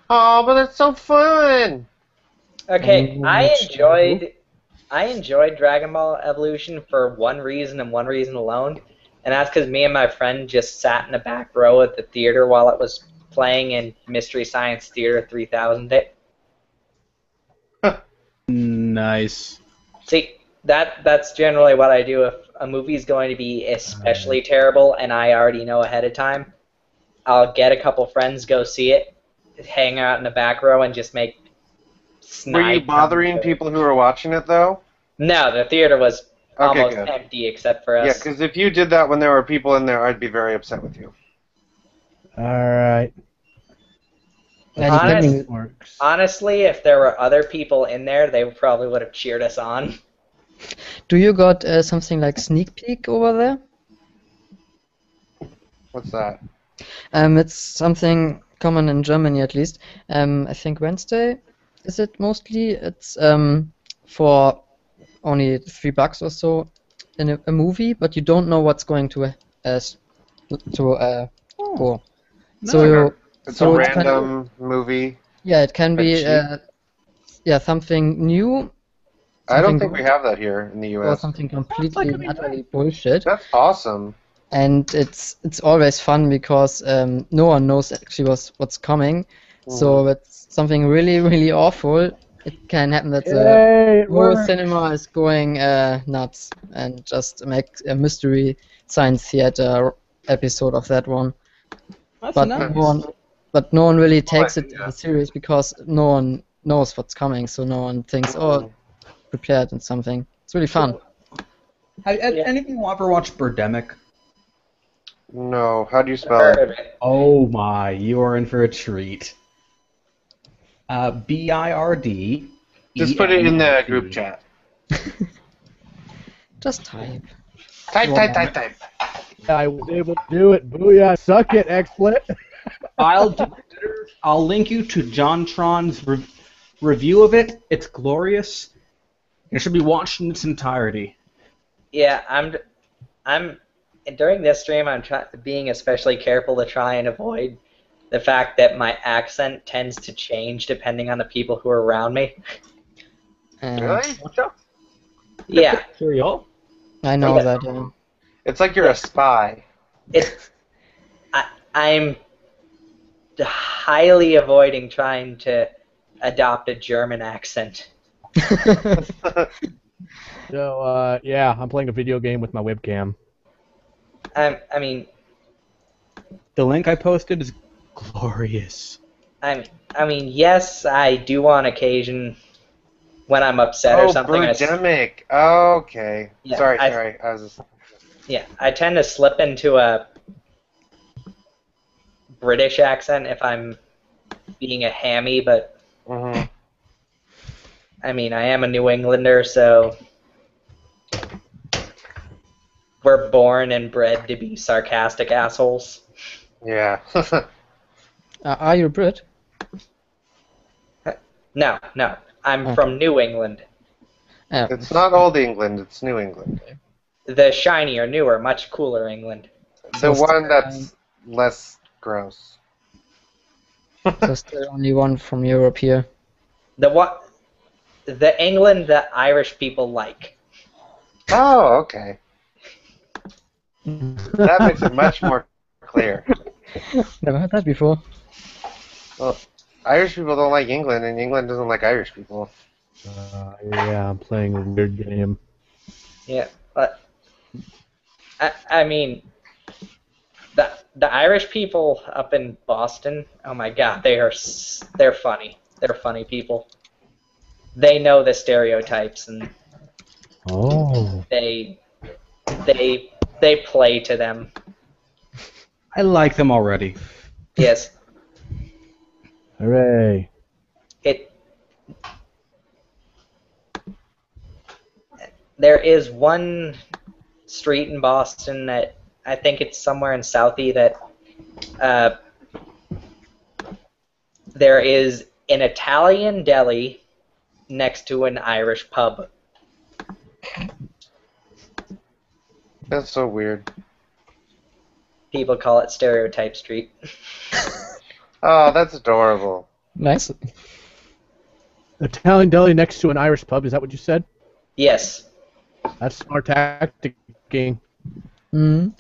Oh, but it's so fun. Okay, Mm, I that's enjoyed I enjoyed Dragon Ball Evolution for one reason and one reason alone, and that's because me and my friend just sat in the back row at the theater while it was playing in Mystery Science Theater 3000. It. Nice. See, that that's generally what I do if a movie's going to be especially terrible and I already know ahead of time. I'll get a couple friends, go see it, hang out in the back row, and just make. Were you bothering people who were watching it though? No, the theater was Okay, almost good. empty except for us. Yeah, because if you did that when there were people in there, I'd be very upset with you. All right. Honest- works. honestly, if there were other people in there, they probably would have cheered us on. Do you got uh, something like sneak peek over there? What's that? Um, it's something common in Germany at least. Um, I think Wednesday is it mostly. It's um for only three bucks or so in a, a movie, but you don't know what's going to uh, to uh go. So you, It's so a it's kind of- random movie. yeah, it can be uh, yeah something new. I don't think we have that here in the Or U.S. something completely and utterly bullshit. That's awesome. And it's it's always fun because um, no one knows actually what's what's coming. So if it's something really really awful. It can happen that the whole cinema is going uh, nuts and just make a mystery science theater episode of that one. That's but nice. no one, but no one really takes it idea. uh, serious because no one knows what's coming. So no one thinks, oh, prepared and something. It's really fun. Have, have anything ever watched Birdemic? No, how do you spell it? Oh my, you are in for a treat. Uh, B I R D. Just put it in the group chat. Just type. Type, type, type, type. I was able to do it. Booyah! Suck it, XSplit. I'll I'll link you to JonTron's re- review of it. It's glorious. It should be watched in its entirety. Yeah, I'm. I'm during this stream. I'm try, being especially careful to try and avoid the fact that my accent tends to change depending on the people who are around me. And Really? Yeah, Cheerio. I know Yeah. that. Um, It's like you're a spy. it. I, I'm highly avoiding trying to adopt a German accent. So uh, yeah, I'm playing a video game with my webcam. I, I mean, The link I posted is glorious. I, I mean, yes, I do on occasion when I'm upset oh, or something. I s- Birdemic. Okay. Yeah, sorry, I- sorry. I was just... Yeah, I tend to slip into a British accent if I'm being a hammy, but Mhm. I mean, I am a New Englander, so we're born and bred to be sarcastic assholes. Yeah. uh, are you a Brit? No, no, I'm Oh. from New England. Yeah. it's not old England, it's New England. The shinier, newer, much cooler England. The So one still, that's less gross. Just the only one from Europe here. The what? The England that Irish people like. Oh, okay. That makes it much more clear. Never heard that before. Well, Irish people don't like England, and England doesn't like Irish people. Uh, yeah, I'm playing a weird game. Yeah, but I, I mean, the the Irish people up in Boston. Oh my God, they are they're funny. They're funny people. They know the stereotypes and Oh. they they they play to them. I like them already. Yes, Hooray. it. There is one street in Boston that I think it's somewhere in Southie that uh, there is an Italian deli next to an Irish pub. That's so weird. People call it Stereotype Street. Oh, that's adorable. Nice. Italian deli next to an Irish pub. Is that what you said? Yes. That's smart tacticking. Mm.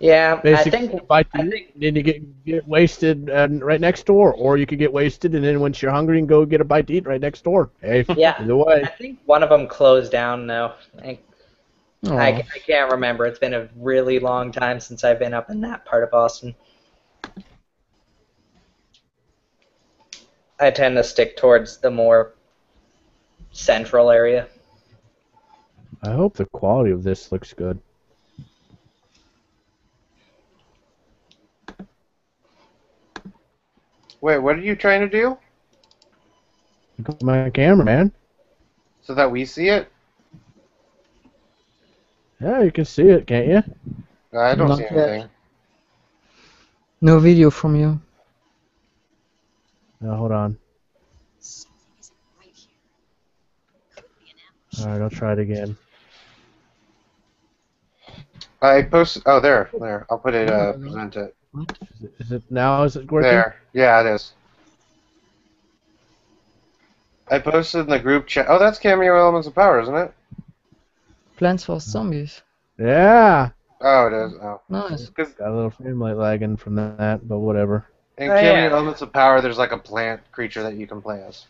Yeah, Basically, I think bite to eat, then you get get wasted and right next door, or you could get wasted and then once you're hungry, and go get a bite to eat right next door. Hey, Yeah. either way. I think one of them closed down though. I, Aw. I, I can't remember. It's been a really long time since I've been up in that part of Boston. I tend to stick towards the more central area. I hope the quality of this looks good. Wait, what are you trying to do? Look at My camera, man. So that we see it? Yeah, you can see it, can't you? I don't Not see yet. anything. No video from you. No, hold on. All right, I'll try it again. I posted. Oh, there, there. I'll put it. Uh, present it. Is it, is it now? Is it working? There. Yeah, it is. I posted in the group chat. Oh, that's Kameo Elements of Power, isn't it? Plants vs Zombies. Yeah. Oh, it is. Oh. Nice. Got a little frame rate lagging from that, but whatever. In Oh, Kameo yeah. Elements of Power, there's like a plant creature that you can play as.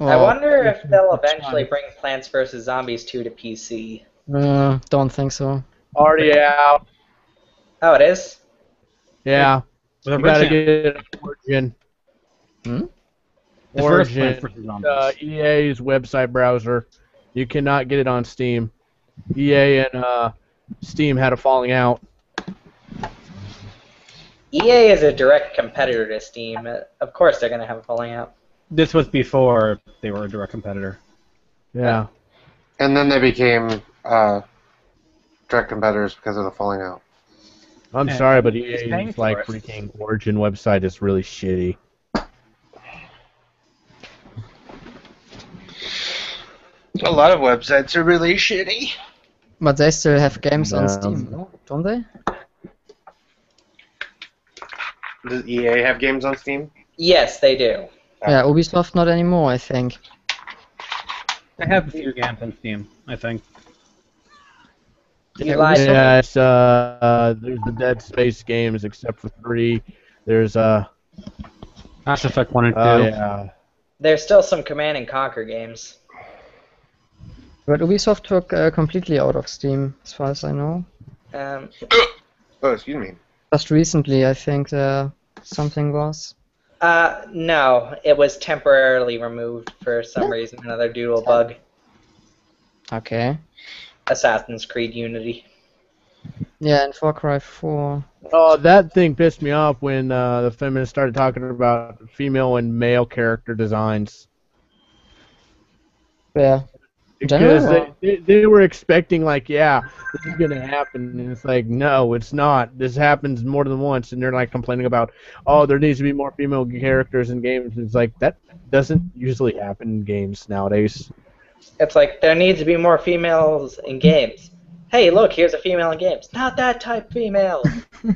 I wonder if they'll eventually bring Plants vs Zombies 2 to PC. Uh, don't think so. Already out. Oh, it is. Yeah. With a You gotta get it on Origin. Hmm? The Origin. Plants vs. Zombies. Uh, EA's website browser. You cannot get it on Steam. EA and uh, Steam had a falling out. EA is a direct competitor to Steam. Uh, Of course, they're going to have a falling out. This was before they were a direct competitor. Yeah. And then they became uh, direct competitors because of the falling out. I'm And sorry, but EA's like it? freaking Origin website is really shitty. A lot of websites are really shitty. But they still have games on Yeah. Steam, no? Don't they? Does EA have games on Steam? Yes, they do. Yeah, Ubisoft not anymore, I think. They have a few games on Steam, I think. You lied. Yeah, it's, uh, uh, there's the Dead Space games except for three. There's uh, Mass Effect 1 and 2. oh yeah, There's still some Command and Conquer games. But Ubisoft took uh, completely out of Steam, as far as I know. Um, Oh, excuse me. Just recently, I think uh, something was. uh, no, it was temporarily removed for some reason. Another doodle bug. Okay. Assassin's Creed Unity. Yeah, and Far Cry 4. Oh, that thing pissed me off when uh, the feminists started talking about female and male character designs. Yeah. Because they, they, they were expecting, like, yeah, this is going to happen. And it's like, no, it's not. This happens more than once. And they're like complaining about, oh, there needs to be more female characters in games. It's like, that doesn't usually happen in games nowadays. It's like there needs to be more females in games. Hey, look, here's a female in games. Not that type female.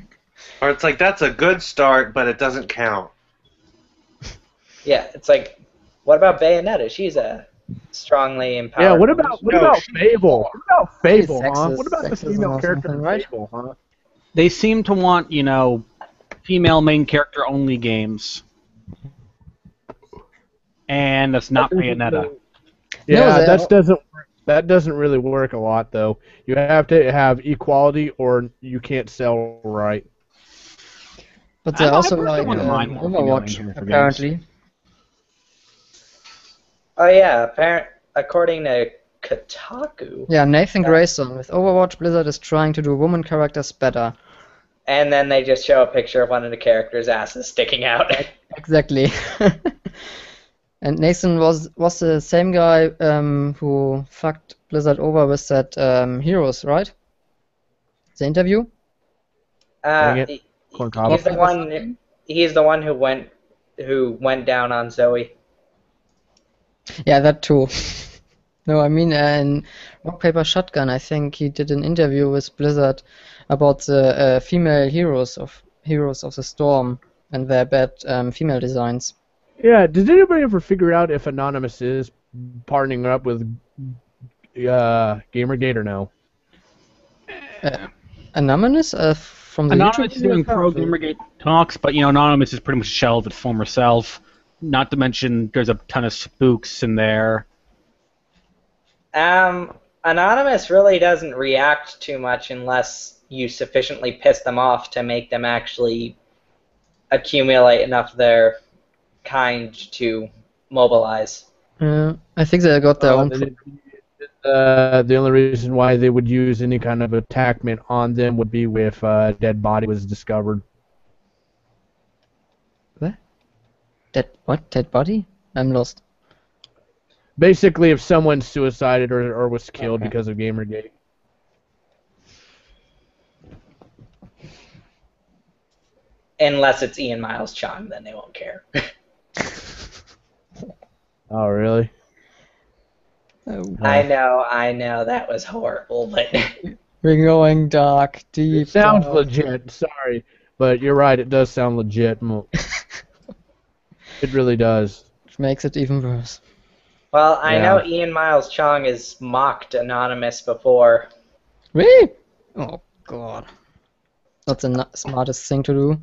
Or it's like that's a good start, but it doesn't count. yeah, it's like, what about Bayonetta? She's a strongly empowered. Yeah, what about what No, about Fable? What about Fable, Sexist- huh? What about the female or character in something, right? Fable, huh? They seem to want, you know, female main character only games. And that's not Bayonetta. Yeah, they that al- doesn't work. that doesn't really work a lot though. You have to have equality, or you can't sell right. But they're also like uh, mind more female main Overwatch, character apparently. Oh yeah, apparent according to Kotaku. Yeah, Nathan Yeah. Grayson. With Overwatch, Blizzard is trying to do woman characters better. And then they just show a picture of one of the characters' asses sticking out. Exactly. and Nathan was was the same guy um, who fucked Blizzard over with that um, Heroes, right? The interview. Uh, he- he's the one. He's the one who went who went down on Zoe. Yeah, that too. no, I mean, uh, in Rock Paper Shotgun, I think he did an interview with Blizzard about the uh, female heroes of Heroes of the Storm and their bad um, female designs. Yeah, did anybody ever figure out if Anonymous is partnering up with uh, Gamergate or no? Uh, Anonymous uh, from the Anonymous YouTube is doing video pro? Gamergate talks, but you know Anonymous is pretty much shelved its former self. Not to mention there's a ton of spooks in there. Um, Anonymous really doesn't react too much unless you sufficiently piss them off to make them actually accumulate enough of their kind to mobilize. Uh, I think they got their Uh, own. they pro- uh, the only reason why they would use any kind of attackment on them would be if uh, a dead body was discovered. Dead what? Dead body? I'm lost. Basically, if someone suicided or, or was killed okay. because of Gamergate. Unless it's Ian Miles Cheong, then they won't care. oh, really? Oh, I know, I know, that was horrible, but. We're going dark, deep. It sounds dark. legit, sorry. But you're right, it does sound legit. Mo- it really does. Which makes it even worse. well, I Yeah. know Ian Miles Cheong has mocked Anonymous before. Really? Oh god. That's the n- smartest thing to do.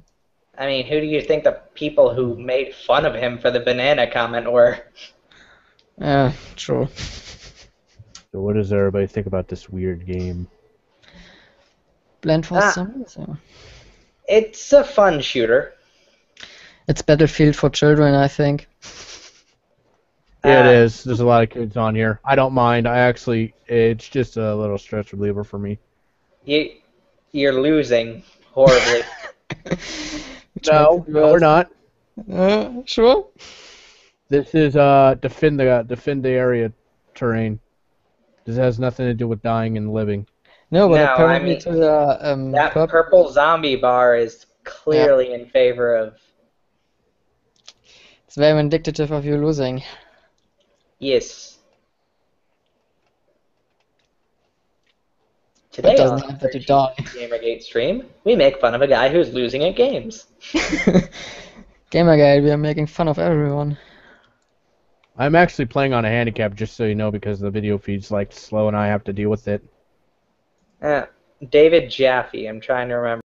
I mean, who do you think the people who made fun of him for the banana comment were? Yeah, true. So, what does everybody think about this weird game? Blend for Ah. some reason. It's a fun shooter. It's Battlefield for children, I think. Yeah, Uh, it is. There's a lot of kids on here. I don't mind. I actually, it's just a little stress reliever for me. You, you're losing horribly. No, no, we're not. Uh, sure. This is uh defend the defend the area terrain. This has nothing to do with dying and living. No, but No, I mean, to the um, that purple- purple zombie bar is clearly in favor of it's very indicative of you losing. yes. Today on have that you die. Gamergate stream, we make fun of a guy who's losing at games. Gamergate, we are making fun of everyone. I'm actually playing on a handicap, just so you know, because the video feed's like slow and I have to deal with it. Uh, David Jaffe, I'm trying to remember.